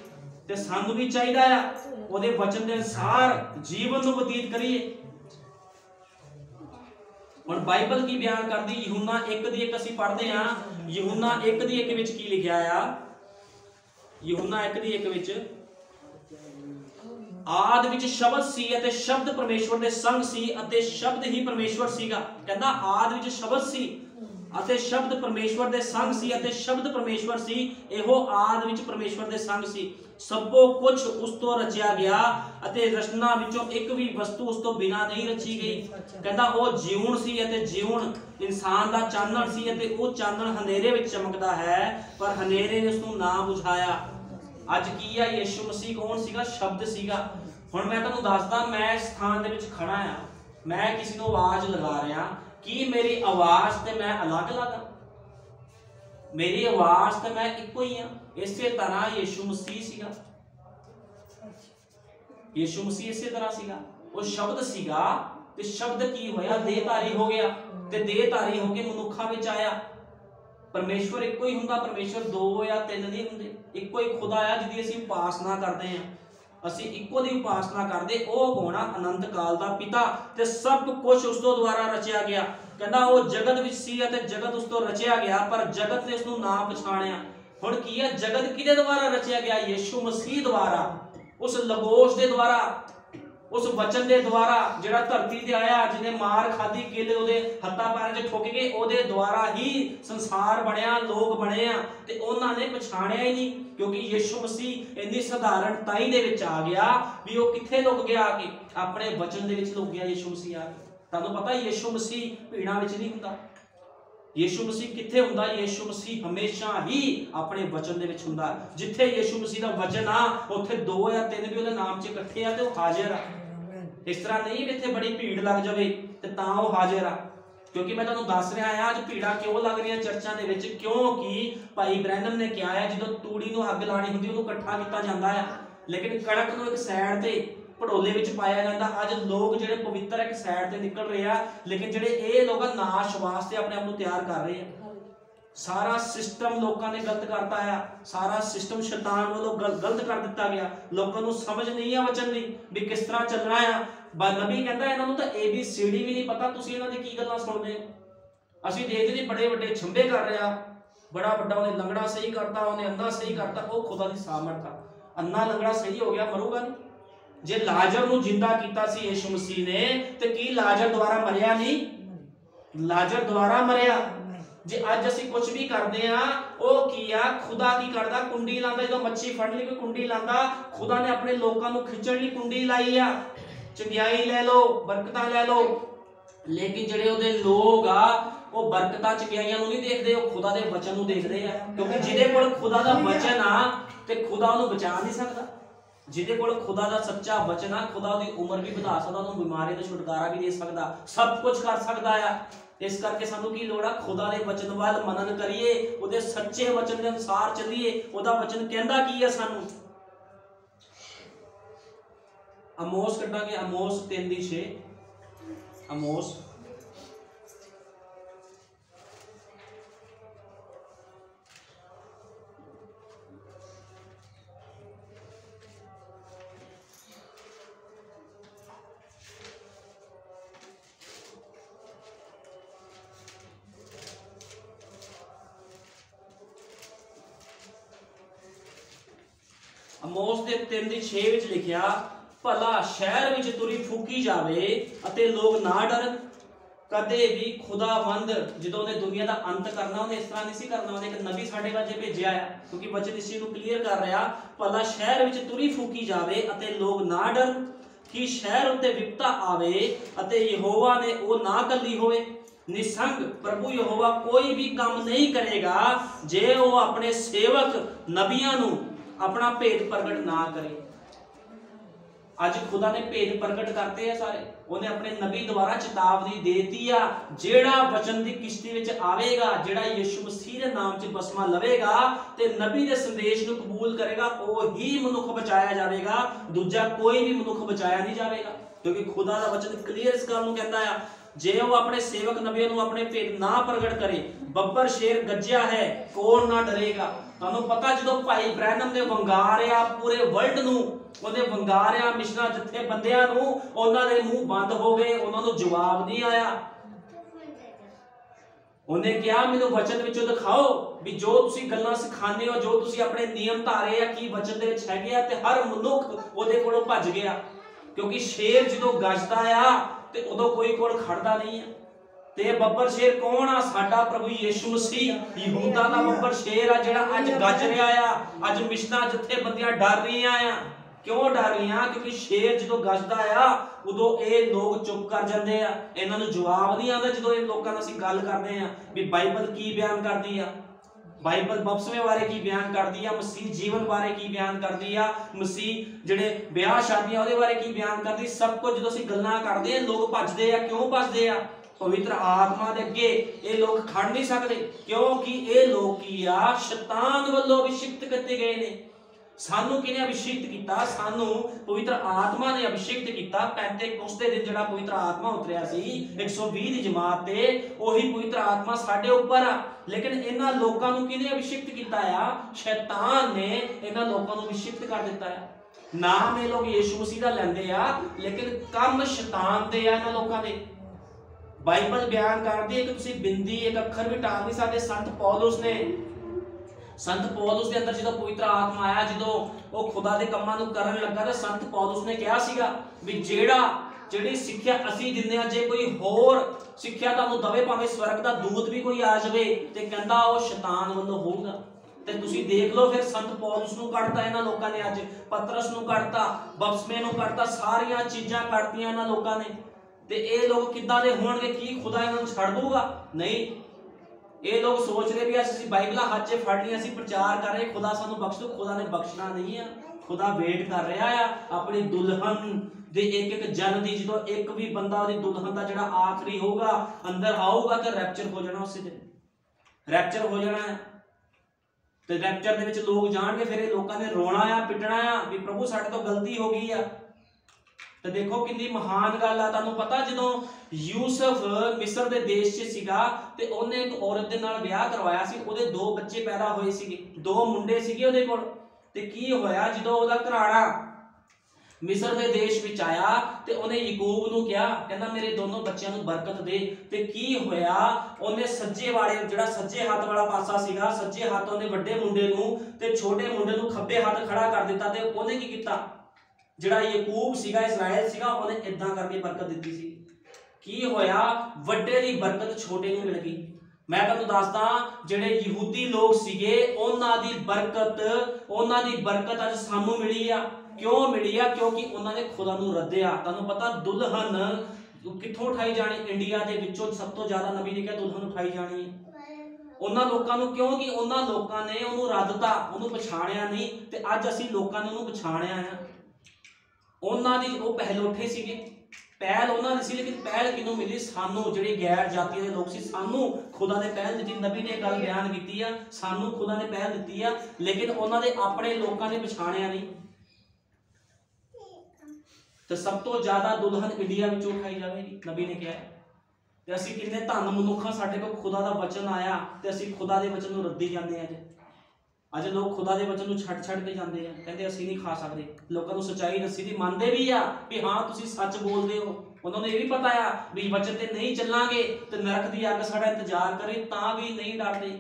ਤੇ ਸਾਨੂੰ ਵੀ ਚਾਹੀਦਾ ਆ, ਉਹਦੇ ਵਚਨ ਦੇ ਅਨਸਾਰ ਜੀਵਨ ਨੂੰ ਬਤੀਤ ਕਰੀਏ। ਹੁਣ ਬਾਈਬਲ ਕੀ ਬਿਆਨ ਕਰਦੀ? ਯਹੂਨਾ 1 ਦੀ 1 ਅਸੀਂ ਪੜ੍ਹਦੇ ਆ ਯਹੂਨਾ 1 ਦੀ 1 ਵਿੱਚ ਕੀ ਲਿਖਿਆ ਆ? ਯਹੂਨਾ 1 ਦੀ 1 ਵਿੱਚ ਆਦ ਵਿੱਚ ਸ਼ਬਦ ਸੀ ਅਤੇ ਸ਼ਬਦ ਪਰਮੇਸ਼ਵਰ ਦੇ ਸੰਗ ਸੀ ਅਤੇ ਸ਼ਬਦ ਹੀ ਪਰਮੇਸ਼ਵਰ ਸੀਗਾ। ਕਹਿੰਦਾ ਆਦ ਵਿੱਚ ਸ਼ਬਦ ਸੀ ਅਤੇ ਸ਼ਬਦ ਪਰਮੇਸ਼ਵਰ ਦੇ ਸੰਗ ਸੀ ਅਤੇ ਸ਼ਬਦ ਪਰਮੇਸ਼ਵਰ ਸੀ, ਇਹੋ ਆਦ ਵਿੱਚ ਪਰਮੇਸ਼ਵਰ ਦੇ ਸੰਗ ਸੀ। ਸਭੋ ਕੁਝ ਉਸ ਤੋਂ ਰਚਿਆ ਗਿਆ ਅਤੇ ਰਚਨਾ ਵਿੱਚੋਂ ਇੱਕ ਵੀ ਵਸਤੂ ਉਸ ਤੋਂ ਬਿਨਾ ਨਹੀਂ ਰਚੀ ਗਈ। ਕਹਿੰਦਾ ਉਹ ਜੀਵਨ ਸੀ ਅਤੇ ਜੀਵਨ ਇਨਸਾਨ ਦਾ ਚਾਨਣ ਸੀ ਅਤੇ ਉਹ ਚਾਨਣ ਹਨੇਰੇ ਵਿੱਚ ਚਮਕਦਾ ਹੈ, ਪਰ ਹਨੇਰੇ ਨੇ ਉਸ ਨੂੰ ਨਾ ਬੁਝਾਇਆ। ਅੱਜ ਕੀ ਆ, ਯੀਸ਼ੂ ਮਸੀਹ ਕੌਣ ਸੀਗਾ? ਸ਼ਬਦ ਸੀਗਾ। ਹੁਣ ਮੈਂ ਤੁਹਾਨੂੰ ਦੱਸਦਾ, ਮੈਂ ਇਸ ਸਥਾਨ ਦੇ ਵਿੱਚ ਖੜਾ ਆ ਮੈਂ ਕਿਸੇ ਨੂੰ ਆਵਾਜ਼ ਲਗਾ ਰਿਹਾ। ਕੀ ਮੇਰੀ ਆਵਾਜ਼ ਤੇ ਮੈਂ ਅਲੱਗ ਅਲੱਗ ਹਾਂ? ਮੇਰੀ ਆਵਾਜ਼ ਤੇ ਮੈਂ ਇੱਕੋ ਹੀ ਹਾਂ। ਇਸੇ ਤਰ੍ਹਾਂ ਯੀਸ਼ੂ ਮਸੀਹ ਸੀਗਾ। ਯੀਸ਼ੂ ਮਸੀਹ ਇਸੇ ਤਰ੍ਹਾਂ ਸੀਗਾ। ਉਹ ਸ਼ਬਦ ਸੀਗਾ ਤੇ ਸ਼ਬਦ ਕੀ ਹੋਇਆ? ਦੇਹਧਾਰੀ ਹੋ ਗਿਆ ਤੇ ਦੇਹਧਾਰੀ ਹੋ ਕੇ ਮਨੁੱਖਾਂ ਵਿੱਚ ਆਇਆ। ਪਰਮੇਸ਼ਵਰ ਇੱਕੋ ਹੀ ਹੁੰਦਾ। ਪਰਮੇਸ਼ਵਰ ਦੋ ਜਾਂ ਤਿੰਨ ਨਹੀਂ ਹੁੰਦੇ। ਇੱਕੋ ਹੀ ਖੁਦਾ ਆ ਜਿਹਦੀ ਅਸੀਂ ਉਪਾਸਨਾ ਕਰਦੇ ਹਾਂ। ਅਸੀਂ ਇੱਕੋ ਦੀ ਉਪਾਸਨਾ ਕਰਦੇ, ਉਹ ਹੋਣਾ ਅਨੰਤ ਕਾਲ ਦਾ ਪਿਤਾ ਤੇ ਸਭ ਕੁਝ ਉਸ ਤੋਂ ਦੁਆਰਾ ਰਚਿਆ ਗਿਆ। ਕਹਿੰਦਾ ਉਹ ਜਗਤ ਵਿੱਚ ਸੀ ਅਤੇ ਜਗਤ ਉਸ ਤੋਂ ਰਚਿਆ ਗਿਆ, ਪਰ ਜਗਤ ਨੇ ਉਸ ਨੂੰ ਨਾ ਪਛਾਣਿਆ। ਹੁਣ ਕੀ ਹੈ? ਜਗਤ ਕਿਹਦੇ ਦੁਆਰਾ ਰਚਿਆ ਗਿਆ? ਯੀਸ਼ੂ ਮਸੀਹ ਦੁਆਰਾ। ਉਸ ਲਗੋਸ਼ ਦੇ ਦੁਆਰਾ। ਉਸ ਵਚਨ ਦੇ ਦੁਆਰਾ ਜਿਹੜਾ ਧਰਤੀ ਤੇ ਆਇਆ, ਜਿਹਨੇ ਮਾਰ ਖਾਦੀ ਕਿਲੇ ਉਹਦੇ ਹੱਥਾਂ ਪੈਰਾਂ 'ਚ ਠੁੱਕ ਗਏ ਉਹਦੇ ਦੁਆਰਾ ਹੀ ਸੰਸਾਰ ਬਣਿਆ, ਲੋਕ ਬਣੇ ਆ ਤੇ ਉਹਨਾਂ ਨੇ ਪਛਾਣਿਆ ਹੀ ਨਹੀਂ ਕਿਉਂਕਿ ਯੀਸ਼ੂ ਮਸੀਹ ਇੰਨੀ ਸਧਾਰਨਤਾਈ ਦੇ ਵਿੱਚ ਆ ਗਿਆ ਵੀ ਉਹ ਕਿੱਥੇ ਲੁਕ ਗਿਆ ਆ ਕੇ? ਆਪਣੇ ਵਚਨ ਦੇ ਵਿੱਚ ਲੁਕ ਗਿਆ ਯੀਸ਼ੂ ਮਸੀਹ ਆ ਕੇ। ਤੁਹਾਨੂੰ ਪਤਾ ਯੀਸ਼ੂ ਮਸੀਹ ਭੀੜਾਂ ਵਿੱਚ ਨਹੀਂ ਹੁੰਦਾ। ਯੀਸ਼ੂ ਮਸੀਹ ਕਿੱਥੇ ਹੁੰਦਾ? ਯੀਸ਼ੂ ਮਸੀਹ ਹਮੇਸ਼ਾ ਹੀ ਆਪਣੇ ਵਚਨ ਦੇ ਵਿੱਚ ਹੁੰਦਾ। ਜਿੱਥੇ ਯੀਸ਼ੂ ਮਸੀਹ ਦਾ ਵਚਨ ਆ, ਉੱਥੇ ਦੋ ਜਾਂ ਤਿੰਨ ਵੀ ਉਹਦੇ ਨਾਮ 'ਚ ਇਕੱਠੇ ਆ ਤੇ ਉਹ ਹਾਜ਼ਰ ਆ। ਇਸ ਤਰ੍ਹਾਂ ਨਹੀਂ ਵੀ ਇੱਥੇ ਬੜੀ ਭੀੜ ਲੱਗ ਜਾਵੇ ਤੇ ਤਾਂ ਉਹ ਹਾਜ਼ਰ ਆ। ਕਿਉਂਕਿ ਮੈਂ ਤੁਹਾਨੂੰ ਦੱਸ ਰਿਹਾ ਆ ਅੱਜ ਭੀੜਾਂ ਕਿਉਂ ਲੱਗ ਰਹੀਆਂ ਚਰਚਾਂ ਦੇ ਵਿੱਚ? ਕਿਉਂਕਿ ਭਾਈ ਬ੍ਰੈਨਮ ਨੇ ਕਿਹਾ ਹੈ, ਜਦੋਂ ਤੂੜੀ ਨੂੰ ਅੱਗ ਲਾਣੀ ਹੁੰਦੀ, ਉਹਨੂੰ ਇਕੱਠਾ ਕੀਤਾ ਜਾਂਦਾ ਆ। ਲੇਕਿਨ ਕਣਕ ਨੂੰ ਇੱਕ ਸਾਈਡ ਤੇ ਭੜੋਲੇ ਵਿੱਚ ਪਾਇਆ ਜਾਂਦਾ। ਅੱਜ ਲੋਕ ਜਿਹੜੇ ਪਵਿੱਤਰ ਇੱਕ ਸਾਈਡ ਤੇ ਨਿਕਲ ਰਹੇ ਆ, ਲੇਕਿਨ ਜਿਹੜੇ ਇਹ ਲੋਕ ਆ ਨਾਸ਼ ਵਾਸਤੇ ਆਪਣੇ ਆਪ ਨੂੰ ਤਿਆਰ ਕਰ ਰਹੇ ਆ। ਸਾਰਾ ਸਿਸਟਮ ਲੋਕਾਂ ਨੇ ਗਲਤ ਕਰਤਾ ਆ। ਸਾਰਾ ਸਿਸਟਮ ਸ਼ੈਤਾਨ ਵੱਲੋਂ ਗਲਤ ਕਰ ਦਿੱਤਾ ਗਿਆ। ਲੋਕਾਂ ਨੂੰ ਸਮਝ ਨਹੀਂ ਆ, ਵਚਨ ਦੀ, ਵੀ ਕਿਸ ਤਰ੍ਹਾਂ ਚੱਲਣਾ ਆ। ਬਾ ਨਬੀ ਕਹਿੰਦਾ ਇਹਨਾਂ ਨੂੰ ਤਾਂ ਏ ਬੀ ਸੀ ਡੀ ਵੀ ਨਹੀਂ ਪਤਾ। ਤੁਸੀਂ ਇਹਨਾਂ ਦੀ ਕੀ ਗੱਲਾਂ ਸੁਣਦੇ? ਅਸੀਂ ਦੇਖਦੇ ਜੀ ਬੜੇ ਵੱਡੇ ਛੰਬੇ ਕਰ ਰਿਹਾ। ਬੜਾ ਵੱਡਾ ਉਹਨੇ ਲੰਗੜਾ ਸਹੀ ਕਰਤਾ, ਉਹਨੇ ਅੰਨਾ ਸਹੀ ਕਰਤਾ। ਉਹ ਖੁਦਾ ਦੀ ਸਾਮਰਥ ਆ। ਅੰਨਾ ਲੰਗੜਾ ਸਹੀ ਹੋ ਗਿਆ, ਮਰੂਗਾ ਨਹੀਂ। ਜੇ ਲਾਜ਼ਰ ਨੂੰ ਜਿੰਦਾ ਕੀਤਾ ਸੀ ਯਿਸੂ ਮਸੀਹ ਨੇ, ਤੇ ਕੀ ਲਾਜ਼ਰ ਦੁਆਰਾ ਮਰਿਆ ਨਹੀਂ? ਲਾਜ਼ਰ ਦੁਆਰਾ ਮਰਿਆ। ਜੇ ਅੱਜ ਅਸੀਂ ਕੁਝ ਵੀ ਕਰਦੇ ਆ ਉਹ ਕੀ ਆ? ਖੁਦਾ ਕੀ ਕਰਦਾ? ਕੁੰਡੀ ਲਾਉਂਦਾ, ਜਦੋਂ ਮੱਛੀ ਫੜਨ ਲਈ ਕੋਈ ਕੁੰਡੀ ਲਾਉਂਦਾ, ਖੁਦਾ ਨੇ ਆਪਣੇ ਲੋਕਾਂ ਨੂੰ ਖਿੱਚਣ ਲਈ ਕੁੰਡੀ ਲਾਈ ਆ। ਚੰਗਿਆਈ ਲੈ ਲਓ, ਬਰਕਤਾਂ ਲੈ ਲਓ। ਲੇਕਿਨ ਜਿਹੜੇ ਉਹਦੇ ਲੋਕ ਆ, ਉਹ ਬਰਕਤਾਂ ਚੰਗਿਆਈਆਂ ਨੂੰ ਨਹੀਂ ਦੇਖਦੇ, ਉਹ ਖੁਦਾ ਦੇ ਵਚਨ ਨੂੰ ਦੇਖਦੇ ਆ। ਕਿਉਂਕਿ ਜਿਹਦੇ ਕੋਲ ਖੁਦਾ ਦਾ ਵਚਨ ਆ, ਤੇ ਖੁਦਾ ਉਹਨੂੰ ਬਚਾ ਨਹੀਂ ਸਕਦਾ। ਜਿਹਦੇ ਕੋਲ ਖੁਦਾ ਦਾ ਸੱਚਾ ਵਚਨ ਆ, ਖੁਦਾ ਉਹਦੀ ਉਮਰ ਵੀ ਵਧਾ ਸਕਦਾ, ਉਹਨੂੰ ਬਿਮਾਰੀ ਤੋਂ ਛੁਟਕਾਰਾ ਵੀ ਦੇ ਸਕਦਾ, ਸਭ ਕੁਝ ਕਰ ਸਕਦਾ ਆ। ਇਸ ਕਰਕੇ ਸਾਨੂੰ ਕੀ ਲੋੜ ਆ? ਖੁਦਾ ਦੇ ਵਚਨ ਵੱਲ ਮਨਨ ਕਰੀਏ, ਉਹਦੇ ਸੱਚੇ ਵਚਨ ਦੇ ਅਨੁਸਾਰ ਚੱਲੀਏ, ਉਹਦਾ ਵਚਨ ਕਹਿੰਦਾ ਕੀ ਆ ਸਾਨੂੰ? ਅਮੋਸ ਕੱਢਾਂਗੇ, ਅਮੋਸ 3 ਦੀ 6 ਅਮੋਸ 3 ਦੀ 6 ਵਿੱਚ ਲਿਖਿਆ, ਭਲਾ ਸ਼ਹਿਰ ਵਿੱਚ ਤੁਰੀ ਫੂਕੀ ਜਾਵੇ ਅਤੇ ਲੋਕ ਨਾ ਡਰਨ ਕਦੇ ਵੀ ਖੁਦਾਵੰਦ ਜਦੋਂ ਉਹਨੇ ਦੁਨੀਆ ਦਾ ਅੰਤ ਕਰਨਾ, ਉਹਨੇ ਇਸ ਤਰ੍ਹਾਂ ਨਹੀਂ ਸੀ ਕਰਨਾ, ਉਹਨੇ ਇੱਕ ਨਬੀ ਸਾਡੇ ਵਾਜੇ ਭੇਜਿਆ ਆ, ਕਿਉਂਕਿ ਬੱਚੇ ਇਸ ਨੂੰ ਕਲੀਅਰ ਕਰ ਰਿਹਾ, ਭਲਾ ਸ਼ਹਿਰ ਵਿੱਚ ਤੁਰੀ ਫੂਕੀ ਜਾਵੇ ਅਤੇ ਲੋਕ ਨਾ ਡਰਨ ਕਿ ਸ਼ਹਿਰ ਉੱਤੇ ਵਿਪਤਾ ਆਵੇ ਅਤੇ ਯਹੋਵਾ ਨੇ ਉਹ ਨਾ ਕੱਲੀ ਹੋਵੇ। ਨਿਸੰਗ, ਪ੍ਰਭੂ ਯਹੋਵਾ ਕੋਈ ਵੀ ਕੰਮ ਨਹੀਂ ਕਰੇਗਾ ਜੇ ਉਹ ਆਪਣੇ ਸੇਵਕ ਨਬੀਆਂ ਨੂੰ ਆਪਣਾ ਭੇਦ ਪ੍ਰਗਟ ਨਾ ਕਰੇ। ਅੱਜ ਖੁਦਾ ਨੇ ਭੇਦ ਪ੍ਰਗਟ ਕਰਤੇ ਆ ਸਾਰੇ। ਉਹਨੇ ਆਪਣੇ ਨਬੀ ਦੁਆਰਾ ਚੇਤਾਵਨੀ ਦੇਤੀ ਆ। ਜਿਹੜਾ ਵਚਨ ਦੀ ਕਿਸ਼ਤੀ ਵਿੱਚ ਆਵੇਗਾ, ਜਿਹੜਾ ਯਿਸੂ ਮਸੀਹ ਦੇ ਨਾਮ 'ਚ ਬਸਮਾ ਲਵੇਗਾ ਤੇ ਨਬੀ ਦੇ ਸੰਦੇਸ਼ ਨੂੰ ਕਬੂਲ ਕਰੇਗਾ, ਉਹ ਹੀ ਮਨੁੱਖ ਬਚਾਇਆ ਜਾਵੇਗਾ। ਦੂਜਾ ਕੋਈ ਵੀ ਮਨੁੱਖ ਬਚਾਇਆ ਨਹੀਂ ਜਾਵੇਗਾ। ਕਿਉਂਕਿ ਖੁਦਾ ਦਾ ਵਚਨ ਕਲੀਅਰ ਇਸ ਗੱਲ ਨੂੰ ਕਹਿੰਦਾ ਆ, ਜੇ ਉਹ ਆਪਣੇ ਸੇਵਕ ਨਬੀਆਂ ਨੂੰ ਆਪਣੇ ਭੇਦ ਨਾ ਪ੍ਰਗਟ ਕਰੇ ਬੱਬਰ ਸ਼ੇਰ ਗੱਜਿਆ ਹੈ, ਕੌਣ ਨਾ ਡਰੇਗਾ। ਤੁਹਾਨੂੰ ਪਤਾ ਜਦੋਂ ਭਾਈ ਬ੍ਰੈਨਮ ਨੇ ਵੰਗਾਰਿਆ ਪੂਰੇ ਵਰਲਡ ਨੂੰ ਉਹਨੇ ਵੰਗਾਰਿਆ ਮਿਸ਼ਨਾ ਜਿੱਥੇ ਬੰਦਿਆਂ ਨੂੰ ਉਹਨਾਂ ਦੇ ਮੂੰਹ ਬੰਦ ਹੋ ਗਏ, ਉਹਨਾਂ ਨੂੰ ਜਵਾਬ ਨਹੀਂ ਆਇਆ। ਉਹਨੇ ਕਿਹਾ, ਮੈਨੂੰ ਵਚਨ ਵਿੱਚੋਂ ਦਿਖਾਓ ਵੀ ਜੋ ਤੁਸੀਂ ਗੱਲਾਂ ਸਿਖਾਉਂਦੇ ਹੋ, ਜੋ ਤੁਸੀਂ ਆਪਣੇ ਨਿਯਮ ਧਾਰੇ ਆ, ਕੀ ਵਚਨ ਦੇ ਵਿੱਚ ਹੈਗੇ ਆ ਤੇ ਹਰ ਮਨੁੱਖ ਉਹਦੇ ਕੋਲੋਂ ਭੱਜ ਗਿਆ। ਕਿਉਂਕਿ ਸ਼ੇਰ ਜਦੋਂ ਗੱਜਦਾ ਆ ਤੇ ਉਦੋਂ ਕੋਈ ਕੋਲ ਖੜਦਾ ਨਹੀਂ ਆ। ਤੇ ਬੱਬਰ ਸ਼ੇਰ ਕੌਣ ਆ? ਸਾਡਾ ਪ੍ਰਭੂ ਯੀਸ਼ੂ ਮਸੀਹ। ਯਹੂਦਾ ਦਾ ਬੱਬਰ ਸ਼ੇਰ ਆ ਜਿਹੜਾ ਅੱਜ ਗੱਜ ਰਿਹਾ ਆ। ਅੱਜ ਮਿਸ਼ਨਾ ਜਿੱਥੇ ਬੰਦੀਆਂ ਡਰ ਰਹੀਆਂ ਆ। ਕਿਉਂ ਡਰ ਰਹੀਆਂ? ਕਿਉਂਕਿ ਸ਼ੇਰ ਜਦੋਂ ਗੱਜਦਾ ਆ, ਉਦੋਂ ਇਹ ਲੋਕ ਚੁੱਪ ਕਰ ਜਾਂਦੇ ਆ। ਇਹਨਾਂ ਨੂੰ ਜਵਾਬ ਨਹੀਂ ਆਉਂਦਾ ਜਦੋਂ ਇਹ ਲੋਕਾਂ ਨਾਲ ਅਸੀਂ ਗੱਲ ਕਰਦੇ ਆ ਵੀ ਬਾਈਬਲ ਕੀ ਬਿਆਨ ਕਰਦੀ ਆ? ਬਾਈਬਲ ਬਪਸਵੇਂ ਬਾਰੇ ਕੀ ਬਿਆਨ ਕਰਦੀ ਆ? ਮਸੀਹ ਜੀਵਨ ਬਾਰੇ ਕੀ ਬਿਆਨ ਕਰਦੀ ਆ? ਮਸੀਹ ਜਿਹੜੇ ਵਿਆਹ ਸ਼ਾਦੀਆਂ ਉਹਦੇ ਬਾਰੇ ਕੀ ਬਿਆਨ ਕਰਦੀ? ਸਭ ਕੁਝ ਜਦੋਂ ਅਸੀਂ ਗੱਲਾਂ ਕਰਦੇ ਆ, ਲੋਕ ਭੱਜਦੇ ਆ, ਕਿਉਂ ਭੱਜਦੇ ਆ? ਪਵਿੱਤਰ ਆਤਮਾ ਦੇ ਅੱਗੇ ਇਹ ਲੋਕ ਖੜ ਨਹੀਂ ਸਕਦੇ, ਕਿਉਂਕਿ ਇਹ ਲੋਕ ਕੀ ਆ ਸ਼ੈਤਾਨ ਵੱਲੋਂ ਅਭਿਸ਼ਿਕਤ ਕੀਤੇ ਗਏ ਨੇ। ਸਾਨੂੰ ਕਿਹਨੇ ਅਭਿਸ਼ੇਕਤ ਕੀਤਾ? ਸਾਨੂੰ ਪਵਿੱਤਰ ਆਤਮਾ ਨੇ ਅਭਿਸ਼ੇਕਤ ਕੀਤਾ। ਪੈਂਤੇ ਕੁਸਤੇ ਦਿਨ ਜਿਹੜਾ ਪਵਿੱਤਰ ਆਤਮਾ ਉਤਰਿਆ ਸੀ 120 ਦੀ ਜਮਾਤ ਤੇ, ਉਹੀ ਪਵਿੱਤਰ ਆਤਮਾ ਸਾਡੇ ਉੱਪਰ ਆ। ਲੇਕਿਨ ਇਹਨਾਂ ਲੋਕਾਂ ਨੂੰ ਕਿਹਨੇ ਅਭਿਸ਼ੇਕਤ ਕੀਤਾ ਆ? ਸ਼ੈਤਾਨ ਨੇ ਇਹਨਾਂ ਲੋਕਾਂ ਨੂੰ ਅਭਿਸ਼ੇਕਤ ਕਰ ਦਿੱਤਾ ਆ। ਨਾਮ ਇਹ ਲੋਕ ਯੀਸ਼ੂ ਮਸੀਹ ਦਾ ਲੈਂਦੇ ਆ, ਲੇਕਿਨ ਕੰਮ ਸ਼ੈਤਾਨ ਦੇ ਆ ਇਹਨਾਂ ਲੋਕਾਂ ਦੇ। ਬਾਈਬਲ ਬਿਆਨ ਕਰਦੀ ਹੈ ਕਿ ਤੁਸੀਂ ਬਿੰਦੀ, ਇੱਕ ਅੱਖਰ ਵੀ ਟਾਲ ਨਹੀਂ ਸਕਦੇ, ਸੰਤ ਪੌਲਸ ਨੇ। ਸੰਤ ਪੌਲਸ ਦੇ ਅੰਦਰ ਜਦੋਂ ਪਵਿੱਤਰ ਆਤਮਾ ਆਇਆ, ਜਦੋਂ ਉਹ ਖੁਦਾ ਦੇ ਕੰਮਾਂ ਨੂੰ ਕਰਨ ਲੱਗਾ, ਤਾਂ ਸੰਤ ਪੌਲਸ ਨੇ ਕਿਹਾ ਸੀਗਾ ਵੀ ਜਿਹੜਾ, ਜਿਹੜੀ ਸਿੱਖਿਆ ਅਸੀਂ ਦਿੰਦੇ ਆ ਜੇ ਕੋਈ ਹੋਰ ਸਿੱਖਿਆ ਤੁਹਾਨੂੰ ਦਵੇ, ਭਾਵੇਂ ਸਵਰਗ ਦਾ ਦੂਤ ਵੀ ਕੋਈ ਆ ਜਾਵੇ, ਤੇ ਕਹਿੰਦਾ ਉਹ ਸ਼ੈਤਾਨ ਵੱਲੋਂ ਹੋਊਗਾ। ਤੇ ਤੁਸੀਂ ਦੇਖ ਲਓ ਫਿਰ ਸੰਤ ਪੌਲਸ ਨੂੰ ਕੱਢਤਾ ਇਹਨਾਂ ਲੋਕਾਂ ਨੇ ਅੱਜ, ਪਤਰਸ ਨੂੰ ਕੱਢਤਾ ਬਪਸਮੇ ਨੂੰ ਕੱਢਤਾ, ਸਾਰੀਆਂ ਚੀਜ਼ਾਂ ਕੱਢਤੀਆਂ ਇਹਨਾਂ ਲੋਕਾਂ ਨੇ। ਤੇ ਇਹ ਲੋਕ ਕਿੱਦਾਂ ਦੇ ਹੋਣਗੇ? ਕੀ ਖੁਦਾ ਇਹਨਾਂ ਨੂੰ ਛੱਡ ਦੂਗਾ ਨਹੀਂ। ਇਹ ਲੋਕ ਸੋਚ ਰਹੇ ਵੀ ਅਸੀਂ ਬਾਈਬਲਾਂ ਹੱਥ 'ਚ ਫੜ ਲਈਆਂ, ਅਸੀਂ ਪ੍ਰਚਾਰ ਕਰ ਰਹੇ, ਖੁਦਾ ਸਾਨੂੰ ਬਖਸ਼ ਦੂ ਖੁਦਾ ਨੇ ਬਖਸ਼ਣਾ ਨਹੀਂ ਆ। ਖੁਦਾ ਵੇਟ ਕਰ ਰਿਹਾ ਆ, ਆਪਣੀ ਦੁਲਹਨ ਦੇ ਇੱਕ ਇੱਕ ਜਨ ਦੀ, ਜਦੋਂ ਇੱਕ ਵੀ ਬੰਦਾ ਉਹਦੀ ਦੁਲਹਨ ਦਾ ਜਿਹੜਾ ਆਖਰੀ ਹੋਊਗਾ, ਅੰਦਰ ਆਊਗਾ ਤਾਂ ਰੈਪਚਰ ਹੋ ਜਾਣਾ ਉਸੇ ਦਿਨ। ਰੈਪਚਰ ਹੋ ਜਾਣਾ ਤੇ ਰੈਪਚਰ ਦੇ ਵਿੱਚ ਲੋਕ ਜਾਣਗੇ, ਫਿਰ ਇਹ ਲੋਕਾਂ ਨੇ ਰੋਣਾ ਆ, ਪਿੱਟਣਾ ਆ, ਵੀ ਪ੍ਰਭੂ ਸਾਡੇ ਤੋਂ ਗਲਤੀ ਹੋ ਗਈ ਆ। ਤੇ ਦੇਖੋ ਕਿੰਨੀ ਮਹਾਨ ਗੱਲ ਆ। ਤੁਹਾਨੂੰ ਪਤਾ ਜਦੋਂ ਯੂਸਫ ਮਿਸਰ ਦੇ ਦੇਸ਼ 'ਚ ਸੀਗਾ ਤੇ ਉਹਨੇ ਇੱਕ ਔਰਤ ਦੇ ਨਾਲ ਵਿਆਹ ਕਰਵਾਇਆ ਸੀ। ਉਹਦੇ ਦੋ ਬੱਚੇ ਪੈਦਾ ਹੋਏ ਸੀਗੇ। ਦੋ ਮੁੰਡੇ ਸੀਗੇ ਉਹਦੇ ਕੋਲ। ਤੇ ਕੀ ਹੋਇਆ ਜਦੋਂ ਉਹਦਾ ਘਰਾੜਾ ਮਿਸਰ ਦੇ ਦੇਸ਼ ਵਿੱਚ ਆਇਆ ਤੇ ਉਹਨੇ ਯਕੂਬ ਨੂੰ ਕਿਹਾ, ਕਹਿੰਦਾ ਮੇਰੇ ਦੋਨੋਂ ਬੱਚਿਆਂ ਨੂੰ ਬਰਕਤ ਦੇ। ਤੇ ਕੀ ਹੋਇਆ? ਉਹਨੇ ਸੱਜੇ ਵਾਲੇ, ਜਿਹੜਾ ਸੱਜੇ ਹੱਥ ਵਾਲਾ ਪਾਸਾ ਸੀਗਾ, ਸੱਜੇ ਹੱਥ ਉਹਨੇ ਵੱਡੇ ਮੁੰਡੇ ਨੂੰ ਤੇ ਛੋਟੇ ਮੁੰਡੇ ਨੂੰ ਖੱਬੇ ਹੱਥ ਖੜਾ ਕਰ ਦਿੱਤਾ ਤੇ ਉਹਨੇ ਕੀ ਕੀਤਾ? ਜਿਹੜਾ ਯਾਕੂਬ ਸੀਗਾ, ਇਸਰਾਇਲ ਸੀਗਾ, ਉਹਨੇ ਇਦਾਂ ਕਰਕੇ ਬਰਕਤ ਦਿੱਤੀ ਸੀ। ਕੀ ਹੋਇਆ? ਵੱਡੇ ਦੀ ਬਰਕਤ ਛੋਟੇ ਨੂੰ ਮਿਲ ਗਈ। ਮੈਂ ਤੁਹਾਨੂੰ ਦੱਸਦਾ, ਜਿਹੜੇ ਯਹੂਦੀ ਲੋਕ ਸੀਗੇ, ਉਹਨਾਂ ਦੀ ਬਰਕਤ, ਉਹਨਾਂ ਦੀ ਬਰਕਤ ਅੱਜ ਸਾਨੂੰ ਮਿਲੀ ਆ। ਕਿਉਂ ਮਿਲੀ ਆ? ਕਿਉਂਕਿ ਉਹਨਾਂ ਨੇ ਖੁਦਾ ਨੂੰ ਰੱਦਿਆ। ਤੁਹਾਨੂੰ ਪਤਾ, ਦੁਲਹਨ ਕਿੱਥੋਂ ਉਠਾਈ ਜਾਣੀ? ਇੰਡੀਆ ਦੇ ਵਿੱਚੋਂ ਸਭ ਤੋਂ ਜ਼ਿਆਦਾ ਨਬੀ ਨੇ ਕਿਹਾ, ਦੁਲਹਨ ਉਠਾਈ ਜਾਣੀ ਹੈ। ਉਹਨਾਂ ਲੋਕਾਂ ਨੂੰ ਕਿਉਂਕਿ ਉਹਨਾਂ ਲੋਕਾਂ ਨੇ ਉਹਨੂੰ ਰੱਦਤਾ ਉਹਨੂੰ ਪਛਾਣਿਆ ਨਹੀਂ, ਤੇ ਅੱਜ ਅਸੀਂ ਲੋਕਾਂ ਨੇ ਉਹਨੂੰ ਪਛਾਣਿਆ ਆ। ਉਹਨਾਂ ਦੀ ਉਹ ਪਹਿਲੋਠੇ ਸੀਗੇ। ਪਹਿਲ ਉਹਨਾਂ ਦੀ ਸੀ, ਲੇਕਿਨ ਪਹਿਲ ਕਿਹਨੂੰ ਮਿਲੀ? ਸਾਨੂੰ, ਜਿਹੜੇ ਗੈਰ ਜਾਤੀਆਂ ਦੇ ਲੋਕ ਸੀ, ਸਾਨੂੰ ਖੁਦਾ ਨੇ ਪਹਿਲ ਦਿੱਤੀ। ਨਬੀ ਨੇ ਗੱਲ ਬਿਆਨ ਕੀਤੀ ਆ, ਸਾਨੂੰ ਖੁਦਾ ਨੇ ਪਹਿਲ ਦਿੱਤੀ ਆ, ਲੇਕਿਨ ਉਹਨਾਂ ਦੇ ਆਪਣੇ ਲੋਕਾਂ ਨੇ ਪਛਾਣਿਆ ਨਹੀਂ। ਤੇ ਸਭ ਤੋਂ ਜ਼ਿਆਦਾ ਦੁਲਹਨ ਇੰਡੀਆ ਵਿੱਚੋਂ ਉਠਾਈ ਜਾਵੇਗੀ, ਨਬੀ ਨੇ ਕਿਹਾ। ਤੇ ਅਸੀਂ ਕਿੰਨੇ ਧੰਨ ਮਨੁੱਖਾਂ ਸਾਡੇ ਕੋਲ ਖੁਦਾ ਦਾ ਵਚਨ ਆਇਆ, ਤੇ ਅਸੀਂ ਖੁਦਾ ਦੇ ਵਚਨ ਨੂੰ ਰੱਦੀ ਜਾਂਦੇ ਆ ਅੱਜ। ਅੱਜ ਲੋਕ ਖੁਦਾ ਦੇ ਵਚਨ ਨੂੰ ਛੱਡ ਛੱਡ ਕੇ ਜਾਂਦੇ ਆ। ਕਹਿੰਦੇ ਅਸੀਂ ਨਹੀਂ ਖਾ ਸਕਦੇ। ਲੋਕਾਂ ਨੂੰ ਸੱਚਾਈ ਦੱਸੀ ਦੀ ਮੰਨਦੇ ਵੀ ਆ ਵੀ ਹਾਂ, ਤੁਸੀਂ ਸੱਚ ਬੋਲਦੇ ਹੋ। ਉਹਨਾਂ ਨੂੰ ਇਹ ਵੀ ਪਤਾ ਆ ਵੀ ਵਚਨ ਤੇ ਨਹੀਂ ਚੱਲਾਂਗੇ ਤੇ ਨਰਕ ਦੀ ਅੱਗ ਸਾਡਾ ਇੰਤਜ਼ਾਰ ਕਰੇ ਤਾਂ ਵੀ ਨਹੀਂ ਡਰਦੇ।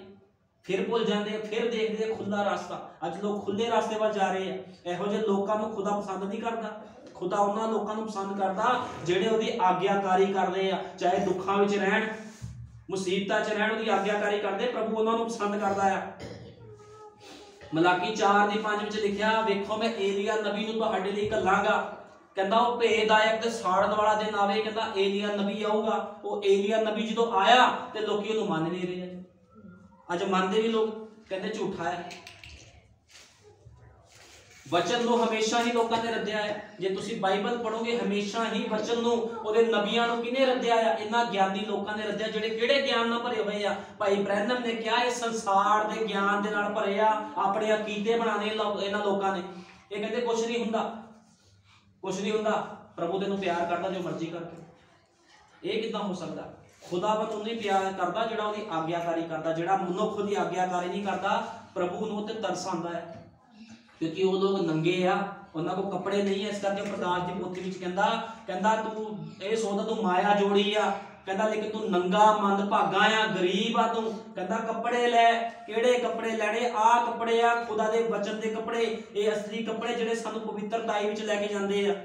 ਫਿਰ ਭੁੱਲ ਜਾਂਦੇ ਫਿਰ ਦੇਖਦੇ ਆ ਖੁੱਲਾ ਰਸਤਾ। ਅੱਜ ਲੋਕ ਖੁੱਲੇ ਰਸਤੇ ਵੱਲ ਜਾ ਰਹੇ ਆ। ਇਹੋ ਜਿਹੇ ਲੋਕਾਂ ਨੂੰ ਖੁਦਾ ਪਸੰਦ ਨਹੀਂ ਕਰਦਾ। ਖੁਦਾ ਉਹਨਾਂ ਲੋਕਾਂ ਨੂੰ ਪਸੰਦ ਕਰਦਾ ਜਿਹੜੇ ਉਹਦੀ ਆਗਿਆਕਾਰੀ ਕਰਦੇ ਆ। ਚਾਹੇ ਦੁੱਖਾਂ ਵਿੱਚ ਰਹਿਣ, ਮੁਸੀਬਤਾਂ 'ਚ ਰਹਿਣ, ਉਹਦੀ ਆਗਿਆਕਾਰੀ ਕਰਦੇ। ਪ੍ਰਭੂ ਉਹਨਾਂ ਨੂੰ ਪਸੰਦ ਕਰਦਾ ਆ। ਮਲਾਕੀ 4 ਦੀ 5 ਵਿੱਚ ਲਿਖਿਆ, ਵੇਖੋ, ਮੈਂ ਏਲੀਆ ਨਬੀ ਨੂੰ ਤੁਹਾਡੇ ਲਈ ਘੱਲਾਂਗਾ। ਕਹਿੰਦਾ, ਉਹ ਭੇਦਾਇਕ ਤੇ ਸਾੜਨ ਵਾਲਾ ਦਿਨ ਆਵੇ। ਕਹਿੰਦਾ, ਏਲੀਆ ਨਬੀ ਆਊਗਾ। ਉਹ ਏਲੀਆ ਨਬੀ ਜਦੋਂ ਆਇਆ ਤੇ ਲੋਕੀ ਉਹਨੂੰ ਮੰਨ ਨਹੀਂ ਰਹੇ। ਅੱਜ ਮੰਨਦੇ ਵੀ ਲੋਕ, ਕਹਿੰਦੇ ਝੂਠਾ ਹੈ। ਵਚਨ ਨੂੰ ਹਮੇਸ਼ਾ ਹੀ ਲੋਕਾਂ ਨੇ ਰੱਦਿਆ ਹੈ। ਜੇ ਤੁਸੀਂ ਬਾਈਬਲ ਪੜੋਗੇ ਹਮੇਸ਼ਾ ਹੀ ਵਚਨ ਨੂੰ ਉਹਦੇ ਨਬੀਆਂ ਨੂੰ ਕਿਹਨੇ ਰੱਦਿਆ ਆ? ਇਹਨਾਂ ਗਿਆਨੀ ਲੋਕਾਂ ਨੇ ਰੱਦਿਆ, ਜਿਹੜੇ ਕਿਹੜੇ ਗਿਆਨ ਨਾਲ ਭਰੇ ਹੋਏ ਆ? ਭਾਈ ਬ੍ਰੈਨਮ ਨੇ ਕਿਹਾ, ਇਹ ਸੰਸਾਰ ਦੇ ਗਿਆਨ ਦੇ ਨਾਲ ਭਰੇ ਆ, ਆਪਣੇ ਅਕੀਦੇ ਬਣਾਣੇ ਇਹਨਾਂ ਲੋਕਾਂ ਨੇ। ਇਹ ਕਹਿੰਦੇ ਕੁਝ ਨਹੀਂ ਹੁੰਦਾ। ਕੁਝ ਨਹੀਂ ਹੁੰਦਾ। ਪ੍ਰਭੂ ਤੈਨੂੰ ਪਿਆਰ ਕਰਦਾ ਜੋ ਮਰਜ਼ੀ ਕਰਕੇ। ਇਹ ਕਿਦਾਂ ਹੋ ਸਕਦਾ? ਖੁਦਾਵੰਦ ਉਹਨੂੰ ਹੀ ਪਿਆਰ ਕਰਦਾ ਜਿਹੜਾ ਉਹਦੀ ਆਗਿਆਕਾਰੀ ਕਰਦਾ, ਜਿਹੜਾ ਮਨੁੱਖ ਦੀ ਆਗਿਆਕਾਰੀ ਨਹੀਂ ਕਰਦਾ, ਪ੍ਰਭੂ ਨੂੰ ਉਹ ਤੇ ਤਰਸ ਆਉਂਦਾ ਹੈ। ਕਿਉਂਕਿ ਉਹ ਲੋਕ ਨੰਗੇ ਆ, ਉਹਨਾਂ ਕੋਲ ਕੱਪੜੇ ਨਹੀਂ ਐ ਇਸ ਕਰਕੇ ਪ੍ਰਕਾਸ਼ ਦੀ ਪੋਥੀ ਵਿੱਚ ਕਹਿੰਦਾ ਕਹਿੰਦਾ ਤੂੰ ਇਹ ਸੋਚਦਾ ਤੂੰ ਮਾਇਆ ਜੋੜੀ ਆ। ਕਹਿੰਦਾ, ਲੇਕਿਨ ਤੂੰ ਨੰਗਾ ਮੰਦ ਭਾਗਾ ਆ, ਗਰੀਬ ਆ ਤੂੰ। ਕਹਿੰਦਾ, ਕੱਪੜੇ ਲੈ, ਕਿਹੜੇ ਕੱਪੜੇ ਲੈਣੇ? ਆ ਕੱਪੜੇ ਆ, ਖੁਦਾ ਦੇ ਬਚਨ ਦੇ ਕੱਪੜੇ। ਇਹ ਅਸਲੀ ਕੱਪੜੇ ਜਿਹੜੇ ਸਾਨੂੰ ਪਵਿੱਤਰਤਾਈ ਵਿੱਚ ਲੈ ਕੇ ਜਾਂਦੇ ਆ।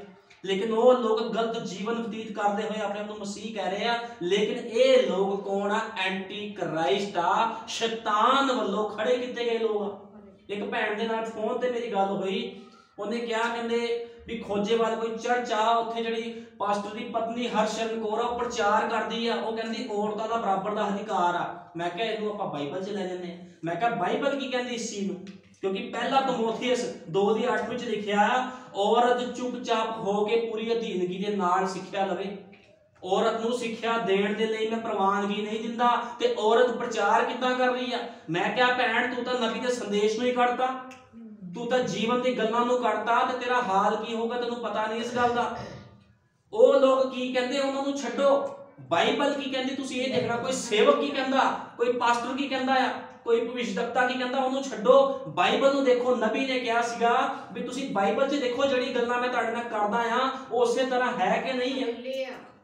ਲੇਕਿਨ ਉਹ ਲੋਕ ਗਲਤ ਜੀਵਨ ਬਤੀਤ ਕਰਦੇ ਹੋਏ ਆਪਣੇ ਆਪ ਨੂੰ ਮਸੀਹ ਕਹਿ ਰਹੇ ਆ। ਲੇਕਿਨ ਇਹ ਲੋਕ ਕੌਣ ਆ? ਐਂਟੀ ਕ੍ਰਾਈਸਟ ਆ। ਸ਼ੈਤਾਨ ਵੱਲੋਂ ਖੜੇ ਕੀਤੇ ਗਏ ਲੋਕ ਆ। ਇੱਕ ਭੈਣ ਦੇ ਨਾਲ ਫੋਨ ਤੇ ਮੇਰੀ ਗੱਲ ਹੋਈ। ਉਹਨੇ ਕਿਹਾ, ਕਹਿੰਦੇ ਵੀ ਖੋਜੇਵਾਲ ਕੋਈ ਚਰਚ ਆ, ਉੱਥੇ ਜਿਹੜੀ ਪਾਸਟਰ ਦੀ ਪਤਨੀ ਹਰਸ਼ਰਨ ਕੌਰ ਉਹ ਪ੍ਰਚਾਰ ਕਰਦੀ ਆ। ਉਹ ਕਹਿੰਦੀ, ਔਰਤਾਂ ਦਾ ਬਰਾਬਰ ਦਾ ਅਧਿਕਾਰ ਆ। ਮੈਂ ਕਿਹਾ, ਇਹਨੂੰ ਆਪਾਂ ਬਾਈਬਲ 'ਚ ਲੈ ਜਾਂਦੇ ਆ ਮੈਂ ਕਿਹਾ, ਬਾਈਬਲ ਕੀ ਕਹਿੰਦੀ ਇਸ ਚੀਜ਼ ਨੂੰ? ਕਿਉਂਕਿ ਪਹਿਲਾ ਤਮੋਥੀਅਸ 2 ਦੀ 8 ਵਿੱਚ ਲਿਖਿਆ, ਔਰਤ ਚੁੱਪਚਾਪ ਹੋ ਕੇ ਪੂਰੀ ਅਧੀਨਗੀ ਦੇ ਨਾਲ ਸਿੱਖਿਆ ਲਵੇ। ਔਰਤ ਨੂੰ ਸਿੱਖਿਆ ਦੇਣ ਦੇ ਲਈ ਮੈਂ ਪ੍ਰਵਾਨਗੀ ਨਹੀਂ ਦਿੰਦਾ ਤੇ ਔਰਤ ਪ੍ਰਚਾਰ ਕਿੱਦਾਂ ਕਰ ਰਹੀ ਆ? ਮੈਂ ਕਿਹਾ, ਭੈਣ, ਤੂੰ ਤਾਂ ਨਬੀ ਦੇ ਸੰਦੇਸ਼ ਨੂੰ ਹੀ ਕੱਢਤਾ। ਤੂੰ ਤਾਂ ਜੀਵਨ ਦੀ ਗੱਲਾਂ ਨੂੰ ਕੱਢਤਾ ਤੇ ਤੇਰਾ ਹਾਲ ਕੀ ਹੋਊਗਾ ਤੈਨੂੰ ਪਤਾ ਨਹੀਂ ਇਸ ਗੱਲ ਦਾ। ਉਹ ਲੋਕ ਕੀ ਕਹਿੰਦੇ? ਉਹਨਾਂ ਨੂੰ ਛੱਡੋ। ਬਾਈਬਲ ਕੀ ਕਹਿੰਦੀ? ਤੁਸੀਂ ਇਹ ਦੇਖਣਾ ਕੋਈ ਸੇਵਕ ਕੀ ਕਹਿੰਦਾ? ਕੋਈ ਪਾਸਟਰ ਕੀ ਕਹਿੰਦਾ ਆ? ਕੋਈ ਭਵਿਸ਼ਦਕਤਾ ਕੀ ਕਹਿੰਦਾ ਉਹਨੂੰ ਛੱਡੋ। ਬਾਈਬਲ ਨੂੰ ਦੇਖੋ ਨਬੀ ਨੇ ਕਿਹਾ ਸੀਗਾ ਵੀ ਤੁਸੀਂ ਬਾਈਬਲ 'ਚ ਦੇਖੋ ਜਿਹੜੀ ਗੱਲਾਂ ਮੈਂ ਤੁਹਾਡੇ ਨਾਲ ਕਰਦਾ ਆ ਉਹ ਉਸੇ ਤਰ੍ਹਾਂ ਹੈ ਕਿ ਨਹੀਂ ਹੈ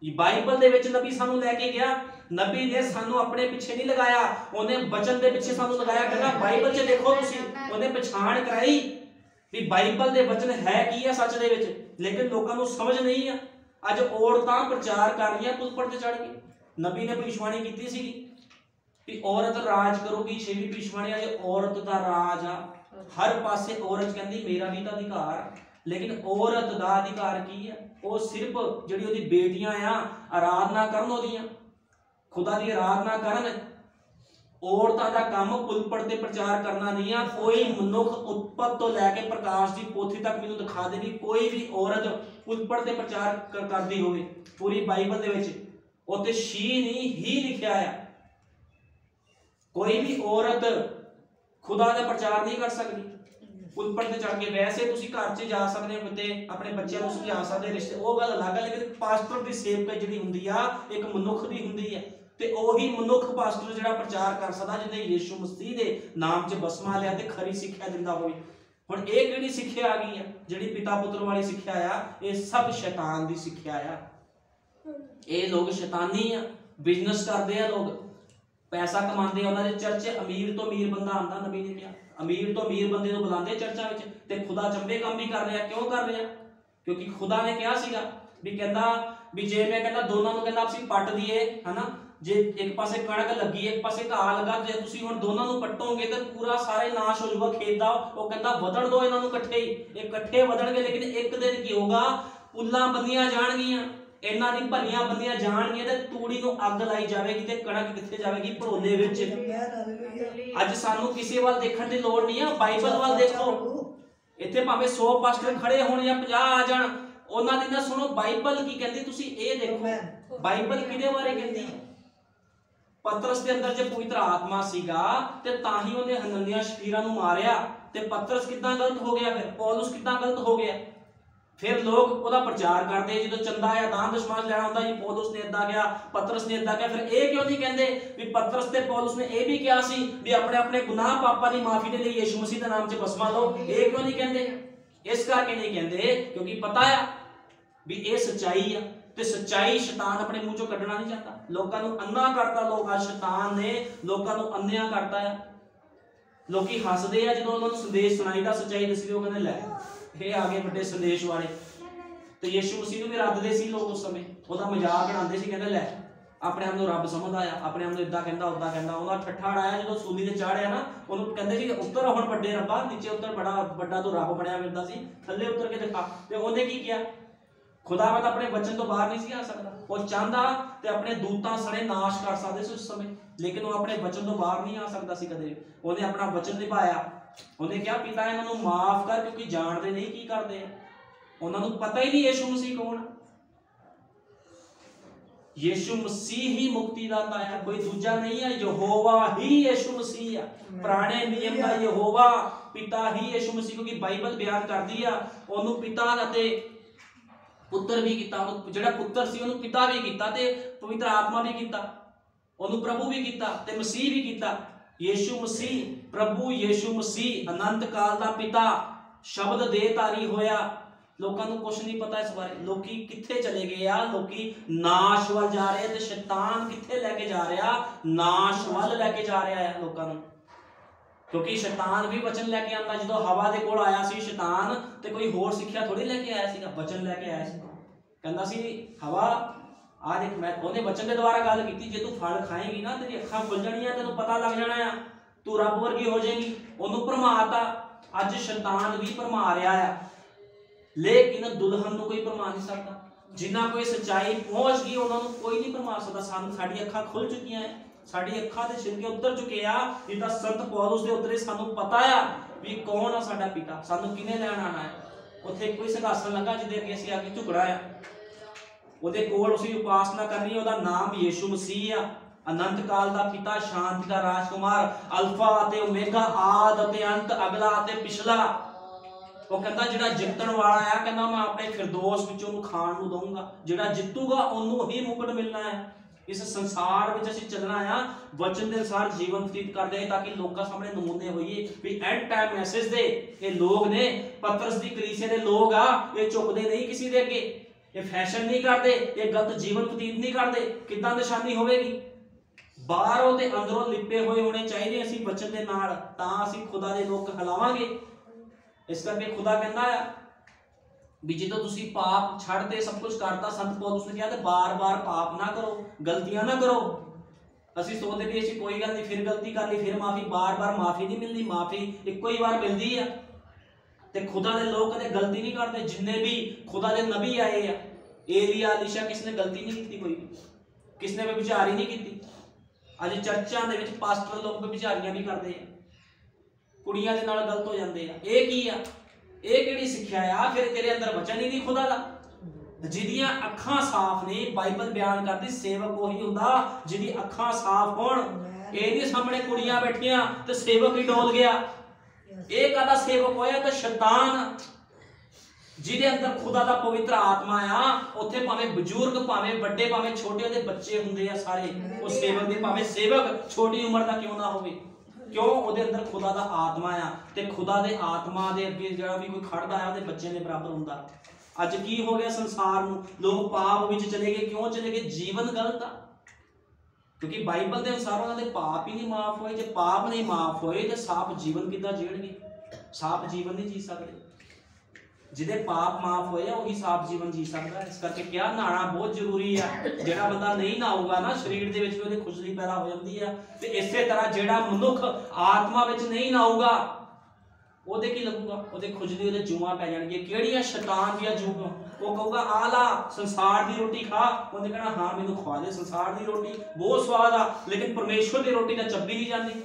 ਇਹ ਬਾਈਬਲ ਦੇ ਵਿੱਚ ਨਬੀ ਸਾਨੂੰ ਲੈ ਕੇ ਗਿਆ। ਨਬੀ ਨੇ ਸਾਨੂੰ ਆਪਣੇ ਪਿੱਛੇ ਨਹੀਂ ਲਗਾਇਆ। ਉਹਨੇ ਬਚਨ ਦੇ ਪਿੱਛੇ ਸਾਨੂੰ ਲਗਾਇਆ। ਕਹਿੰਦਾ ਬਾਈਬਲ 'ਚ ਦੇਖੋ ਤੁਸੀਂ ਉਹਨੇ ਪਛਾਣ ਕਰਾਈ ਵੀ ਬਾਈਬਲ ਦੇ ਵਚਨ ਹੈ ਕੀ ਹੈ ਸੱਚ ਦੇ ਵਿੱਚ? ਲੇਕਿਨ ਲੋਕਾਂ ਨੂੰ ਸਮਝ ਨਹੀਂ ਆ। ਅੱਜ ਔਰਤਾਂ ਪ੍ਰਚਾਰ ਕਰ ਰਹੀਆਂ ਪੁਲਪੜ ਤੇ ਚੜ ਕੇ। ਨਬੀ ਨੇ ਭਵਿਸ਼ਵਾਣੀ ਕੀਤੀ ਸੀ ਵੀ ਔਰਤ ਰਾਜ ਕਰੂਗੀ ਛੇਵੀਂ ਭਵਿਸ਼ਵਾਣੀ ਆ ਇਹ ਔਰਤ ਦਾ ਰਾਜ ਆ। ਹਰ ਪਾਸੇ ਔਰਤ ਕਹਿੰਦੀ, ਮੇਰਾ ਵੀ ਤਾਂ ਅਧਿਕਾਰ ਲੇਕਿਨ ਔਰਤ ਦਾ ਅਧਿਕਾਰ ਕੀ ਹੈ ਉਹ ਸਿਰਫ ਜਿਹੜੀ ਉਹਦੀ ਬੇਟੀਆਂ ਆ, ਆਰਾਧਨਾ ਕਰਨ ਉਹਦੀਆਂ। ਖੁਦਾ ਦੀ ਆਰਾਧਨਾ ਕਰਨ। ਔਰਤਾਂ ਦਾ ਕੰਮ ਪੁਲਪੜ ਤੇ ਪ੍ਰਚਾਰ ਕਰਨਾ ਨਹੀਂ ਆ। ਕੋਈ ਮਨੁੱਖ ਉਤਪਤ ਤੋਂ ਲੈ ਕੇ ਪ੍ਰਕਾਸ਼ ਦੀ ਪੋਥੀ ਤੱਕ ਮੈਨੂੰ ਦਿਖਾ ਦੇਣੀ ਕੋਈ ਵੀ ਔਰਤ ਪੁਲਪੜ ਤੇ ਪ੍ਰਚਾਰ ਕਰਦੀ ਹੋਵੇ, ਪੂਰੀ ਬਾਈਬਲ ਦੇ ਵਿੱਚ। ਉੱਤੇ ਸ਼ੀ ਨਹੀਂ ਹੀ ਲਿਖਿਆ ਆ। ਕੋਈ ਵੀ ਔਰਤ ਖੁਦਾ ਦਾ ਪ੍ਰਚਾਰ ਨਹੀਂ ਕਰ ਸਕਦੀ। ਪੁਲਪੜ ਤੇ ਚੜ ਕੇ ਵੈਸੇ ਤੁਸੀਂ ਘਰ 'ਚ ਜਾ ਸਕਦੇ ਹੋ ਤੇ ਆਪਣੇ ਬੱਚਿਆਂ ਨੂੰ ਸਮਝਾ ਸਕਦੇ ਰਿਸ਼ਤੇ। ਉਹ ਗੱਲ ਅਲੱਗ ਹੈ ਲੇਕਿਨ ਪਾਸਟਰ ਦੀ ਸੇਵਕ ਜਿਹੜੀ ਹੁੰਦੀ ਆ, ਇੱਕ ਮਨੁੱਖ ਦੀ ਹੁੰਦੀ ਹੈ ਤੇ ਉਹੀ ਮਨੁੱਖ ਪਾਸਟਰ ਜਿਹੜਾ ਪ੍ਰਚਾਰ ਕਰ ਸਕਦਾ, ਜਿਹਨੇ ਯੀਸ਼ੂ ਮਸੀਹ ਦੇ ਨਾਮ 'ਚ ਬਸਮਾ ਲਿਆ ਤੇ ਖਰੀ ਸਿੱਖਿਆ ਦਿੰਦਾ ਹੋਵੇ। ਹੁਣ ਇਹ ਕਿਹੜੀ ਸਿੱਖਿਆ ਆ ਗਈ ਆ? ਜਿਹੜੀ ਪਿਤਾ ਪੁੱਤਰ ਵਾਲੀ ਸਿੱਖਿਆ ਆ, ਇਹ ਸਭ ਸ਼ੈਤਾਨ ਦੀ ਸਿੱਖਿਆ ਆ। ਇਹ ਲੋਕ ਸ਼ੈਤਾਨੀ ਆ, ਬਿਜ਼ਨਸ ਕਰਦੇ ਆ ਲੋਕ। ਪੈਸਾ ਕਮਾਉਂਦੇ ਉਹਨਾਂ ਦੇ ਚਰਚ ਅਮੀਰ ਤੋਂ ਅਮੀਰ ਬੰਦਾ ਆਂਦਾ ਨਬੀ ਨੇ ਕਿਹਾ। ਅਮੀਰ ਤੋਂ ਅਮੀਰ ਬੰਦੇ ਨੂੰ ਬੁਲਾਉਂਦੇ ਚਰਚਾਂ ਵਿੱਚ ਤੇ ਖੁਦਾ ਚੰਬੇ ਕੰਮ ਵੀ ਕਰ ਰਿਹਾ, ਕਿਉਂ ਕਰ ਰਿਹਾ? ਕਿਉਂਕਿ ਖੁਦਾ ਨੇ ਕਿਹਾ ਸੀਗਾ ਵੀ ਕਹਿੰਦਾ ਵੀ ਜੇ ਮੈਂ ਕਹਿੰਦਾ ਦੋਨਾਂ ਨੂੰ ਕਹਿੰਦਾ ਅਸੀਂ ਪੱਟ ਦਈਏ ਹਨਾ? ਜੇ ਇੱਕ ਪਾਸੇ ਕਣਕ ਲੱਗੀ, ਇੱਕ ਪਾਸੇ ਘਾਹ ਲੱਗਾ, ਜੇ ਤੁਸੀਂ ਹੁਣ ਦੋਨਾਂ ਨੂੰ ਪੱਟੋਗੇ ਤਾਂ ਪੂਰਾ ਸਾਰੇ ਨਾਸ਼ ਹੋ ਜਾਊਗਾ, ਖੇਤ ਦਾ ਉਹ ਕਹਿੰਦਾ ਵਧਣ ਦੋ ਇਹਨਾਂ ਨੂੰ ਇਕੱਠੇ ਹੀ। ਇਹ ਇਕੱਠੇ ਵਧਣਗੇ, ਲੇਕਿਨ ਇੱਕ ਦਿਨ ਕੀ ਹੋਊਗਾ? ਪੁੱਲਾਂ ਬੰਦੀਆਂ ਜਾਣਗੀਆਂ। ਇਹਨਾਂ ਦੀ ਭਰੀਆਂ ਬੰਦੀਆਂ ਜਾਣਗੀਆਂ ਤੇ ਤੂੜੀ ਨੂੰ ਅੱਗ ਲਾਈ ਜਾਵੇਗੀ ਤੇ ਕਣਕ ਕਿੱਥੇ ਜਾਵੇਗੀ ਭਰੋਲੇ ਵਿੱਚ। ਅੱਜ ਸਾਨੂੰ ਕਿਸੇ ਵੱਲ ਦੇਖਣ ਦੀ ਲੋੜ ਨਹੀਂ ਆ ਬਾਈਬਲ ਵੱਲ ਦੇਖੋ। ਇੱਥੇ ਭਾਵੇਂ 100 ਪਾਸਟਰ ਖੜੇ ਹੋਣ ਜਾਂ 50 ਆ ਜਾਣ ਉਹਨਾਂ ਦੀ ਨਾ ਸੁਣੋ ਬਾਈਬਲ ਕੀ ਕਹਿੰਦੀ ਤੁਸੀਂ ਇਹ ਦੇਖੋ ਬਾਈਬਲ ਕਿਹਦੇ ਬਾਰੇ ਕਹਿੰਦੀ? ਪਤਰਸ ਦੇ ਅੰਦਰ ਜੇ ਪਵਿੱਤਰ ਆਤਮਾ ਸੀਗਾ ਤੇ ਤਾਂ ਹੀ ਉਹਨੇ ਹਨਨਿਆ ਸ਼ਫੀਰਾ ਨੂੰ ਮਾਰਿਆ। ਤੇ ਪਤਰਸ ਕਿੱਦਾਂ ਗਲਤ ਹੋ ਗਿਆ ਫਿਰ? ਪੌਲਸ ਕਿੱਦਾਂ ਗਲਤ ਹੋ ਗਿਆ? ਫਿਰ ਲੋਕ ਉਹਦਾ ਪ੍ਰਚਾਰ ਕਰਦੇ, ਜਦੋਂ ਚੰਦਾ ਆ ਦਾਨ ਦਸ਼ਮਾਸ਼ ਲੈਣਾ ਹੁੰਦਾ, ਜੀ ਪੌਲਸ ਨੇ ਇਦਾਂ ਗਿਆ ਪਤਰਸ ਨੇ ਇਦਾਂ ਗਿਆ ਫਿਰ ਇਹ ਕਿਉਂ ਨਹੀਂ ਕਹਿੰਦੇ ਵੀ ਪਤਰਸ ਤੇ ਪੌਲਸ ਨੇ ਇਹ ਵੀ ਕਿਹਾ ਸੀ ਵੀ ਆਪਣੇ ਆਪਣੇ ਗੁਨਾਹ ਪਾਪਾਂ ਦੀ ਮਾਫੀ ਦੇ ਲਈ ਯੀਸ਼ੂ ਮਸੀਹ ਦੇ ਨਾਮ 'ਚ ਬਸਮਾ ਲਓ? ਇਹ ਕਿਉਂ ਨਹੀਂ ਕਹਿੰਦੇ? ਇਸ ਕਰਕੇ ਨਹੀਂ ਕਹਿੰਦੇ, ਕਿਉਂਕਿ ਪਤਾ ਆ ਵੀ ਇਹ ਸੱਚਾਈ ਆ ਤੇ ਸੱਚਾਈ ਸ਼ੈਤਾਨ ਆਪਣੇ ਮੂੰਹ ਚੋਂ ਕੱਢਣਾ ਨਹੀਂ ਚਾਹਤਾ ਲੋਕਾਂ ਨੂੰ ਅੰਨਾ ਕਰਤਾ ਲੋਕ ਆ, ਸ਼ੈਤਾਨ ਨੇ ਲੋਕਾਂ ਨੂੰ ਅੰਨਿਆ ਕਰਤਾ ਆ। ਲੋਕੀ ਹੱਸਦੇ ਆ ਜਦੋਂ ਉਹਨਾਂ ਨੂੰ ਸੰਦੇਸ਼ ਸੁਣਾਈਦਾ ਸੱਚਾਈ ਦੱਸਦੇ ਉਹ ਕਹਿੰਦੇ, ਲੈ ਇਹ ਆ ਗਏ ਵੱਡੇ ਸੰਦੇਸ਼ ਵਾਲੇ। ਤੇ ਯੀਸ਼ੂ ਮਸੀਹ ਨੂੰ ਵੀ ਰੱਦਦੇ ਸੀ ਲੋਕ ਉਸ ਸਮੇਂ। ਉਹਦਾ ਮਜ਼ਾਕ ਉਡਾਉਂਦੇ ਸੀ, ਕਹਿੰਦੇ, ਲੈ, ਆਪਣੇ ਆਪ ਨੂੰ ਰੱਬ ਸਮਝਦਾ ਆ, ਆਪਣੇ ਆਪ ਨੂੰ ਇਦਾਂ ਕਹਿੰਦਾ ਉਦਾਂ ਕਹਿੰਦਾ। ਉਹਦਾ ਠੱਠਾ ਉਡਾਇਆ, ਜਦੋਂ ਸੂਲੀ ਤੇ ਚਾੜਿਆ ਨਾ, ਉਹਨੂੰ ਕਹਿੰਦੇ ਸੀ ਉੱਤਰ ਹੁਣ ਵੱਡੇ ਰੱਬਾ, ਨੀਚੇ ਉੱਤਰ ਬੜਾ, ਵੱਡਾ ਤੂੰ ਰੱਬ ਬਣਿਆ ਫਿਰਦਾ ਸੀ, ਥੱਲੇ ਉੱਤਰ ਕੇ ਦਿਖਾ। ਤੇ ਉਹਨੇ ਕੀ ਕੀਤਾ ਖੁਦਾਵੰਦ ਆਪਣੇ ਵਚਨ ਤੋਂ ਬਾਹਰ ਨਹੀਂ ਸੀ ਆ ਸਕਦਾ। ਉਹ ਚਾਹੁੰਦਾ ਤੇ ਆਪਣੇ ਦੂਤਾਂ ਸਣੇ ਨਾਸ਼ ਕਰ ਸਕਦੇ ਸੀ ਉਸ ਸਮੇਂ, ਲੇਕਿਨ ਉਹ ਆਪਣੇ ਵਚਨ ਤੋਂ ਬਾਹਰ ਨਹੀਂ ਆ ਸਕਦਾ ਸੀ ਕਦੇ ਉਹਨੇ ਆਪਣਾ ਵਚਨ ਨਿਭਾਇਆ। ਉਹਨੇ ਕਿਹਾ, ਪਿਤਾ, ਇਹਨਾਂ ਨੂੰ ਮਾਫ ਕਰ ਕਿਉਂਕਿ ਜਾਣਦੇ ਨਹੀਂ ਕੀ ਕਰਦੇ ਆ। ਉਹਨਾਂ ਨੂੰ ਪਤਾ ਹੀ ਨਹੀਂ ਯੀਸ਼ੂ ਮਸੀਹ ਕੌਣ ਆ। ਮਸੀਹ ਹੀ ਮੁਕਤੀ ਦਾਤਾ ਹੈ, ਕੋਈ ਦੂਜਾ ਨਹੀਂ ਹੈ ਯਹੋਵਾ ਹੀ ਯੀਸ਼ੂ ਮਸੀਹ ਆ। ਪੁਰਾਣੇ ਨਿਯਮ ਦਾ ਯਹੋਵਾ ਪਿਤਾ ਹੀ ਯੀਸ਼ੂ ਮਸੀਹ, ਕਿਉਂਕਿ ਬਾਈਬਲ ਬਿਆਨ ਕਰਦੀ ਆ, ਉਹਨੂੰ ਪਿਤਾ ਅਤੇ ਪੁੱਤਰ ਵੀ ਕੀਤਾ, ਉਹਨੂੰ ਜਿਹੜਾ ਪੁੱਤਰ ਸੀ, ਉਹਨੂੰ ਪਿਤਾ ਵੀ ਕੀਤਾ ਤੇ ਪਵਿੱਤਰ ਆਤਮਾ ਵੀ ਕੀਤਾ, ਉਹਨੂੰ ਪ੍ਰਭੂ ਵੀ ਕੀਤਾ ਤੇ ਮਸੀਹ ਵੀ ਕੀਤਾ। ਯੀਸ਼ੂ ਮਸੀਹ ਪ੍ਰਭੂ ਯੀਸ਼ੂ ਮਸੀਹ, ਅਨੰਤ ਕਾਲ ਦਾ ਪਿਤਾ, ਸ਼ਬਦ ਦੇ ਤਾਰੀ ਹੋਇਆ। ਲੋਕਾਂ ਨੂੰ ਕੁਝ ਨਹੀਂ ਪਤਾ ਇਸ ਬਾਰੇ। ਲੋਕੀ ਕਿੱਥੇ ਚਲੇ ਗਏ ਆ? ਲੋਕੀ ਨਾਸ਼ ਵੱਲ ਜਾ ਰਹੇ ਆ ਤੇ ਸ਼ੈਤਾਨ ਕਿੱਥੇ ਲੈ ਕੇ ਜਾ ਰਿਹਾ? ਨਾਸ਼ ਵੱਲ ਲੈ ਕੇ ਜਾ ਰਿਹਾ ਹੈ ਲੋਕਾਂ ਨੂੰ। ਕਿਉਂਕਿ ਸ਼ੈਤਾਨ ਵੀ ਵਚਨ ਲੈ ਕੇ ਆਉਂਦਾ। ਜਦੋਂ ਹਵਾ ਦੇ ਕੋਲ ਆਇਆ ਸੀ ਸ਼ੈਤਾਨ ਤੇ ਕੋਈ ਹੋਰ ਸਿੱਖਿਆ ਥੋੜੀ ਲੈ ਕੇ ਆਇਆ ਸੀਗਾ? ਵਚਨ ਲੈ ਕੇ ਆਇਆ ਸੀ ਕਹਿੰਦਾ ਸੀ, ਹਵਾ ਆ ਦੇਖ, ਮੈਂ ਉਹਨੇ ਵਚਨ ਦੇ ਦੁਆਰਾ ਗੱਲ ਕੀਤੀ। ਜੇ ਤੂੰ ਫਲ ਖਾਏਂਗੀ ਨਾ ਤੇਰੀ ਅੱਖਾਂ ਖੁੱਲ ਜਾਣੀਆਂ, ਤੈਨੂੰ ਪਤਾ ਲੱਗ ਜਾਣਾ ਆ। ਤੂੰ ਰੱਬ ਵਰਗੀ ਹੋ ਜਾਏਗੀ। ਉਹਨੂੰ ਭਰਮਾਤਾ। ਅੱਜ ਸ਼ੈਤਾਨ ਵੀ ਭਰਮਾ ਰਿਹਾ ਆ। ਲੇਕਿਨ ਦੁਲਹਨ ਨੂੰ ਕੋਈ ਭਰਮਾ ਨਹੀਂ ਸਕਦਾ। ਜਿੰਨਾ ਕੋਈ ਸਚਾਈ ਪਹੁੰਚ ਗਈ, ਉਹਨਾਂ ਨੂੰ ਕੋਈ ਨਹੀਂ ਭਰਮਾ ਸਕਦਾ। ਸਾਨੂੰ ਸਾਡੀ ਅੱਖਾਂ ਖੁੱਲ ਚੁੱਕੀਆਂ ਹੈ ਸਾਡੀ ਅੱਖਾਂ ਦੇ ਛਿਲਕੇ ਉੱਤਰ ਚੁੱਕੇ ਆ। ਜਿੱਦਾਂ ਸੰਤ ਪੌਲਸ ਦੇ ਉੱਤਰੇ ਸਾਨੂੰ ਪਤਾ ਆ ਵੀ ਕੌਣ ਆ ਸਾਡਾ ਪਿਤਾ। ਸਾਨੂੰ ਕਿਹਨੇ ਲੈਣ ਆਣਾ ਹੈ ਉੱਥੇ ਕੋਈ ਸਿੰਘਾਸਨ ਲੱਗਾ ਜਿਹਦੇ ਅੱਗੇ ਅਸੀਂ ਆ ਕੇ ਝੁਕਣਾ ਆ। ਉਹਦੇ ਕੋਲ ਅਸੀਂ ਉਪਾਸਨਾ ਕਰਨੀ, ਉਹਦਾ ਨਾਮ ਯੀਸ਼ੂ ਮਸੀਹ ਆ। ਅਨੰਤ ਕਾਲ ਦਾ ਪਿਤਾ ਸ਼ਾਂਤੀ ਦਾ ਰਾਜਕੁਮਾਰ, ਅਲਫਾ ਅਤੇ ਓਮੇਗਾ ਆਦ ਅਤੇ ਅੰਤ, ਅਗਲਾ ਅਤੇ ਪਿਛਲਾ। ਉਹ ਕਹਿੰਦਾ ਜਿਹੜਾ ਜਿੱਤਣ ਵਾਲਾ ਆ, ਕਹਿੰਦਾ ਮੈਂ ਆਪਣੇ ਫਿਰਦੌਸ ਵਿੱਚੋਂ ਉਹਨੂੰ ਖਾਣ ਨੂੰ ਦਊਂਗਾ। ਜਿਹੜਾ ਜਿੱਤੂਗਾ ਉਹਨੂੰ ਹੀ ਮੁਕਟ ਮਿਲਣਾ ਹੈ। ਇਸ ਸੰਸਾਰ ਵਿੱਚ ਅਸੀਂ ਚੱਲਣਾ ਆ, ਵਚਨ ਦੇ ਅਨੁਸਾਰ ਜੀਵਨ ਬਤੀਤ ਕਰਦੇ ਹਾਂ ਤਾਂ ਕਿ ਲੋਕਾਂ ਸਾਹਮਣੇ ਨਮੂਨੇ ਹੋਈਏ ਵੀ ਐਂਡ ਟਾਈਮ ਮੈਸੇਜ ਦੇ ਇਹ ਲੋਕ ਨੇ, ਪਤਰਸ ਦੀ ਕਲੀਸੇ ਦੇ ਲੋਕ ਆ, ਇਹ ਚੁੱਕਦੇ ਨਹੀਂ ਕਿਸੇ ਦੇ ਅੱਗੇ। ਇਹ ਫੈਸ਼ਨ ਨਹੀਂ ਕਰਦੇ, ਇਹ ਗਲਤ ਜੀਵਨ ਬਤੀਤ ਨਹੀਂ ਕਰਦੇ। ਕਿੱਦਾਂ ਨਿਸ਼ਾਨੀ ਹੋਵੇਗੀ? ਬਾਹਰੋਂ ਤੇ ਅੰਦਰੋਂ ਲਿਪੇ ਹੋਏ ਹੋਣੇ ਚਾਹੀਦੇ ਅਸੀਂ ਵਚਨ ਦੇ ਨਾਲ, ਤਾਂ ਅਸੀਂ ਖੁਦਾ ਦੇ ਲੋਕ ਹਲਾਵਾਂਗੇ। ਇਸ ਕਰਕੇ ਖੁਦਾ ਕਹਿੰਦਾ ਆ ਵੀ ਜਦੋਂ ਤੁਸੀਂ ਪਾਪ ਛੱਡਦੇ, ਸਭ ਕੁਝ ਕਰਤਾ, ਸੰਤ ਪੌਲੁਸ ਨੇ ਕਿਹਾ ਤੇ ਬਾਰ-ਬਾਰ ਪਾਪ ਨਾ ਕਰੋ, ਗਲਤੀਆਂ ਨਾ ਕਰੋ। ਅਸੀਂ ਸੋਚਦੇ ਵੀ ਅਸੀਂ ਕੋਈ ਗੱਲ ਨਹੀਂ, ਫਿਰ ਗਲਤੀ ਕਰ ਲਈ, ਫਿਰ ਮਾਫੀ, ਬਾਰ-ਬਾਰ ਮਾਫੀ ਨਹੀਂ ਮਿਲਦੀ, ਮਾਫੀ ਇੱਕੋ ਹੀ ਵਾਰ ਮਿਲਦੀ ਆ। ਤੇ ਖੁਦਾ ਦੇ ਲੋਕ ਕਦੇ ਗਲਤੀ ਨਹੀਂ ਕਰਦੇ, ਜਿੰਨੇ ਵੀ ਖੁਦਾ ਦੇ ਨਬੀ ਆਏ ਆ, ਏਲੀਆ ਲਿਸ਼ਾ ਕਿਸ ਨੇ ਗਲਤੀ ਨਹੀਂ ਕੀਤੀ ਕੋਈ ਵੀ। ਕਿਸ ਨੇ ਵੀ ਵਿਚਾਰੀ ਨਹੀਂ ਕੀਤੀ। ਅੱਜ ਚਰਚਾਂ ਦੇ ਵਿੱਚ ਪਾਸਟਰ ਲੋਕ ਵਿਚਾਰੀਆਂ ਵੀ ਕਰਦੇ ਆ। ਕੁੜੀਆਂ ਦੇ ਨਾਲ ਗਲਤ ਹੋ ਜਾਂਦੇ ਆ। ਇਹ ਕੀ ਆ? ਇਹ ਕਿਹੜੀ ਸਿੱਖਿਆ ਆ? ਫਿਰ ਤੇਰੇ ਅੰਦਰ ਵਚਨ ਹੀ ਨਹੀਂ ਖੁਦਾ ਦਾ। ਜਿਹਦੀਆਂ ਅੱਖਾਂ ਸਾਫ਼ ਨੇ, ਬਾਈਬਲ ਬਿਆਨ ਕਰਦੀ, ਸੇਵਕ ਉਹੀ ਹੁੰਦਾ, ਜਿਹਦੀ ਅੱਖਾਂ ਸਾਫ਼ ਹੋਣ। ਇਹਦੇ ਸਾਹਮਣੇ ਕੁੜੀਆਂ ਬੈਠੀਆਂ ਤੇ ਸੇਵਕ ਹੀ ਡੋਲ ਗਿਆ। ਇਹ ਕਾਦਾ ਸੇਵਕ ਹੋਇਆ? ਤਾਂ ਸ਼ੈਤਾਨ ਜਿਹਦੇ ਅੰਦਰ ਖੁਦਾ ਦਾ ਪਵਿੱਤਰ ਆਤਮਾ ਆ, ਉੱਥੇ ਭਾਵੇਂ ਬਜ਼ੁਰਗ, ਭਾਵੇਂ ਵੱਡੇ, ਭਾਵੇਂ ਛੋਟੇ ਉਹਦੇ ਬੱਚੇ ਹੁੰਦੇ ਆ ਸਾਰੇ। ਉਹ ਸੇਵਕ ਦੇ ਭਾਵੇਂ ਸੇਵਕ, ਛੋਟੀ ਉਮਰ ਦਾ ਕਿਉਂ ਨਾ ਹੋਵੇ? ਕਿਉਂ ਉਹਦੇ ਅੰਦਰ ਖੁਦਾ ਦਾ ਆਤਮਾ ਆ? ਤੇ ਖੁਦਾ ਦੇ ਆਤਮਾ ਦੇ ਅੱਗੇ ਜਿਹੜਾ ਵੀ ਕੋਈ ਖੜਦਾ ਆ, ਉਹਦੇ ਬੱਚੇ ਦੇ ਬਰਾਬਰ ਹੁੰਦਾ। ਅੱਜ ਕੀ ਹੋ ਗਿਆ ਸੰਸਾਰ ਨੂੰ? ਲੋਕ ਪਾਪ ਵਿੱਚ ਚਲੇ ਗਏ। ਕਿਉਂ ਚਲੇ ਗਏ? ਜੀਵਨ ਗਲਤ ਆ। ਕਿਉਂਕਿ ਬਾਈਬਲ ਦੇ ਅਨੁਸਾਰ ਉਹਨਾਂ ਦੇ ਪਾਪ ਹੀ ਨਹੀਂ ਮਾਫ ਹੋਏ। ਜੇ ਪਾਪ ਨਹੀਂ ਮਾਫ ਹੋਏ, ਤੇ ਸਾਫ਼ ਜੀਵਨ ਕਿੱਦਾਂ ਜੀਣਗੇ? ਸਾਫ਼ ਜੀਵਨ ਨਹੀਂ ਜੀ ਸਕਦੇ। ਜਿਹਦੇ ਪਾਪ ਮਾਫ ਹੋਏ ਆ, ਉਹੀ ਸਾਫ਼ ਜੀਵਨ ਜੀ ਸਕਦਾ ਇਸ ਕਰਕੇ ਕਿਹਾ ਨਹਾਣਾ ਬਹੁਤ ਜ਼ਰੂਰੀ ਆ। ਜਿਹੜਾ ਬੰਦਾ ਨਹੀਂ ਨਹਾਊਗਾ ਨਾ, ਸਰੀਰ ਦੇ ਵਿੱਚ ਉਹਦੇ ਖੁਜਲੀ ਪੈਦਾ ਹੋ ਜਾਂਦੀ ਆ। ਤੇ ਇਸੇ ਤਰ੍ਹਾਂ ਜਿਹੜਾ ਮਨੁੱਖ ਆਤਮਾ ਵਿੱਚ ਨਹੀਂ ਨਹਾਊਗਾ ਉਹਦੇ ਕੀ ਲੱਗੂਗਾ? ਉਹਦੇ ਖੁਜਲੀ ਉਹਦੇ ਜੂਆਂ ਪੈ ਜਾਣਗੀਆਂ। ਕਿਹੜੀਆਂ ਸ਼ੈਤਾਨ ਦੀਆਂ ਜੂਆਂ? ਉਹ ਕਹੂਗਾ ਆ ਲਾ, ਸੰਸਾਰ ਦੀ ਰੋਟੀ ਖਾ। ਉਹਨੇ ਕਹਿਣਾ, ਹਾਂ, ਮੈਨੂੰ ਖਵਾ ਦੇ, ਸੰਸਾਰ ਦੀ ਰੋਟੀ। ਬਹੁਤ ਸਵਾਦ ਆ, ਲੇਕਿਨ ਪਰਮੇਸ਼ਵਰ ਦੀ ਰੋਟੀ ਤਾਂ ਚੱਬੀ ਨਹੀਂ ਜਾਂਦੀ।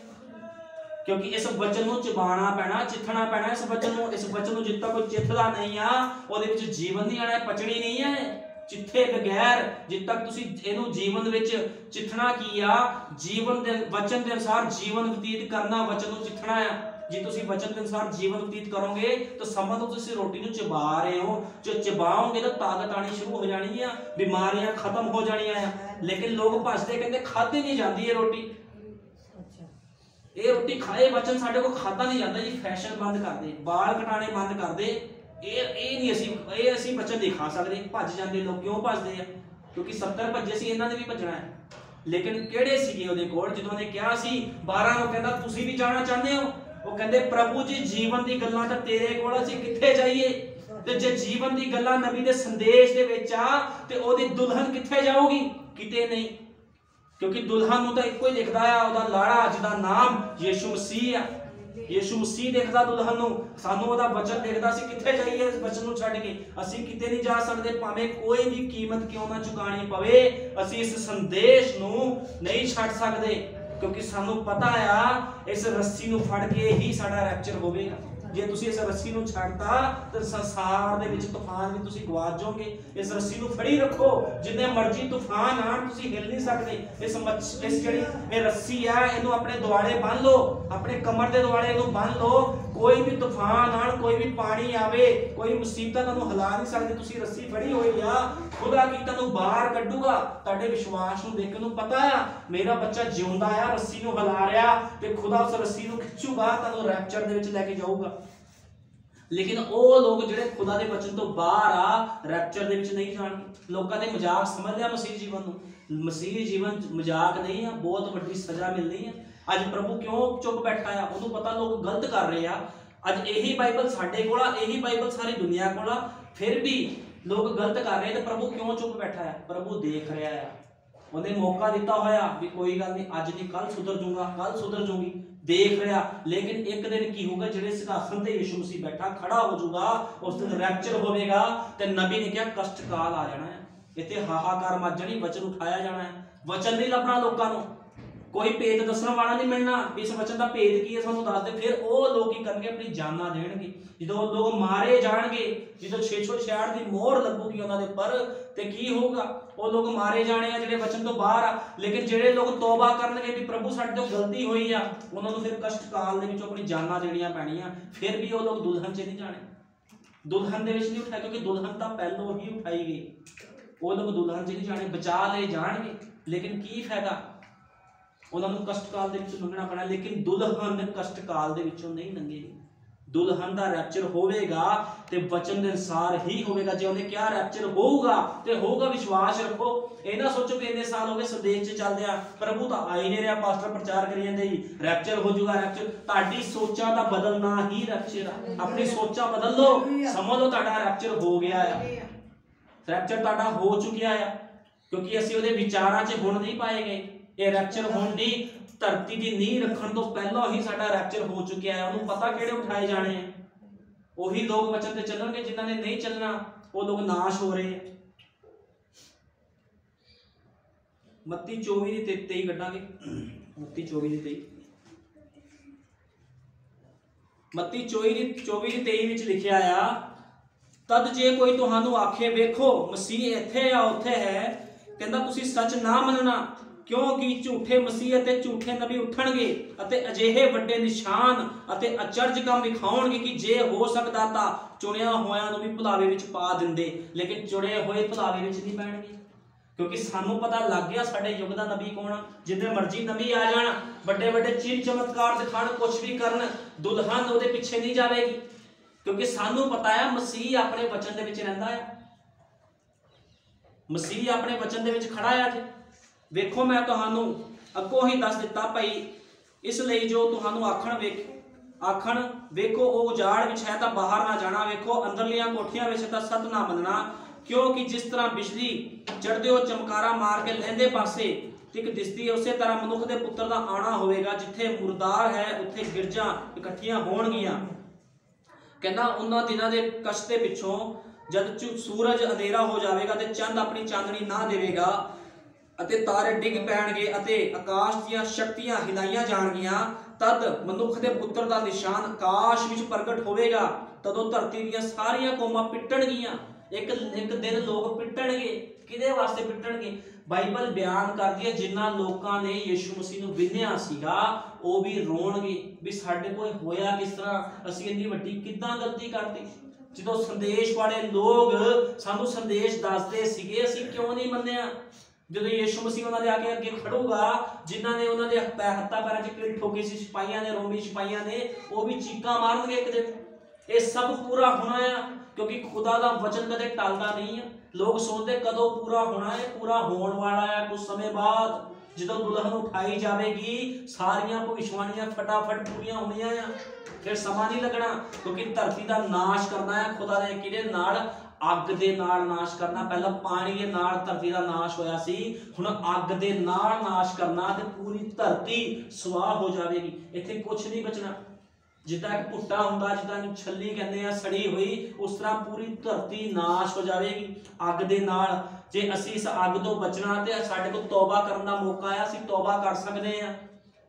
ਕਿਉਂਕਿ ਇਸ ਵਚਨ ਨੂੰ ਚਬਾਣਾ ਪੈਣਾ, ਚਿੱਥਣਾ ਪੈਣਾ, ਇਸ ਵਚਨ ਨੂੰ ਇਸ ਵਚਨ ਨੂੰ ਜਿੱਤ ਕੋਈ ਚਿੱਥਦਾ ਨਹੀਂ ਆ, ਉਹਦੇ ਵਿੱਚ ਜੀਵਨ ਨਹੀਂ ਆਣਾ ਪਚਣੀ ਨਹੀਂ ਹੈ। ਚਿੱਥੇ ਬਗੈਰ ਜਿੱਦ ਤੱਕ ਤੁਸੀਂ ਇਹਨੂੰ ਜੀਵਨ ਵਿੱਚ ਚਿੱਥਣਾ ਕੀ ਆ? ਜੀਵਨ ਦੇ ਵਚਨ ਦੇ ਅਨੁਸਾਰ ਜੀਵਨ ਬਤੀਤ ਕਰਨਾ ਵਚਨ ਨੂੰ ਚਿੱਥਣਾ ਆ। ਜੇ ਤੁਸੀਂ ਵਚਨ ਦੇ ਅਨੁਸਾਰ ਜੀਵਨ ਬਤੀਤ ਕਰੋਗੇ, ਤਾਂ ਸਮਝ ਲਓ ਤੁਸੀਂ ਰੋਟੀ ਨੂੰ ਚਬਾ ਰਹੇ ਹੋ। ਜੋ ਚਬਾਓਗੇ ਤਾਂ ਤਾਕਤ ਆਣੀ ਸ਼ੁਰੂ ਹੋ ਜਾਣੀ ਆ, ਬਿਮਾਰੀਆਂ ਖਤਮ ਹੋ ਜਾਣੀਆਂ ਆ। ਲੇਕਿਨ ਲੋਕ ਭੱਜਦੇ ਕਹਿੰਦੇ, ਖਾਧੀ ਨਹੀਂ ਜਾਂਦੀ ਇਹ ਰੋਟੀ। ਇਹ ਰੋਟੀ ਖਾਏ ਬਚਨ ਸਾਡੇ ਕੋਲ ਖਾਦਾ ਨਹੀਂ ਜਾਂਦਾ ਜੀ ਫੈਸ਼ਨ ਬੰਦ ਕਰਦੇ ਦੇ ਕਟਾਣੇ ਬੰਦ ਕਰਦੇ। ਇਹ ਇਹ ਨਹੀਂ ਅਸੀਂ, ਇਹ ਅਸੀਂ ਬਚਨ ਨਹੀਂ ਖਾ ਸਕਦੇ। ਭੱਜ ਜਾਂਦੇ ਲੋਕ, ਕਿਉਂ ਭੱਜਦੇ ਆ? ਕਿਉਂਕਿ 70 ਭੱਜੇ ਸੀ, ਇਹਨਾਂ ਨੇ ਵੀ ਭੱਜਣਾ ਹੈ। ਲੇਕਿਨ ਕਿਹੜੇ ਸੀਗੇ ਉਹਦੇ ਕੋਲ? ਜਦੋਂ ਨੇ ਕਿਹਾ ਸੀ 12 ਨੂੰ ਕਹਿੰਦਾ, ਤੁਸੀਂ ਵੀ ਜਾਣਾ ਚਾਹੁੰਦੇ ਹੋ? ਉਹ ਕਹਿੰਦੇ, ਪ੍ਰਭੂ ਜੀ, ਜੀਵਨ ਦੀ ਗੱਲਾਂ ਤਾਂ ਤੇਰੇ ਕੋਲ ਅਸੀਂ ਕਿੱਥੇ ਜਾਈਏ? ਤੇ ਜੇ ਜੀਵਨ ਦੀ ਗੱਲਾਂ ਨਬੀ ਦੇ ਸੰਦੇਸ਼ ਦੇ ਵਿੱਚ ਆ, ਤੇ ਉਹਦੀ ਦੁਲਹਨ ਕਿੱਥੇ ਜਾਊਗੀ? ਕਿਤੇ ਨਹੀਂ। ਕਿਉਂਕਿ ਦੁਲਹਨ ਨੂੰ ਤਾਂ ਇੱਕੋ ਹੀ ਲਿਖਦਾ ਆ, ਉਹਦਾ ਲਾੜਾ ਜਿਹਦਾ ਨਾਮ ਯੀਸ਼ੂ ਮਸੀਹ ਆ। ਯੀਸ਼ੂ ਮਸੀਹ ਦੇਖਦਾ ਦੁਲਹਨ ਨੂੰ, ਸਾਨੂੰ ਉਹਦਾ ਵਚਨ ਦੇਖਦਾ ਸੀ ਕਿੱਥੇ ਜਾਈਏ ਇਸ ਵਚਨ ਨੂੰ ਛੱਡ ਕੇ? ਅਸੀਂ ਕਿਤੇ ਨਹੀਂ ਜਾ ਸਕਦੇ, ਭਾਵੇਂ ਕੋਈ ਵੀ ਕੀਮਤ ਕਿਉਂ ਨਾ ਚੁਕਾਣੀ ਪਵੇ, ਅਸੀਂ ਇਸ ਸੰਦੇਸ਼ ਨੂੰ ਨਹੀਂ ਛੱਡ ਸਕਦੇ। ਕਿਉਂਕਿ ਸਾਨੂੰ ਪਤਾ ਆ, ਇਸ ਰੱਸੀ ਨੂੰ ਫੜ ਕੇ ਹੀ ਸਾਡਾ ਰੈਪਚਰ ਹੋਵੇਗਾ। ਜੇ ਤੁਸੀਂ ਇਸ ਰੱਸੀ ਨੂੰ ਛੱਡਤਾ, ਤਾਂ ਸੰਸਾਰ ਦੇ ਵਿੱਚ ਤੂਫਾਨ ਵੀ ਤੁਸੀਂ ਗਵਾਚ ਜਾਓਗੇ ਇਸ ਰੱਸੀ ਨੂੰ ਫੜੀ ਰੱਖੋ। ਜਿੰਨੇ ਮਰਜ਼ੀ ਤੂਫਾਨ ਆਣ, ਤੁਸੀਂ ਹਿੱਲ ਨਹੀਂ ਸਕਦੇ। ਇਸ ਮੱਛ- ਇਸ ਜਿਹੜੀ ਇਹ ਰੱਸੀ ਆ, ਇਹਨੂੰ ਆਪਣੇ ਦੁਆਲੇ ਬੰਨ ਲਓ। ਆਪਣੇ ਕਮਰ ਦੇ ਦੁਆਲੇ ਇਹਨੂੰ ਬੰਨ ਲਓ। ਕੋਈ ਵੀ ਤੂਫਾਨ ਆਣ ਕੋਈ ਵੀ ਪਾਣੀ ਆਵੇ, ਕੋਈ ਮੁਸੀਬਤਾਂ ਤੁਹਾਨੂੰ ਹਿਲਾ ਨਹੀਂ ਸਕਦੇ, ਤੁਸੀਂ ਰੱਸੀ ਫੜੀ ਹੋਈ ਆ, ਖੁਦਾ ਕੀ ਤੁਹਾਨੂੰ ਬਾਹਰ ਕੱਢੂਗਾ? ਤੁਹਾਡੇ ਵਿਸ਼ਵਾਸ ਨੂੰ ਦੇਖ ਨੂੰ ਪਤਾ ਆ, ਮੇਰਾ ਬੱਚਾ ਜਿਉਂਦਾ ਆ, ਰੱਸੀ ਨੂੰ ਹਿਲਾ ਰਿਹਾ, ਤੇ ਖੁਦਾ ਉਸ ਰੱਸੀ ਨੂੰ ਖਿੱਚੂਗਾ, ਤੁਹਾਨੂੰ ਰੈਪਚਰ ਦੇ ਵਿੱਚ ਲੈ ਕੇ ਜਾਊਗਾ। ਲੇਕਿਨ ਉਹ ਲੋਕ ਜਿਹੜੇ ਖੁਦਾ ਦੇ ਬਚਨ ਤੋਂ ਬਾਹਰ ਆ ਰੈਪਚਰ ਦੇ ਵਿੱਚ ਨਹੀਂ ਜਾਣਗੇ ਲੋਕਾਂ ਨੇ ਮਜ਼ਾਕ ਸਮਝ ਲਿਆ ਮਸੀਹ ਜੀਵਨ ਨੂੰ? ਮਸੀਹ ਜੀਵਨ ਮਜ਼ਾਕ ਨਹੀਂ ਆ, ਬਹੁਤ ਵੱਡੀ ਸਜ਼ਾ ਮਿਲਣੀ ਆ। ਅੱਜ ਪ੍ਰਭੂ ਕਿਉਂ ਚੁੱਪ ਬੈਠਾ ਆ? ਉਹਨੂੰ ਪਤਾ ਲੋਕ ਗਲਤ ਕਰ ਰਹੇ ਆ। ਅੱਜ ਇਹੀ ਬਾਈਬਲ ਸਾਡੇ ਕੋਲ ਆ, ਇਹੀ ਬਾਈਬਲ ਸਾਰੀ ਦੁਨੀਆ ਕੋਲ ਆ। ਫਿਰ ਵੀ ਲੋਕ ਗਲਤ ਕਰ ਰਹੇ ਤੇ ਪ੍ਰਭੂ ਕਿਉਂ ਚੁੱਪ ਬੈਠਾ ਆ? ਪ੍ਰਭੂ ਦੇਖ ਰਿਹਾ ਆ। ਉਹਨੇ ਮੌਕਾ ਦਿੱਤਾ ਹੋਇਆ ਵੀ ਕੋਈ ਗੱਲ ਨਹੀਂ, ਅੱਜ ਨਹੀਂ ਕੱਲ ਸੁਧਰ ਜਾਊਗਾ ਕੱਲ ਸੁਧਰ ਜਾਊਗੀ ਦੇਖ ਰਿਹਾ, ਲੇਕਿਨ ਇੱਕ ਦਿਨ ਕੀ ਹੋਊਗਾ? ਜਿਹੜੇ ਸਿਧਾਸਨ ਤੇ ਯਿਸੂ ਮਸੀਹ ਬੈਠਾ, ਖੜਾ ਹੋ ਜਾਊਗਾ, ਉਸ ਦਿਨ ਰੈਪਚਰ ਹੋਵੇਗਾ ਤੇ ਨਬੀ ਨੇ ਕਿਹਾ, ਕਸ਼ਟ ਕਾਲ ਆ ਜਾਣਾ ਹੈ ਇੱਥੇ ਹਾਹਾਕਾਰ ਮਚ ਜਾਣੀ, ਵਚਨ ਉਠਾਇਆ ਜਾਣਾ ਹੈ ਵਚਨ ਨਹੀਂ ਲੱਭਣਾ ਲੋਕਾਂ ਨੂੰ। ਕੋਈ ਭੇਦ ਦੱਸਣ ਵਾਲਾ ਨਹੀਂ ਮਿਲਣਾ। ਵੀ ਇਸ ਵਚਨ ਦਾ ਭੇਦ ਕੀ ਹੈ ਸਾਨੂੰ ਦੱਸ ਦੇ। ਫਿਰ ਉਹ ਲੋਕ ਕੀ ਕਰਨਗੇ? ਆਪਣੀ ਜਾਨਾਂ ਦੇਣਗੇ। ਜਦੋਂ ਉਹ ਲੋਕ ਮਾਰੇ ਜਾਣਗੇ, ਜਦੋਂ 666 ਦੀ ਮੋਹਰ ਲੱਗੂਗੀ ਉਹਨਾਂ ਦੇ ਪਰ, ਤੇ ਕੀ ਹੋਊਗਾ? ਉਹ ਲੋਕ ਮਾਰੇ ਜਾਣੇ ਆ ਜਿਹੜੇ ਵਚਨ ਤੋਂ ਬਾਹਰ ਆ। ਲੇਕਿਨ ਜਿਹੜੇ ਲੋਕ ਤੌਬਾ ਕਰਨਗੇ ਵੀ ਪ੍ਰਭੂ ਸਾਡੇ ਤੋਂ ਗਲਤੀ ਹੋਈ ਆ, ਉਹਨਾਂ ਨੂੰ ਫਿਰ ਕਸ਼ਟ ਕਾਲ ਦੇ ਵਿੱਚੋਂ ਆਪਣੀ ਜਾਨਾਂ ਦੇਣੀਆਂ ਪੈਣੀਆਂ। ਫਿਰ ਵੀ ਉਹ ਲੋਕ ਦੁਲਹਨ 'ਚ ਨਹੀਂ ਜਾਣੇ। ਦੁਲਹਨ ਦੇ ਵਿੱਚ ਨਹੀਂ ਉਠਾਇਆ ਕਿਉਂਕਿ ਦੁਲਹਨ ਤਾਂ ਪਹਿਲੋਂ ਹੀ ਉਠਾਈ ਗਈ। ਉਹ ਲੋਕ ਦੁਲਹਨ ਚ ਨਹੀਂ ਜਾਣੇ, ਬਚਾ ਲਏ ਜਾਣਗੇ। ਲੇਕਿਨ ਕੀ ਫਾਇਦਾ? ਉਹਨਾਂ ਨੂੰ ਕਸ਼ਟਕਾਲ ਦੇ ਵਿੱਚੋਂ ਲੰਘਣਾ ਪੈਣਾ, ਲੇਕਿਨ ਦੁਲਹਨ ਕਸ਼ਟਕਾਲ ਦੇ ਵਿੱਚੋਂ ਨਹੀਂ ਲੰਘੇਗੀ ਦੁਲਹਨ ਦਾ ਰੈਪਚਰ ਹੋਵੇਗਾ ਤੇ ਵਚਨ ਦੇ ਅਨਸਾਰ ਹੀ ਹੋਵੇਗਾ। ਜੇ ਉਹਨੇ ਕਿਹਾ ਰੈਪਚਰ ਹੋਊਗਾ ਤੇ ਹੋਊਗਾ ਵਿਸ਼ਵਾਸ ਰੱਖੋ। ਇਹ ਨਾ ਸੋਚੋ ਕਿ ਇੰਨੇ ਸਾਲ ਹੋ ਗਏ ਸੰਦੇਸ਼ 'ਚ ਚੱਲਦੇ ਆ, ਪ੍ਰਭੂ ਤਾਂ ਆਈ ਨਹੀਂ ਰਿਹਾ, ਪਾਸਟਰ ਪ੍ਰਚਾਰ ਕਰੀ ਜਾਂਦੇ ਜੀ। ਰੈਪਚਰ ਹੋ ਜਾਊਗਾ ਰੈਪਚਰ ਤੁਹਾਡੀ ਸੋਚਾਂ ਦਾ ਬਦਲਣਾ ਹੀ ਰੈਪਚਰ ਆ। ਆਪਣੀ ਸੋਚਾਂ ਬਦਲ ਲਓ ਸਮਝ ਲਓ ਤੁਹਾਡਾ ਰੈਪਚਰ ਹੋ ਗਿਆ ਆ। ਰੈਪਚਰ ਤੁਹਾਡਾ ਹੋ ਚੁੱਕਿਆ ਆ, ਕਿਉਂਕਿ ਅਸੀਂ ਉਹਦੇ ਵਿਚਾਰਾਂ 'ਚ ਹੁਣ ਨਹੀਂ ਪਾਏ ਗਏ। ਇਹ ਰੈਪਚਰ ਹੋਣ ਦੀ ਧਰਤੀ ਦੀ ਨੀਂਹ ਰੱਖਣ ਤੋਂ ਪਹਿਲਾਂ ਹੀ ਸਾਡਾ ਰੈਪਚਰ ਹੋ ਚੁੱਕਿਆ ਹੈ। ਉਹਨੂੰ ਪਤਾ ਕਿਹੜੇ ਉਠਾਏ ਜਾਣੇ ਆ। ਉਹੀ ਲੋਕ ਵਚਨ ਤੇ ਚੱਲਣਗੇ, ਜਿਨ੍ਹਾਂ ਨੇ ਨਹੀਂ ਚੱਲਣਾ, ਉਹ ਲੋਕ ਨਾਸ਼ ਹੋ ਰਹੇ ਆ। ਮੱਤੀ 24 ਦੀ 23 ਕੱਢਾਂਗੇ। ਮੱਤੀ 24 ਦੀ 23 ਮੱਤੀ 24 ਦੀ 24 ਦੀ 23 ਵਿੱਚ ਲਿਖਿਆ ਆ, ਤਦ ਜੇ ਕੋਈ ਤੁਹਾਨੂੰ ਆਖੇ, ਵੇਖੋ, ਮਸੀਹ ਇੱਥੇ ਆ, ਉੱਥੇ ਹੈ। ਕਹਿੰਦਾ, ਤੁਸੀਂ ਸੱਚ ਨਾ ਮੰਨਣਾ ਕਿਉਂਕਿ ਝੂਠੇ ਮਸੀਹ ਅਤੇ ਝੂਠੇ ਨਬੀ ਉੱਠਣਗੇ ਅਤੇ ਅਜਿਹੇ ਵੱਡੇ ਨਿਸ਼ਾਨ ਅਤੇ ਅਚਰਜ ਕੰਮ ਵਿਖਾਉਣਗੇ ਕਿ ਜੇ ਹੋ ਸਕਦਾ ਤਾਂ ਚੁਣਿਆ ਹੋਇਆਂ ਨੂੰ ਵੀ ਭੁਲਾਵੇ ਵਿੱਚ ਪਾ ਦਿੰਦੇ, ਲੇਕਿਨ ਚੁਣੇ ਹੋਏ ਭੁਲਾਵੇ ਵਿੱਚ ਨਹੀਂ ਪੈਣਗੇ ਕਿਉਂਕਿ ਸਾਨੂੰ ਪਤਾ ਲੱਗ ਗਿਆ ਸਾਡੇ ਯੁੱਗ ਦਾ ਨਬੀ ਕੌਣ ਆ ਜਿੱਦੇ ਮਰਜ਼ੀ ਨਬੀ ਆ ਜਾਣ, ਵੱਡੇ ਵੱਡੇ ਚੀਨ ਚਮਤਕਾਰ ਦਿਖਾਣ ਕੁਝ ਵੀ ਕਰਨ, ਦੁਲਹਨ ਉਹਦੇ ਪਿੱਛੇ ਨਹੀਂ ਜਾਵੇਗੀ। ਕਿਉਂਕਿ ਸਾਨੂੰ ਪਤਾ ਹੈ ਮਸੀਹ ਆਪਣੇ ਵਚਨ ਦੇ ਵਿੱਚ ਰਹਿੰਦਾ ਹੈ। ਮਸੀਹ ਆਪਣੇ ਵਚਨ ਦੇ ਵਿੱਚ ਖੜਾ ਆ ਅੱਜ। ਵੇਖੋ, ਮੈਂ ਤੁਹਾਨੂੰ ਅੱਗੋਂ ਹੀ ਦੱਸ ਦਿੱਤਾ ਭਾਈ ਇਸ ਲਈ ਜੋ ਤੁਹਾਨੂੰ ਆਖਣ ਵੇਖ, ਆਖਣ, ਵੇਖੋ, ਉਹ ਉਜਾੜ ਵਿੱਚ ਹੈ ਤਾਂ ਬਾਹਰ ਨਾ ਜਾਣਾ, ਵੇਖੋ, ਅੰਦਰਲੀਆਂ ਕੋਠੀਆਂ ਵਿੱਚ ਤਾਂ ਸਤ ਨਾ ਮੰਨਣਾ, ਕਿਉਂਕਿ ਜਿਸ ਤਰ੍ਹਾਂ ਬਿਜਲੀ ਚੜਦੇ ਹੋ ਚਮਕਾਰਾ ਮਾਰ ਕੇ ਲਹਿੰਦੇ ਪਾਸੇ ਤਿਕ ਦਿਸਦੀ ਹੈ, ਉਸੇ ਤਰ੍ਹਾਂ ਮਨੁੱਖ ਦੇ ਪੁੱਤਰ ਦਾ ਆਣਾ ਹੋਵੇਗਾ, ਜਿੱਥੇ ਮੁਰਦਾਰ ਹੈ, ਉੱਥੇ ਗਿਰਜਾਂ ਇਕੱਠੀਆਂ ਹੋਣਗੀਆਂ। ਕਹਿੰਦਾ, ਉਹਨਾਂ ਦਿਨਾਂ ਦੇ ਕਸ਼ਟ ਦੇ ਪਿੱਛੋਂ ਜਦ ਚੁ- ਸੂਰਜ ਅੰਧੇਰਾ ਹੋ ਜਾਵੇਗਾ ਤੇ ਚੰਦ ਆਪਣੀ ਚਾਂਦਣੀ ਨਾ ਦੇਵੇਗਾ ਅਤੇ ਤਾਰੇ ਡਿੱਗ ਪੈਣਗੇ ਅਤੇ ਆਕਾਸ਼ ਦੀਆਂ ਸ਼ਕਤੀਆਂ ਹਿਲਾਈਆਂ ਜਾਣਗੀਆਂ, ਤਦ ਮਨੁੱਖ ਦੇ ਪੁੱਤਰ ਦਾ ਨਿਸ਼ਾਨ ਆਕਾਸ਼ ਵਿੱਚ ਪ੍ਰਗਟ ਹੋਵੇਗਾ। ਤਦੋਂ ਧਰਤੀ ਦੀਆਂ ਸਾਰੀਆਂ ਕੌਮਾਂ ਪਿੱਟਣਗੀਆਂ। ਇੱਕ ਇੱਕ ਦਿਨ ਲੋਕ ਪਿੱਟਣਗੇ। ਕਿਹਦੇ ਵਾਸਤੇ ਪਿੱਟਣਗੇ? ਬਾਈਬਲ ਬਿਆਨ ਕਰਦੀ ਹੈ, ਜਿਨ੍ਹਾਂ ਲੋਕਾਂ ਨੇ ਯੀਸ਼ੂ ਮਸੀਹ ਨੂੰ ਵਿੰਨਿਆ ਸੀਗਾ, ਉਹ ਵੀ ਰੋਣਗੇ ਵੀ ਸਾਡੇ ਕੋਲ ਹੋਇਆ ਕਿਸ ਤਰ੍ਹਾਂ? ਅਸੀਂ ਇੰਨੀ ਵੱਡੀ ਕਿੱਦਾਂ ਗਲਤੀ ਕਰਤੀ? ਜਦੋਂ ਸੰਦੇਸ਼ ਵਾਲੇ ਲੋਕ ਸਾਨੂੰ ਸੰਦੇਸ਼ ਦੱਸਦੇ ਸੀਗੇ, ਅਸੀਂ ਕਿਉਂ ਨਹੀਂ ਮੰਨਿਆ? ਜਦੋਂ ਯੀਸ਼ੂ ਮਸੀਹ ਉਹਨਾਂ ਦੇ ਆ ਕੇ ਅੱਗੇ ਖੜੂਗਾ, ਜਿਨ੍ਹਾਂ ਨੇ ਉਹਨਾਂ ਦੇ ਹੱਥਾਂ ਪੈਰਾਂ 'ਚ ਕਿਲ ਠੋਕੀ ਸੀ, ਸਿਪਾਹੀਆਂ ਨੇ ਰੋਮੀ ਸਿਪਾਹੀਆਂ ਨੇ ਉਹ ਵੀ ਚੀਕਾਂ ਮਾਰਨਗੇ ਇੱਕ ਦਿਨ। ਇਹ ਸਭ ਪੂਰਾ ਹੋਣਾ ਆ, ਕਿਉਂਕਿ ਖੁਦਾ ਦਾ ਵਚਨ ਕਦੇ ਟਲਦਾ ਨਹੀਂ ਆ। ਲੋਕ ਸੋਚਦੇ ਕਦੋਂ ਪੂਰਾ ਹੋਣਾ ਹੈ, ਪੂਰਾ ਹੋਣ ਵਾਲਾ ਹੈ ਕੁਝ ਸਮੇਂ ਬਾਅਦ। ਜਦੋਂ ਦੁਲਹਨ ਉਠਾਈ ਜਾਵੇਗੀ, ਸਾਰੀਆਂ ਭਵਿਸ਼ਵਾਣੀਆਂ ਫਟਾਫਟ ਪੂਰੀਆਂ ਹੋਣੀਆਂ ਆ। ਫਿਰ ਸਮਾਂ ਨਹੀਂ ਲੱਗਣਾ, ਕਿਉਂਕਿ ਧਰਤੀ ਦਾ ਨਾਸ਼ ਕਰਨਾ ਹੈ, ਖੁਦਾ ਨੇ ਕਿਹਦੇ ਨਾਲ ਅੱਗ ਦੇ ਨਾਲ ਨਾਸ਼ ਕਰਨਾ, ਪਹਿਲਾਂ ਪਾਣੀ ਦੇ ਨਾਲ ਧਰਤੀ ਦਾ ਨਾਸ਼ ਹੋਇਆ ਸੀ, ਹੁਣ ਅੱਗ ਦੇ ਨਾਲ ਨਾਸ਼ ਕਰਨਾ ਤੇ ਪੂਰੀ ਧਰਤੀ ਸਵਾਹ ਹੋ ਜਾਵੇਗੀ। ਇੱਥੇ ਕੁਝ ਨਹੀਂ ਬਚਣਾ। ਜਿੱਦਾਂ ਇੱਕ ਭੁੱਟਾ ਹੁੰਦਾ, ਜਿੱਦਾਂ ਨੂੰ ਛੱਲੀ ਕਹਿੰਦੇ ਆ, ਸੜੀ ਹੋਈ, ਉਸ ਤਰ੍ਹਾਂ ਪੂਰੀ ਧਰਤੀ ਨਾਸ਼ ਹੋ ਜਾਵੇਗੀ। ਅੱਗ ਦੇ ਨਾਲ ਜੇ ਅਸੀਂ ਇਸ ਅੱਗ ਤੋਂ ਬਚਣਾ ਤੇ ਸਾਡੇ ਕੋਲ ਤੌਬਾ ਕਰਨ ਦਾ ਮੌਕਾ ਆ ਅਸੀਂ ਤੌਬਾ ਕਰ ਸਕਦੇ ਆ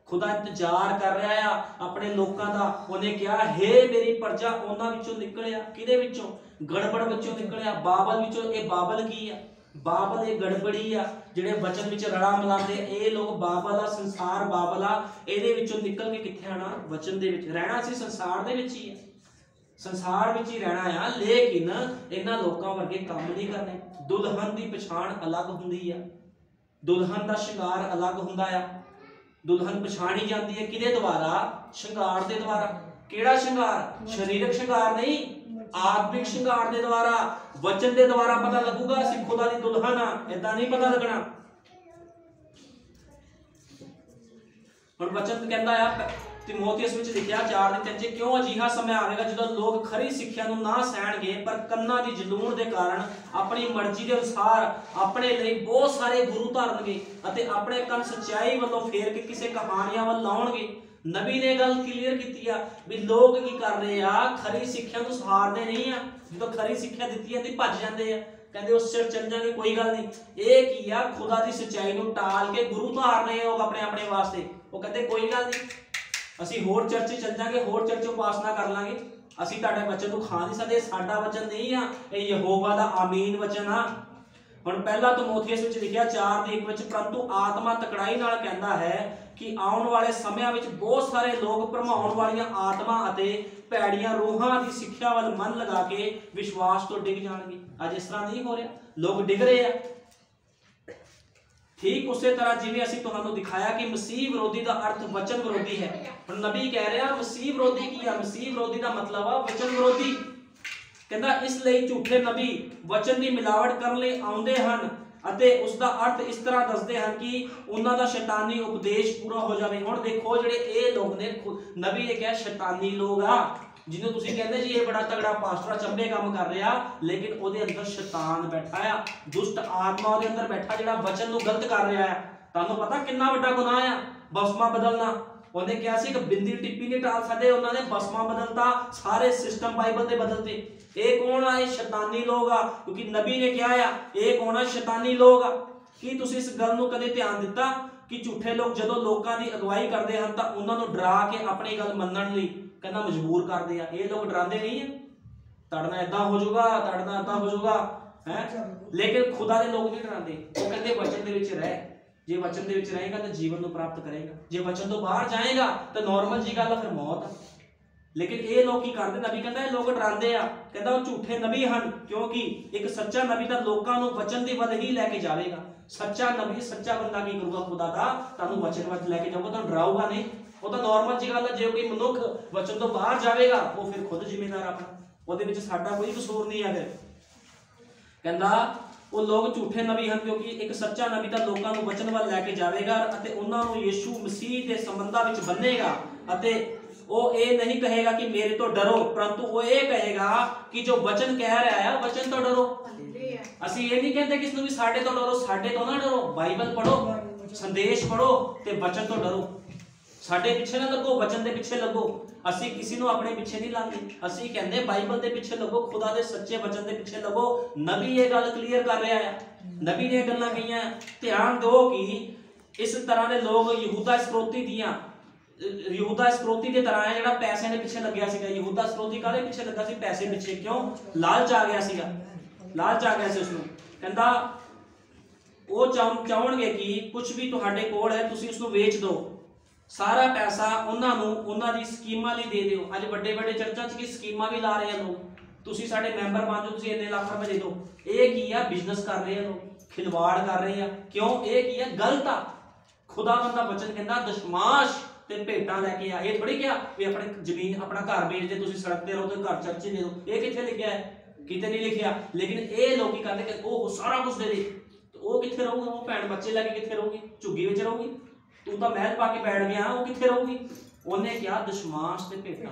ਖੁਦਾ ਇੰਤਜ਼ਾਰ ਕਰ ਰਿਹਾ ਆ, ਆਪਣੇ ਲੋਕਾਂ ਦਾ। ਉਹਨੇ ਕਿਹਾ, ਹੇ ਮੇਰੀ ਪਰਜਾ, ਉਹਨਾਂ ਵਿੱਚੋਂ ਨਿਕਲਿਆ। ਕਿਹਦੇ ਵਿੱਚੋਂ? ਗੜਬੜ ਵਿੱਚੋਂ ਨਿਕਲਿਆ। ਬਾਬਲ ਵਿੱਚੋਂ। ਇਹ ਬਾਬਲ ਕੀ ਆ? ਬਾਬਲ ਇਹ ਗੜਬੜੀ ਆ, ਜਿਹੜੇ ਵਚਨ ਵਿੱਚ ਰੜਾ ਮਿਲਾਉਂਦੇ ਇਹ ਲੋਕ ਬਾਬਲ ਆ, ਸੰਸਾਰ ਬਾਬਲ ਆ। ਇਹਦੇ ਵਿੱਚੋਂ ਨਿਕਲ ਕੇ ਕਿੱਥੇ ਆਣਾ ਵਚਨ ਦੇ ਵਿੱਚ। ਰਹਿਣਾ ਸੀ ਸੰਸਾਰ ਦੇ ਵਿੱਚ ਹੀ ਆ। ਸੰਸਾਰ ਵਿੱਚ ਹੀ ਰਹਿਣਾ ਆ। ਲੇਕਿਨ ਇਹਨਾਂ ਲੋਕਾਂ ਵਰਗੇ ਕੰਮ ਨਹੀਂ ਕਰਨੇ। ਦੁਲਹਨ ਦੀ ਪਛਾਣ ਅਲੱਗ ਹੁੰਦੀ ਆ। ਦੁਲਹਨ ਦਾ ਸ਼ਿੰਗਾਰ ਅਲੱਗ ਹੁੰਦਾ ਆ। ਦੁਲਹਨ ਪਛਾਣੀ ਜਾਂਦੀ ਹੈ ਕਿਹਦੇ ਦੁਆਰਾ? ਸ਼ਿੰਗਾਰ ਦੇ ਦੁਆਰਾ। ਕਿਹੜਾ ਸ਼ਿੰਗਾਰ? ਸਰੀਰਕ ਸ਼ਿੰਗਾਰ ਨਹੀਂ, ਆਤਮਿਕ ਸ਼ਿੰਗਾਰ ਦੇ ਦੁਆਰਾ। ਵਚਨ ਦੇ ਦੁਆਰਾ ਪਤਾ ਲੱਗੂਗਾ ਅਸੀਂ ਖੁਦਾ ਦੀ ਦੁਲਹਨ ਆ ਇਦਾਂ ਨਹੀਂ ਪਤਾ ਲੱਗਣਾ। ਹੁਣ ਵਚਨ ਕਹਿੰਦਾ ਆ ਤਿਮੋਥੀਅਸ ਵਿੱਚ ਲਿਖਿਆ 4 ਦੇ 3 ਕਿਉਂ ਅਜੀਹਾ ਸਮਾਂ ਆਵੇਗਾ ਜਦੋਂ ਲੋਕ ਖਰੀ ਸਿੱਖਿਆ ਨੂੰ ਨਾ ਸਹਿਣਗੇ, ਪਰ ਕੰਨਾਂ ਦੀ ਜਲੂਣ ਦੇ ਕਾਰਨ ਆਪਣੀ ਮਰਜ਼ੀ ਦੇ ਅਨੁਸਾਰ ਆਪਣੇ ਲਈ ਬਹੁਤ ਸਾਰੇ ਗੁਰੂ ਧਾਰਨਗੇ ਅਤੇ ਆਪਣੇ ਕੰਨ ਸੱਚਾਈ ਵੱਲੋਂ ਫੇਰ ਕੇ ਕਿਸੇ ਕਹਾਣੀਆਂ ਵੱਲ ਲਾਉਣਗੇ। ਨਬੀ ਨੇ ਗੱਲ ਕਲੀਅਰ ਕੀਤੀ ਆ ਵੀ ਲੋਕ ਕੀ ਕਰ ਰਹੇ ਆ? ਖਰੀ ਸਿੱਖਿਆ ਨੂੰ ਸਹਾਰਦੇ ਨਹੀਂ ਆ। ਜਦੋਂ ਖਰੀ ਸਿੱਖਿਆ ਦਿੱਤੀ ਜਾਂਦੀ ਭੱਜ ਜਾਂਦੇ ਆ। ਕਹਿੰਦੇ ਉਸ ਸਿਰ ਚੱਲ ਜਾਗੇ ਕੋਈ ਗੱਲ ਨਹੀਂ। ਇਹ ਕੀ ਆ? ਖੁਦਾ ਦੀ ਸੱਚਾਈ ਨੂੰ ਟਾਲ ਕੇ ਗੁਰੂ ਧਾਰਨੇ ਉਹ ਆਪਣੇ ਆਪਣੇ ਵਾਸਤੇ। ਉਹ ਕਹਿੰਦੇ ਕੋਈ ਗੱਲ ਨਹੀਂ। ਅਸੀਂ ਹੋਰ ਚਰਚ ਚੱਲ ਜਾਾਂਗੇ, ਹੋਰ ਚਰਚ ਉਪਾਸਨਾ ਕਰ ਲਾਂਗੇ। ਅਸੀਂ ਤੁਹਾਡੇ ਵਚਨ ਨੂੰ ਖਾ ਨਹੀਂ ਸਕਦੇ, ਸਾਡਾ ਵਚਨ ਨਹੀਂ ਆ, ਇਹ ਯਹੋਵਾ ਦਾ ਆਮੀਨ ਵਚਨ ਆ। ਹੁਣ ਪਹਿਲਾ ਤਮੋਥੀਅਸ ਵਿੱਚ ਲਿਖਿਆ 4 ਦੇ 1 ਵਿੱਚ, ਪਰੰਤੂ ਆਤਮਾ ਤਕੜਾਈ ਨਾਲ ਕਹਿੰਦਾ ਹੈ ਕਿ ਆਉਣ ਵਾਲੇ ਸਮਿਆਂ ਵਿੱਚ ਬਹੁਤ ਸਾਰੇ ਲੋਕ ਭਰਮਾਉਣ ਵਾਲੀਆਂ ਆਤਮਾ ਅਤੇ ਭੈੜੀਆਂ ਰੂਹਾਂ ਦੀ ਸਿੱਖਿਆ ਵੱਲ ਮਨ ਲਗਾ ਕੇ ਵਿਸ਼ਵਾਸ ਤੋਂ ਡਿੱਗ ਜਾਣਗੇ। ਅੱਜ ਇਸ ਤਰ੍ਹਾਂ ਨਹੀਂ ਹੋ ਰਿਹਾ। ਲੋਕ ਡਿੱਗ ਰਹੇ ਆ। ਠੀਕ ਉਸੇ ਤਰ੍ਹਾਂ ਜਿਵੇਂ ਅਸੀਂ ਤੁਹਾਨੂੰ ਦਿਖਾਇਆ ਕਿ ਮਸੀਹ ਵਿਰੋਧੀ ਦਾ ਅਰਥ ਵਚਨ ਵਿਰੋਧੀ ਹੈ। ਹੁਣ ਨਬੀ ਕਹਿ ਰਿਹਾ, ਮਸੀਹ ਵਿਰੋਧੀ ਕੀ ਆ? ਮਸੀਹ ਵਿਰੋਧੀ ਦਾ ਮਤਲਬ ਆ ਵਚਨ ਵਿਰੋਧੀ। ਕਹਿੰਦਾ, ਇਸ ਲਈ ਝੂਠੇ ਨਬੀ ਵਚਨ ਦੀ ਮਿਲਾਵਟ ਕਰਨ ਲਈ ਆਉਂਦੇ ਹਨ ਅਤੇ ਉਸ ਦਾ ਅਰਥ ਇਸ ਤਰ੍ਹਾਂ ਦੱਸਦੇ ਹਨ ਕਿ ਉਹਨਾਂ ਦਾ ਸ਼ੈਤਾਨੀ ਉਪਦੇਸ਼ ਪੂਰਾ ਹੋ ਜਾਵੇ। ਹੁਣ ਦੇਖੋ ਜਿਹੜੇ ਇਹ ਲੋਕ ਨੇ ਨਬੀ ਨੇ ਕਿਹਾ, ਸ਼ੈਤਾਨੀ ਲੋਕ ਆ। ਜਿਹਨੂੰ ਤੁਸੀਂ ਕਹਿੰਦੇ ਜੀ ਇਹ ਬੜਾ ਤਗੜਾ ਪਾਸਟਰ ਆ, ਚੰਬੇ ਕੰਮ ਕਰ ਰਿਹਾ ਲੇਕਿਨ ਉਹਦੇ ਅੰਦਰ ਸ਼ੈਤਾਨ ਬੈਠਾ ਆ ਦੁਸ਼ਟ ਆਤਮਾ ਉਹਦੇ ਅੰਦਰ ਬੈਠਾ ਜਿਹੜਾ ਵਚਨ ਨੂੰ ਗਲਤ ਕਰ ਰਿਹਾ ਹੈ ਤੁਹਾਨੂੰ ਪਤਾ ਕਿੰਨਾ ਵੱਡਾ ਗੁਨਾਹ ਆ? ਬਸਮਾ ਬਦਲਣਾ। ਉਹਨੇ ਕਿਹਾ ਸੀ ਕਿ ਬਿੰਦੀ ਟਿੱਪੀ ਨਹੀਂ ਟਾਲ ਸਕਦੇ ਉਹਨਾਂ ਨੇ ਬਸਮਾ ਬਦਲਤਾ ਸਾਰੇ ਸਿਸਟਮ ਬਾਈਬਲ ਦੇ ਬਦਲਤੇ। ਇਹ ਕੌਣ ਆ? ਇਹ ਸ਼ੈਤਾਨੀ ਲੋਕ ਆ ਕਿਉਂਕਿ ਨਬੀ ਨੇ ਕਿਹਾ ਆ ਇਹ ਕੌਣ ਆ? ਸ਼ੈਤਾਨੀ ਲੋਕ ਆ। ਕੀ ਤੁਸੀਂ ਇਸ ਗੱਲ ਨੂੰ ਕਦੇ ਧਿਆਨ ਦਿੱਤਾ ਕਿ ਝੂਠੇ ਲੋਕ ਜਦੋਂ ਲੋਕਾਂ ਦੀ ਅਗਵਾਈ ਕਰਦੇ ਹਨ ਤਾਂ ਉਹਨਾਂ ਨੂੰ ਡਰਾ ਕੇ ਆਪਣੀ ਗੱਲ ਮੰਨਣ ਲਈ? ਕਹਿੰਦਾ ਮਜਬੂਰ ਕਰਦੇ ਆ। ਇਹ ਲੋਕ ਡਰਾਉਂਦੇ ਨਹੀਂ ਆ। ਤੜਨਾ ਇਦਾਂ ਹੋ ਜਾਊਗਾ ਤੜਨਾ ਇਦਾਂ ਹੋ ਜਾਊਗਾ, ਹੈ? ਲੇਕਿਨ ਖੁਦਾ ਦੇ ਲੋਕ ਨਹੀਂ ਡਰਾਉਂਦੇ। ਉਹ ਕਹਿੰਦੇ ਵਚਨ ਦੇ ਵਿੱਚ ਰਹਿ। ਜੇ ਵਚਨ ਦੇ ਵਿੱਚ ਰਹੇਗਾ ਤਾਂ ਜੀਵਨ ਨੂੰ ਪ੍ਰਾਪਤ ਕਰੇਗਾ। ਜੇ ਵਚਨ ਤੋਂ ਬਾਹਰ ਜਾਏਗਾ ਤਾਂ ਨਾਰਮਲ ਜੀ ਗੱਲ ਆ, ਫਿਰ ਮੌਤ ਆ। ਲੇਕਿਨ ਇਹ ਲੋਕ ਕੀ ਕਰਦੇ? ਨਬੀ ਕਹਿੰਦਾ ਇਹ ਲੋਕ ਡਰਾਉਂਦੇ ਆ। ਕਹਿੰਦਾ ਉਹ ਝੂਠੇ ਨਬੀ ਹਨ, ਕਿਉਂਕਿ ਇੱਕ ਸੱਚਾ ਨਬੀ ਤਾਂ ਲੋਕਾਂ ਨੂੰ ਵਚਨ ਦੀ ਵੱਲ ਹੀ ਲੈ ਕੇ ਜਾਵੇਗਾ। ਸੱਚਾ ਨਬੀ, ਸੱਚਾ ਬੰਦਾ ਕੀ ਕਰੂਗਾ? ਖੁਦਾ ਦਾ ਤੁਹਾਨੂੰ ਵਚਨ ਵੱਲ ਲੈ ਕੇ ਜਾਊਗਾ, ਤੁਹਾਨੂੰ ਡਰਾਊਗਾ ਨਹੀਂ। ਉਹ ਤਾਂ ਨਾਰਮਲ ਜੀ ਗੱਲ ਹੈ ਜੇ ਕੋਈ ਮਨੁੱਖ ਵਚਨ ਤੋਂ ਬਾਹਰ ਜਾਵੇਗਾ, ਉਹ ਫਿਰ ਖੁਦ ਜ਼ਿੰਮੇਦਾਰ ਆਪਣਾ। ਉਹਦੇ ਵਿੱਚ ਸਾਡਾ ਕੋਈ ਕਸੂਰ ਨਹੀਂ ਹੈ ਫਿਰ। ਕਹਿੰਦਾ, ਉਹ ਲੋਕ ਝੂਠੇ ਨਬੀ ਹਨ, ਕਿਉਂਕਿ ਇੱਕ ਸੱਚਾ ਨਬੀ ਤਾਂ ਲੋਕਾਂ ਨੂੰ ਵਚਨ ਵੱਲ ਲੈ ਕੇ ਜਾਵੇਗਾ ਅਤੇ ਉਹਨਾਂ ਨੂੰ ਯੀਸ਼ੂ ਮਸੀਹ ਦੇ ਸੰਬੰਧਾਂ ਵਿੱਚ ਬੰਨੇਗਾ ਅਤੇ ਉਹ ਇਹ ਨਹੀਂ ਕਹੇਗਾ ਕਿ ਮੇਰੇ ਤੋਂ ਡਰੋ, ਪਰੰਤੂ ਉਹ ਇਹ ਕਹੇਗਾ ਕਿ ਜੋ ਵਚਨ ਕਹਿ ਰਿਹਾ ਹੈ ਵਚਨ ਤੋਂ ਡਰੋ। ਅਸੀਂ ਇਹ ਨਹੀਂ ਕਹਿੰਦੇ ਕਿਸ ਨੂੰ ਵੀ ਸਾਡੇ ਤੋਂ ਡਰੋ, ਸਾਡੇ ਤੋਂ ਨਾ ਡਰੋ। ਬਾਈਬਲ ਪੜੋ ਸੰਦੇਸ਼ ਪੜੋ ਤੇ ਵਚਨ ਤੋਂ ਡਰੋ। ਸਾਡੇ ਪਿੱਛੇ ਨਾ ਲੱਗੋ, ਵਚਨ ਦੇ ਪਿੱਛੇ ਲੱਗੋ। ਅਸੀਂ ਕਿਸੇ ਨੂੰ ਆਪਣੇ ਪਿੱਛੇ ਨਹੀਂ ਲਾਉਂਦੇ। ਅਸੀਂ ਕਹਿੰਦੇ ਬਾਈਬਲ ਦੇ ਪਿੱਛੇ ਲੱਗੋ, ਖੁਦਾ ਦੇ ਸੱਚੇ ਵਚਨ ਦੇ ਪਿੱਛੇ ਲੱਗੋ। ਨਬੀ ਇਹ ਗੱਲ ਕਲੀਅਰ ਕਰ ਰਿਹਾ ਹੈ ਨਬੀ ਨੇ ਇਹ ਗੱਲਾਂ ਕਹੀਆਂ। ਧਿਆਨ ਦਿਓ ਕਿ ਇਸ ਤਰ੍ਹਾਂ ਦੇ ਲੋਕ ਯਹੂਦਾ ਇਸਕਰੋਤੀ ਦੀਆਂ ਅਹ ਯਹੂਦਾ ਇਸਕਰੋਤੀ ਦੇ ਤਰ੍ਹਾਂ ਹੈ, ਜਿਹੜਾ ਪੈਸੇ ਦੇ ਪਿੱਛੇ ਲੱਗਿਆ ਸੀਗਾ। ਯਹੂਦਾ ਇਸਕਰੋਤੀ ਕਾਹਦੇ ਪਿੱਛੇ ਲੱਗਾ ਸੀ? ਪੈਸੇ ਪਿੱਛੇ ਕਿਉਂ? ਲਾਲਚ ਆ ਗਿਆ ਸੀਗਾ। ਲਾਲਚ ਆ ਗਿਆ ਸੀ ਉਸ ਨੂੰ ਕਹਿੰਦਾ, ਉਹ ਚਾਹ- ਚਾਹਣਗੇ ਕਿ ਕੁਝ ਵੀ ਤੁਹਾਡੇ ਕੋਲ ਹੈ, ਤੁਸੀਂ ਉਸ ਨੂੰ ਵੇਚ ਦਿਓ। ਸਾਰਾ ਪੈਸਾ ਉਹਨਾਂ ਨੂੰ, ਉਹਨਾਂ ਦੀ ਸਕੀਮਾਂ ਲਈ ਦੇ ਦਿਓ। ਅੱਜ ਵੱਡੇ ਵੱਡੇ ਚਰਚਾਂ 'ਚ ਕੀ ਸਕੀਮਾਂ ਵੀ ਲਾ ਰਹੇ ਆ ਲੋਕ? ਤੁਸੀਂ ਸਾਡੇ ਮੈਂਬਰ ਬਣ ਜਾਓ, ਤੁਸੀਂ ਇੰਨੇ ਲੱਖ ਰੁਪਏ ਦੇ ਦਿਓ। ਇਹ ਕੀ ਆ? ਬਿਜ਼ਨਸ ਕਰ ਰਹੇ ਆ ਲੋਕ। ਖਿਲਵਾੜ ਕਰ ਰਹੇ ਆ। ਕਿਉਂ? ਇਹ ਕੀ ਆ? ਗਲਤ ਆ। ਖੁਦਾ ਬੰਦਾ ਬਚਨ ਕਹਿੰਦਾ, ਦਸ਼ਮਾਸ਼ ਤੇ ਭੇਟਾਂ ਲੈ ਕੇ ਆ। ਇਹ ਥੋੜੀ ਕਿਹਾ ਵੀ ਆਪਣੇ ਜ਼ਮੀਨ, ਆਪਣਾ ਘਰ ਵੇਚ ਦੇ, ਤੁਸੀਂ ਸੜਕ ਤੇ ਰਹੋ ਤੇ ਘਰ ਚਰਚੇ ਦੇ ਦਿਓ। ਇਹ ਕਿੱਥੇ ਲਿਖਿਆ ਹੈ? ਕਿਤੇ ਨਹੀਂ ਲਿਖਿਆ। ਲੇਕਿਨ ਇਹ ਲੋਕੀ ਕਹਿੰਦੇ ਕਿ ਉਹ ਸਾਰਾ ਕੁਝ ਦੇ ਦੇ। ਉਹ ਕਿੱਥੇ ਰਹੂਗਾ? ਉਹ ਭੈਣ ਬੱਚੇ ਲੈ ਕੇ ਕਿੱਥੇ ਰਹੂਗੀ? ਝੁੱਗੀ ਵਿੱਚ ਰਹੂਗੀ। ਤੂੰ ਤਾਂ ਮਹਿਲ ਪਾ ਕੇ ਬੈਠ ਗਿਆ, ਉਹ ਕਿੱਥੇ ਰਹੂਗੀ? ਉਹਨੇ ਕਿਹਾ, ਦਸਮਾਂਸ਼ ਤੇ ਭੇਟਾਂ।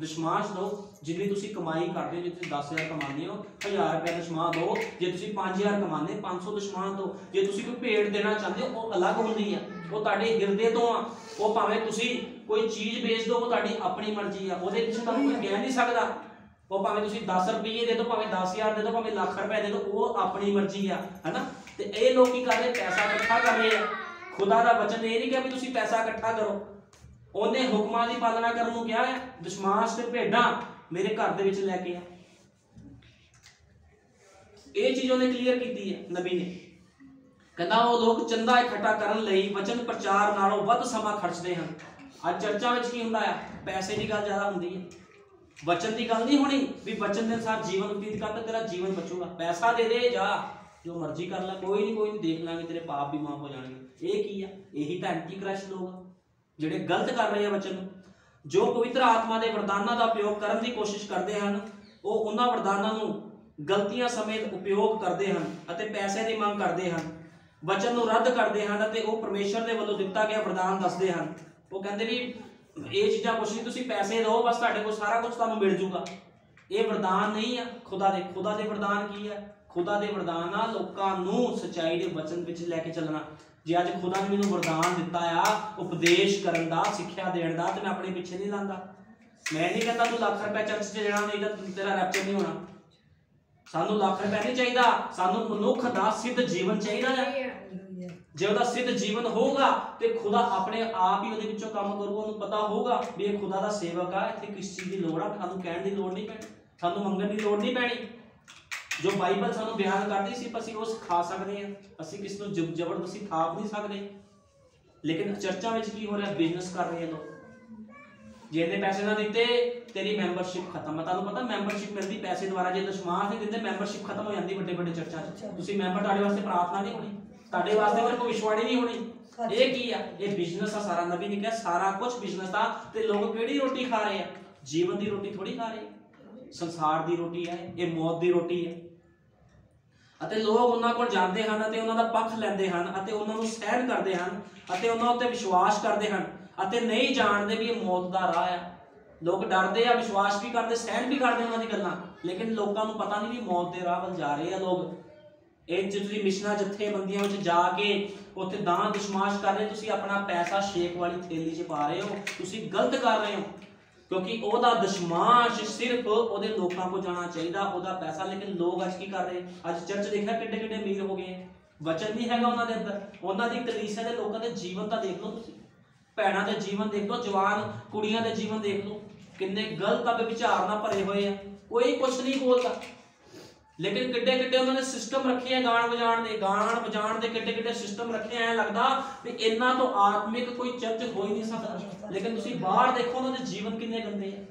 ਦਸ਼ਮਾਸ਼ ਦੋ, ਜਿੰਨੀ ਤੁਸੀਂ ਕਮਾਈ ਕਰਦੇ ਹੋ ਜੇ ਤੁਸੀਂ 10000 ਕਮਾਉਂਦੇ ਹੋ 1000 ਰੁਪਏ ਦਸ਼ਮਾਂ ਦੋ, ਜੇ ਤੁਸੀਂ 5000 ਕਮਾਉਂਦੇ 500 ਦਸ਼ਮਾਂ ਦੋ। ਜੇ ਤੁਸੀਂ ਕੋਈ ਭੇਟ ਦੇਣਾ ਚਾਹੁੰਦੇ ਹੋ, ਉਹ ਅਲੱਗ ਹੁੰਦੀ ਆ। ਉਹ ਤੁਹਾਡੇ ਹਿਰਦੇ ਤੋਂ ਆ। ਉਹ ਭਾਵੇਂ ਤੁਸੀਂ ਕੋਈ ਚੀਜ਼ ਵੇਚ ਦੋ, ਉਹ ਤੁਹਾਡੀ ਆਪਣੀ ਮਰਜ਼ੀ ਆ। ਉਹਦੇ ਵਿੱਚ ਤੁਹਾਨੂੰ ਕੋਈ ਕਹਿ ਨਹੀਂ ਸਕਦਾ। ਉਹ ਭਾਵੇਂ ਤੁਸੀਂ 10 ਰੁਪਏ ਦੇ ਦਿਓ ਭਾਵੇਂ 10000 ਦੇ ਦਿਓ ਭਾਵੇਂ ਲੱਖ ਰੁਪਏ ਦੇ ਦਿਓ ਉਹ ਆਪਣੀ ਮਰਜ਼ੀ ਆ, ਹੈਨਾ? ਤੇ ਇਹ ਲੋਕ ਕੀ ਕਰ ਰਹੇ? ਪੈਸਾ ਇਕੱਠਾ ਕਰ ਰਹੇ ਆ। ਖੁਦਾ ਦਾ ਵਚਨ ਇਹ ਨਹੀਂ ਕਿ ਵੀ ਤੁਸੀਂ ਪੈਸਾ ਇਕੱਠਾ ਕਰੋ। ਉਹਨੇ ਹੁਕਮਾਂ ਦੀ ਪਾਲਣਾ ਕਰਨ ਨੂੰ ਕਿਹਾ ਹੈ ਦਸ਼ਮਾਸ਼ ਤੇ ਭੇਡਾਂ ਮੇਰੇ ਘਰ ਦੇ ਵਿੱਚ ਲੈ ਕੇ ਆ। ਇਹ ਚੀਜ਼ ਉਹਨੇ ਕਲੀਅਰ ਕੀਤੀ ਹੈ, ਨਬੀ ਨੇ। ਕਹਿੰਦਾ ਉਹ ਲੋਕ ਚੰਦਾ ਇਕੱਠਾ ਕਰਨ ਲਈ ਵਚਨ ਪ੍ਰਚਾਰ ਨਾਲੋਂ ਵੱਧ ਸਮਾਂ ਖਰਚਦੇ ਹਨ। ਅੱਜ ਚਰਚਾ ਵਿੱਚ ਕੀ ਹੁੰਦਾ ਆ? ਪੈਸੇ ਦੀ ਗੱਲ ਜ਼ਿਆਦਾ ਹੁੰਦੀ ਹੈ। ਵਚਨ ਦੀ ਗੱਲ ਨਹੀਂ ਹੋਣੀ ਵੀ ਵਚਨ ਦੇ ਅਨੁਸਾਰ ਜੀਵਨ ਬਤੀਤ ਕਰ ਤਾਂ ਤੇਰਾ ਜੀਵਨ ਬਚੂਗਾ। ਪੈਸਾ ਦੇ ਦੇ, ਜਾ। ਜੋ ਮਰਜ਼ੀ ਕਰ ਲੈ, ਕੋਈ ਨਹੀਂ ਕੋਈ ਨਹੀਂ ਦੇਖ ਲਾਂਗੇ ਤੇਰੇ ਪਾਪ ਵੀ ਮਾਫ ਹੋ ਜਾਣਗੇ। ਇਹ ਕੀ ਆ? ਇਹੀ ਤਾਂ ਐਂਟੀ ਕ੍ਰਾਈਸਟ ਲੋਕ ਆ, ਜਿਹੜੇ ਗਲਤ ਕਰ ਰਹੇ ਆ ਵਚਨ ਨੂੰ। ਜੋ ਪਵਿੱਤਰ ਆਤਮਾ ਦੇ ਵਰਦਾਨਾਂ ਦਾ ਉਪਯੋਗ ਕਰਨ ਦੀ ਕੋਸ਼ਿਸ਼ ਕਰਦੇ ਹਨ, ਉਹ ਉਹਨਾਂ ਵਰਦਾਨਾਂ ਨੂੰ ਗਲਤੀਆਂ ਸਮੇਤ ਉਪਯੋਗ ਕਰਦੇ ਹਨ ਅਤੇ ਪੈਸੇ ਦੀ ਮੰਗ ਕਰਦੇ ਹਨ। ਵਚਨ ਨੂੰ ਰੱਦ ਕਰਦੇ ਹਨ ਅਤੇ ਉਹ ਪਰਮੇਸ਼ਰ ਦੇ ਵੱਲੋਂ ਦਿੱਤਾ ਗਿਆ ਵਰਦਾਨ ਦੱਸਦੇ ਹਨ। ਉਹ ਕਹਿੰਦੇ ਵੀ, ਇਹ ਚੀਜ਼ਾਂ ਕੁਛ ਨਹੀਂ, ਤੁਸੀਂ ਪੈਸੇ ਦਿਓ, ਬਸ ਤੁਹਾਡੇ ਕੋਲ ਸਾਰਾ ਕੁਝ ਤੁਹਾਨੂੰ ਮਿਲ ਜੂਗਾ। ਇਹ ਵਰਦਾਨ ਨਹੀਂ ਆ, ਖੁਦਾ ਦੇ ਖੁਦਾ ਦੇ ਵਰਦਾਨ ਕੀ ਆ? ਖੁਦਾ ਦੇ ਵਰਦਾਨ ਆ ਲੋਕਾਂ ਨੂੰ ਸਚਾਈ ਦੇ ਵਚਨ ਵਿੱਚ ਲੈ ਕੇ ਚੱਲਣਾ। ਜੇ ਅੱਜ ਖੁਦਾ ਨੇ ਮੈਨੂੰ ਵਰਦਾਨ ਦਿੱਤਾ ਆ ਉਪਦੇਸ਼ ਕਰਨ ਦਾ, ਸਿੱਖਿਆ ਦੇਣ ਦਾ, ਤੇ ਮੈਂ ਆਪਣੇ ਪਿੱਛੇ ਨਹੀਂ ਲਾਂਦਾ ਮੈਂ ਨਹੀਂ ਕਹਿੰਦਾ ਤੂੰ ਲੱਖ ਰੁਪਏ ਚਰਚ 'ਚ ਜਾਣਾ ਨਹੀਂ ਤਾਂ ਤੇਰਾ ਰੈਪਚਰ ਨਹੀਂ ਹੋਣਾ। ਸਾਨੂੰ ਲੱਖ ਰੁਪਏ ਨਹੀਂ ਚਾਹੀਦਾ, ਸਾਨੂੰ ਮਨੁੱਖ ਦਾ ਸਿੱਧ ਜੀਵਨ ਚਾਹੀਦਾ ਹੈ ਜੇ ਉਹਦਾ ਸਿੱਧ ਜੀਵਨ ਹੋਊਗਾ ਤੇ ਖੁਦਾ ਆਪਣੇ ਆਪ ਹੀ ਉਹਦੇ ਵਿੱਚੋਂ ਕੰਮ ਕਰੂਗਾ, ਉਹਨੂੰ ਪਤਾ ਹੋਊਗਾ ਵੀ ਇਹ ਖੁਦਾ ਦਾ ਸੇਵਕ ਆ, ਇੱਥੇ ਕਿਸ ਚੀਜ਼ ਦੀ ਲੋੜ ਆ, ਸਾਨੂੰ ਕਹਿਣ ਦੀ ਲੋੜ ਨਹੀਂ ਪੈਣੀ, ਸਾਨੂੰ ਮੰਗਣ ਦੀ ਲੋੜ ਨਹੀਂ ਪੈਣੀ। ਜੋ ਬਾਈਬਲ ਸਾਨੂੰ ਬਿਆਨ ਕਰਦੀ ਸੀ ਅਸੀਂ ਉਹ ਸਿਖਾ ਸਕਦੇ ਹਾਂ। ਅਸੀਂ ਕਿਸ ਨੂੰ ਜ਼ਬ- ਜ਼ਬਰਦਸਤੀ ਥਾਪ ਨਹੀਂ ਸਕਦੇ। ਲੇਕਿਨ ਚਰਚਾਂ ਵਿੱਚ ਕੀ ਹੋ ਰਿਹਾ? ਬਿਜ਼ਨਸ ਕਰ ਰਹੇ ਆ ਲੋਕ। ਜੇ ਇਹਨੇ ਪੈਸੇ ਨਾ ਦਿੱਤੇ ਤੇਰੀ ਮੈਂਬਰਸ਼ਿਪ ਖਤਮ। ਹੈ ਤੁਹਾਨੂੰ ਪਤਾ ਮੈਂਬਰਸ਼ਿਪ ਮਿਲਦੀ ਪੈਸੇ ਦੁਆਰਾ। ਜੇ ਦਸ਼ਮਾਸ਼ ਨਹੀਂ ਦਿੰਦੇ ਮੈਂਬਰਸ਼ਿਪ ਖਤਮ ਹੋ ਜਾਂਦੀ ਵੱਡੇ ਵੱਡੇ ਚਰਚਾਂ 'ਚ। ਤੁਸੀਂ ਮੈਂਬਰ ਤੁਹਾਡੇ ਵਾਸਤੇ ਪ੍ਰਾਰਥਨਾ ਨਹੀਂ ਹੋਣੀ। ਤੁਹਾਡੇ ਵਾਸਤੇ ਫਿਰ ਭਵਿਸ਼ਵਾਣੀ ਨਹੀਂ ਹੋਣੀ। ਇਹ ਕੀ ਆ? ਇਹ ਬਿਜ਼ਨਸ ਆ ਸਾਰਾ ਨਬੀ ਨੇ ਕਿਹਾ ਸਾਰਾ ਕੁਝ ਬਿਜ਼ਨਸ ਆ। ਤੇ ਲੋਕ ਕਿਹੜੀ ਰੋਟੀ ਖਾ ਰਹੇ ਆ? ਜੀਵਨ ਦੀ ਰੋਟੀ ਥੋੜੀ ਖਾ ਰਹੇ ਆ। ਸੰਸਾਰ ਦੀ ਰੋਟੀ ਹੈ ਇਹ ਮੌਤ ਦੀ ਰੋਟੀ ਹੈ ਅਤੇ ਲੋਕ ਉਹਨਾਂ ਕੋਲ ਜਾਂਦੇ ਹਨ ਅਤੇ ਉਹਨਾਂ ਦਾ ਪੱਖ ਲੈਂਦੇ ਹਨ ਅਤੇ ਉਹਨਾਂ ਨੂੰ ਸਹਿਣ ਕਰਦੇ ਹਨ ਅਤੇ ਉਹਨਾਂ ਉੱਤੇ ਵਿਸ਼ਵਾਸ ਕਰਦੇ ਹਨ ਅਤੇ ਨਹੀਂ ਜਾਣਦੇ ਵੀ ਇਹ ਮੌਤ ਦਾ ਰਾਹ ਹੈ ਲੋਕ ਡਰਦੇ ਆ, ਵਿਸ਼ਵਾਸ ਵੀ ਕਰਦੇ, ਸਹਿਣ ਵੀ ਕਰਦੇ ਉਹਨਾਂ ਦੀ ਗੱਲਾਂ। ਲੇਕਿਨ ਲੋਕਾਂ ਨੂੰ ਪਤਾ ਨਹੀਂ ਵੀ ਮੌਤ ਦੇ ਰਾਹ ਵੱਲ ਜਾ ਰਹੇ ਆ ਲੋਕ। ਇਹ 'ਚ ਤੁਸੀਂ ਮਿਸ਼ਨਾ ਜਥੇਬੰਦੀਆਂ ਵਿੱਚ ਜਾ ਕੇ ਉੱਥੇ ਦਾਨ ਦੁਸ਼ਮਾਸ਼ ਕਰ ਰਹੇ ਤੁਸੀਂ ਆਪਣਾ ਪੈਸਾ ਸ਼ੇਕ ਵਾਲੀ ਥੈਲੀ 'ਚ ਪਾ ਰਹੇ ਹੋ, ਤੁਸੀਂ ਗਲਤ ਕਰ ਰਹੇ ਹੋ। ਕਿਉਂਕਿ ਉਹਦਾ ਦਸ਼ਮਾਸ਼ ਸਿਰਫ ਉਹਦੇ ਲੋਕਾਂ ਕੋ ਜਾਣਾ ਚਾਹੀਦਾ, ਉਹਦਾ ਪੈਸਾ। ਲੇਕਿਨ ਲੋਕ ਅੱਜ ਕੀ ਕਰ ਰਹੇ? ਅੱਜ ਚਰਚ ਦੇਖਿਆ ਕਿੱਡੇ ਕਿੱਡੇ ਅਮੀਰ ਹੋ ਗਏ। ਵਚਨ ਨਹੀਂ ਹੈਗਾ ਉਹਨਾਂ ਦੇ ਅੰਦਰ। ਉਹਨਾਂ ਦੀ ਕਲੀਸਿਆ ਦੇ ਲੋਕਾਂ ਦੇ ਜੀਵਨ ਤਾਂ ਦੇਖ ਲਓ ਤੁਸੀਂ। ਭੈਣਾਂ ਦੇ ਜੀਵਨ ਦੇਖ ਲਓ, ਜਵਾਨ ਕੁੜੀਆਂ ਦੇ ਜੀਵਨ ਦੇਖ ਲਓ। ਕਿੰਨੇ ਗਲਤ ਆ ਵਿਚਾਰ ਨਾਲ ਭਰੇ ਹੋਏ ਆ। ਕੋਈ ਕੁਝ ਨਹੀਂ ਬੋਲਦਾ। ਲੇਕਿਨ ਕਿੱਡੇ ਕਿੱਡੇ ਉਹਨਾਂ ਨੇ ਸਿਸਟਮ ਰੱਖੇ ਆ ਗਾਣ ਵਜਾਣ ਦੇ, ਗਾਣ ਵਜਾਣ ਦੇ ਕਿੱਡੇ ਕਿੱਡੇ ਸਿਸਟਮ ਰੱਖੇ ਆ ਲੱਗਦਾ ਵੀ ਇਹਨਾਂ ਤੋਂ ਆਤਮਿਕ ਕੋਈ ਚਰਚ ਹੋ ਹੀ ਨਹੀਂ ਸਕਦਾ। ਲੇਕਿਨ ਤੁਸੀਂ ਬਾਹਰ ਦੇਖੋ ਉਹਨਾਂ ਦੇ ਜੀਵਨ ਕਿੰਨੇ ਗੰਦੇ ਆ।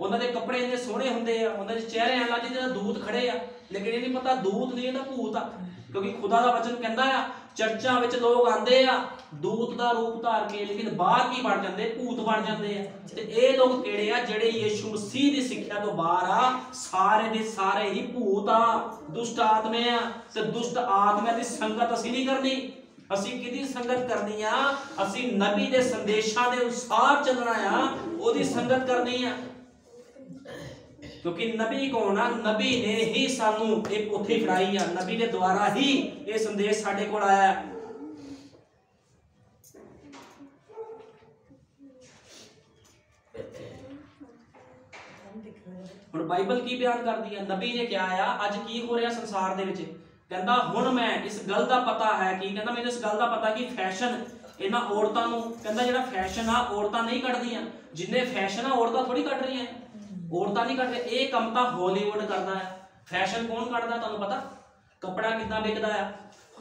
ਉਹਨਾਂ ਦੇ ਕੱਪੜੇ ਇੰਨੇ ਸੋਹਣੇ ਹੁੰਦੇ ਆ, ਉਹਨਾਂ ਦੇ ਚਿਹਰੇ ਐਂ ਲੱਗਦੇ ਜਿਵੇਂ ਦੂਤ ਖੜੇ ਆ। ਲੇਕਿਨ ਇਹ ਨਹੀਂ ਪਤਾ ਦੂਤ ਨਹੀਂ ਇਹਦਾ ਭੂਤ ਆ। ਕਿਉਂਕਿ ਖੁਦਾ ਦਾ ਵਚਨ ਕਹਿੰਦਾ ਆ ਚਰਚਾਂ ਵਿੱਚ ਲੋਕ ਆਂਦੇ ਆ, ਦੂਤ ਦਾ ਰੂਪ ਧਾਰ ਕੇ, ਲੇਕਿਨ ਬਾਹਰ ਕੀ ਬਣ ਜਾਂਦੇ? ਭੂਤ ਬਣ ਜਾਂਦੇ ਆ। ਤੇ ਇਹ ਲੋਕ ਕਿਹੜੇ ਆ? ਜਿਹੜੇ ਯੀਸ਼ੂ ਮਸੀਹ ਦੀ ਸਿੱਖਿਆ ਤੋਂ ਬਾਹਰ ਆ, ਸਾਰੇ ਦੇ ਸਾਰੇ ਹੀ ਭੂਤ ਆ, ਦੁਸ਼ਟ ਆਤਮੇ ਆ, ਤੇ ਦੁਸ਼ਟ ਆਤਮਿਆਂ ਦੀ ਸੰਗਤ ਅਸੀਂ ਨਹੀਂ ਕਰਨੀ। ਅਸੀਂ ਕਿਹਦੀ ਸੰਗਤ ਕਰਨੀ ਆ? ਅਸੀਂ ਨਬੀ ਦੇ ਸੰਦੇਸ਼ਾਂ ਦੇ ਅਨੁਸਾਰ ਚੱਲਣਾ ਆ, ਉਹਦੀ ਸੰਗਤ ਕਰਨੀ ਆ। ਕਿਉਂਕਿ ਨਬੀ ਕੌਣ ਆ? ਨਬੀ ਨੇ ਹੀ ਸਾਨੂੰ ਇਹ ਪੋਥੀ ਫੜਾਈ ਆ। ਨਬੀ ਦੇ ਦੁਆਰਾ ਹੀ ਇਹ ਸੰਦੇਸ਼ ਸਾਡੇ ਕੋਲ ਆਇਆ ਹੁਣ ਬਾਈਬਲ ਕੀ ਬਿਆਨ ਕਰਦੀ ਹੈ ਨਬੀ ਨੇ ਕਿਹਾ ਆ, ਅੱਜ ਕੀ ਹੋ ਰਿਹਾ ਸੰਸਾਰ ਦੇ ਵਿੱਚ? ਕਹਿੰਦਾ, ਹੁਣ ਮੈਂ ਇਸ ਗੱਲ ਦਾ ਪਤਾ ਹੈ ਕਿ, ਕਹਿੰਦਾ, ਮੈਨੂੰ ਇਸ ਗੱਲ ਦਾ ਪਤਾ ਕਿ ਫੈਸ਼ਨ ਇਹਨਾਂ ਔਰਤਾਂ ਨੂੰ, ਕਹਿੰਦਾ, ਜਿਹੜਾ ਫੈਸ਼ਨ ਆ, ਔਰਤਾਂ ਨਹੀਂ ਕੱਢਦੀਆਂ। ਜਿੰਨੇ ਫੈਸ਼ਨ ਆ, ਔਰਤਾਂ ਥੋੜੀ ਕੱਢ ਰਹੀਆਂ। ਔਰਤਾਂ ਨਹੀਂ ਕੱਢਦੇ ਇਹ ਕੰਮ ਤਾਂ ਹਾਲੀਵੁੱਡ ਕਰਦਾ ਹੈ। ਫੈਸ਼ਨ ਕੌਣ ਕੱਢਦਾ ਤੁਹਾਨੂੰ ਪਤਾ? ਕੱਪੜਾ ਕਿੱਦਾਂ ਵਿਕਦਾ ਆ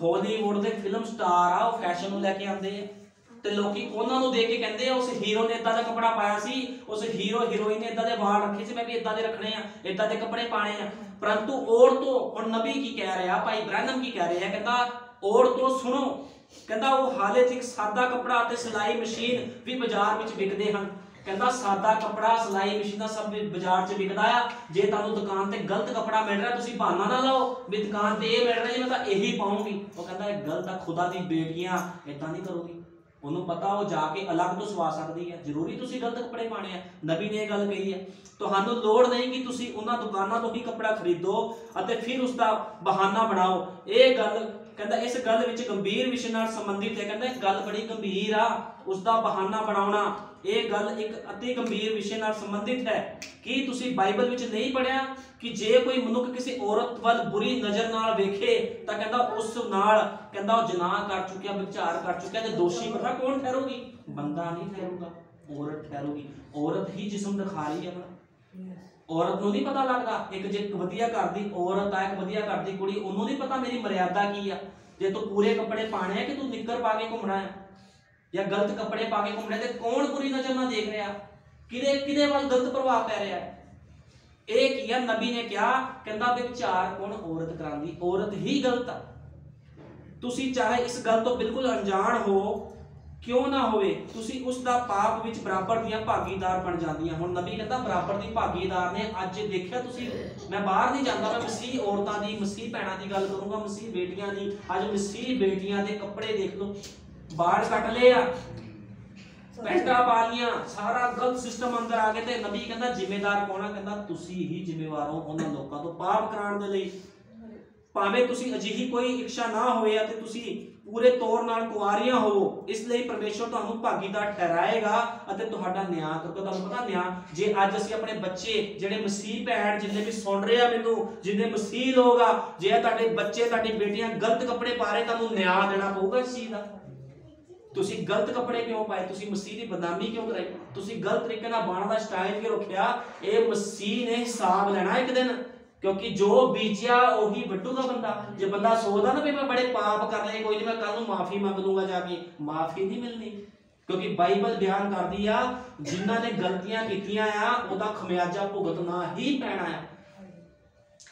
ਹਾਲੀਵੁੱਡ ਦੇ ਫਿਲਮ ਸਟਾਰ ਆ, ਉਹ ਫੈਸ਼ਨ ਨੂੰ ਲੈ ਕੇ ਆਉਂਦੇ ਆ। ਤੇ ਲੋਕੀ ਉਹਨਾਂ ਨੂੰ ਦੇਖ ਕੇ ਕਹਿੰਦੇ ਆ, ਉਸ ਹੀਰੋ ਨੇ ਇਦਾਂ ਦਾ ਕੱਪੜਾ ਪਾਇਆ ਸੀ, ਉਸ ਹੀਰੋ ਹੀਰੋਇਨ ਨੇ ਇਦਾਂ ਦੇ ਵਾਲ ਰੱਖੇ ਸੀ। ਮੈਂ ਵੀ ਇਦਾਂ ਦੇ ਰੱਖਣੇ ਆ ਇਦਾਂ ਦੇ ਕੱਪੜੇ ਪਾਣੇ ਆ। ਪਰੰਤੂ ਔਰਤੋਂ ਹੁਣ ਨਬੀ ਕੀ ਕਹਿ ਰਿਹਾ, ਭਾਈ ਬ੍ਰਹਨਮ ਕੀ ਕਹਿ ਰਿਹਾ ਕਹਿੰਦਾ, ਔਰਤੋਂ ਸੁਣੋ। ਕਹਿੰਦਾ, ਉਹ ਹਾਲੇ ਤੱਕ ਸਾਦਾ ਕੱਪੜਾ ਅਤੇ ਸਿਲਾਈ ਮਸ਼ੀਨ ਵੀ ਬਾਜ਼ਾਰ ਵਿੱਚ ਵਿਕਦੇ ਹਨ। ਕਹਿੰਦਾ ਸਾਦਾ ਕੱਪੜਾ, ਸਿਲਾਈ ਮਸ਼ੀਨਾਂ ਸਭ ਬਾਜ਼ਾਰ 'ਚ ਵਿਕਦਾ ਆ। ਜੇ ਤੁਹਾਨੂੰ ਦੁਕਾਨ ਤੇ ਗਲਤ ਕੱਪੜਾ ਮਿਲ ਰਿਹਾ, ਤੁਸੀਂ ਬਹਾਨਾ ਨਾ ਲਾਓ ਵੀ ਦੁਕਾਨ ਤੇ ਇਹ ਮਿਲ ਰਿਹਾ ਜੀ, ਮੈਂ ਤਾਂ ਇਹੀ ਪਾਉਂਗੀ। ਉਹ ਕਹਿੰਦਾ ਇਹ ਗਲਤ ਆ, ਖੁਦਾ ਦੀ ਬੇਟੀਆਂ ਇਦਾਂ ਨਹੀਂ ਕਰੋਗੀ। ਉਹਨੂੰ ਪਤਾ ਉਹ ਜਾ ਕੇ ਅਲੱਗ ਤੋਂ ਸਵਾ ਸਕਦੀ ਹੈ ਜ਼ਰੂਰੀ ਤੁਸੀਂ ਗਲਤ ਕੱਪੜੇ ਪਾਣੇ ਆ। ਨਬੀ ਨੇ ਇਹ ਗੱਲ ਕਹੀ ਹੈ ਤੁਹਾਨੂੰ ਲੋੜ ਨਹੀਂ ਕਿ ਤੁਸੀਂ ਉਹਨਾਂ ਦੁਕਾਨਾਂ ਤੋਂ ਹੀ ਕੱਪੜਾ ਖਰੀਦੋ ਅਤੇ ਫਿਰ ਉਸ ਦਾ ਬਹਾਨਾ ਬਣਾਓ। ਇਹ ਗੱਲ ਕਹਿੰਦਾ ਇਸ ਗੱਲ ਵਿੱਚ ਗੰਭੀਰ ਵਿਸ਼ੇ ਨਾਲ ਸੰਬੰਧਿਤ ਹੈ। ਕਹਿੰਦਾ ਇਹ ਗੱਲ ਬੜੀ ਗੰਭੀਰ ਆ ਉਸ ਦਾ ਬਹਾਨਾ ਬਣਾਉਣਾ, ਇਹ ਗੱਲ ਇੱਕ ਅਤੀ ਗੰਭੀਰ ਵਿਸ਼ੇ ਨਾਲ ਸੰਬੰਧਿਤ ਹੈ। ਕੀ ਤੁਸੀਂ ਬਾਈਬਲ ਵਿੱਚ ਨਹੀਂ ਪੜਿਆ ਕਿ ਜੇ ਕੋਈ ਮਨੁੱਖ ਕਿਸੇ ਔਰਤ ਵੱਲ ਬੁਰੀ ਨਜ਼ਰ ਨਾਲ ਵੇਖੇ, ਤਾਂ ਕਹਿੰਦਾ ਉਸ ਨਾਲ, ਕਹਿੰਦਾ ਉਹ ਜਨਾਹ ਕਰ ਚੁੱਕਿਆ, ਵਿਚਾਰ ਕਰ ਚੁੱਕਿਆ ਤੇ ਦੋਸ਼ੀ ਪਤਾ ਕੌਣ ਠਹਿਰੂਗੀ? ਬੰਦਾ ਨਹੀਂ ਠਹਿਰੂਗਾ, ਔਰਤ ਠਹਿਰੂਗੀ। ਔਰਤ ਹੀ ਜਿਸਮ ਦਿਖਾ ਰਹੀ ਹੈ ਆਪਣਾ ਔਰਤ ਨੂੰ ਨਹੀਂ ਪਤਾ ਲੱਗਦਾ, ਇੱਕ ਜੇ ਇੱਕ ਵਧੀਆ ਘਰ ਦੀ ਔਰਤ ਆ, ਇੱਕ ਵਧੀਆ ਘਰ ਦੀ ਕੁੜੀ, ਉਹਨੂੰ ਨਹੀਂ ਪਤਾ ਮੇਰੀ ਮਰਿਆਦਾ ਕੀ ਆ। ਜੇ ਤੂੰ ਪੂਰੇ ਕੱਪੜੇ ਪਾਣੇ ਆ ਕਿ ਤੂੰ ਨਿੱਕਰ ਪਾ ਕੇ ਘੁੰਮਣਾ ਹੈ ਜਾਂ ਗਲਤ ਕੱਪੜੇ ਪਾ ਕੇ ਘੁੰਮਣਾ ਤੇ ਕੌਣ ਬੁਰੀ ਨਜ਼ਰ ਨਾਲ ਦੇਖ ਰਿਹਾ? ਕਿਹਦੇ ਕਿਹਦੇ ਵੱਲ ਗਲਤ ਪ੍ਰਭਾਵ ਪੈ ਰਿਹਾ? ਹੈ ਇਹ ਕੀ ਆ? ਨਬੀ ਨੇ ਕਿਹਾ, ਕਹਿੰਦਾ ਵੀ ਵਿਚਾਰ ਕੌਣ ਔਰਤ ਕਰਾਂਦੀ, ਔਰਤ ਹੀ ਗਲਤ ਆ। ਤੁਸੀਂ ਚਾਹੇ ਇਸ ਗੱਲ ਤੋਂ ਬਿਲਕੁਲ ਅਣਜਾਣ ਹੋ ਕਿਉਂ ਨਾ ਹੋਵੇ? ਤੁਸੀਂ ਉਸ ਦਾ ਪਾਪ ਵਿੱਚ ਬਰਾਬਰ ਦੀਆਂ ਭਾਗੀਦਾਰ ਬਣ ਜਾਂਦੀਆਂ। ਹੁਣ ਨਬੀ ਕਹਿੰਦਾ ਬਰਾਬਰ ਦੀ ਭਾਗੀਦਾਰ ਨੇ ਅੱਜ ਦੇਖਿਆ ਤੁਸੀਂ, ਮੈਂ ਬਾਹਰ ਨਹੀਂ ਜਾਂਦਾ, ਮੈਂ ਮਸੀਹ ਔਰਤਾਂ ਦੀ, ਮਸੀਹ ਭੈਣਾਂ ਦੀ ਗੱਲ ਕਰੂੰਗਾ, ਮਸੀਹ ਬੇਟੀਆਂ ਦੀ। ਅੱਜ ਮਸੀਹ ਬੇਟੀਆਂ ਦੇ ਕੱਪੜੇ ਦੇਖ ਲਓ ਬਾਲ ਕੱਟ ਲਏ ਆ, ਪੈਂਟਾਂ ਪਾ ਲੀਆਂ ਸਾਰਾ ਗਲਤ ਸਿਸਟਮ ਅੰਦਰ ਆ ਗਿਆ ਤੇ ਨਬੀ ਕਹਿੰਦਾ ਜ਼ਿੰਮੇਦਾਰ ਕੌਣ ਕਹਿੰਦਾ ਤੁਸੀਂ ਹੀ ਜ਼ਿੰਮੇਵਾਰ ਹੋ ਉਹਨਾਂ ਲੋਕਾਂ ਤੋਂ ਪਾਪ ਕਰਾਉਣ ਦੇ ਲਈ। ਭਾਵੇਂ ਤੁਸੀਂ ਅਜਿਹੀ ਕੋਈ ਇੱਛਾ ਨਾ ਹੋਵੇ ਅਤੇ ਤੁਸੀਂ ਪੂਰੇ ਤੌਰ ਨਾਲ ਕੁਆਰੀਆਂ ਹੋਵੋ, ਇਸ ਲਈ ਪਰਮੇਸ਼ਵਰ ਤੁਹਾਨੂੰ ਭਾਗੀਦਾਰ ਠਹਿਰਾਏਗਾ ਅਤੇ ਤੁਹਾਡਾ ਨਿਆਂ ਕਰੇਗਾ ਤੁਹਾਨੂੰ ਪਤਾ ਨਿਆਂ, ਜੇ ਅੱਜ ਅਸੀਂ ਆਪਣੇ ਬੱਚੇ, ਜਿਹੜੇ ਮਸੀਹ ਭੈਣ ਜਿੰਨੇ ਵੀ ਸੁਣ ਰਹੇ ਆ ਮੈਨੂੰ, ਜਿੰਨੇ ਮਸੀਹ ਲੋਕ ਆ, ਜੇ ਤੁਹਾਡੇ ਬੱਚੇ, ਤੁਹਾਡੀ ਬੇਟੀਆਂ ਗਲਤ ਕੱਪੜੇ ਪਾ ਰਹੇ, ਤੁਹਾਨੂੰ ਨਿਆਂ ਦੇਣਾ ਪਊਗਾ ਇਸ ਚੀਜ਼ ਦਾ। ਤੁਸੀਂ ਗਲਤ ਕੱਪੜੇ ਕਿਉਂ ਪਾਏ? ਤੁਸੀਂ ਮਸੀਹ ਦੀ ਬਦਨਾਮੀ ਕਿਉਂ ਕਰਾਈ? ਤੁਸੀਂ ਗਲਤ ਤਰੀਕੇ ਨਾਲ ਬਾਣਾ ਦਾ ਸਟਾਈਲ ਕਿਉਂ ਰੱਖਿਆ? ਇਹ ਮਸੀਹ ਨੇ ਹਿਸਾਬ ਲੈਣਾ ਇੱਕ ਦਿਨ। ਕਿਉਂਕਿ ਜੋ ਬੀਜਿਆ ਉਹੀ ਵੱਢੂਗਾ ਬੰਦਾ। ਜੇ ਬੰਦਾ ਸੋਚਦਾ ਨਾ ਵੀ ਮੈਂ ਬੜੇ ਪਾਪ ਕਰ ਲਏ ਕੋਈ ਨਹੀਂ ਮੈਂ ਕੱਲ ਨੂੰ ਮਾਫੀ ਮੰਗ ਲੂੰਗਾ ਜਾ ਕੇ ਮਾਫੀ ਨਹੀਂ ਮਿਲਣੀ। ਕਿਉਂਕਿ ਬਾਈਬਲ ਬਿਆਨ ਕਰਦੀ ਆ ਜਿਨ੍ਹਾਂ ਨੇ ਗਲਤੀਆਂ ਕੀਤੀਆਂ ਆ ਉਹਦਾ ਖਮਿਆਜਾ ਭੁਗਤਣਾ ਹੀ ਪੈਣਾ ਆ।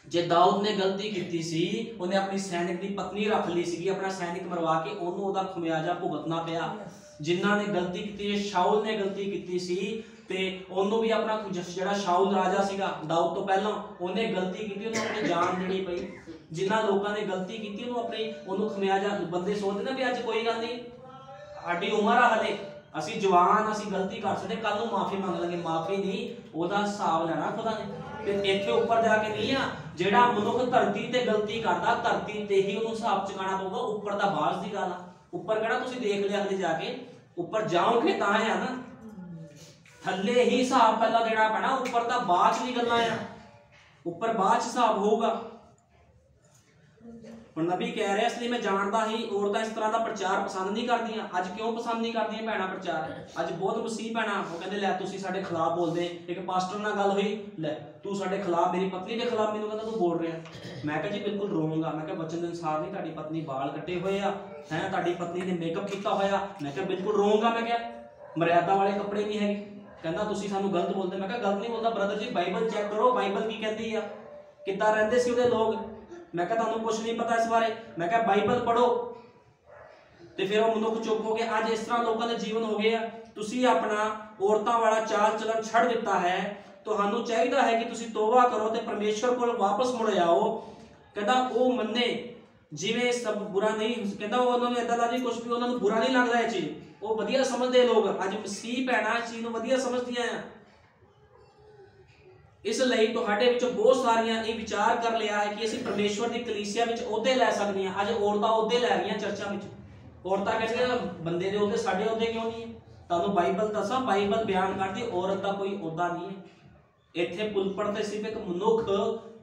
ਜੇ ਦਾਊਦ ਨੇ ਗਲਤੀ ਕੀਤੀ ਸੀ ਉਹਨੇ ਆਪਣੀ ਸੈਨਿਕ ਦੀ ਪਤਨੀ ਰੱਖ ਲਈ ਸੀਗੀ ਆਪਣਾ ਸੈਨਿਕ ਮਰਵਾ ਕੇ ਉਹਨੂੰ ਉਹਦਾ ਖਮਿਆਜਾ ਭੁਗਤਣਾ ਪਿਆ। ਜਿਨ੍ਹਾਂ ਨੇ ਗਲਤੀ ਕੀਤੀ ਹੈ ਸ਼ਾਉਲ ਨੇ ਗਲਤੀ ਕੀਤੀ ਸੀ ਤੇ ਉਹਨੂੰ ਵੀ ਆਪਣਾ ਜ- ਜਿਹੜਾ ਸ਼ਾਉਲ ਰਾਜਾ ਸੀਗਾ ਦਾਊਦ ਤੋਂ ਪਹਿਲਾਂ ਉਹਨੇ ਗਲਤੀ ਕੀਤੀ, ਉਹਨੂੰ ਆਪਣੀ ਜਾਨ ਦੇਣੀ ਪਈ। ਜਿਨ੍ਹਾਂ ਲੋਕਾਂ ਨੇ ਗਲਤੀ ਕੀਤੀ, ਉਹਨੂੰ ਆਪਣੀ, ਉਹਨੂੰ ਖਮਿਆਜਾ ਬੰਦੇ ਸੋਚਦੇ ਨਾ ਵੀ ਅੱਜ ਕੋਈ ਗੱਲ ਨਹੀਂ। ਸਾਡੀ ਉਮਰ ਆ ਹਲੇ, ਅਸੀਂ ਜਵਾਨ, ਅਸੀਂ ਗਲਤੀ ਕਰ ਸਕਦੇ ਕੱਲ ਨੂੰ ਮਾਫੀ ਮੰਗ ਲਾਂਗੇ। ਮਾਫੀ ਨਹੀਂ, ਉਹਦਾ ਹਿਸਾਬ ਲੈਣਾ ਖੁਦਾ ਨੇ। ਤੇ ਇੱਥੇ ਉੱਪਰ ਜਾ ਕੇ ਨਹੀਂ ਆ, ਜਿਹੜਾ ਮਨੁੱਖ ਧਰਤੀ ਤੇ ਗਲਤੀ ਕਰਦਾ, ਧਰਤੀ ਤੇ ਹੀ ਉਹਨੂੰ ਹਿਸਾਬ ਚੁਕਾਣਾ ਪਊਗਾ, ਉੱਪਰ ਦਾ ਬਾਅਦ ਦੀ ਗੱਲ ਆ। ਉੱਪਰ ਕਿਹੜਾ ਤੁਸੀਂ ਦੇਖ ਲਿਆ ਹਲੇ ਜਾ ਕੇ? ਉੱਪਰ ਜਾਓਗੇ ਤਾਂ ਹੈ ਨਾ। ਥੱਲੇ ਹੀ ਹਿਸਾਬ ਪਹਿਲਾਂ ਦੇਣਾ ਪੈਣਾ, ਉੱਪਰ ਤਾਂ ਬਾਅਦ ਚ ਦੀ ਗੱਲਾਂ ਆ। ਉੱਪਰ ਬਾਅਦ ਚ ਹਿਸਾਬ ਹੋਊਗਾ। ਹੁਣ ਨਬੀ ਕਹਿ ਰਿਹਾ, ਇਸ ਲਈ ਮੈਂ ਜਾਣਦਾ ਹੀ ਔਰਤਾਂ ਇਸ ਤਰ੍ਹਾਂ ਦਾ ਪ੍ਰਚਾਰ ਪਸੰਦ ਨਹੀਂ ਕਰਦੀਆਂ। ਅੱਜ ਕਿਉਂ ਪਸੰਦ ਨਹੀਂ ਕਰਦੀਆਂ ਭੈਣਾਂ ਪ੍ਰਚਾਰ? ਅੱਜ ਬਹੁਤ ਮਸੀਹ ਭੈਣਾਂ, ਉਹ ਕਹਿੰਦੇ, ਲੈ, ਤੁਸੀਂ ਸਾਡੇ ਖਿਲਾਫ ਬੋਲਦੇ। ਇੱਕ ਪਾਸਟਰ ਨਾਲ ਗੱਲ ਹੋਈ, ਲੈ, ਤੂੰ ਸਾਡੇ ਖਿਲਾਫ, ਮੇਰੀ ਪਤਨੀ ਦੇ ਖਿਲਾਫ ਮੈਨੂੰ ਕਹਿੰਦਾ ਤੂੰ ਬੋਲ ਰਿਹਾ ਮੈਂ ਕਿਹਾ, ਜੀ, ਬਿਲਕੁਲ ਰੋਂਗ ਆ ਮੈਂ ਕਿਹਾ ਬਚਨ ਦੇ ਅਨੁਸਾਰ ਨਹੀਂ, ਤੁਹਾਡੀ ਪਤਨੀ ਵਾਲ ਕੱਟੇ ਹੋਏ ਆ, ਹੈ, ਤੁਹਾਡੀ ਪਤਨੀ ਨੇ ਮੇਕਅਪ ਕੀਤਾ ਹੋਇਆ। ਮੈਂ ਕਿਹਾ, ਬਿਲਕੁਲ ਰੋਂਗ ਆ ਮੈਂ ਕਿਹਾ, ਮਰਿਆਦਾ ਵਾਲੇ ਕੱਪੜੇ ਨਹੀਂ ਹੈਗੇ। ਕਹਿੰਦਾ ਤੁਸੀਂ ਸਾਨੂੰ ਗਲਤ ਬੋਲਦੇ। ਮੈਂ ਕਿਹਾ, ਗਲਤ ਨਹੀਂ ਬੋਲਦਾ ਬ੍ਰਦਰ ਜੀ, ਬਾਈਬਲ ਚੈੱਕ ਕਰੋ, ਬਾਈਬਲ ਕੀ ਕਹਿੰਦੀ ਆ? ਕਿੱਦਾਂ ਰਹਿੰਦੇ ਸੀ ਉਹਦੇ ਲੋਕ? ਮੈਂ ਕਿਹਾ, ਤੁਹਾਨੂੰ ਕੁਝ ਨਹੀਂ ਪਤਾ ਇਸ ਬਾਰੇ। ਮੈਂ ਕਿਹਾ, ਬਾਈਬਲ ਪੜੋ ਤੇ ਫਿਰ ਉਹ ਮਨੁੱਖ ਚੁੱਪ ਹੋ ਗਿਆ। ਅੱਜ ਇਸ ਤਰ੍ਹਾਂ ਲੋਕਾਂ ਦੇ ਜੀਵਨ ਹੋ ਗਏ ਆ। ਤੁਸੀਂ ਆਪਣਾ ਔਰਤਾਂ ਵਾਲਾ ਚਾਲ ਚਲਨ ਛੱਡ ਦਿੱਤਾ ਹੈ। ਤੁਹਾਨੂੰ ਚਾਹੀਦਾ ਹੈ ਕਿ ਤੁਸੀਂ ਤੋਬਾ ਕਰੋ ਤੇ ਪਰਮੇਸ਼ਵਰ ਕੋਲ ਵਾਪਸ ਮੁੜ ਜਾਓ ਕਹਿੰਦਾ, ਉਹ ਮੰਨੇ, ਜਿਵੇਂ ਸਭ ਬੁਰਾ ਨਹੀਂ, ਕਹਿੰਦਾ, ਉਹ ਉਹਨਾਂ ਨੂੰ ਇਦਾਂ ਲੱਗਦਾ ਕੁਝ ਵੀ ਉਹਨਾਂ ਨੂੰ ਬੁਰਾ ਨਹੀਂ ਲੱਗਦਾ ਇਹ ਚੀਜ਼। ਉਹ ਵਧੀਆ ਸਮਝਦੇ ਲੋਕ। ਅੱਜ ਮਸੀਹ ਭੈਣਾਂ ਇਸ ਚੀਜ਼ ਨੂੰ ਵਧੀਆ ਸਮਝਦੀਆਂ ਆ। ਇਸ ਲਈ ਤੁਹਾਡੇ ਵਿੱਚੋਂ ਬਹੁਤ ਸਾਰੀਆਂ ਇਹ ਵਿਚਾਰ ਕਰ ਲਿਆ ਹੈ ਕਿ ਅਸੀਂ ਪਰਮੇਸ਼ਵਰ ਦੀ ਕਲੀਸਿਆ ਵਿੱਚ ਅਹੁਦੇ ਲੈ ਸਕਦੇ ਹਾਂ। ਅੱਜ ਔਰਤਾਂ ਅਹੁਦੇ ਲੈ ਰਹੀਆਂ ਚਰਚਾਂ ਵਿੱਚ। ਔਰਤਾਂ ਕਹਿੰਦੀਆਂ ਬੰਦੇ ਦੇ ਅਹੁਦੇ ਸਾਡੇ ਅਹੁਦੇ ਕਿਉਂ ਨਹੀਂ ਹੈ? ਤੁਹਾਨੂੰ ਬਾਈਬਲ ਦੱਸਾਂ, ਬਾਈਬਲ ਬਿਆਨ ਕਰਦੀ, ਔਰਤ ਦਾ ਕੋਈ ਅਹੁਦਾ ਨਹੀਂ ਹੈ। ਇੱਥੇ ਪੁਲਪੜ ਤੇ ਸਿਰਫ ਇੱਕ ਮਨੁੱਖ,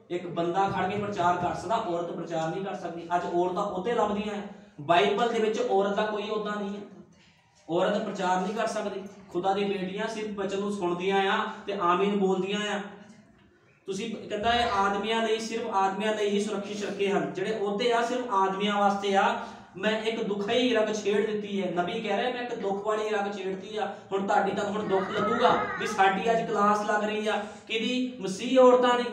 ਇੱਕ ਬੰਦਾ ਖੜ ਕੇ ਪ੍ਰਚਾਰ ਕਰ ਸਕਦਾ, ਔਰਤ ਪ੍ਰਚਾਰ ਨਹੀਂ ਕਰ ਸਕਦੀ। ਅੱਜ ਔਰਤਾਂ ਅਹੁਦੇ ਲੱਭਦੀਆਂ ਹੈ। ਬਾਈਬਲ ਦੇ ਵਿੱਚ ਔਰਤ ਦਾ ਕੋਈ ਅਹੁਦਾ ਨਹੀਂ ਹੈ। ਔਰਤ ਪ੍ਰਚਾਰ ਨਹੀਂ ਕਰ ਸਕਦੀ। ਖੁਦਾ ਦੀ ਬੇਟੀਆਂ ਸਿਰਫ ਬਚਨ ਨੂੰ ਸੁਣਦੀਆਂ ਆ ਤੇ ਆਮੀਨ ਬੋਲਦੀਆਂ ਆ। ਤੁਸੀਂ ਕਹਿੰਦਾ ਇਹ ਆਦਮੀਆਂ ਲਈ ਸਿਰਫ ਆਦਮੀਆਂ ਲਈ ਹੀ ਸੁਰੱਖਿਅਤ ਰੱਖੇ ਹਨ। ਜਿਹੜੇ ਉਹਦੇ ਆ ਸਿਰਫ ਆਦਮੀਆਂ ਵਾਸਤੇ ਆ। ਮੈਂ ਇੱਕ ਦੁਖਈ ਰਗ ਛੇੜ ਦਿੱਤੀ ਹੈ। ਨਬੀ ਕਹਿ ਰਿਹਾ, ਮੈਂ ਇੱਕ ਦੁੱਖ ਵਾਲੀ ਰਗ ਛੇੜਤੀ ਆ। ਹੁਣ ਤੁਹਾਡੀ ਤਾਂ ਹੁਣ ਦੁੱਖ ਲੱਗੂਗਾ ਵੀ ਸਾਡੀ ਅੱਜ ਕਲਾਸ ਲੱਗ ਰਹੀ ਆ। ਕਿਹਦੀ? ਮਸੀਹ ਔਰਤਾਂ ਦੀ।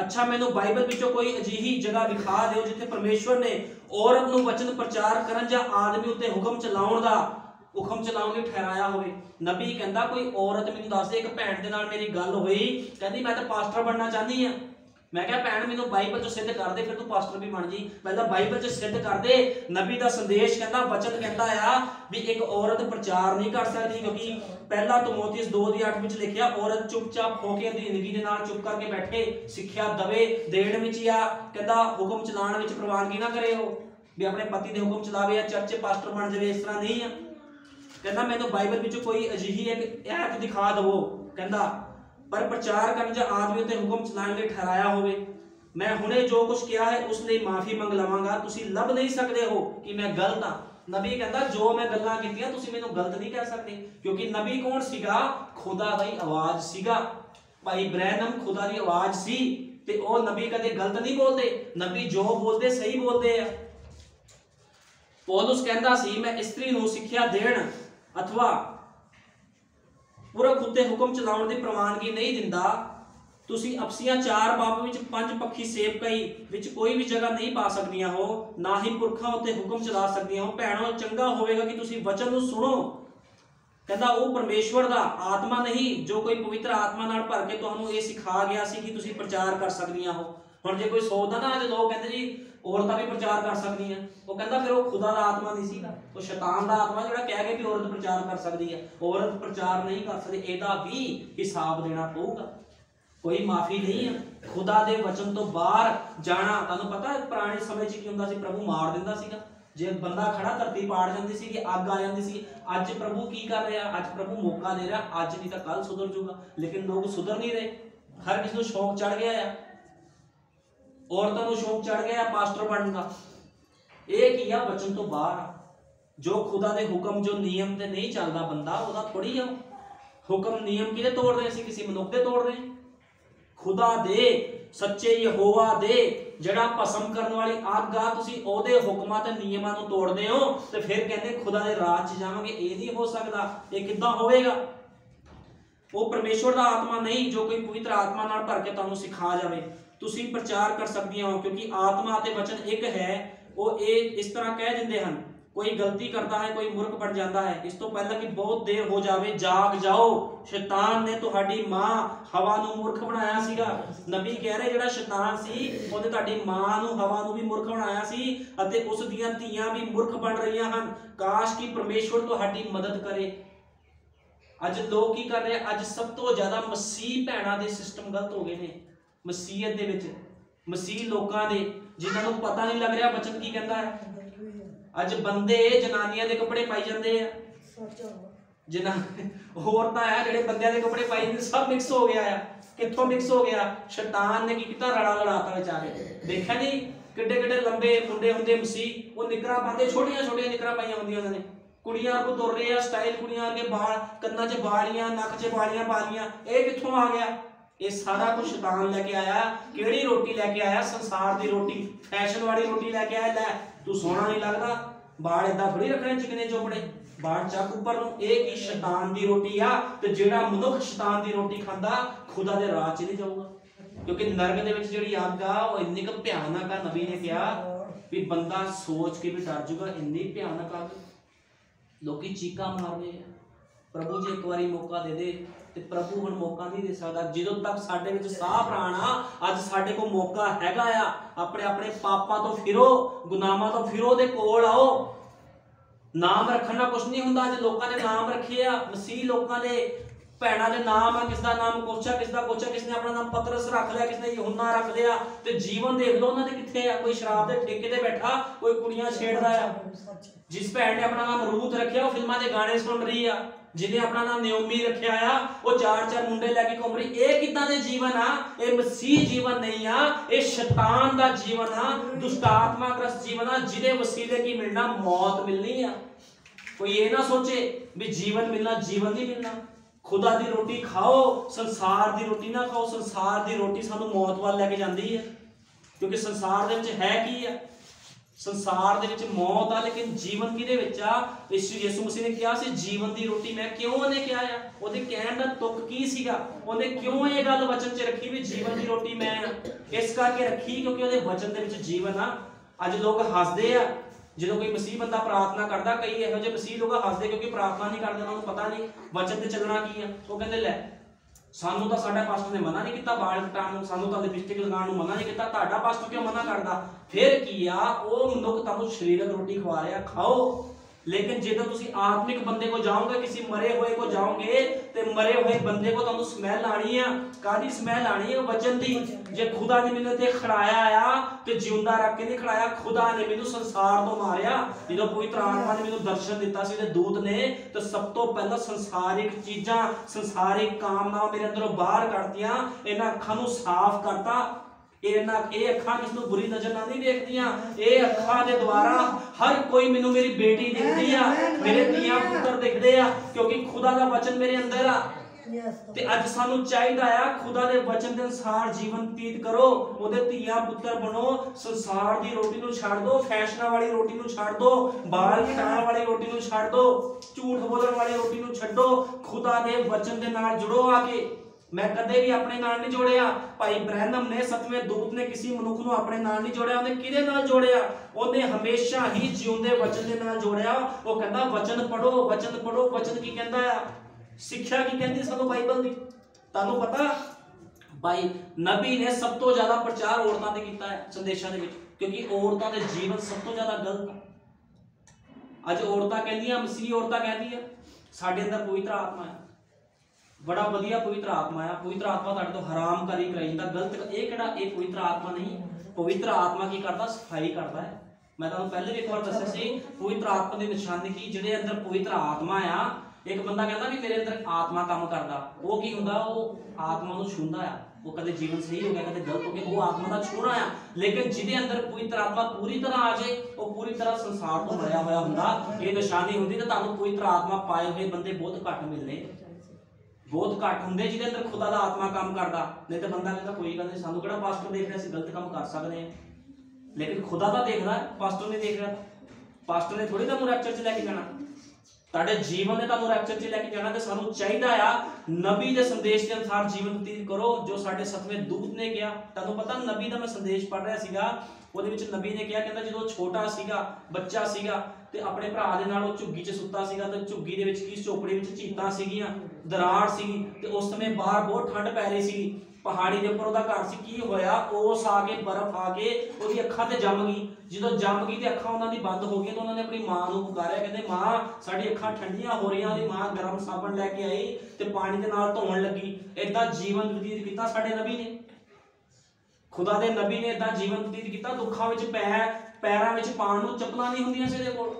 ਅੱਛਾ, ਮੈਨੂੰ ਬਾਈਬਲ ਵਿੱਚੋਂ ਕੋਈ ਅਜਿਹੀ ਜਗ੍ਹਾ ਵਿਖਾ ਦਿਓ ਜਿੱਥੇ ਪਰਮੇਸ਼ਵਰ ਨੇ ਔਰਤ ਨੂੰ ਵਚਨ ਪ੍ਰਚਾਰ ਕਰਨ ਜਾਂ ਆਦਮੀ ਉੱਤੇ ਹੁਕਮ ਚਲਾਉਣ ਦਾ ਹੁਕਮ ਚਲਾਉਣ ਲਈ ਠਹਿਰਾਇਆ ਹੋਵੇ। ਨਬੀ ਕਹਿੰਦਾ, ਕੋਈ ਔਰਤ ਮੈਨੂੰ ਦੱਸ ਦੇ, ਇੱਕ ਭੈਣ ਦੇ ਨਾਲ ਮੇਰੀ ਗੱਲ ਹੋਈ। ਕਹਿੰਦੀ, ਮੈਂ ਤਾਂ ਪਾਸਟਰ ਬਣਨਾ ਚਾਹੁੰਦੀ ਆ ਮੈਂ ਕਿਹਾ, ਭੈਣ, ਮੈਨੂੰ ਬਾਈਬਲ ਚ ਸਿੱਧ ਕਰ ਦੇ, ਫਿਰ ਤੂੰ ਪਾਸਟਰ ਵੀ ਬਣ ਜੀ। ਪਹਿਲਾਂ ਬਾਈਬਲ ਚ ਸਿੱਧ ਕਰ ਦੇ। ਨਬੀ ਦਾ ਸੰਦੇਸ਼ ਕਹਿੰਦਾ, ਬਚਨ ਕਹਿੰਦਾ ਆ ਵੀ ਇੱਕ ਔਰਤ ਪ੍ਰਚਾਰ ਨਹੀਂ ਕਰ ਸਕਦੀ, ਕਿਉਂਕਿ ਪਹਿਲਾ ਤਮੋਥੀਸ 2 ਦੀ 8 ਵਿੱਚ ਲਿਖਿਆ, ਔਰਤ ਚੁੱਪਚਾਪ ਹੋ ਕੇ ਆਪਣੀ ਜ਼ਿੰਦਗੀ ਦੇ ਨਾਲ ਚੁੱਪ ਕਰਕੇ ਬੈਠੇ, ਸਿੱਖਿਆ ਦਵੇ, ਦੇਣ ਵਿੱਚ ਹੀ ਆ। ਕਹਿੰਦਾ, ਹੁਕਮ ਚਲਾਉਣ ਵਿੱਚ ਪ੍ਰਵਾਨਗੀ ਨਾ ਕਰੇ ਉਹ ਵੀ ਆਪਣੇ ਪਤੀ ਦੇ ਹੁਕਮ ਚਲਾਵੇ ਜਾਂ ਚਰਚ ਪਾਸਟਰ ਬਣ ਜਾਵੇ, ਇਸ ਤਰ੍ਹਾਂ ਨਹੀਂ ਆ। ਕਹਿੰਦਾ ਮੈਨੂੰ ਬਾਈਬਲ ਵਿੱਚ ਕੋਈ ਅਜਿਹੀ ਇੱਕ ਐਤ ਦਿਖਾ ਦਿਵੋ। ਕਹਿੰਦਾ, ਪਰ ਪ੍ਰਚਾਰ ਕਰਨ ਜਾਂ ਆਦਮੀ ਉਤੇ ਹੁਕਮ ਚਲਾਉਣ ਲਈ ਠਹਿਰਾਇਆ ਹੋਵੇ। ਮੈਂ ਹੁਣੇ ਜੋ ਕੁਝ ਕਿਹਾ ਹੈ, ਉਸ ਲਈ ਮਾਫੀ ਮੰਗ ਲਵਾਂਗਾ। ਤੁਸੀਂ ਲੱਭ ਨਹੀਂ ਸਕਦੇ ਹੋ ਕਿ ਮੈਂ ਗਲਤ ਹਾਂ। ਨਬੀ ਕਹਿੰਦਾ, ਜੋ ਮੈਂ ਗੱਲਾਂ ਕੀਤੀਆਂ, ਤੁਸੀਂ ਮੈਨੂੰ ਗਲਤ ਨਹੀਂ ਕਹਿ ਸਕਦੇ, ਕਿਉਂਕਿ ਨਬੀ ਕੌਣ ਸੀਗਾ? ਖੁਦਾ ਦੀ ਆਵਾਜ਼ ਸੀਗਾ। ਭਾਈ ਬ੍ਰੈਨਮ ਖੁਦਾ ਦੀ ਆਵਾਜ਼ ਸੀ ਤੇ ਉਹ ਨਬੀ ਕਦੇ ਗਲਤ ਨਹੀਂ ਬੋਲਦੇ। ਨਬੀ ਜੋ ਬੋਲਦੇ, ਸਹੀ ਬੋਲਦੇ ਆ। ਪੌਲਸ ਕਹਿੰਦਾ ਸੀ, ਮੈਂ ਇਸਤਰੀ ਨੂੰ ਸਿੱਖਿਆ ਦੇਣ ਅਥਵਾ ਪੁਰਖ ਉੱਤੇ ਹੁਕਮ ਚਲਾਉਣ ਦੀ ਪ੍ਰਵਾਨਗੀ ਨਹੀਂ ਦਿੰਦਾ, ਤੁਸੀਂ ਅਪਸੀਆਂ ਚਾਰ ਬਾਬ ਵਿੱਚ ਪੰਜ ਪੱਖੀ ਸੇਵਕਈ ਵਿੱਚ ਕੋਈ ਵੀ ਜਗ੍ਹਾ ਨਹੀਂ ਪਾ ਸਕਦੀਆਂ ਹੋ, ਨਾ ਹੀ ਪੁਰਖਾਂ ਉੱਤੇ ਹੁਕਮ ਚਲਾ ਸਕਦੀਆਂ ਹੋ। ਭੈਣੋ, ਚੰਗਾ ਹੋਵੇਗਾ ਕਿ ਤੁਸੀਂ ਵਚਨ ਨੂੰ ਸੁਣੋ। ਕਹਿੰਦਾ, ਉਹ ਪਰਮੇਸ਼ਵਰ ਦਾ ਆਤਮਾ ਨਹੀਂ, ਜੋ ਕੋਈ ਪਵਿੱਤਰ ਆਤਮਾ ਨਾਲ ਭਰ ਕੇ ਤੁਹਾਨੂੰ ਇਹ ਸਿਖਾ ਗਿਆ ਸੀ ਕਿ ਤੁਸੀਂ ਪ੍ਰਚਾਰ ਕਰ ਸਕਦੀਆਂ ਹੋ। ਹੁਣ ਜੇ ਕੋਈ ਸੋਚਦਾ ਨਾ ਅੱਜ ਲੋਕ ਕਹਿੰਦੇ ਜੀ, ਔਰਤਾਂ ਵੀ ਪ੍ਰਚਾਰ ਕਰ ਸਕਦੀਆਂ ਉਹ ਕਹਿੰਦਾ ਫਿਰ ਉਹ ਖੁਦਾ ਦਾ ਆਤਮਾ ਨਹੀਂ ਸੀਗਾ। ਉਹ ਸ਼ੈਤਾਨ ਦਾ ਆਤਮਾ ਜਿਹੜਾ ਕਹਿ ਕੇ ਵੀ ਔਰਤ ਪ੍ਰਚਾਰ ਕਰ ਸਕਦੀ ਹੈ ਔਰਤ ਪ੍ਰਚਾਰ ਨਹੀਂ ਕਰ ਸਕਦੀ, ਇਹਦਾ ਵੀ ਹਿਸਾਬ ਦੇਣਾ ਪਊਗਾ। ਕੋਈ ਮਾਫੀ ਨਹੀਂ ਹੈ ਖੁਦਾ ਦੇ ਵਚਨ ਤੋਂ ਬਾਹਰ ਜਾਣਾ, ਤੁਹਾਨੂੰ ਪਤਾ ਹੈ, ਪੁਰਾਣੇ ਸਮੇਂ 'ਚ ਕੀ ਹੁੰਦਾ ਸੀ? ਪ੍ਰਭੂ ਮਾਰ ਦਿੰਦਾ ਸੀਗਾ। ਜੇ ਬੰਦਾ ਖੜਾ ਧਰਤੀ ਪਾੜ ਜਾਂਦੀ ਸੀ ਕਿ ਅੱਗ ਆ ਜਾਂਦੀ ਸੀ, ਅੱਜ ਪ੍ਰਭੂ ਕੀ ਕਰ ਰਿਹਾ? ਅੱਜ ਪ੍ਰਭੂ ਮੌਕਾ ਦੇ ਰਿਹਾ, ਅੱਜ ਨਹੀਂ ਤਾਂ ਕੱਲ ਸੁਧਰ ਜਾਊਗਾ। ਲੇਕਿਨ ਲੋਕ ਸੁਧਰ ਨਹੀਂ ਰਹੇ। ਹਰ ਕਿਸ ਨੂੰ ਸ਼ੌਕ ਚੜ ਗਿਆ ਆ। ਔਰਤਾਂ ਨੂੰ ਸ਼ੌਂਕ ਚੜ ਗਿਆ ਪਾਸਟਰ ਬਣਨ ਦਾ? ਇਹ ਕੀ ਆ? ਵਚਨ ਤੋਂ ਬਾਹਰ ਆ। ਜੋ ਖੁਦਾ ਦੇ ਹੁਕਮ, ਜੋ ਨਿਯਮ ਤੇ ਨਹੀਂ ਚੱਲਦਾ ਬੰਦਾ, ਉਹਦਾ ਥੋੜੀ ਆ ਹੁਕਮ, ਨਿਯਮ ਕਿਹਦੇ ਤੋੜ ਰਹੇ ਸੀ ਕਿਸੇ ਮਨੁੱਖ ਦੇ ਤੋੜ ਰਹੇ। ਖੁਦਾ ਦੇ, ਸੱਚੇ ਯਹੋਵਾ ਦੇ, ਜਿਹੜਾ ਭਸਮ ਕਰਨ ਵਾਲੀ ਅੱਗ ਆ ਤੁਸੀਂ ਉਹਦੇ ਹੁਕਮਾਂ ਤੇ ਨਿਯਮਾਂ ਨੂੰ ਤੋੜਦੇ ਹੋ ਤੇ ਫਿਰ ਕਹਿੰਦੇ ਖੁਦਾ ਦੇ ਰਾਜ 'ਚ ਜਾਵਾਂਗੇ। ਇਹ ਨਹੀਂ ਹੋ ਸਕਦਾ। ਇਹ ਕਿੱਦਾਂ ਹੋਵੇਗਾ? ਉਹ ਪਰਮੇਸ਼ਵਰ ਦਾ ਆਤਮਾ ਨਹੀਂ, ਜੋ ਕੋਈ ਪਵਿੱਤਰ ਆਤਮਾ ਨਾਲ ਭਰ ਕੇ ਤੁਹਾਨੂੰ ਸਿਖਾ ਜਾਵੇ। ਤੁਸੀਂ ਪ੍ਰਚਾਰ ਕਰ ਸਕਦੀਆਂ ਹੋ, ਕਿਉਂਕਿ ਆਤਮਾ ਅਤੇ ਵਚਨ ਇੱਕ ਹੈ, ਉਹ ਇਹ ਇਸ ਤਰ੍ਹਾਂ ਕਹਿ ਦਿੰਦੇ ਹਨ, ਕੋਈ ਗਲਤੀ ਕਰਦਾ ਹੈ, ਕੋਈ ਮੂਰਖ ਬਣ ਜਾਂਦਾ ਹੈ, ਇਸ ਤੋਂ ਪਹਿਲਾਂ ਕਿ ਬਹੁਤ ਦੇਰ ਹੋ ਜਾਵੇ, ਜਾਗ ਜਾਓ, ਸ਼ੈਤਾਨ ਨੇ ਤੁਹਾਡੀ ਮਾਂ ਹਵਾ ਨੂੰ ਮੂਰਖ ਬਣਾਇਆ ਸੀਗਾ। ਨਬੀ ਕਹਿ ਰਹੇ ਜਿਹੜਾ ਸ਼ੈਤਾਨ ਸੀ ਉਹਨੇ ਤੁਹਾਡੀ ਮਾਂ ਨੂੰ ਹਵਾ ਨੂੰ ਵੀ ਮੂਰਖ ਬਣਾਇਆ ਸੀ ਅਤੇ ਉਸ ਦੀਆਂ ਧੀਆਂ ਵੀ ਮੂਰਖ ਬਣ ਰਹੀਆਂ ਹਨ। ਕਾਸ਼ ਕਿ ਪਰਮੇਸ਼ਵਰ ਤੁਹਾਡੀ ਮਦਦ ਕਰੇ। ਅੱਜ ਲੋਕ ਕੀ ਕਰ ਰਹੇ? ਅੱਜ ਸਭ ਤੋਂ ਜ਼ਿਆਦਾ ਮਸੀਹ ਭੈਣਾਂ ਦੇ ਸਿਸਟਮ ਗਲਤ ਹੋ ਗਏ ਨੇ। ਮਸੀਹਤ ਦੇ ਵਿੱਚ, ਮਸੀਹ ਲੋਕਾਂ ਦੇ, ਜਿਨ੍ਹਾਂ ਨੂੰ ਪਤਾ ਨਹੀਂ ਲੱਗ ਰਿਹਾ ਬਚਨ ਕੀ ਕਹਿੰਦਾ ਹੈ। ਅੱਜ ਬੰਦੇ ਜਨਾਨੀਆਂ ਦੇ ਕੱਪੜੇ ਪਾਈ ਜਾਂਦੇ ਆ। ਜਿਨ੍ਹਾਂ, ਹੋਰ ਤਾਂ ਆ ਜਿਹੜੇ ਬੰਦਿਆਂ ਦੇ ਕੱਪੜੇ ਪਾਈ ਜਾਂਦੇ, ਸਭ ਮਿਕਸ ਹੋ ਗਿਆ ਆ। ਕਿੱਥੋਂ ਮਿਕਸ ਹੋ ਗਿਆ? ਸ਼ੈਤਾਨ ਨੇ ਕੀ ਕੀਤਾ? ਰੜਾ ਲੜਾਤਾ ਵਿੱਚ ਦੇਖਿਆ ਜੀ, ਕਿੱਡੇ ਕਿੱਡੇ ਲੰਬੇ ਮੁੰਡੇ ਹੁੰਦੇ ਮਸੀਹ, ਉਹ ਨਿਕਰਾਂ ਪਾਉਂਦੇ, ਛੋਟੀਆਂ ਛੋਟੀਆਂ ਨਿਕਰਾਂ ਪਾਈਆਂ ਹੁੰਦੀਆਂ ਉਹਨਾਂ ਨੇ। ਕੁੜੀਆਂ ਕੋ ਤੁਰ ਰਹੇ ਆ ਸਟਾਈਲ ਕੁੜੀਆਂ ਵਰਗੇ ਵਾਲ ਕੰਨਾਂ 'ਚ ਬਾਲੀਆਂ, ਨੱਕ 'ਚ ਵਾਲੀਆਂ ਪਾ ਲੀਆਂ ਇਹ ਕਿੱਥੋਂ ਆ ਗਿਆ? ਇਹ ਸਾਰਾ ਕੁਝ ਸ਼ੈਤਾਨ ਲੈ ਕੇ ਆਇਆ, ਕਿਹੜੀ ਰੋਟੀ ਲੈ ਕੇ ਆਇਆ? ਸੰਸਾਰ ਦੀ ਰੋਟੀ ਫੈਸ਼ਨ ਵਾਲੀ ਰੋਟੀ ਲੈ ਕੇ ਆਇਆ, ਲੈ, ਤੂੰ ਸੋਹਣਾ ਨਹੀਂ ਲੱਗਦਾ। ਬਾਲ ਏਦਾਂ ਥੋੜੀ ਰੱਖਣੇ ਚਿਕਨੇ ਚੋਪੜੇ। ਬਾਲ ਚੱਕ ਉੱਪਰ ਨੂੰ, ਇਹ ਕੀ ਸ਼ੈਤਾਨ ਦੀ ਰੋਟੀ ਆ? ਤੇ ਜਿਹੜਾ ਮਨੁੱਖ ਸ਼ੈਤਾਨ ਦੀ ਰੋਟੀ ਖਾਂਦਾ, ਖੁਦਾ ਦੇ ਰਾਹ 'ਚ ਨਹੀਂ ਜਾਊਗਾ। ਕਿਉਂਕਿ ਨਰਕ ਦੇ ਵਿੱਚ ਜਿਹੜੀ ਅੱਗ ਆ, ਉਹ ਇੰਨੀ ਕੁ ਭਿਆਨਕ ਆ ਨਬੀ ਨੇ ਕਿਹਾ ਵੀ ਬੰਦਾ ਸੋਚ ਕੇ ਵੀ ਡਰ ਜੂਗਾ ਇੰਨੀ ਭਿਆਨਕ ਅੱਗ। ਲੋਕੀ ਚੀਕਾਂ ਮਾਰਦੇ ਆ। ਪ੍ਰਭੂ ਜੀ ਇੱਕ ਵਾਰੀ ਮੌਕਾ ਦੇ ਦੇ। ਤੇ ਪ੍ਰਭੂ ਹੁਣ ਮੌਕਾ ਨਹੀਂ ਦੇ ਸਕਦਾ। ਜਦੋਂ ਤੱਕ ਸਾਡੇ ਵਿੱਚ ਸਾਹ ਪ੍ਰਾਣ ਆ ਅੱਜ ਸਾਡੇ ਕੋਲ ਮੌਕਾ ਹੈਗਾ ਆ। ਆਪਣੇ ਆਪਣੇ ਪਾਪਾਂ ਤੋਂ ਫਿਰੋ ਗੁਨਾਹਾਂ ਤੋਂ ਫਿਰੋ ਦੇ ਕੋਲ ਆਓ। ਨਾਮ ਰੱਖਣ ਨਾਲ ਕੁਝ ਨਹੀਂ ਹੁੰਦਾ। ਅੱਜ ਲੋਕਾਂ ਨੇ ਨਾਮ ਰੱਖੇ ਆ। ਮਸੀਹ ਲੋਕਾਂ ਦੇ ਭੈਣਾਂ ਦੇ ਨਾਮ ਆ। ਕਿਸ ਦਾ ਨਾਮ ਕੋਚਾ ਕਿਸ ਦਾ ਕੋਚਾ ਕਿਸ ਨੇ ਆਪਣਾ ਨਾਮ ਪਤਰਸ ਰੱਖ ਲਿਆ ਕਿਸ ਨੇ ਯਹੋਨਾ ਰੱਖ ਲਿਆ। ਤੇ ਜੀਵਨ ਦੇਖ ਲਓ ਉਹਨਾਂ ਦੇ ਕਿੱਥੇ ਆ। ਕੋਈ ਸ਼ਰਾਬ ਦੇ ਠੇਕੇ ਤੇ ਬੈਠਾ ਕੋਈ ਕੁੜੀਆਂ ਛੇੜਦਾ ਆ। ਜਿਸ ਭੈਣ ਨੇ ਆਪਣਾ ਨਾਮ ਰੂਥ ਰੱਖਿਆ ਉਹ ਫਿਲਮਾਂ ਦੇ ਗਾਣੇ ਸੁਣ ਰਹੀ ਆ। ਜਿਹਨੇ ਆਪਣਾ ਨਾਮ ਨਿਓਮੀ ਰੱਖਿਆ ਆ, ਉਹ ਚਾਰ ਚਾਰ ਮੁੰਡੇ ਲੈ ਕੇ ਘੁੰਮ ਰਹੀ। ਇਹ ਕਿੱਦਾਂ ਦੇ ਜੀਵਨ ਆ? ਇਹ ਮਸੀਹ ਜੀਵਨ ਨਹੀਂ ਆ, ਇਹ ਸ਼ੈਤਾਨ ਦਾ ਜੀਵਨ ਆ ਦੁਸ਼ਟਾਤਮਾ ਗ੍ਰਸਤ ਜੀਵਨ ਆ, ਜਿਹਦੇ ਵਸੀਲੇ ਕੀ ਮਿਲਣਾ? ਮੌਤ ਮਿਲਣੀ ਆ। ਕੋਈ ਇਹ ਨਾ ਸੋਚੇ ਵੀ ਜੀਵਨ ਮਿਲਣਾ, ਜੀਵਨ ਨਹੀਂ ਮਿਲਣਾ। ਖੁਦਾ ਦੀ ਰੋਟੀ ਖਾਓ, ਸੰਸਾਰ ਦੀ ਰੋਟੀ ਨਾ ਖਾਓ। ਸੰਸਾਰ ਦੀ ਰੋਟੀ ਸਾਨੂੰ ਮੌਤ ਵੱਲ ਲੈ ਕੇ ਜਾਂਦੀ ਹੈ ਕਿਉਂਕਿ ਸੰਸਾਰ ਦੇ ਵਿੱਚ ਹੈ ਕੀ ਆ? ਸੰਸਾਰ ਦੇ ਵਿੱਚ ਮੌਤ ਆ, ਲੇਕਿਨ ਜੀਵਨ ਕਿਹਦੇ ਵਿੱਚ ਆ? ਇਸ ਯਿਸੂ ਮਸੀਹ ਨੇ ਕਿਹਾ ਸੀ, ਜੀਵਨ ਦੀ ਰੋਟੀ ਮੈਂ ਕਿਉਂ ਉਹਨੇ ਕਿਹਾ ਆ? ਉਹਦੇ ਕਹਿਣ ਦਾ ਤੁਕ ਕੀ ਸੀਗਾ? ਉਹਨੇ ਕਿਉਂ ਇਹ ਗੱਲ ਵਚਨ 'ਚ ਰੱਖੀ ਵੀ ਜੀਵਨ ਦੀ ਰੋਟੀ ਮੈਂ ਇਸ ਕਰਕੇ ਰੱਖੀ ਕਿਉਂਕਿ ਉਹਦੇ ਵਚਨ ਦੇ ਵਿੱਚ ਜੀਵਨ ਆ। ਅੱਜ ਲੋਕ ਹੱਸਦੇ ਆ। ਜਦੋਂ ਕੋਈ ਮਸੀਹ ਬੰਦਾ ਪ੍ਰਾਰਥਨਾ ਕਰਦਾ, ਕਈ ਇਹੋ ਜਿਹੇ ਮਸੀਹ ਲੋਕ ਹੱਸਦੇ ਕਿਉਂਕਿ ਪ੍ਰਾਰਥਨਾ ਨਹੀਂ ਕਰਦੇ, ਉਹਨਾਂ ਨੂੰ ਪਤਾ ਨਹੀਂ ਵਚਨ ਤੇ ਚੱਲਣਾ ਕੀ ਆ। ਉਹ ਕਹਿੰਦੇ, ਲੈ ਸਾਨੂੰ ਤਾਂ ਸਾਡਾ ਪਾਸਟਰ ਨੇ ਮਨਾ ਨਹੀਂ ਕੀਤਾ ਵਾਲ ਕਟਾਉਣ ਨੂੰ ਸਾਨੂੰ ਤਾਂ ਲਿਪਸਟਿਕ ਲਗਾਉਣ ਨੂੰ ਮਨਾ ਨਹੀਂ ਕੀਤਾ, ਤੁਹਾਡਾ ਪਾਸਟਰ ਕਿਉਂ ਮਨਾ ਕਰਦਾ? ਫਿਰ ਕੀ ਆ, ਉਹ ਮਨੁੱਖ ਤੁਹਾਨੂੰ ਸਰੀਰਕ ਰੋਟੀ ਖਵਾ ਰਿਹਾ, ਖਾਓ। ਲੇਕਿਨ ਜਦੋਂ ਤੁਸੀਂ ਆਤਮਿਕ ਬੰਦੇ ਕੋ ਜਾਓਗੇ, ਕਿਸੇ ਮਰੇ ਹੋਏ ਕੋ ਜਾਓਗੇ, ਤੇ ਮਰੇ ਹੋਏ ਬੰਦੇ ਕੋ ਤੁਹਾਨੂੰ ਸਮੈਲ ਆਣੀ ਆ। ਕਾਦੀ ਸਮੈਲ ਆਣੀ ਹੈ ਵਚਨ ਦੀ। ਜੇ ਖੁਦਾ ਨੇ ਮੈਨੂੰ ਤੇ ਖੜਾਇਆ ਆ, ਤੇ ਜਿਉਂਦਾ ਰੱਖ ਕੇ ਨਹੀਂ ਖੜਾਇਆ, ਖੁਦਾ ਨੇ ਮੈਨੂੰ ਸੰਸਾਰ ਤੋਂ ਮਾਰਿਆ। ਜਦੋਂ ਪਵਿੱਤਰ ਆਤਮਾ ਨੇ ਮੈਨੂੰ ਦਰਸ਼ਨ ਦਿੱਤਾ ਸੀ ਤੇ ਦੂਤ ਨੇ, ਤੇ ਸਭ ਤੋਂ ਪਹਿਲਾਂ ਸੰਸਾਰਿਕ ਚੀਜ਼ਾਂ, ਸੰਸਾਰਿਕ ਕਾਮਨਾਵਾਂ ਮੇਰੇ ਅੰਦਰੋਂ ਬਾਹਰ ਕੱਢਤੀਆਂ, ਇਹਨਾਂ ਅੱਖਾਂ ਨੂੰ ਸਾਫ਼ ਕਰਤਾ। ਇਹਨਾਂ ਇਹ ਅੱਖਾਂ ਕਿਸ ਨੂੰ ਬੁਰੀ ਨਜ਼ਰ ਨਾਲ ਨਹੀਂ ਵੇਖਦੀਆਂ ਇਹ ਅੱਖਾਂ ਦੇ ਦੁਆਰਾ ਹਰ ਕੋਈ ਮੈਨੂੰ ਮੇਰੀ ਬੇਟੀ ਦਿਖਦੀ ਆ ਮੇਰੇ ਧੀਆਂ ਪੁੱਤਰ ਦਿਖਦੇ ਆ ਕਿਉਂਕਿ ਖੁਦਾ ਦਾ ਵਚਨ ਮੇਰੇ ਅੰਦਰ ਆ। ਤੇ ਅੱਜ ਸਾਨੂੰ ਚਾਹੀਦਾ ਆ ਖੁਦਾ ਦੇ ਵਚਨ ਦੇ ਅਨੁਸਾਰ ਜੀਵਨ ਬਤੀਤ ਕਰੋ ਉਹਦੇ ਧੀਆਂ ਪੁੱਤਰ ਬਣੋ ਸੰਸਾਰ ਦੀ ਰੋਟੀ ਨੂੰ ਛੱਡ ਦਿਓ ਫੈਸ਼ਨਾਂ ਵਾਲੀ ਰੋਟੀ ਨੂੰ ਛੱਡ ਦਿਓ ਬਾਲ ਕਟਾਉਣ ਵਾਲੀ ਰੋਟੀ ਨੂੰ ਛੱਡ ਦਿਓ ਝੂਠ ਬੋਲਣ ਵਾਲੀ ਰੋਟੀ ਨੂੰ ਛੱਡੋ ਖੁਦਾ ਦੇ ਵਚਨ ਦੇ ਨਾਲ ਜੁੜੋ ਆ ਕੇ। ਮੈਂ ਕਦੇ ਵੀ ਆਪਣੇ ਨਾਲ ਨਹੀਂ ਜੋੜਿਆ। ਭਾਈ ਬ੍ਰਹਨਮ ਨੇ, ਸਤਵੇਂ ਦੂਤ ਨੇ ਕਿਸੇ ਮਨੁੱਖ ਨੂੰ ਆਪਣੇ ਨਾਲ ਨਹੀਂ ਜੋੜਿਆ, ਉਹਨੇ ਕਿਹਦੇ ਨਾਲ ਜੋੜਿਆ? ਉਹਨੇ ਹਮੇਸ਼ਾ ਹੀ ਜਿਉਂਦੇ ਵਚਨ ਦੇ ਨਾਲ ਜੋੜਿਆ। ਉਹ ਕਹਿੰਦਾ, ਵਚਨ ਪੜੋ ਵਚਨ ਪੜੋ ਵਚਨ ਕੀ ਕਹਿੰਦਾ ਆ? ਸਿੱਖਿਆ ਕੀ ਕਹਿੰਦੀ ਸਾਨੂੰ ਬਾਈਬਲ ਦੀ? ਤੁਹਾਨੂੰ ਪਤਾ? ਭਾਈ ਨਬੀ ਨੇ ਸਭ ਤੋਂ ਜ਼ਿਆਦਾ ਪ੍ਰਚਾਰ ਔਰਤਾਂ ਤੇ ਕੀਤਾ ਹੈ, ਸੰਦੇਸ਼ਾਂ ਦੇ ਵਿੱਚ। ਕਿਉਂਕਿ ਔਰਤਾਂ ਦੇ ਜੀਵਨ ਸਭ ਤੋਂ ਜ਼ਿਆਦਾ ਗਲਤ ਹੈ ਅੱਜ ਔਰਤਾਂ ਕਹਿੰਦੀਆਂ, ਮਸੀਹ ਔਰਤਾਂ ਕਹਿੰਦੀ ਕਹਿੰਦੀਆਂ, ਸਾਡੇ ਅੰਦਰ ਪਵਿੱਤਰ ਆਤਮਾ ਹੈ। ਬੜਾ ਵਧੀਆ ਪਵਿੱਤਰ ਆਤਮਾ ਆ। ਪਵਿੱਤਰ ਆਤਮਾ ਤੁਹਾਡੇ ਤੋਂ ਹਰਾਮ ਕਰੀ ਕਰਾਈ ਜਾਂਦਾ। ਗਲਤ ਇਹ ਕਿਹੜਾ ਇਹ ਪਵਿੱਤਰ ਆਤਮਾ ਨਹੀਂ। ਪਵਿੱਤਰ ਆਤਮਾ ਕੀ ਕਰਦਾ? ਸਫ਼ਾਈ ਕਰਦਾ ਹੈ। ਮੈਂ ਤੁਹਾਨੂੰ ਪਹਿਲੇ ਵੀ ਇੱਕ ਵਾਰ ਦੱਸਿਆ ਸੀ, ਪਵਿੱਤਰ ਆਤਮਾ ਦੀ ਨਿਸ਼ਾਨੀ ਕੀ? ਜਿਹੜੇ ਅੰਦਰ ਪਵਿੱਤਰ ਆਤਮਾ ਆ, ਇੱਕ ਬੰਦਾ ਕਹਿੰਦਾ ਵੀ ਮੇਰੇ ਅੰਦਰ ਆਤਮਾ ਕੰਮ ਕਰਦਾ। ਉਹ ਕੀ ਹੁੰਦਾ? ਉਹ ਆਤਮਾ ਨੂੰ ਛੂੰਦਾ ਆ। ਉਹ ਕਦੇ ਜੀਵਨ ਸਹੀ ਹੋ ਗਿਆ, ਕਦੇ ਗਲਤ ਹੋ ਗਿਆ। ਉਹ ਆਤਮਾ ਦਾ ਛੂਣਾ ਆ। ਲੇਕਿਨ ਜਿਹਦੇ ਅੰਦਰ ਪਵਿੱਤਰ ਆਤਮਾ ਪੂਰੀ ਤਰ੍ਹਾਂ ਆ ਜਾਏ, ਉਹ ਪੂਰੀ ਤਰ੍ਹਾਂ ਸੰਸਾਰ ਤੋਂ ਭਰਿਆ ਹੋਇਆ ਹੁੰਦਾ। ਇਹ ਨਿਸ਼ਾਨੀ ਹੁੰਦੀ ਤਾਂ ਤੁਹਾਨੂੰ ਪਵਿੱਤਰ ਆਤਮਾ ਪਾਏ ਹੋਏ ਬੰਦੇ ਬਹੁਤ ਘੱਟ ਮਿਲਦੇ ਬਹੁਤ ਘੱਟ ਹੁੰਦੇ ਜਿਹਦੇ ਅੰਦਰ ਖੁਦਾ ਦਾ ਆਤਮਾ ਕੰਮ ਕਰਦਾ। ਨਹੀਂ ਤਾਂ ਬੰਦਾ ਕਹਿੰਦਾ ਕੋਈ ਗੱਲ ਨਹੀਂ ਸਾਨੂੰ ਕਿਹੜਾ ਪਾਸਟਰ ਦੇਖ ਰਿਹਾ ਸੀ ਗਲਤ ਕੰਮ ਕਰ ਸਕਦੇ ਆ ਲੇਕਿਨ ਖੁਦਾ ਤਾਂ ਦੇਖਦਾ ਹੈ, ਪਾਸਟਰ ਨਹੀਂ ਦੇਖ ਰਿਹਾ। ਪਾਸਟਰ ਨੇ ਥੋੜੀ ਤੁਹਾਨੂੰ ਰੈਪਚਰ 'ਚ ਲੈ ਕੇ ਜਾਣਾ। ਤੁਹਾਡੇ ਜੀਵਨ ਨੇ ਤੁਹਾਨੂੰ ਰੈਪਚਰ 'ਚ ਲੈ ਕੇ ਜਾਣਾ ਤੇ ਸਾਨੂੰ ਚਾਹੀਦਾ ਆ, ਨਬੀ ਦੇ ਸੰਦੇਸ਼ ਦੇ ਅਨੁਸਾਰ ਜੀਵਨ ਬਤੀਤ ਕਰੋ, ਜੋ ਸਾਡੇ ਸਤਵੇਂ ਦੂਤ ਨੇ ਕਿਹਾ। ਤੁਹਾਨੂੰ ਪਤਾ ਨਬੀ ਦਾ ਮੈਂ ਸੰਦੇਸ਼ ਪੜ੍ਹ ਰਿਹਾ ਸੀਗਾ, ਉਹਦੇ ਵਿੱਚ ਨਬੀ ਨੇ ਕਿਹਾ, ਕਹਿੰਦਾ ਜਦੋਂ ਛੋਟਾ ਸੀਗਾ, ਬੱਚਾ ਸੀਗਾ ਤੇ ਆਪਣੇ ਭਰਾ ਦੇ ਨਾਲ ਉਹ ਝੁੱਗੀ 'ਚ ਸੁੱਤਾ ਸੀਗਾ ਤੇ ਝੁੱਗੀ ਦੇ ਵਿੱਚ ਕੀ ਝੋਪੜੀ ਵਿੱਚ ਚੀਤਾਂ ਸੀਗੀਆਂ ਦਰਾੜ ਸੀ ਤੇ ਉਸ ਸਮੇਂ ਬਾਹਰ ਬਹੁਤ ਠੰਡ ਪੈ ਰਹੀ ਸੀ। ਪਹਾੜੀ ਦੇ ਉੱਪਰ ਉਹਦਾ ਘਰ ਸੀ, ਕੀ ਹੋਇਆ? ਉਸ ਆ ਕੇ, ਬਰਫ਼ ਆ ਕੇ ਉਹਦੀ ਅੱਖਾਂ ਤੇ ਜੰਮ ਗਈ। ਜਦੋਂ ਜੰਮ ਗਈ ਤੇ ਅੱਖਾਂ ਉਹਨਾਂ ਦੀ ਬੰਦ ਹੋ ਗਈਆਂ ਤਾਂ ਉਹਨਾਂ ਨੇ ਆਪਣੀ ਮਾਂ ਨੂੰ ਪੁਕਾਰਿਆ, ਕਹਿੰਦੇ, ਮਾਂ, ਸਾਡੀ ਅੱਖਾਂ ਠੰਡੀਆਂ ਹੋ ਰਹੀਆਂ ਉਹਦੀ ਮਾਂ ਗਰਮ ਸਾਬਣ ਲੈ ਕੇ ਆਈ ਤੇ ਪਾਣੀ ਦੇ ਨਾਲ ਧੋਣ ਲੱਗੀ। ਏਦਾਂ ਜੀਵਨ ਬਤੀਤ ਕੀਤਾ ਸਾਡੇ ਨਬੀ ਨੇ। ਖੁਦਾ ਦੇ ਨਬੀ ਨੇ ਇਦਾਂ ਜੀਵਨ ਬਤੀਤ ਕੀਤਾ। ਦੁੱਖਾਂ ਵਿੱਚ ਪੈ, ਪੈਰਾਂ ਵਿੱਚ ਪਾਉਣ ਨੂੰ ਚੱਪਲਾਂ ਨਹੀਂ ਹੁੰਦੀਆਂ ਸੀ ਇਹਦੇ ਕੋਲ।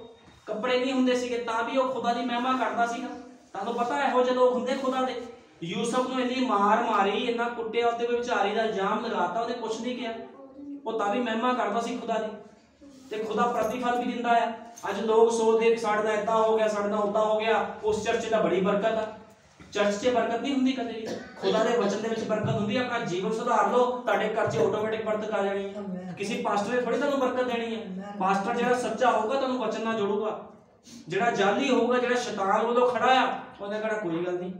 ਕੱਪੜੇ ਨਹੀਂ ਹੁੰਦੇ ਸੀਗੇ, ਤਾਂ ਵੀ ਉਹ ਖੁਦਾ ਦੀ ਮਹਿਮਾ ਕਰਦਾ ਸੀਗਾ। ਤੁਹਾਨੂੰ ਪਤਾ ਇਹੋ ਜਿਹੇ ਲੋਕ ਹੁੰਦੇ ਖੁਦਾ ਦੇ। ਯੂਸਫ ਨੂੰ ਇੰਨੀ ਮਾਰ ਮਾਰੀ ਇੰਨਾ ਕੁੱਟਿਆ ਉਹਦੇ ਵਿਚਾਰੀ ਦਾ ਇਲਜ਼ਾਮ ਲਗਾਤਾ ਉਹਨੇ ਕੁਝ ਨਹੀਂ ਕਿਹਾ। ਉਹ ਤਾਂ ਵੀ ਮਹਿਮਾ ਕਰਦਾ ਸੀ ਖੁਦਾ ਦੀ। ਤੇ ਖੁਦਾ ਪ੍ਰਤੀਫਲ ਵੀ ਦਿੰਦਾ ਆ। ਅੱਜ ਲੋਕ ਸੋਚਦੇ ਵੀ ਸਾਡੇ ਇਦਾਂ ਹੋ ਗਿਆ ਸਾਡੇ ਉਦਾਂ ਹੋ ਗਿਆ। ਉਸ ਚਰਚ ਦਾ ਬੜੀ ਬਰਕਤ ਆ। ਚਰਚ 'ਚ ਬਰਕਤ ਨਹੀਂ ਹੁੰਦੀ ਕਦੇ ਵੀ। ਖੁਦਾ ਦੇ ਵਚਨ ਦੇ ਵਿੱਚ ਬਰਕਤ ਹੁੰਦੀ ਹੈ ਆਪਣਾ ਜੀਵਨ ਸੁਧਾਰ ਲਓ ਤੁਹਾਡੇ ਘਰ 'ਚ ਆਟੋਮੈਟਿਕ ਬਰਕਤ ਆ। ਜਾਣੀ ਹੈ ਕਿਸੇ ਪਾਸਟਰ ਨੇ ਥੋੜੀ ਤੁਹਾਨੂੰ ਬਰਕਤ ਦੇਣੀ ਹੈ ਪਾਸਟਰ ਜਿਹੜਾ ਸੱਚਾ ਹੋਊਗਾ ਤੁਹਾਨੂੰ ਵਚਨ ਨਾਲ ਜੋੜੂਗਾ। ਜਿਹੜਾ ਜਾਲੀ ਹੋਊਗਾ ਜਿਹੜਾ ਸ਼ੈਤਾਨ ਵੱਲੋਂ ਖੜਾ ਆ ਉਹਨੇ ਕਹਣਾ ਕੋਈ ਗੱਲ ਨਹੀਂ।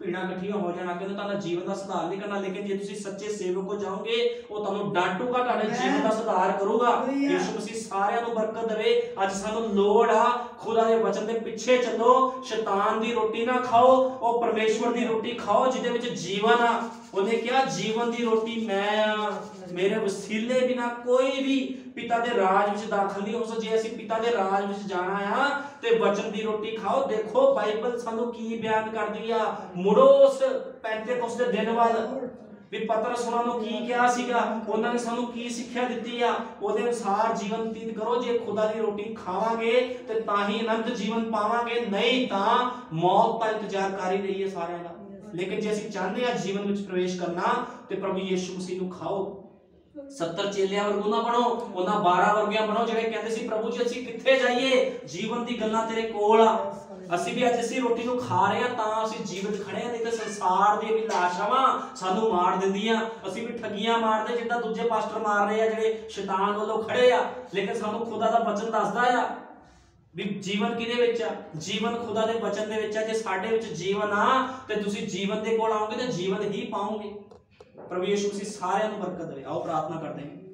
ਭੀੜਾਂ ਇਕੱਠੀਆਂ ਹੋ ਜਾਣ ਅੱਗੇ ਤੋਂ ਤੁਹਾਡਾ ਜੀਵਨ ਦਾ ਸੁਧਾਰ ਨਹੀਂ ਕਰਨਾ ਲੇਕਿਨ ਜੇ ਤੁਸੀਂ ਸੱਚੇ ਸੇਵਕ ਕੋ ਜਾਓਗੇ ਉਹ ਤੁਹਾਨੂੰ ਡਾਂਟੂਗਾ ਤੁਹਾਡੇ ਜੀਵਨ ਦਾ ਸੁਧਾਰ ਕਰੂਗਾ। ਯਿਸੂ ਮਸੀਹ ਸਾਰਿਆਂ ਨੂੰ ਬਰਕਤ ਦੇਵੇ। ਅੱਜ ਸਾਨੂੰ ਲੋੜ ਆ ਖੁਦਾ ਦੇ ਵਚਨ ਦੇ ਪਿੱਛੇ ਚੱਲੋ। ਸ਼ੈਤਾਨ ਦੀ ਰੋਟੀ ਨਾ ਖਾਓ ਉਹ ਪਰਮੇਸ਼ਵਰ ਦੀ ਰੋਟੀ ਖਾਓ ਜਿਹਦੇ ਵਿੱਚ ਜੀਵਨ ਆ। ਉਹਨੇ ਕਿਹਾ ਜੀਵਨ ਦੀ ਰੋਟੀ ਮੈਂ ਆ। ਮੇਰੇ ਵਸੀਲੇ ਬਿਨਾ ਕੋਈ ਵੀ ਪਿਤਾ ਦੇ ਰਾਜ ਵਿੱਚ ਦਾਖਲ ਨਹੀਂ ਹੋ ਸਕਦਾ। ਜੇ ਅਸੀਂ ਪਿਤਾ ਦੇ ਰਾਜ ਵਿੱਚ ਜਾਣਾ ਆ, ਤੇ ਵਚਨ ਦੀ ਰੋਟੀ ਖਾਓ। ਦੇਖੋ, ਬਾਈਬਲ ਸਾਨੂੰ ਕੀ ਬਿਆਨ ਕਰਦੀ ਆ? ਮੁੜੋ ਉਸ ਪੈਂਤੇਕੋਸ ਦੇ ਦਿਨ ਵੱਲ। ਵੀ ਪਤਰਸ ਉਹਨਾਂ ਨੂੰ ਕੀ ਕਿਹਾ ਸੀਗਾ? ਉਹਨਾਂ ਨੇ ਸਾਨੂੰ ਕੀ ਸਿੱਖਿਆ ਦਿੱਤੀ ਆ? ਉਹਦੇ ਅਨੁਸਾਰ ਜੀਵਨ ਬਤੀਤ ਕਰੋ। ਜੇ ਖੁਦਾ ਦੀ ਰੋਟੀ ਖਾਵਾਂਗੇ, ਤੇ ਤਾਂ ਹੀ ਅਨੰਤ ਜੀਵਨ ਪਾਵਾਂਗੇ। ਨਹੀਂ ਤਾਂ ਮੌਤ ਦਾ ਇੰਤਜ਼ਾਰ ਕਰ ਹੀ ਰਹੀ ਹੈ ਸਾਰਿਆਂ ਦਾ। ਲੇਕਿਨ ਜੇ ਅਸੀਂ ਚਾਹੁੰਦੇ ਆ ਜੀਵਨ ਵਿੱਚ ਪ੍ਰਵੇਸ਼ ਕਰਨਾ, ਤੇ ਪ੍ਰਭੂ ਯੀਸ਼ੂ ਮਸੀਹ ਨੂੰ ਖਾਓ। 70 ਚੇਲਿਆਂ ਵਰਗੂ ਨਾ ਬਣੋ, ਉਹਨਾਂ 12 ਵਰਗਿਆਂ ਬਣੋ ਜਿਹੜੇ ਕਹਿੰਦੇ ਸੀ ਪ੍ਰਭੂ ਜੀ, ਅਸੀਂ ਕਿੱਥੇ ਜਾਈਏ? ਜੀਵਨ ਦੀ ਗੱਲਾਂ ਤੇਰੇ ਕੋਲ ਆ। ਅਸੀਂ ਵੀ ਅੱਜ ਅਸੀਂ ਰੋਟੀ ਨੂੰ ਖਾ ਰਹੇ ਆ ਤਾਂ ਅਸੀਂ ਜੀਵਤ ਖੜੇ ਆ ਨਹੀਂ ਤੇ ਸੰਸਾਰ ਦੀਆਂ ਵੀ ਲਾਸ਼ਾਵਾਂ ਸਾਨੂੰ ਮਾਰ ਦਿੰਦੀਆਂ। ਅਸੀਂ ਵੀ ਠੱਗੀਆਂ ਮਾਰਦੇ, ਜਿੱਦਾਂ ਦੂਜੇ ਪਾਸਟਰ ਮਾਰ ਰਹੇ ਆ, ਜਿਹੜੇ ਸ਼ੈਤਾਨ ਵੱਲੋਂ ਖੜੇ ਆ। ਲੇਕਿਨ ਸਾਨੂੰ ਖੁਦਾ ਦਾ ਵਚਨ ਦੱਸਦਾ ਆ ਵੀ ਜੀਵਨ ਕਿਹਦੇ ਵਿੱਚ ਆ? ਜੀਵਨ ਖੁਦਾ ਦੇ ਵਚਨ ਦੇ ਵਿੱਚ ਆ। ਜੇ ਸਾਡੇ ਵਿੱਚ ਜੀਵਨ ਆ, ਤੇ ਤੁਸੀਂ ਜੀਵਨ ਦੇ ਕੋਲ ਆਓਗੇ, ਤੇ ਜੀਵਨ ਹੀ ਪਾਓਗੇ। ਪ੍ਰਭੂ ਯਿਸੂ ਮਸੀਹ ਸਾਰਿਆਂ ਨੂੰ ਬਰਕਤ ਦੇਵੇ। ਆਓ ਪ੍ਰਾਰਥਨਾ ਕਰਦੇ ਹਾਂ।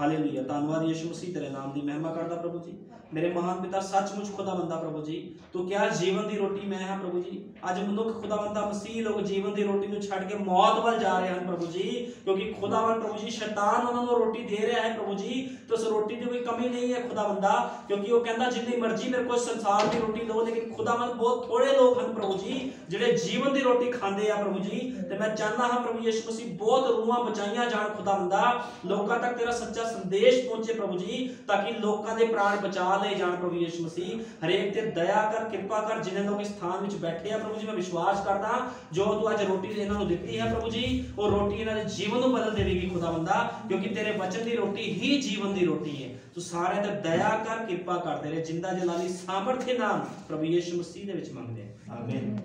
ਹਾਲੇਲੂਇਆ। ਧੰਨਵਾਦ ਯਿਸੂ ਮਸੀਹ ਤੇਰੇ ਨਾਮ ਦੀ ਮਹਿਮਾ ਕਰਦਾ ਪ੍ਰਭੂ ਜੀ। ਮੇਰੇ ਮਹਾਨ ਪਿਤਾ, ਸੱਚਮੁੱਚ ਖੁਦਾਵੰਦਾ ਪ੍ਰਭੂ ਜੀ। ਤੂੰ ਕਿਹਾ, ਜੀਵਨ ਦੀ ਰੋਟੀ ਮੈਂ ਹਾਂ ਪ੍ਰਭੂ ਜੀ। ਅੱਜ ਮਨੁੱਖ ਖੁਦਾਵੰਦਾ ਮਸੀਹ ਲੋਕ ਜੀਵਨ ਦੀ ਰੋਟੀ ਨੂੰ ਛੱਡ ਕੇ ਮੌਤ ਵੱਲ ਜਾ ਰਹੇ ਹਨ ਪ੍ਰਭੂ ਜੀ, ਕਿਉਂਕਿ ਖੁਦਾਵੰਦ ਪ੍ਰਭੂ ਜੀ ਸ਼ੈਤਾਨ ਉਹਨਾਂ ਨੂੰ ਰੋਟੀ ਦੇ ਰਿਹਾ ਹੈ ਪ੍ਰਭੂ ਜੀ। ਤੇ ਉਸ ਰੋਟੀ ਦੀ ਕੋਈ ਕਮੀ ਨਹੀਂ ਹੈ ਖੁਦਾਵੰਦਾ, ਕਿਉਂਕਿ ਉਹ ਕਹਿੰਦਾ, ਜਿੰਨੀ ਮਰਜ਼ੀ ਮੇਰੇ ਕੋਲ ਸੰਸਾਰ ਦੀ ਰੋਟੀ ਲਓ, ਲੇਕਿਨ ਖੁਦਾਵੰਦ ਬਹੁਤ ਥੋੜੇ ਲੋਕ ਹਨ ਪ੍ਰਭੂ ਜੀ, ਜਿਹੜੇ ਜੀਵਨ ਦੀ ਰੋਟੀ ਖਾਂਦੇ ਆ ਪ੍ਰਭੂ ਜੀ। ਤੇ ਮੈਂ ਚਾਹੁੰਦਾ ਹਾਂ ਪ੍ਰਭੂ ਯਿਸੂ ਮਸੀਹ, ਬਹੁਤ ਰੂਹਾਂ ਬਚਾਈਆਂ ਜਾਣ ਖੁਦਾਵੰਦਾ। ਲੋਕਾਂ ਤੱਕ ਤੇਰਾ ਸੱਚਾ ਸੰਦੇਸ਼ ਪਹੁੰਚੇ ਪ੍ਰਭੂ ਜੀ, ਤਾਂ ਕਿ ਲੋਕਾਂ ਦੇ ਪ੍ਰਾਣ ਬਚਾ ਲਏ ਜਾਣ ਪ੍ਰਭੂ ਯਿਸੂ ਮਸੀਹ। ਹਰੇਕ ਤੇ ਦਇਆ ਕਰ, ਕਿਰਪਾ ਕਰ, ਜਿਨ੍ਹਾਂ ਲੋਕ ਇਸ ਸਥਾਨ ਵਿੱਚ ਬੈਠੇ ਆ ਪ੍ਰਭੂ ਜੀ, ਮੈਂ ਵਿਸ਼ਵਾਸ ਕਰਦਾ ਜੋ ਤੂੰ ਅੱਜ ਰੋਟੀ ਇਹਨਾਂ ਨੂੰ ਦਿੱਤੀ ਹੈ ਪ੍ਰਭੂ ਜੀ, ਉਹ ਰੋਟੀ ਇਹਨਾਂ ਦੇ ਜੀਵਨ ਨੂੰ ਬਦਲ ਦੇਵੇਗੀ ਖੁਦਾਵੰਦਾ ਕਿਉਂਕਿ ਤੇਰੇ ਬਚਨ ਦੀ ਰੋਟੀ ਹੀ ਜੀਵਨ ਦੀ ਰੋਟੀ ਹੈ। ਤੂੰ ਸਾਰਿਆਂ ਤੇ ਦਇਆ ਕਰ, ਕਿਰਪਾ ਕਰ ਤੇਰੇ ਜਿੰਦਾ ਜਲਾਲੀ ਸਾਮਰਥ ਦੇ ਨਾਮ ਪ੍ਰਭੂ ਯਿਸੂ ਮਸੀਹ ਦੇ ਵਿੱਚ ਮੰਗਦੇ ਆ ਆਮੀਨ